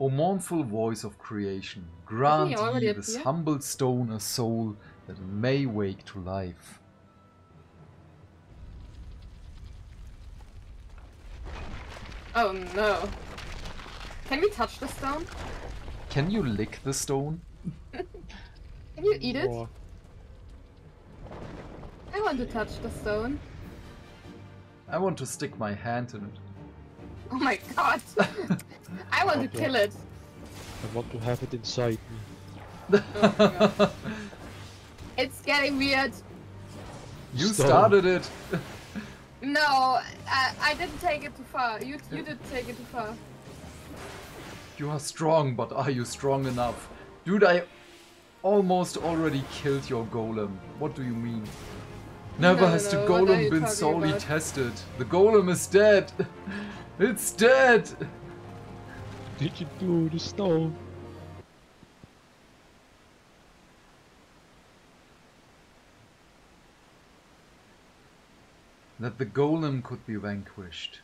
O mournful voice of creation, grant ye this
appear?
humble stone a soul that may wake to life.
Oh no. Can we touch the stone?
Can you lick the stone?
Can you eat it?
Or-
I want to touch the stone.
I want to stick my hand in it.
Oh my god. I want to kill it.
I want to have it inside me.
Oh, it's getting weird.
you
Stone.
started it.
No, I, I didn't take it too far. You you did take it too far.
You are strong, but are you strong enough? Dude, I almost already killed your golem. What do you mean? Never
No,
has the
no, what are
golem been
talking
solely
about?
tested. The golem is dead. it's dead.
Did you do the stone?
That the golem could be vanquished.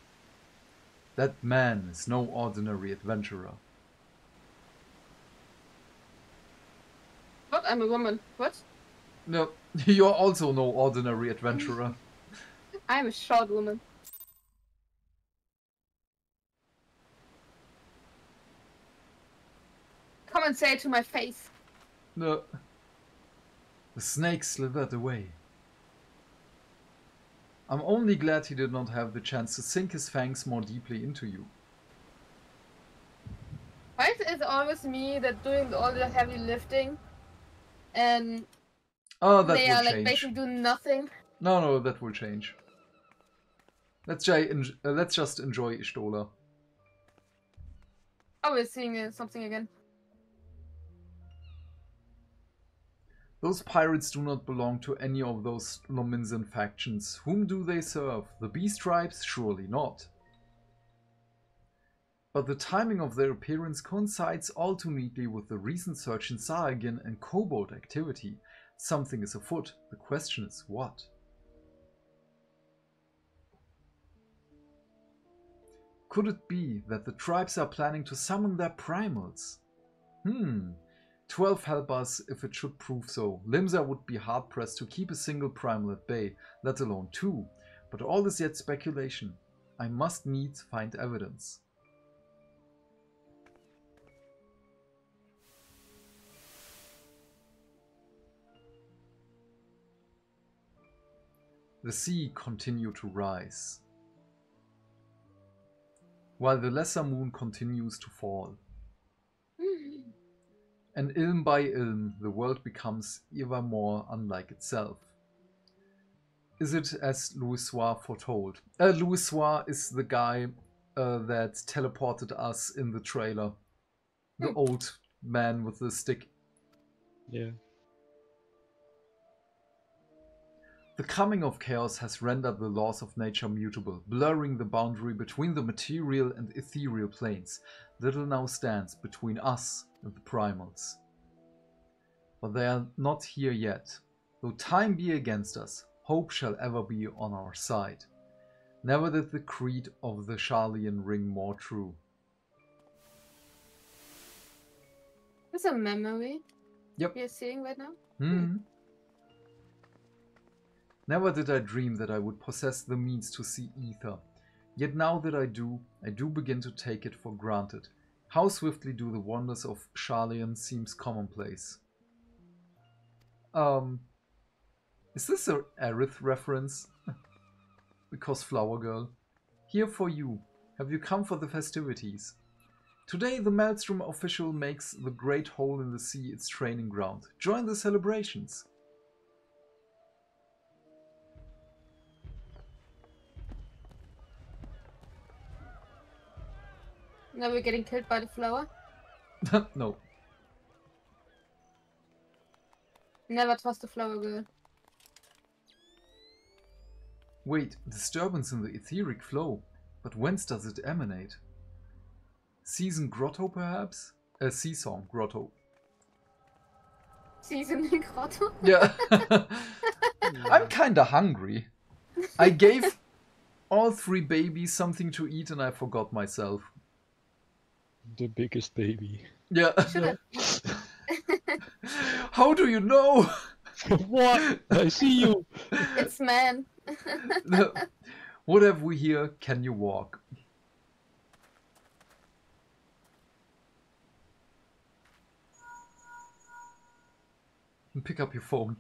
That man is no ordinary adventurer.
What? I'm a woman. What?
No, you're also no ordinary adventurer.
I'm a short woman. Come and say it to my face.
No. The snake slithered away. I'm only glad he did not have the chance to sink his fangs more deeply into you.
Why is it always me that doing all the heavy lifting, and
Oh, that
they
will
are like basically do nothing?
No, no, that will change. Let's, uh, let's just enjoy Y'shtola.
Oh, we're seeing uh, something again.
Those pirates do not belong to any of those Lominsan factions. Whom do they serve? The Beast Tribes? Surely not. But the timing of their appearance coincides all too neatly with the recent surge in Sahagin and Kobold activity. Something is afoot. The question is what? Could it be that the tribes are planning to summon their primals? Hmm. Twelve help us if it should prove so. Limsa would be hard pressed to keep a single primal at bay, let alone two. But all is yet speculation. I must needs find evidence. The sea continued to rise, while the lesser moon continues to fall. And ilm by ilm, the world becomes ever more unlike itself. Is it as Louisoix foretold? Uh, Louisoix is the guy uh, that teleported us in the trailer. The old man with the stick.
Yeah.
The coming of chaos has rendered the laws of nature mutable, blurring the boundary between the material and ethereal planes. Little now stands between us and the primals. But they are not here yet. Though time be against us, hope shall ever be on our side. Never did the creed of the Sharlayan ring more true.
It's a memory
Yep.
you're seeing right now.
Hmm. Never did I dream that I would possess the means to see aether. Yet now that I do, I do begin to take it for granted. How swiftly do the wonders of Sharlayan seems commonplace. Um, is this a Aerith reference? because Flower Girl. Here for you. Have you come for the festivities? Today, the Maelstrom official makes the Great Hole in the Sea its training ground. Join the celebrations.
Now we're getting killed by the flower.
no.
Never trust the flower girl.
Wait, disturbance in the etheric flow. But whence does it emanate? Season grotto, perhaps? A sea song grotto.
Season grotto.
Yeah. I'm kinda hungry. I gave all three babies something to eat and I forgot myself.
The biggest baby.
Yeah. How do you know?
what? I see you.
It's man.
what have we here? Can you walk? And pick up your phone.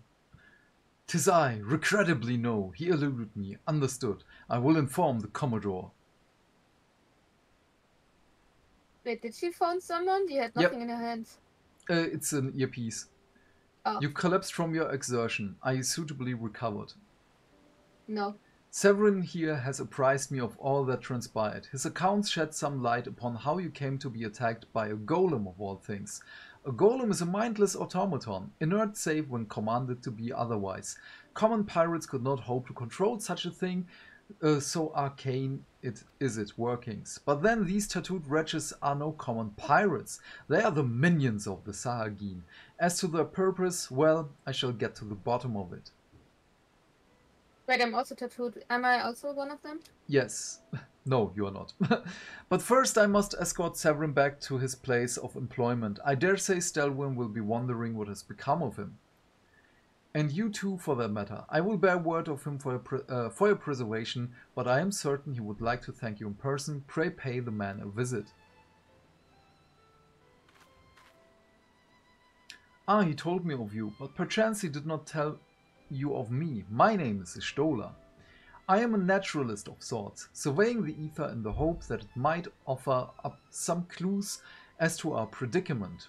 Tis I, regrettably no. He eluded me. Understood. I will inform the Commodore.
Wait, did she phone someone? You had
Yep.
nothing in her hands.
Uh, it's an earpiece.
Oh.
You collapsed from your exertion. Are you suitably recovered?
No.
Severin here has apprised me of all that transpired. His accounts shed some light upon how you came to be attacked by a golem of all things. A golem is a mindless automaton, inert save when commanded to be otherwise. Common pirates could not hope to control such a thing, uh, so arcane it is its workings. But then these tattooed wretches are no common pirates. They are the minions of the Sahagin. As to their purpose, well, I shall get to the bottom of it.
Wait, I'm also tattooed. Am I also one of them?
Yes. No, you are not. but first I must escort Severin back to his place of employment. I dare say Staelwyrn will be wondering what has become of him. And you too, for that matter. I will bear word of him for your, uh, for your preservation, but I am certain he would like to thank you in person. Pray pay the man a visit. Ah, he told me of you, but perchance he did not tell you of me. My name is Y'shtola. I am a naturalist of sorts, surveying the aether in the hope that it might offer up some clues as to our predicament.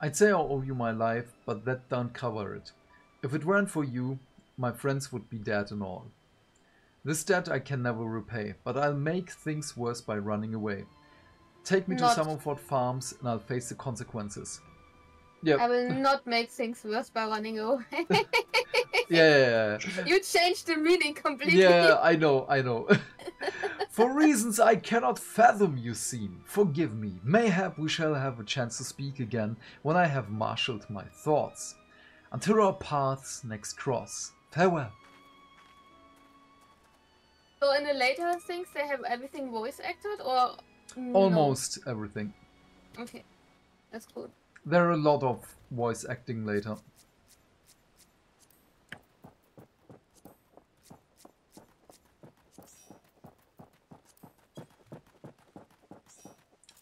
I'd say I owe you my life, but that don't cover it. If it weren't for you, my friends would be dead and all. This debt I can never repay, but I'll make things worse by running away. Take me
Not-
to Summerford Farms and I'll face the consequences. Yeah,
I will not make things worse by running away.
yeah, yeah, yeah.
you changed the meaning completely.
Yeah, I know, I know. For reasons I cannot fathom, you seem. Forgive me. Mayhap we shall have a chance to speak again when I have marshaled my thoughts. Until our paths next cross. Farewell.
So in the later things, they have everything voice acted, or no?
Almost everything.
Okay, that's cool.
There are a lot of voice acting later.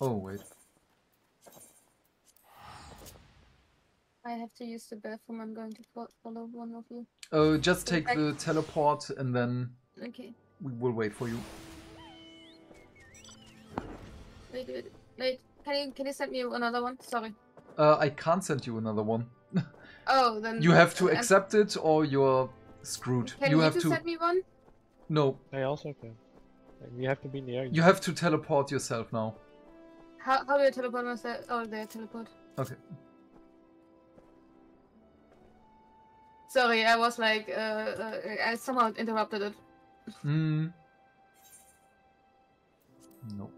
Oh wait.
I have to use the bathroom. I'm going to follow one of you.
Oh, just take
Perfect.
the teleport and then
Okay.
we will wait for you.
Wait, wait, wait. Can you can you send me another one? Sorry.
Uh, I can't send you another one.
Oh, then
You have to
and-
accept it or you're screwed.
Can
you
you,
have to
send me one?
No,
I also can. Like, we have to be near
You, you have to teleport yourself now.
How how do I teleport myself? Oh, there teleport.
Okay.
Sorry, I was like, uh, uh I somehow interrupted it.
Hmm. No.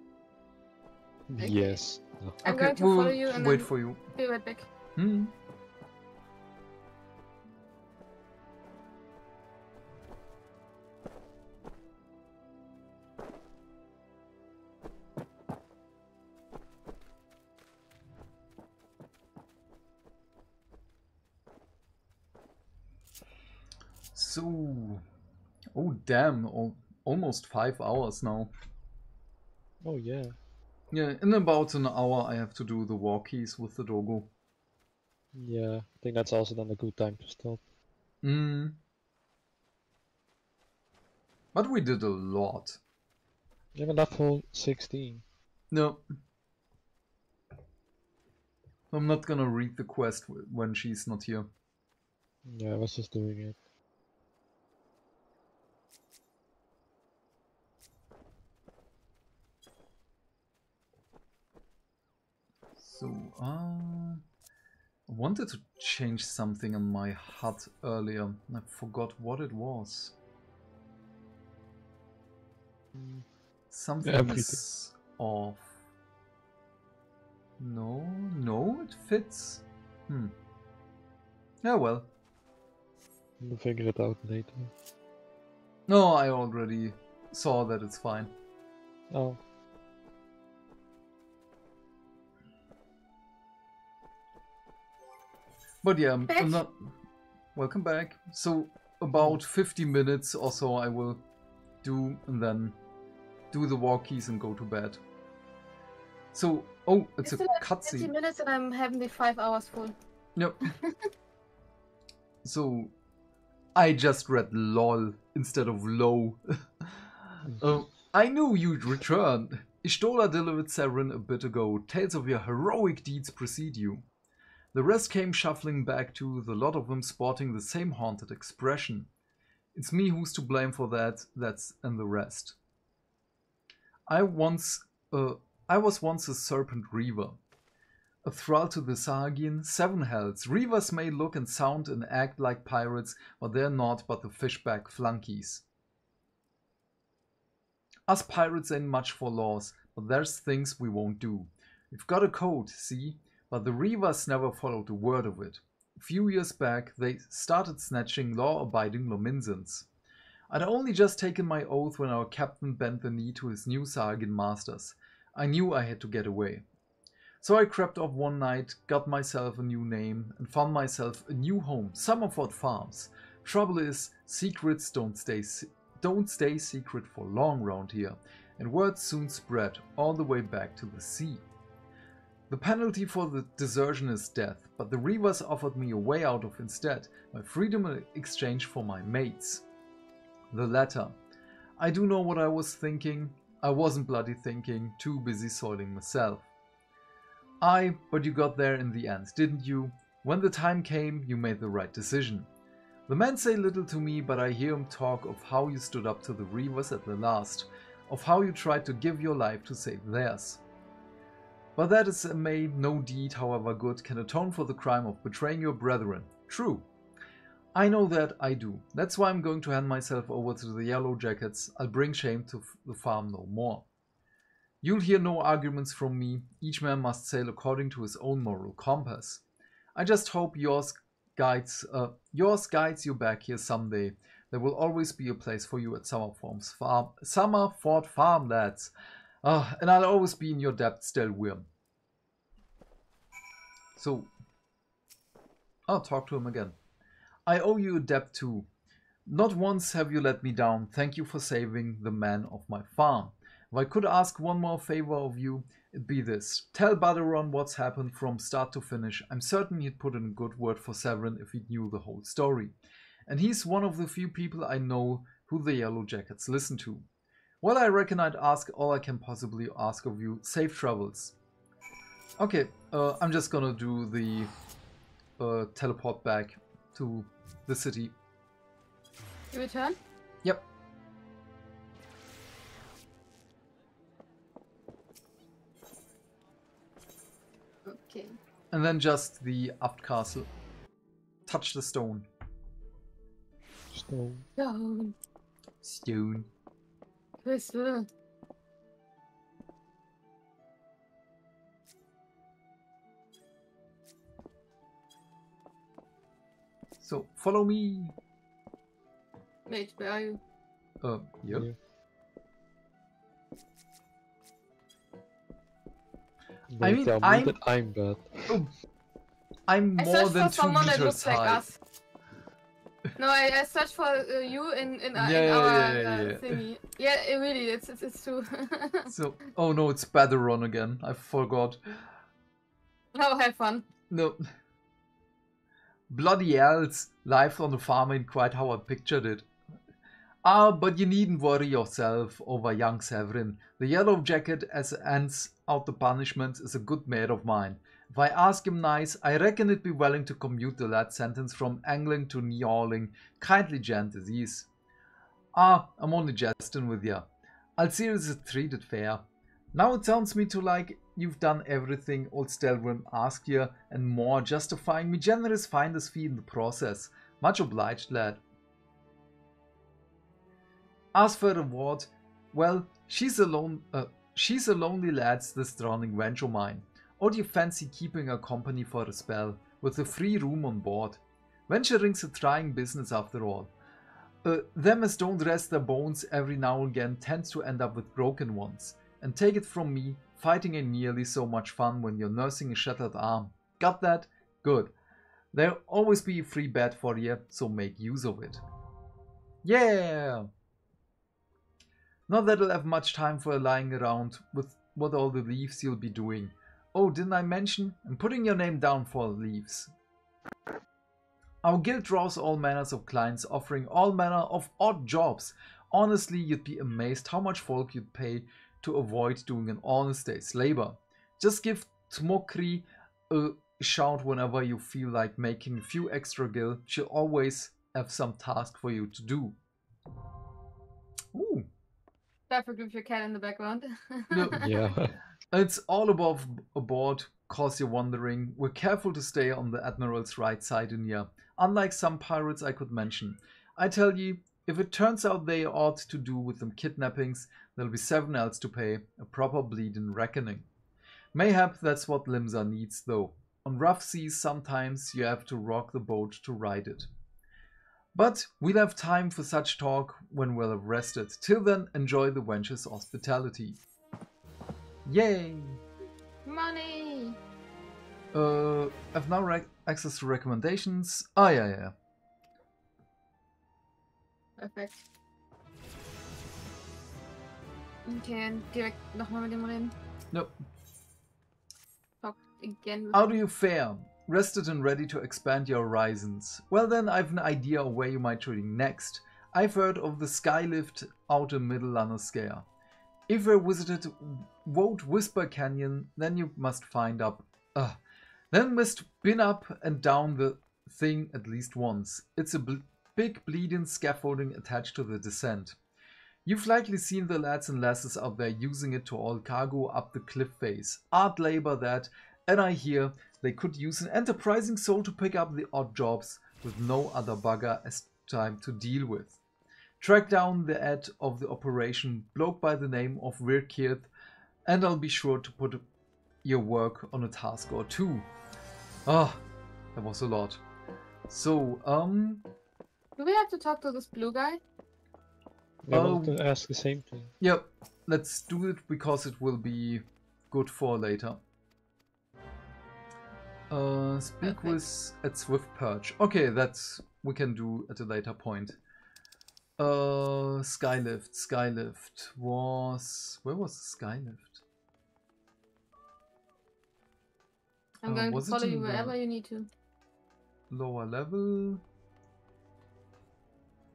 Yes.
I'm
okay,
going to
we'll
follow you and
wait
then
for you.
be right back.
Hmm. Damn, al- almost five hours now.
Oh yeah.
Yeah, in about an hour I have to do the walkies with the dogo.
Yeah. I think that's also then a good time to stop.
Mm. But we did a lot.
Even that full 16.
No. I'm not gonna read the quest when she's not here.
Yeah, I was just doing it.
So, uh, I wanted to change something on my hut earlier. I forgot what it was. Something
Everything.
is off. No, no, it fits. Hmm. Yeah, well.
We'll figure it out later.
No, I already saw that it's fine.
Oh,
But yeah,
Back.
I'm not. Welcome back. So about 50 minutes or so I will do, and then do the walkies and go to bed. So, oh, it's a
Still have 20
cutscene.
minutes and I'm having the five hours full.
Yep. so, I just read lol instead of low. Oh, um, I knew you'd return. Y'shtola delivered Severin a bit ago. Tales of your heroic deeds precede you. The rest came shuffling back too, the lot of them sporting the same haunted expression. It's me who's to blame for that, that's and the rest. I once uh, I was once a serpent reaver. A thrall to the Sahagin, seven hells. Reavers may look and sound and act like pirates, but they're not but the fishback flunkies. Us pirates ain't much for laws, but there's things we won't do. We've got a code, see? But the Reavers never followed a word of it. A few years back, they started snatching law abiding Lominsans. I'd only just taken my oath when our captain bent the knee to his new Sahagin masters. I knew I had to get away. So I crept off one night, got myself a new name, and found myself a new home, Summerford Farms. Trouble is, secrets don't stay se- don't stay secret for long round here, and word soon spread all the way back to the sea. The penalty for the desertion is death, but the Reavers offered me a way out of instead, my freedom in exchange for my mates. The latter. I do know what I was thinking. I wasn't bloody thinking, too busy soiling myself. Aye, but you got there in the end, didn't you? When the time came, you made the right decision. The men say little to me, but I hear 'em talk of how you stood up to the Reavers at the last, of how you tried to give your life to save theirs. But that is a made no deed, however good, can atone for the crime of betraying your brethren. True. I know that I do. That's why I'm going to hand myself over to the Yellow Jackets. I'll bring shame to the farm no more. You'll hear no arguments from me. Each man must sail according to his own moral compass. I just hope yours guides uh, yours guides you back here someday, There will always be a place for you at Summer Farms Farm, Summerford Farm, lads. Ah, and I'll always be in your debt, still. So, I'll talk to him again. I owe you a debt too. Not once have you let me down. Thank you for saving the man of my farm. If I could ask one more favor of you, it'd be this. Tell Baderon what's happened from start to finish. I'm certain he'd put in a good word for Severin if he knew the whole story. And he's one of the few people I know who the Yellow Jackets listen to. Well, I reckon I'd ask all I can possibly ask of you. Safe travels. Okay, uh, I'm just gonna do the uh, teleport back to the city.
You return?
Yep.
Okay.
And then just the Aftcastle. Touch the stone.
Stone.
Stone.
Stone.
Crystal.
So, follow me.
Mage, where are you?
Uh, yep.
Yeah.
I mean,
tell me
I'm-
that I'm bad.
I'm more
searched
than two
someone that
meters
looks like
high.
us. No, I, I searched for uh, you in in, uh,
Yeah,
in
yeah,
our
yeah, yeah,
uh,
yeah.
thingy. Yeah, it really, it's it's, it's true.
So, oh no, it's Baderon again. I forgot.
oh, have fun.
No. Bloody hells, life on the farm ain't quite how I pictured it. Ah, but you needn't worry yourself over young Severin. The yellow jacket as ends out the punishment is a good mate of mine. If I ask him nice, I reckon it'd be willing to commute the lad's sentence from angling to knee-hauling. Kindly gent as he is. Ah, I'm only jesting with ya. I'll see is treated fair. Now it sounds me to like you've done everything old Staelwyrn asked you and more, justifying me generous finder's fee in the process. Much obliged, lad. As for reward, well, she's a lone, uh, she's a lonely lad's this drowning of mine. Or do you fancy keeping her company for a spell, with a free room on board? Venturing's a trying business after all. Uh, them as don't rest their bones every now and again tends to end up with broken ones. And take it from me, fighting ain't nearly so much fun when you're nursing a shattered arm. Got that? Good. There'll always be a free bed for you, so make use of it. Yeah! Not that I'll have much time for lying around with what all the leaves you'll be doing. Oh, didn't I mention? I'm putting your name down for leaves. Our guild draws all manners of clients offering all manner of odd jobs. Honestly, you'd be amazed how much folk you'd pay to avoid doing an honest day's labor. Just give T'mokkri a shout whenever you feel like making a few extra gil. She'll always have some task for you to do. Ooh,
Perfect with your cat in the background.
No.
Yeah.
It's all above aboard, cause you're wondering. We're careful to stay on the Admiral's right side in here, unlike some pirates I could mention. I tell ye, if it turns out they ought to do with them kidnappings, there'll be seven else to pay, a proper bleeding reckoning. Mayhap that's what Limsa needs though. On rough seas sometimes you have to rock the boat to ride it. But we'll have time for such talk when we'll have rested. Till then, enjoy the wench's hospitality. Yay!
Money.
Uh, I've now rec- access to recommendations. Ah, yeah, yeah.
Perfekt. Okay, direkt nochmal mit dem reden.
Nope.
Talk again.
How do you fare? Rested and ready to expand your horizons? Well, then, I've an idea of where you might trading next. I've heard of the Skylift out in Middle Scare. If you visited Woad Whisper Canyon, then you must find up. Uh, then must been up and down the thing at least once. It's a bl- big bleeding scaffolding attached to the descent. You've likely seen the lads and lasses out there using it to haul cargo up the cliff face. Art labor that, and I hear they could use an enterprising soul to pick up the odd jobs with no other bugger as time to deal with. Track down the ad of the operation, bloke by the name of Virkirth, and I'll be sure to put your work on a task or two. Ah, that was a lot. So, um,
Do we have to talk to this blue guy?
I
Oh.
wanted to ask the same thing.
Yep, let's do it because it will be good for later. Uh, speak
Perfect.
with at Swift Perch. Okay, that's we can do at a later point. Uh, Skylift. Skylift was where was the Skylift?
I'm
Uh,
going to follow you wherever you need to.
Lower level.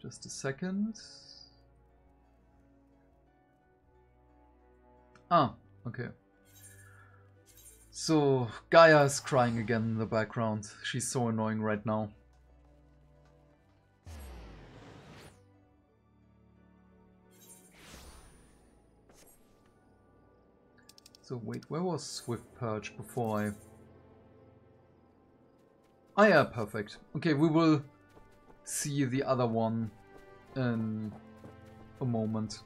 Just a second. Ah, okay. So, Gaia is crying again in the background. She's so annoying right now. So wait, where was Swift Perch before I... Ah yeah, perfect. Okay, we will see the other one in a moment.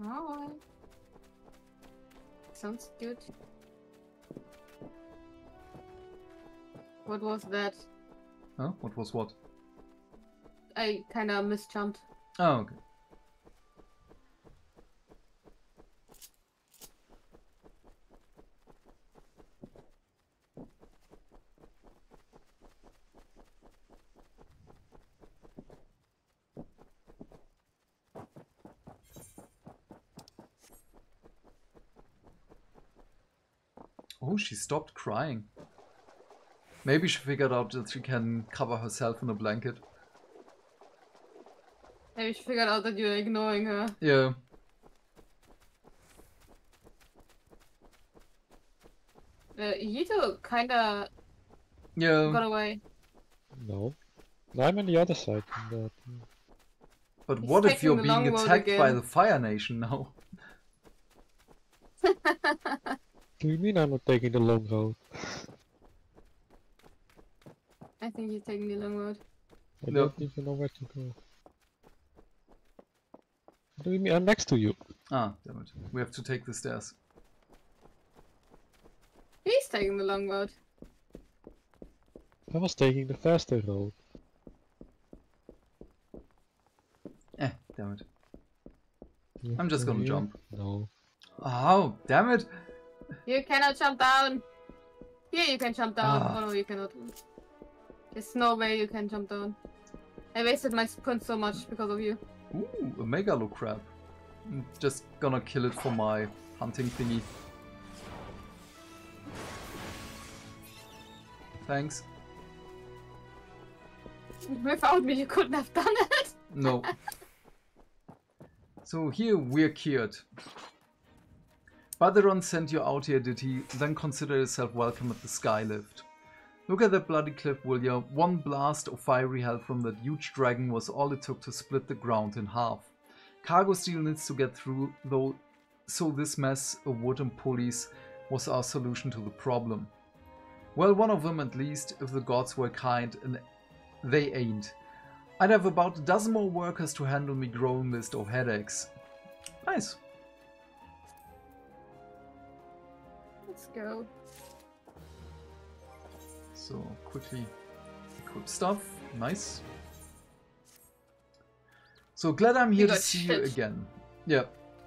Alright. Sounds good. What was that?
Huh? What was what?
I kinda misjumped.
Oh, okay. Oh, she stopped crying. Maybe she figured out that she can cover herself in a blanket.
Maybe she figured out that you're ignoring her.
Yeah.
Uh, Yito kinda
Yeah.
got away.
No. No, I'm on the other side. in that.
But
He's
what if you're being attacked by the Fire Nation now?
Do you mean I'm not taking the long road?
I think you're taking the long road.
I
No.
don't even know where to go. What do you mean? I'm next to you.
Ah, damn it. We have to take the stairs.
He's taking the long road.
I was taking the faster road.
Eh, damn it.
You
I'm just gonna
here?
jump.
No.
Oh, damn it!
You cannot jump down. Here you can jump down.
Ah.
Oh no, you cannot. There's no way you can jump down. I wasted my sprint so much because of you.
Ooh, a megalo crab. I'm just gonna kill it for my hunting thingy. Thanks.
Without me, you couldn't have done it.
No. so here we're cured. Baderon sent you out here, did he? Then consider yourself welcome at the Skylift. Look at that bloody cliff, will ya? One blast of fiery hell from that huge dragon was all it took to split the ground in half. Cargo steel needs to get through, though, so this mess of wood and pulleys was our solution to the problem. Well, one of them at least, if the gods were kind, and they ain't. I'd have about a dozen more workers to handle me growing list of headaches. Nice.
Let's go.
So quickly equip stuff. Nice. So glad I'm here to see
shit.
you again. Yeah.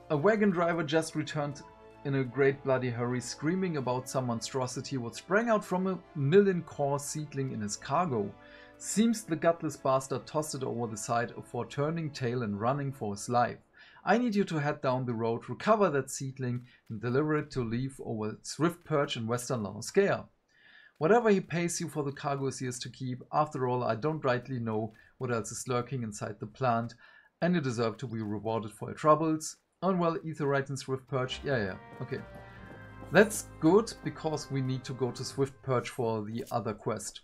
A wagon driver just returned in a great bloody hurry, screaming about some monstrosity what sprang out from a million core seedling in his cargo. Seems the gutless bastard tossed it over the side before turning tail and running for his life. I need you to head down the road, recover that seedling, and deliver it to Leaf over Swift Perch in Western La Noscea. Whatever he pays you for the cargo is yours to keep. After all, I don't rightly know what else is lurking inside the plant, and you deserve to be rewarded for your troubles. Oh well, Aetheryte and Swift Perch, yeah, yeah, okay. That's good, because we need to go to Swift Perch for the other quest.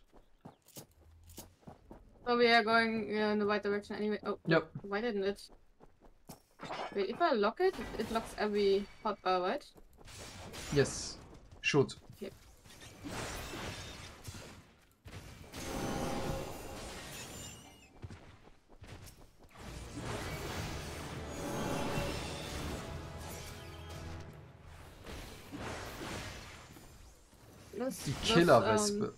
So we are going uh, in the right direction anyway. Oh,
Yep.
why didn't it? Wait, if I lock it, it locks every hotbar, right?
Yes, should.
This,
Die
this,
Killerwespe.
um,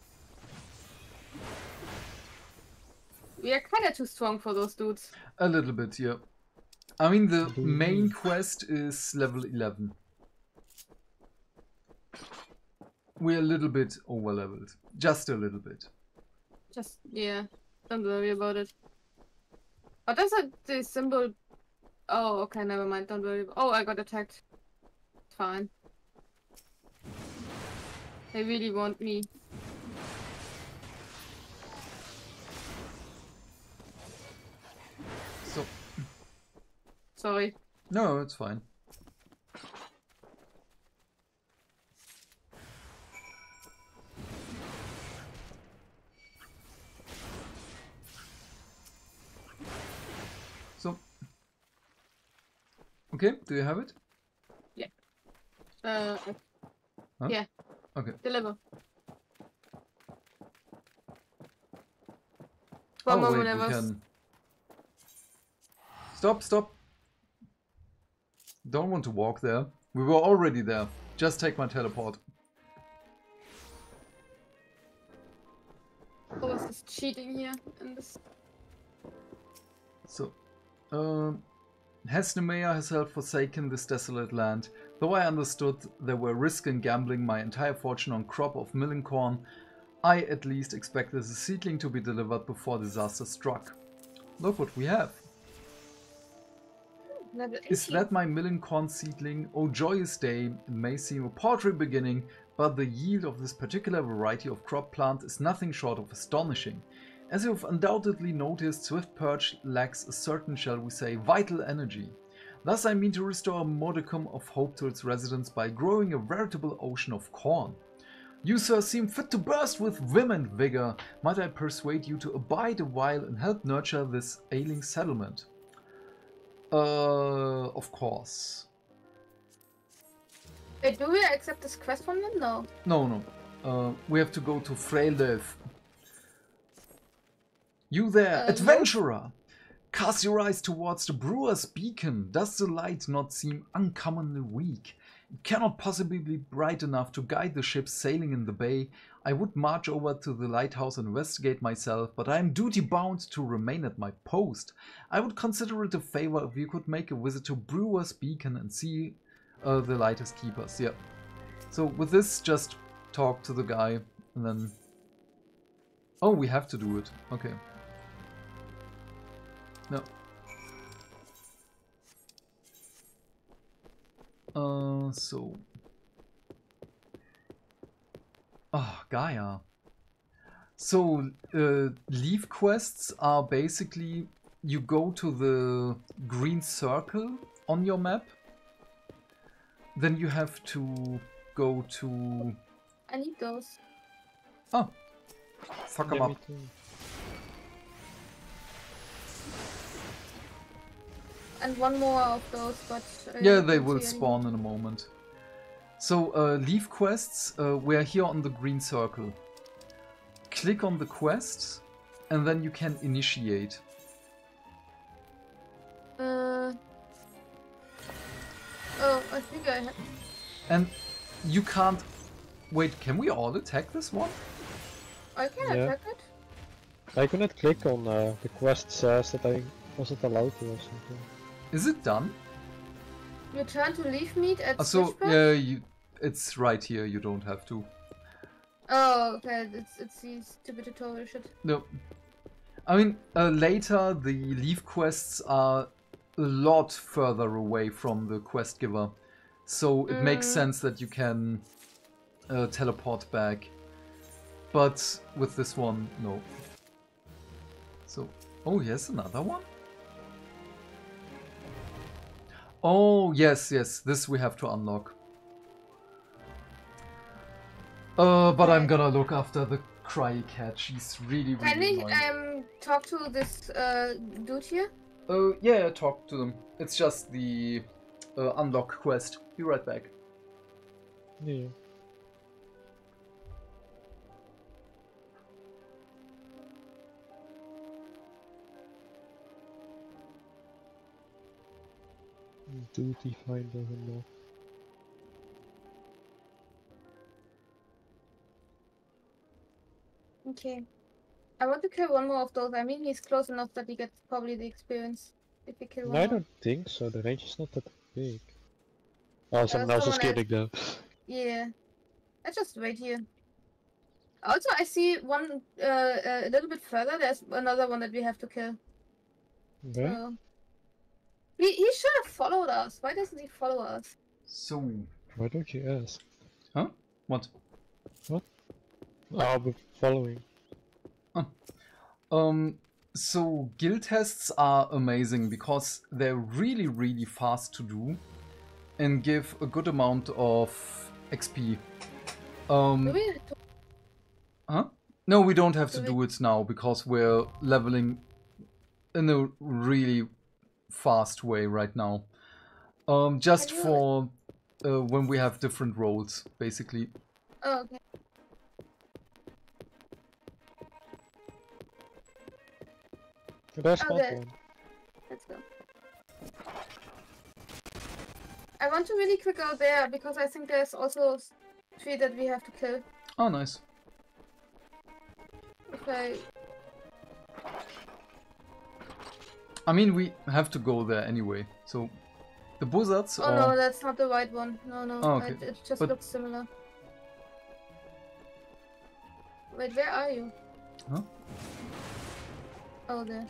we are kind of too strong for those dudes.
A little bit, yeah. I mean, the main quest is level 11. We're a little bit over leveled. Just a little bit.
Just yeah, don't worry about it. Oh, what does it, the symbol? Oh, okay, never mind. Don't worry. Oh, I got attacked. Fine. They really want me. Sorry.
no, it's fine. So, okay, do you have it? Yeah.
Uh,
Huh?
yeah.
Okay.
Deliver. One
oh,
more
wait, we can... Stop, stop. Don't want to walk there. We were already there. Just take my teleport.
Oh, this is cheating here in this.
So, um, has Nemea herself forsaken this desolate land? Though I understood there were risk in gambling my entire fortune on crop of milling corn, I at least expected the seedling to be delivered before disaster struck. Look what we have. Is that my milling corn seedling? Oh joyous day, it may seem a paltry beginning, but the yield of this particular variety of crop plant is nothing short of astonishing. As you've undoubtedly noticed, Swift Perch lacks a certain, shall we say, vital energy. Thus I mean to restore a modicum of hope to its residents by growing a veritable ocean of corn. You, sir, seem fit to burst with vim and vigor. Might I persuade you to abide a while and help nurture this ailing settlement? Uh, of course.
Wait, do we accept this quest from them? No.
No, no. Uh, we have to go to Freildev. You there,
Uh, no.
adventurer! Cast your eyes towards the brewer's beacon. Does the light not seem uncommonly weak? It cannot possibly be bright enough to guide the ships sailing in the bay. I would march over to the lighthouse and investigate myself, but I am duty bound to remain at my post. I would consider it a favor if you could make a visit to Brewer's Beacon and see uh, the lighthouse keepers. Yeah. So with this, just talk to the guy and then. Oh, we have to do it. Okay. No. Uh, so. Oh, Gaia. So, uh, leave quests are basically you go to the green circle on your map. Then you have to go to.
I need those.
Oh, fuck 'em
Yeah,
up.
And one more of those, but. I
Yeah, they will
see any.
spawn in a moment. So, uh, leave quests, uh, we're here on the green circle. Click on the quests, and then you can initiate.
Uh. Oh, I think I have.
And you can't. Wait, can we all attack this one?
I can
Yeah.
attack it.
I couldn't click on uh, the quest says that I wasn't allowed to or something.
Is it done?
You Return to leaf meat at
Uh, so,
Switchback?
yeah, you, it's right here, you don't have to.
Oh, okay. It's it's the stupid tutorial shit.
No. I mean, uh, later the leaf quests are a lot further away from the quest giver. So it makes
Mm.
sense that you can uh, teleport back. But with this one, no. So, oh, here's another one? Oh, yes, yes, this we have to unlock. Uh, but I'm gonna look after the cry cat. She's really,
Can
really
we
annoying.
um talk to this uh dude here?
Uh, yeah, talk to them. It's just the uh, unlock quest. Be right back.
Yeah. Duty finder unlock.
Okay. I want to kill one more of those. I mean, he's close enough that he gets probably the experience if we kill one
No, I don't think so. The range is not that big. Oh, someone else is
someone else-
killing though.
Yeah. I just wait here. Also, I see one uh, uh, a little bit further. There's another one that we have to kill.
Where?
So... He, he should have followed us. Why doesn't he follow us?
So,
Why don't you ask?
huh? What? What?
Oh, we're following.
Um, so guild tests are amazing because they're really, really fast to do and give a good amount of XP. Um, huh? No, we don't have to
Do
do it now because we're leveling in a really fast way right now. Um, just for uh, when we have different roles, basically.
Oh, okay.
There's
Oh,
not
there.
one.
Let's go. I want to really quick go there because I think there's also three that we have to kill.
Oh, nice.
Okay.
I mean, we have to go there anyway. So, the buzzards
Oh
are...
no, that's not the right one. No, no.
Oh, okay.
It, it just
But-
looks similar. Wait, where are you?
Huh?
Oh, there.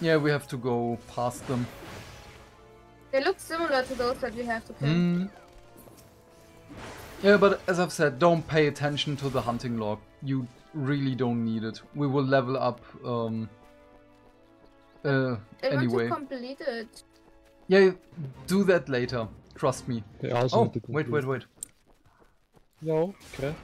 Yeah, we have to go past them.
They look similar to those that we have to kill.
Hmm. Yeah, but as I've said, don't pay attention to the hunting log. You really don't need it. We will level up um, uh,
I
anyway.
want to complete it.
Yeah, do that later. Trust me.
They also
Oh, wait, wait, wait.
No, okay.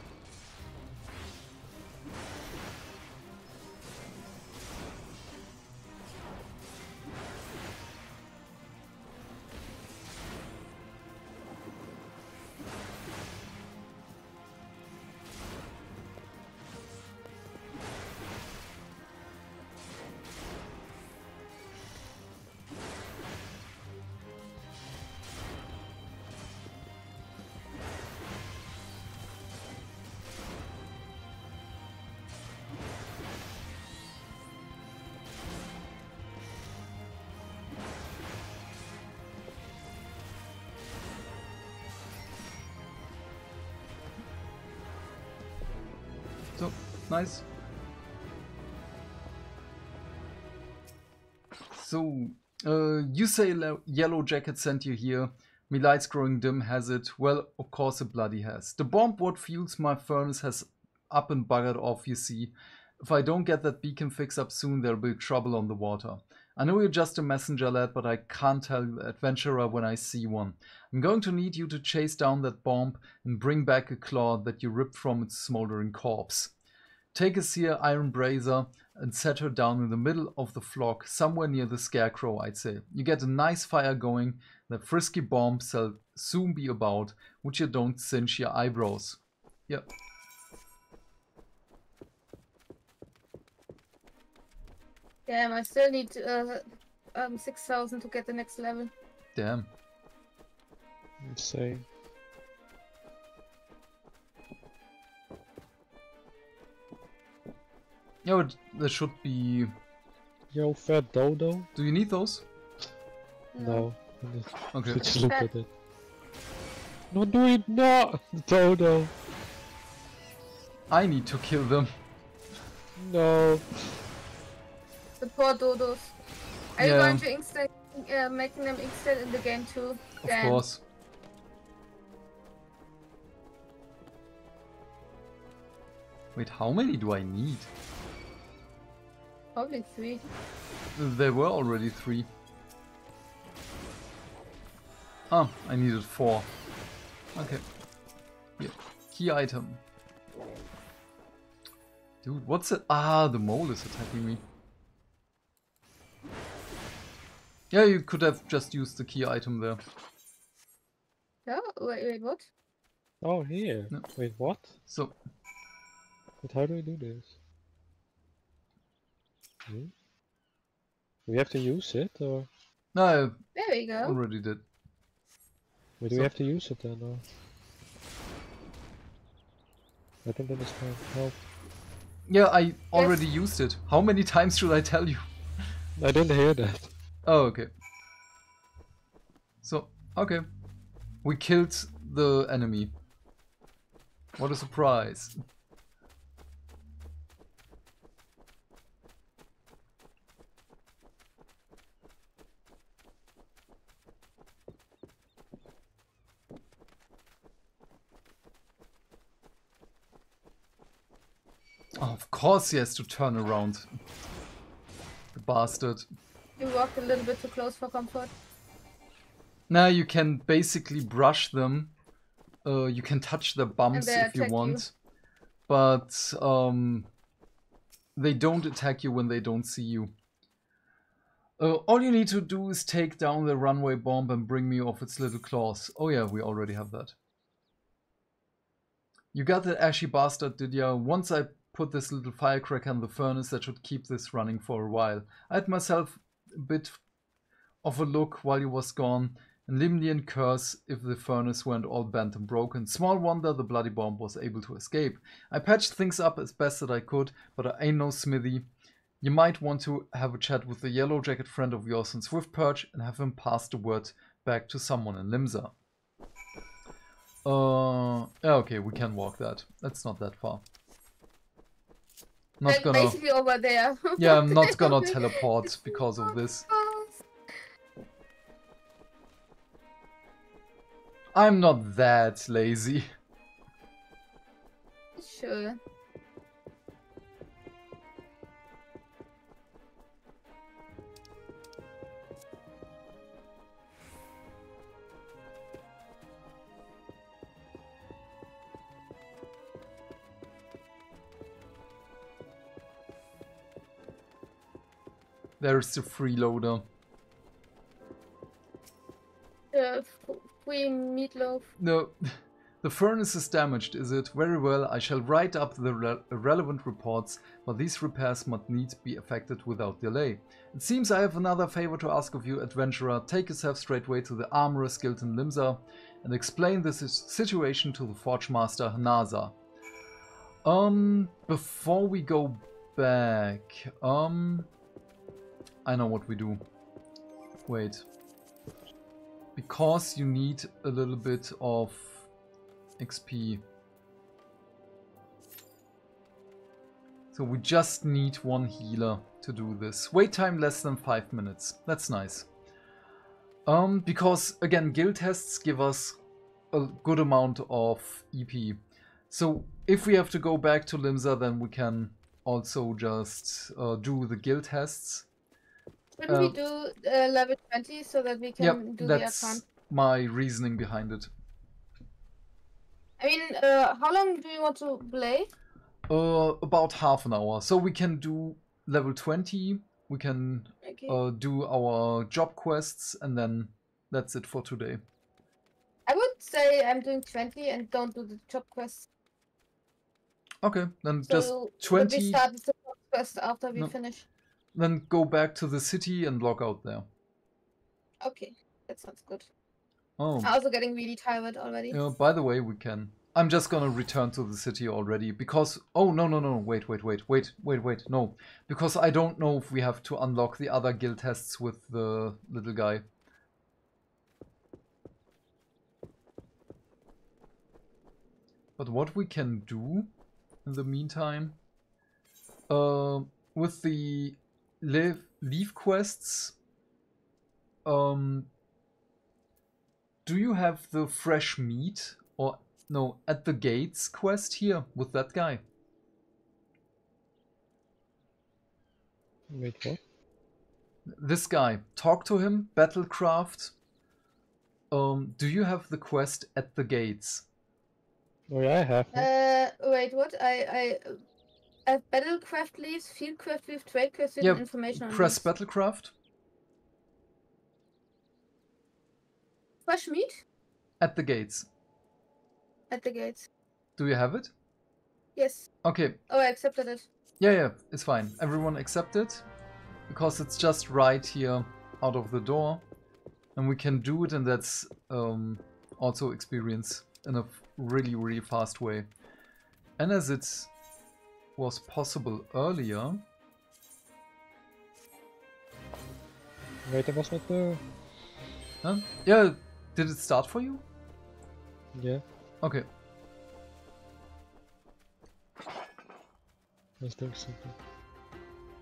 Nice. So, uh, you say Yellow Jacket sent you here. Me lights growing dim has it. Well, of course, it bloody has. The bomb what fuels my furnace has up and buggered off, you see. If I don't get that beacon fix up soon, there'll be trouble on the water. I know you're just a messenger lad, but I can't tell the adventurer when I see one. I'm going to need you to chase down that bomb and bring back a claw that you ripped from its smoldering corpse. Take a sear iron brazier and set her down in the middle of the flock, somewhere near the scarecrow, I'd say. You get a nice fire going, that frisky bomb shall soon be about, which you don't cinch your eyebrows. Yep.
Damn, I still need uh, um 6,000 to get the next level.
Damn.
Insane.
Yeah, but there should be.
Yo, fat dodo?
Do you need those?
No.
Okay.
Just look at it. No, do it not! Dodo!
I need to kill them.
No.
The poor dodos. Are you going to instant uh, making them instant in the game too?
Of
Damn.
course. Wait, how many do I need?
Probably three.
There were already three. Ah, I needed four. Okay. Yeah. Key item. Dude, what's it? Ah, the mole is attacking me. Yeah, you could have just used the key item there.
Yeah. Wait, wait, what?
Oh, here.
No.
Wait, what?
So,
But how do we do this? Hmm? We have to use it, or
no,
There we go.
already did.
wait, do
So-
we have to use it then? Or? I don't understand. Help.
Yeah, I already used it. How many times should I tell you?
I didn't hear that.
Oh, okay. So, okay. We killed the enemy. What a surprise. Of course he has to turn around. The bastard.
You walked a little bit too close for comfort.
Now you can basically brush them. Uh, you can touch their bumps if you
attack you.
want. But um, they don't attack you when they don't see you. Uh, all you need to do is take down the runway bomb and bring me off its little claws. Oh yeah, we already have that. You got that ashy bastard, did ya? Once I put this little firecracker in the furnace, that should keep this running for a while. I had myself a bit of a look while you was gone, and Llymlaen curse if the furnace went all bent and broken. Small wonder the bloody bomb was able to escape. I patched things up as best that I could, but I ain't no smithy. You might want to have a chat with the yellow jacket friend of yours in Swift Perch and have him pass the word back to someone in Limsa. Uh, okay, we can walk that. That's not that far. Not
Like,
gonna.
Basically over there.
Yeah, I'm not gonna teleport because of this. I'm not that lazy.
Sure.
There's the freeloader.
F- free meatloaf.
No, the furnace is damaged, is it? Very well, I shall write up the re- relevant reports, but these repairs must needs be effected without delay. It seems I have another favor to ask of you, adventurer. Take yourself straightway to the Armorer's Guild in Limsa and explain this situation to the Forge Master H'naanza. Um, before we go back, um, I know what we do. Wait. Because you need a little bit of XP. So we just need one healer to do this. Wait time less than 5 minutes. That's nice. Um, because again, guild tests give us a good amount of EP. So if we have to go back to Limsa, then we can also just uh, do the guild tests.
Should
Uh,
we do uh, level 20 so that we can
Yep,
do the
that's
account?
my reasoning behind it.
I mean, uh, how long do you want to play?
Uh, about half an hour. So we can do level 20, we can
Okay.
uh, do our job quests, and then that's it for today.
I would say I'm doing 20 and don't do the job quests.
Okay, then
So
just
but
20,
we start the job quest after we
No.
finish.
Then go back to the city and log out there.
Okay, that sounds good.
Oh,
I'm also getting really tired already.
yeah, by the way, we can. I'm just gonna return to the city already because. Oh, no, no, no, wait, wait, wait, wait, wait, wait, no. Because I don't know if we have to unlock the other guild tests with the little guy. But what we can do in the meantime, uh, with the leave, leave quests, um, do you have the fresh meat or no at the gates quest here with that guy?
Wait, what?
This guy, talk to him, Battlecraft. Um, do you have the quest at the gates?
Oh yeah, I have. one.
Uh, wait, what? I, I, Have battlecraft leves, fieldcraft leves, tradecraft leves,
Yeah,
and information on
Press. Battlecraft
Fresh meat
at the gates.
at the gates.
Do you have it?
Yes.
Okay,
Oh, I accepted it.
Yeah, yeah, it's fine. Everyone accept it because it's just right here out of the door, and we can do it, and that's um, also experience in a really, really fast way. And as it was possible earlier,
Wait, I was not there.
huh? Yeah, did it start for you?
Yeah,
Okay.
I think so.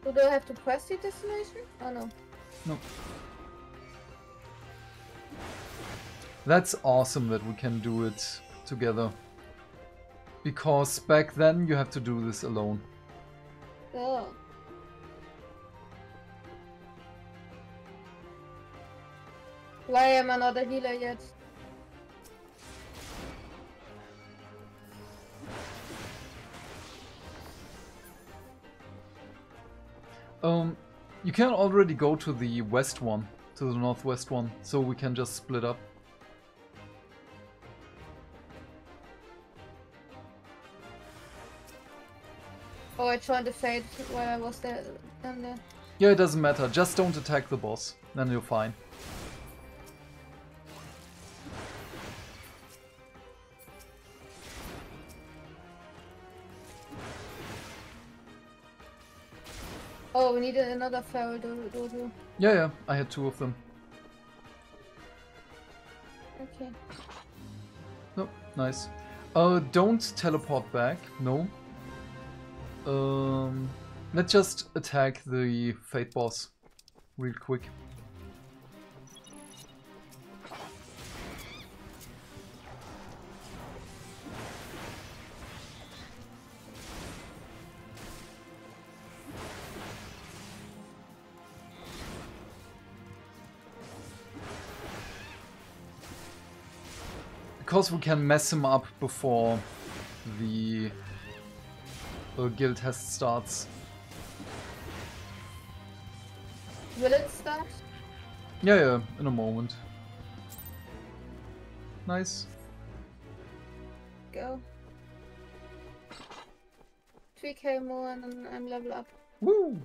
So do I have to press the destination? Oh no.
No. That's awesome that we can do it together. Because back then you have to do this alone.
Oh. Why am I not a healer yet?
Um, you can already go to the west one, to the northwest one, so we can just split up.
I the fate while I was there. Down there.
Yeah, it doesn't matter, just don't attack the boss, then you're fine.
Oh, we need another feral do- dodo.
Yeah, yeah, I had two of them.
Okay.
No, nice. Uh, don't teleport back, no. Um, let's just attack the Fate boss real quick. Because we can mess him up before the uh, guild test starts.
Will it start?
Yeah, yeah, in a moment. Nice.
Go. 3k more and then I'm level up.
Woo!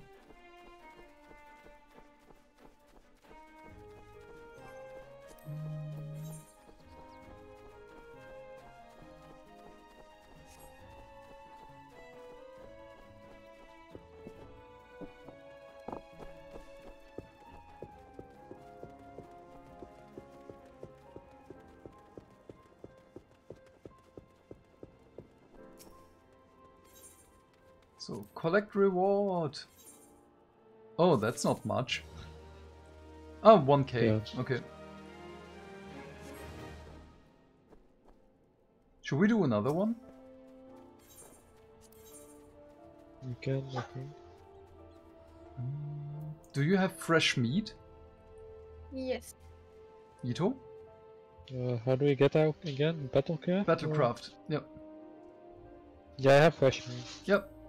Collect reward. Oh, that's not much. Oh, 1k.
Yeah.
Okay. Should we do another one?
You can, I think.
Do you have fresh meat,
Yes.
Ito?
Uh, how do we get out again? Battlecraft? or-
Battlecraft. Yep.
Yeah, I have fresh meat.
Yep.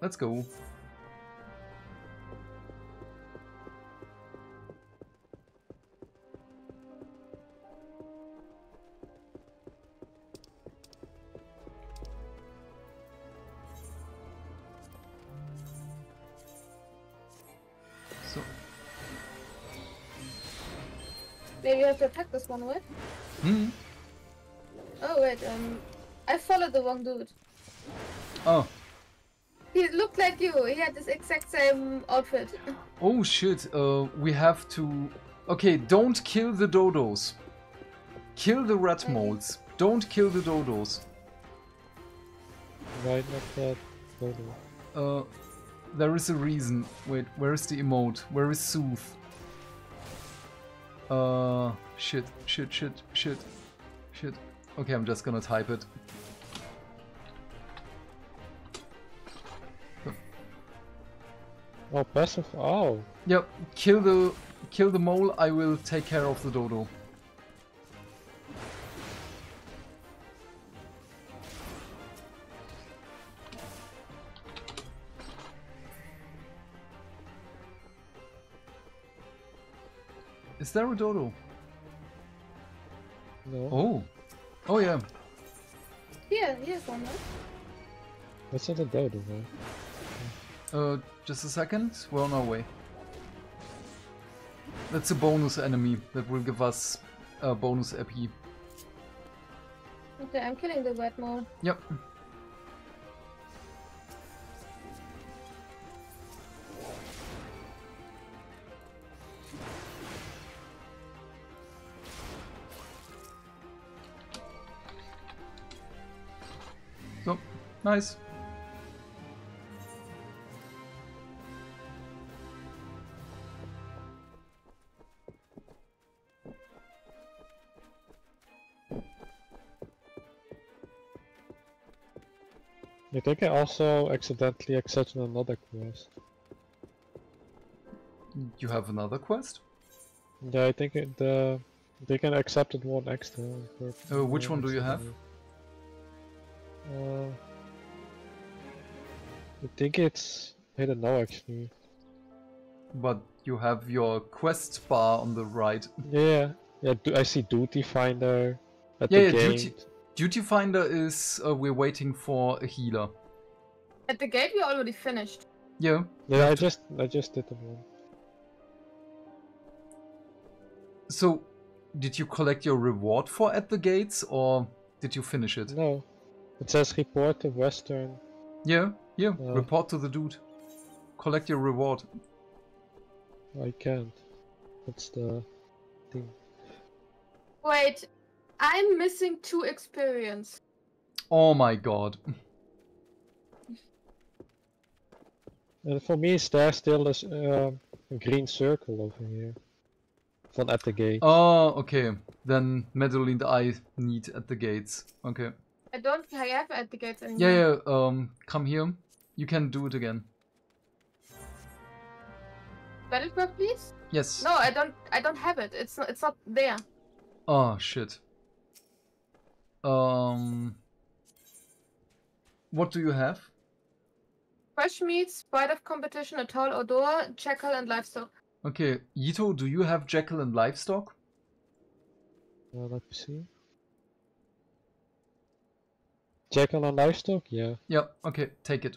Let's go. So,
Maybe you have to attack this one with?
hmm.
Oh wait, um I followed the wrong dude.
Oh,
He looked like you, he had this exact same outfit.
oh shit. Uh, we have to. Okay, don't kill the dodos. Kill the rat
Okay.
moles. Don't kill the dodos.
Why not that photo?
Uh, there is a reason. Wait, where is the emote? Where is Soothe? Uh, shit, shit, shit, shit, shit. Okay, I'm just gonna type it.
Oh, passive. Oh,
Yep, kill the kill the mole. I will take care of the dodo. Is there a dodo?
no.
Oh, oh yeah.
Yeah, here's one, right?
That's not a dodo, right?
Uh, just a second. We're on our way. That's a bonus enemy that will give us a bonus EP.
Okay, I'm killing the wet mole.
Yep. So, nice.
I think I also accidentally accepted another quest.
You have another quest?
Yeah, I think it, the they can accept it one extra.
Uh, which one do you have?
Uh, I think it's I don't know actually.
But you have your quest bar on the right.
Yeah, yeah. I see duty finder at
Yeah,
the
yeah,
gate.
duty- Duty Finder is uh, we're waiting for a healer.
At the gate, we already finished.
Yeah.
Yeah, I just I just did the one.
So, did you collect your reward for at the gates or did you finish it?
No, it says report to Western.
Yeah, yeah.
Uh.
Report to the dude. Collect your reward.
I can't. That's the thing.
Wait, I'm missing two experience.
Oh my god.
And for me, is there still this uh, a green circle over here? From at the gate.
Oh, okay. Then Madeline I need at the gates. Okay.
I don't have at the gates anymore.
Yeah, yeah. Um, come here. You can do it again.
Battlecraft, please.
Yes.
No, I don't. I don't have it. It's not. It's not there.
Oh shit. Um. What do you have?
Fresh meat, spite of competition, a tall odor, jackal, and livestock.
Okay, Yito, do you have Jackal and Livestock?
Uh, let me see. Jackal and livestock? Yeah.
Yeah, okay, take it.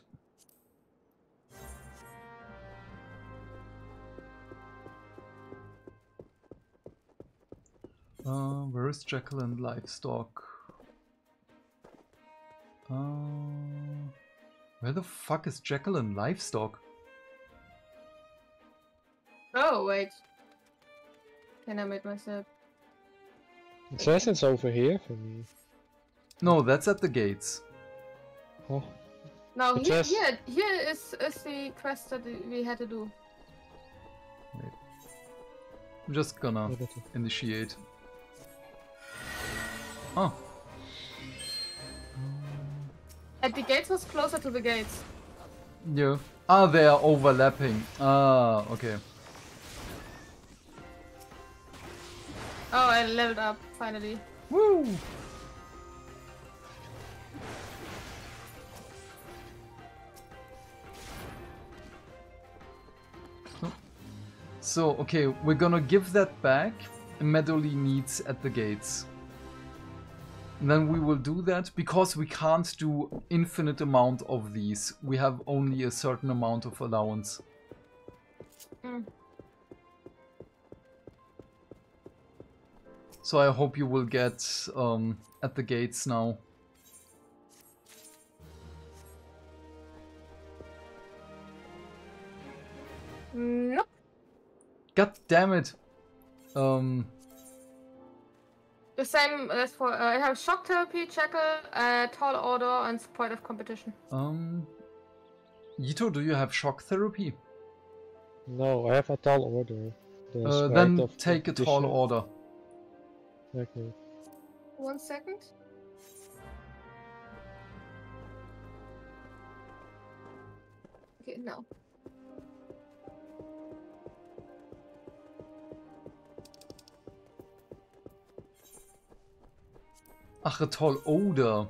Uh, where is Jackal and Livestock? Uh, where the fuck is Jackal and Livestock?
Oh wait. Can I make myself?
It says it's over here for me.
No, that's at the gates.
Oh,
No,
It
here,
says-
here, here is is the quest that we had to do.
I'm just gonna
yeah, that's it.
initiate. Oh,
At the gates was closer to the gates.
yeah. Ah, they are overlapping. Ah, okay.
Oh, I leveled up finally.
Woo! So, okay, we're gonna give that back. Medoli needs at the gates. And then we will do that because we can't do infinite amount of these. We have only a certain amount of allowance.
Mm.
So I hope you will get um, at the gates now.
Nope.
God damn it! Um,
The same as for uh, I have shock therapy, jackal, uh, tall order, and spite of competition.
um, Yito, do you have shock therapy?
No, I have a tall order. The
Uh, then
of
take a tall order.
Okay.
One second. Okay, no.
Ach, a tall odor.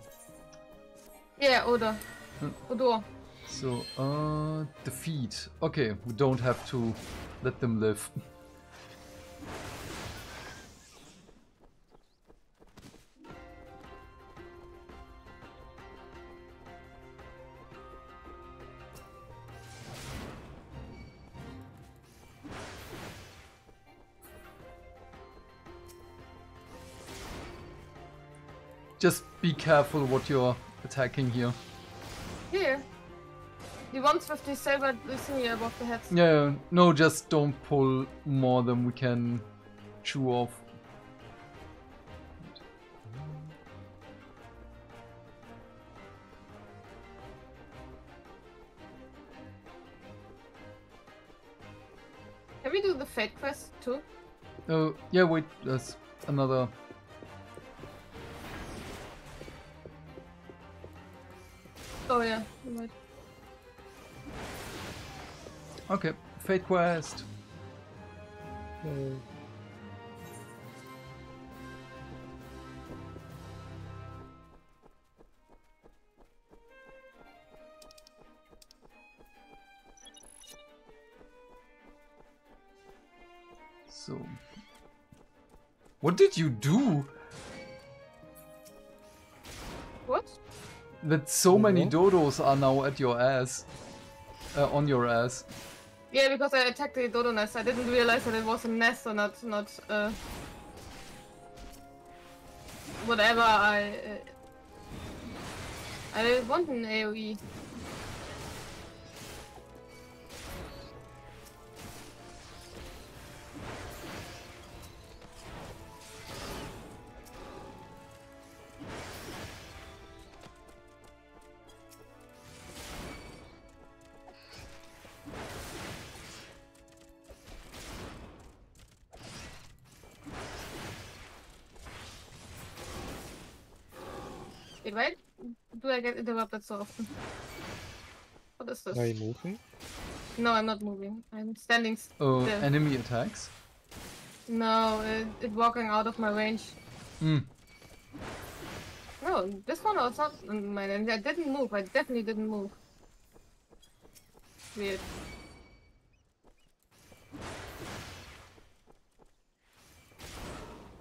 Yeah, Oder.
Hmm.
Odor.
So, uh, defeat. Okay, we don't have to let them live. Just be careful what you're attacking here.
Here? The ones with the silver here above the heads.
Yeah, no, just don't pull more than we can chew off.
Can we do the fate quest too?
Oh, yeah, wait, there's another
Oh yeah.
Okay, Fate Quest. So. What did you do?
What?
That so many
Mhm.
dodos are now at your ass. Uh, on your ass.
Yeah, because I attacked the dodo nest. I didn't realize that it was a nest or not, not uh, whatever I. Uh, I want an. AOE. I get interrupted so often? What is this?
are you moving?
No, I'm not moving. I'm standing still.
enemy attacks.
No, it, it walking out of my range.
Hmm.
No, this one was not in my range. I didn't move. I definitely didn't move. Weird.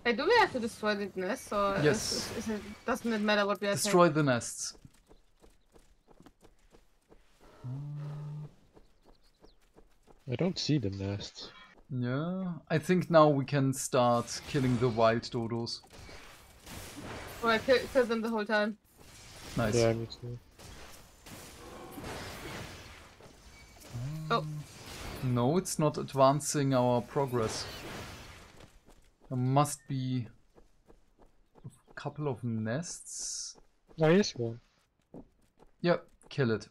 Hey, do we have to destroy the nest, or
Yes.
is, is it, doesn't it matter what we attack?
Destroy the nests.
I don't see the nest.
Yeah, I think now we can start killing the wild dodos.
Or I kill, kill them the whole time.
Nice.
Yeah, me too.
Oh,
No, it's not advancing our progress. There must be a couple of nests.
There is one.
Yep, kill it.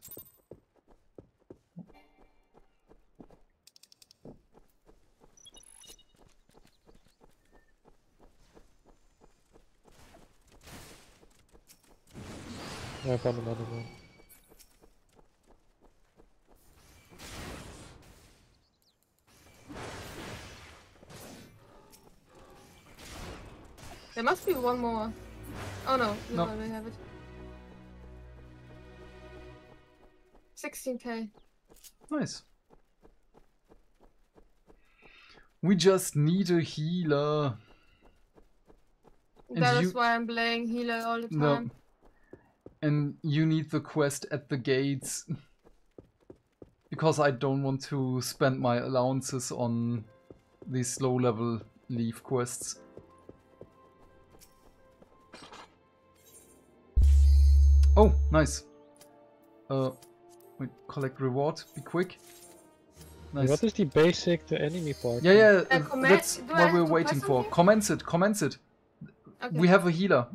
I found another one.
there must be one more. Oh no, we
No.
already have it. 16k.
Nice. We just need a healer. And
That is
you-
why I'm playing healer all the
No.
Time.
And you need the quest at the gates. Because I don't want to spend my allowances on these low level leve quests. Oh, nice. Uh, wait, collect reward. Be quick. Nice.
What is the basic the enemy part?
Yeah, yeah,
Uh,
that's
do I
what
have
we're waiting for.
something?
Commence it, commence it.
Okay.
We have a healer.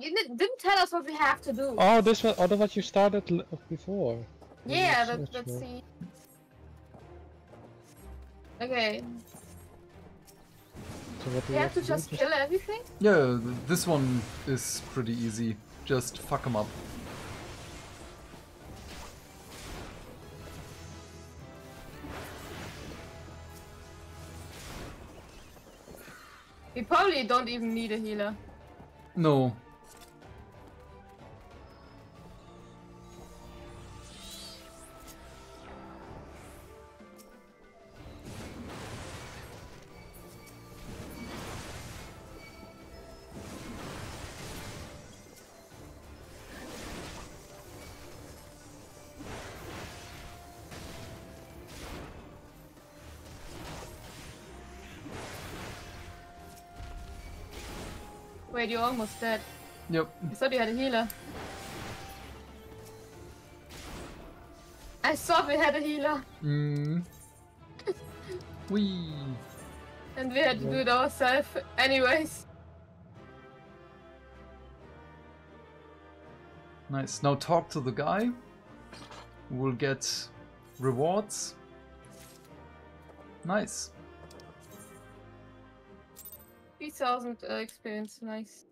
You didn't tell us what we have to do.
Oh, this was oh, other what you started l- before.
yeah,
Let's
that,
search
let's
for-
see. Okay,
So what do
we have to just
do?
kill everything?
Yeah, this one is pretty easy. Just fuck them up.
We probably don't even need a healer.
No.
Wait, you're almost dead.
Yep.
I thought you had a healer. I thought we had a healer,
Mm. Wee.
and we had to do it ourselves anyways.
Nice. Now talk to the guy. We'll get rewards. Nice.
3000 uh, experience, nice.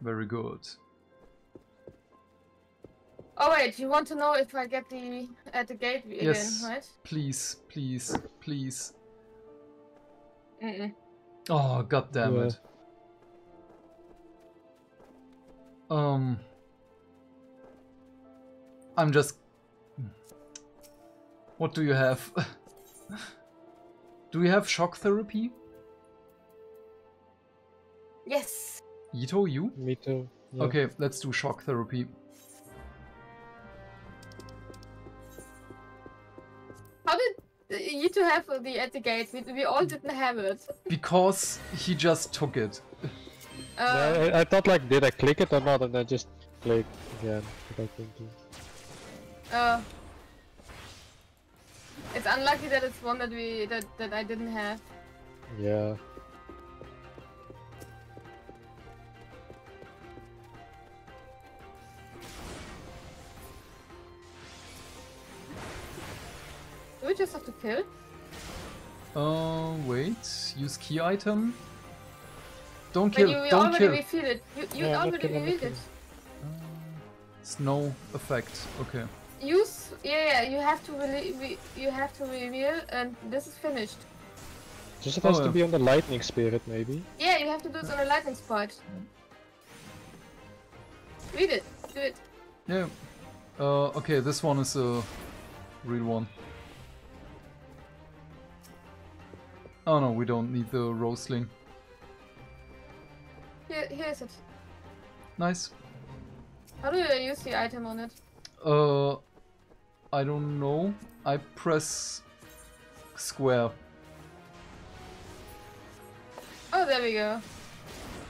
Very good.
Oh wait, you want to know if I get the at the gate again,
Yes.
right?
Please, please, please.
Mm-mm.
Oh, god damn
Yeah.
it. Um. I'm just. What do you have? do we have shock therapy?
Yes.
Ito, you?
Me too. Yeah.
Okay, let's do shock therapy.
How did uh, you two have the at the gate? We, we all didn't have it.
Because he just took it.
Uh,
I, I thought like, did I click it or not, and I just clicked again without thinking.
uh, it's unlucky that it's one that we that that I didn't have.
Yeah.
Do we just have to kill?
Uh, wait. Use key item. Don't
But
kill.
you we
Don't
already
kill.
revealed it. You you
Yeah,
already
killing,
revealed it.
It's no effect. Okay.
Use yeah yeah. You have to really re, you have to reveal, and this is finished.
Just it
Oh,
has
yeah.
to be on the lightning spirit, maybe.
Yeah, you have to do it on the lightning spot. Read it. Do it.
Yeah. Uh, okay, this one is a real one. Oh no, we don't need the roastling.
Here, here is it.
Nice.
How do you use the item on it?
Uh, I don't know. I press square.
Oh, there we go.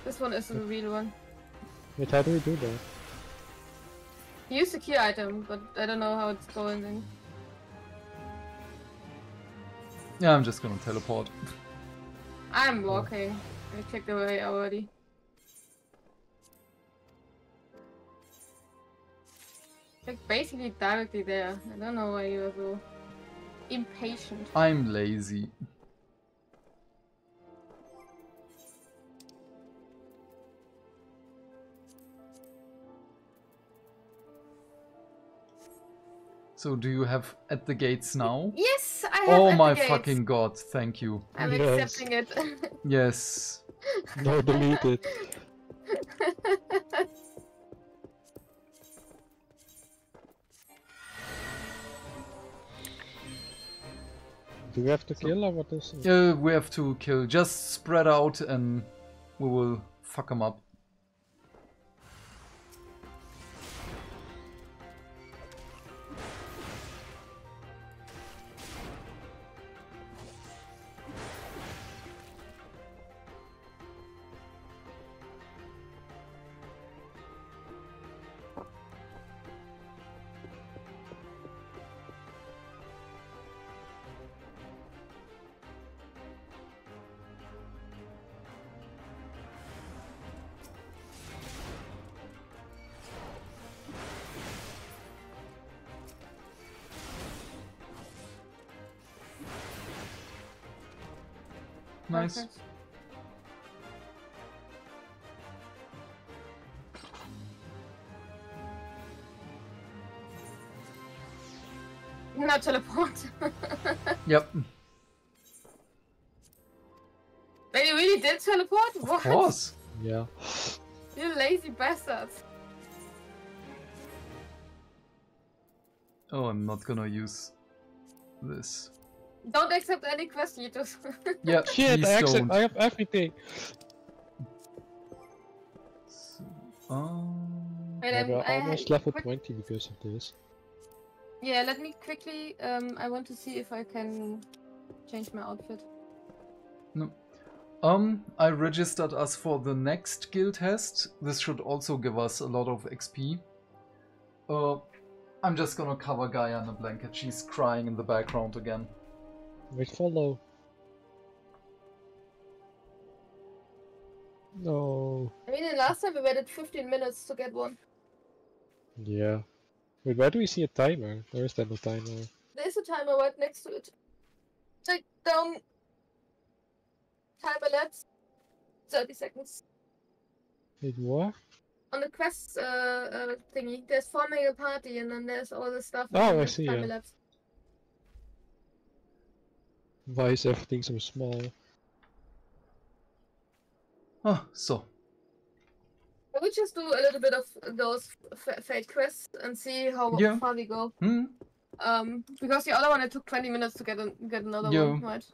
This one is the real one.
Wait, how do we do that?
Use the key item, but I don't know how it's going in.
Yeah, I'm just gonna teleport.
I'm walking. I clicked away already. Like basically directly there. I don't know why you are so impatient.
I'm lazy. So do you have at the gates now?
Yes, I have
Oh
at the
my
gates.
fucking god, thank you.
I'm
Yes.
accepting it.
Yes.
No, delete it. Do we have to kill or what is it?
Uh, we have to kill. Just spread out and we will fuck them up.
Not teleport.
Yep.
Wait, you really did teleport?
Of
What?
course.
Yeah.
You lazy bastards.
Oh, I'm not gonna use this.
Don't accept any quest, Yitos.
Yeah,
Shit, I, accept,
don't.
I have everything.
So, um,
Wait, I'm-
we're
I
almost
had
level 20 because of this.
Yeah, let me quickly. Um, I want to see if I can change my outfit.
no. Um, I registered us for the next guild test. This should also give us a lot of XP. Uh, I'm just gonna cover Gaia in a blanket. She's crying in the background again.
We follow. No.
I mean, the last time we waited 15 minutes to get one.
Yeah. Wait, where do we see a timer? Where is that no timer?
There's a timer right next to it. Take down timer lapse. 30 seconds.
It what?
On the quest uh, uh, thingy, there's forming a party and then there's all the stuff.
Oh, I see,
timer
yeah.
lapse.
Why is everything so small?
Ah, so.
Can we just do a little bit of those f- fate quests and see how
Yeah.
far we go?
Hmm?
Um, because the other one it took 20 minutes to get an, get another
Yeah.
one, right?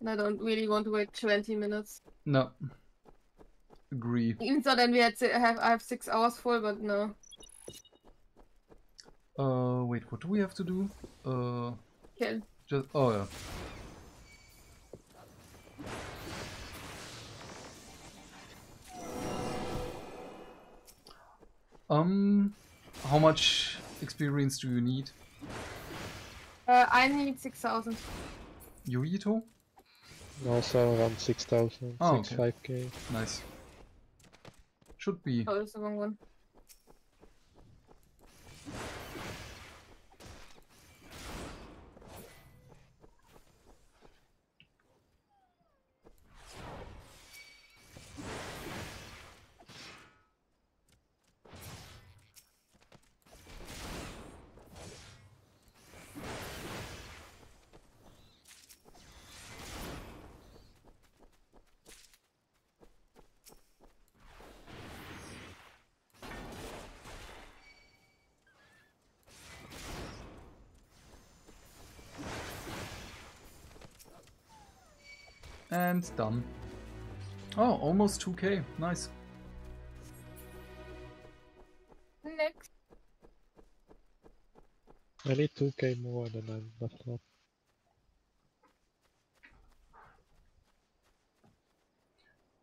And I don't really want to wait 20 minutes.
No. Agree.
Even so, then we had to have I have six hours full, but no.
Uh, wait, what do we have to do? Uh,
Kill.
just, oh yeah. Um, how much experience do you need?
Uh, I need 6,000.
Yuito?
Also around 6000,
Oh, okay.
65k.
Nice. Should be.
Oh, that's the wrong one.
And done. Oh, almost 2k. Nice.
Next.
I need 2k more than I'm left up.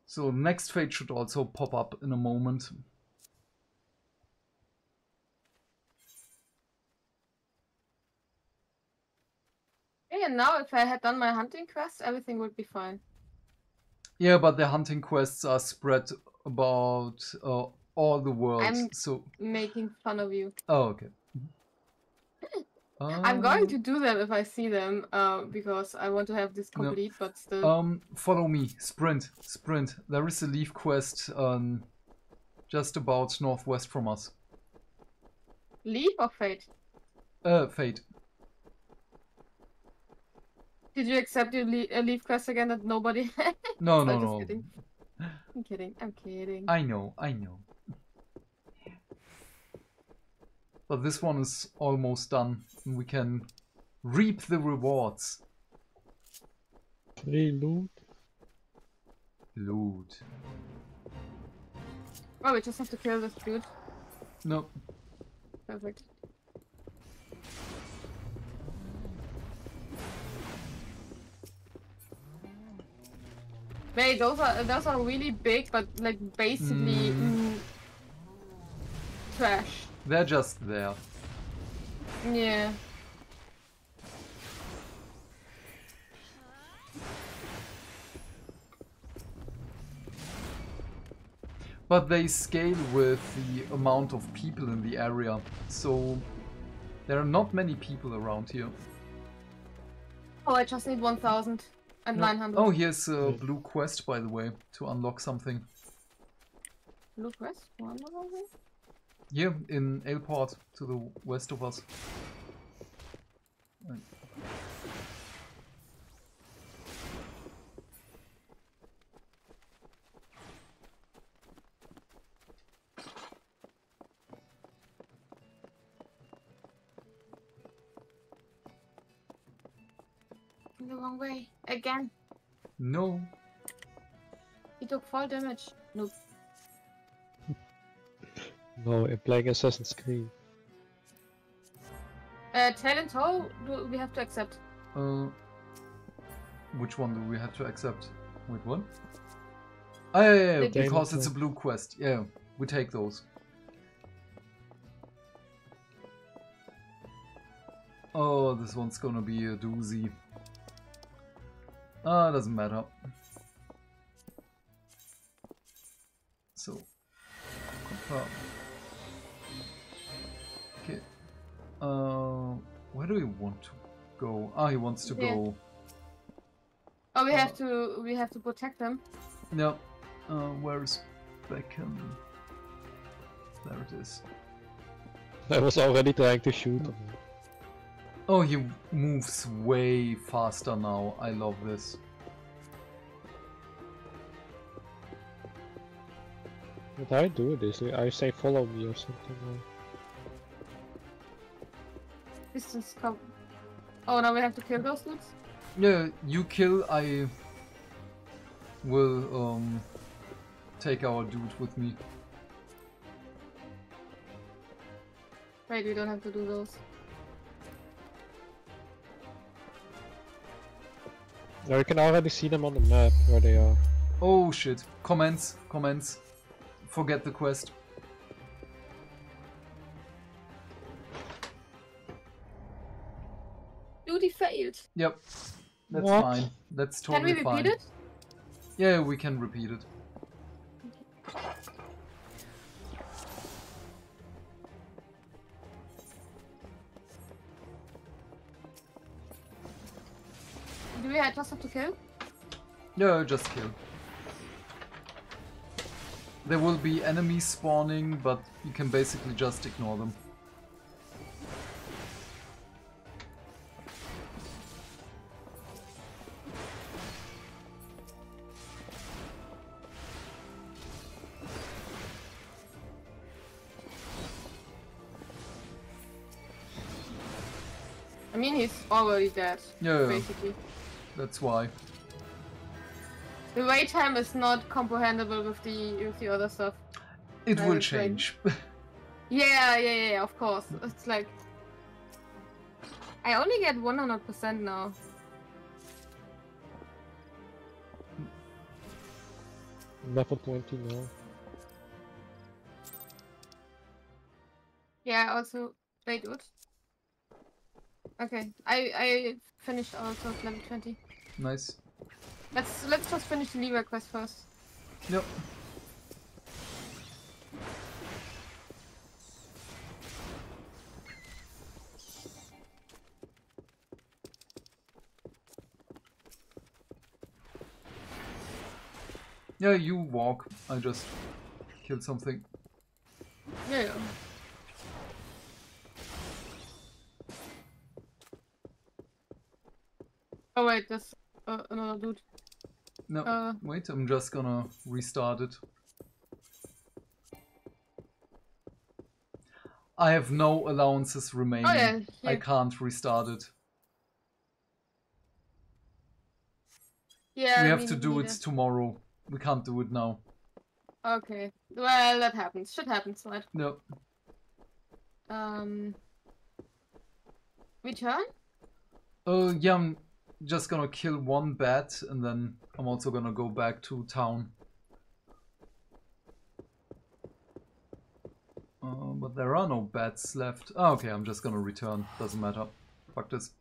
So next fate should also pop up in a moment.
Hey, and now if I had done my hunting quest, everything would be fine.
Yeah, but the hunting quests are spread about uh, all the world.
I'm-
So,
Making fun of you.
oh, okay.
I'm going
Um,
to do them if I see them, uh, because I want to have this
No.
complete, but still.
Um, follow me. Sprint, sprint. There is a leve quest um, just about northwest from us.
Leve or fate?
Uh, fate.
Did you accept your le- uh, leve quest again that nobody?
No,
I'm
no, no.
kidding. I'm kidding. I'm kidding.
I know, I know. But this one is almost done. and We can reap the rewards.
Free loot?
Loot.
Oh, we just have to kill this dude.
No,
Perfect. Wait, those are those are really big, but like basically
Mm.
mm, trash.
they're just there.
Yeah.
But they scale with the amount of people in the area. So there are not many people around here.
Oh, I just need 1,000 and
No-
900.
Oh, here's uh,
a
blue quest, by the way, to unlock something.
Blue quest? One more way.
Here in Aleport, to the west of us. Right.
The wrong way. Again.
No,
He took fall damage. Nope.
No, I'm playing Assassin's Creed.
Uh, tail and toe, do we have to accept?
Uh, which one do we have to accept? Wait, what? Oh, yeah, yeah, yeah, because it's a blue quest. Yeah, we take those. Oh, this one's gonna be a doozy. Ah, doesn't matter. So, confirm. Okay. Uh, Where do we want to go? Ah, he wants to
Yeah.
go.
Oh, we
Uh,
have to we have to protect them.
No. Uh, where is Beckham? There it is.
I was already trying to shoot him.
Oh, he moves way faster now. I love this.
What I do this, I say follow me or something. or-
Distance cover. Oh, now we have to kill those dudes.
Yeah, you kill, I will um take our dude with me.
Wait, we don't have to do those.
Now you can already see them on the map where they are.
Oh shit. Comments, comments. Forget the quest.
Duty failed.
Yep. That's
What?
fine. That's totally fine.
Can we repeat
fine.
it?
Yeah, we can repeat it.
Do we have just have to kill?
No, just kill. There will be enemies spawning, but you can basically just ignore them.
I mean, he's already dead,
Yeah, yeah,
basically.
That's why.
The wait time is not comprehensible with the with the other stuff.
It
No,
will
it's like-
change.
Yeah, yeah, yeah, yeah, of course. It's like I only get 100% now.
Level 20 now.
Yeah, also wait, what? Okay, I I finished also level 20.
Nice.
Let's let's just finish the Lever quest first.
Yep. Yeah, you walk. I just killed something.
Yeah. yeah. Oh wait, there's uh, another dude.
No,
Uh,
wait, I'm just gonna restart it. I have no allowances remaining.
oh yeah,
I can't restart it.
yeah.
we
I
have
mean,
to do it tomorrow. We can't do it now.
Okay. Well, that happens. Should happen, right?
No.
Um. Return?
Uh, yeah, just gonna kill one bat and then I'm also gonna go back to town. Uh, but there are no bats left. Oh, okay, I'm just gonna return. Doesn't matter. Fuck this.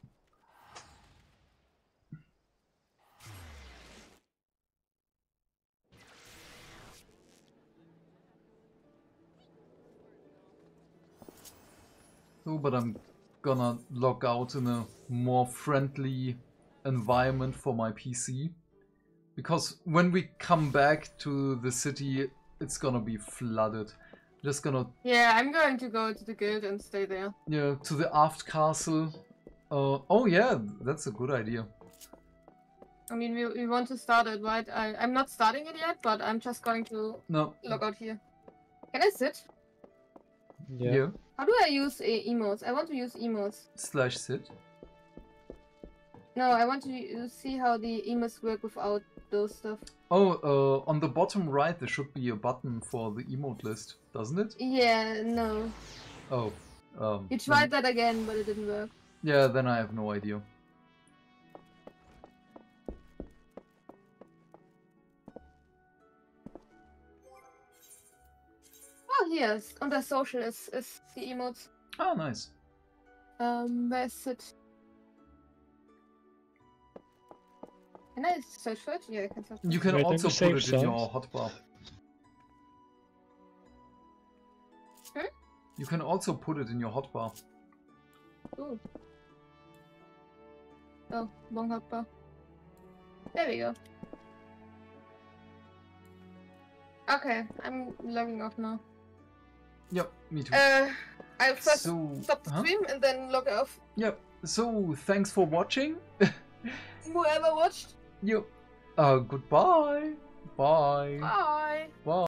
So, but I'm gonna log out in a more friendly environment for my PC. Because when we come back to the city, it's gonna be flooded. Just gonna,
Yeah, I'm going to go to the guild and stay there.
yeah, to the Aftcastle. Uh, oh yeah, that's a good idea.
I mean, we, we want to start it, right? I, I'm not starting it yet, but I'm just going to
No,
log out here. Can I sit?
Yeah.
yeah,
How do I use uh, emotes? I want to use emotes.
slash sit.
No, I want to see how the emotes work without those stuff.
Oh, uh, on the bottom right there should be a button for the emote list, doesn't it?
Yeah, no.
Oh, um,
You
then-
tried that again, but it didn't work.
Yeah, then I have no idea.
Oh, here, under social is, is the emotes.
Oh, nice.
Um, where's it? Can I search for it? Yeah, I can search for
You can
Wait, don't
also
you save
put it in your
songs?
hotbar.
Hmm?
You can also put it in your hotbar.
Ooh. Oh, long hopper. There we go. Okay, I'm logging off now.
Yep, me too.
Uh, I'll first
so,
stop the
huh?
stream and then log off.
Yep. So, thanks for watching.
Whoever watched,
Yep. Uh, goodbye. Bye.
bye.
Bye.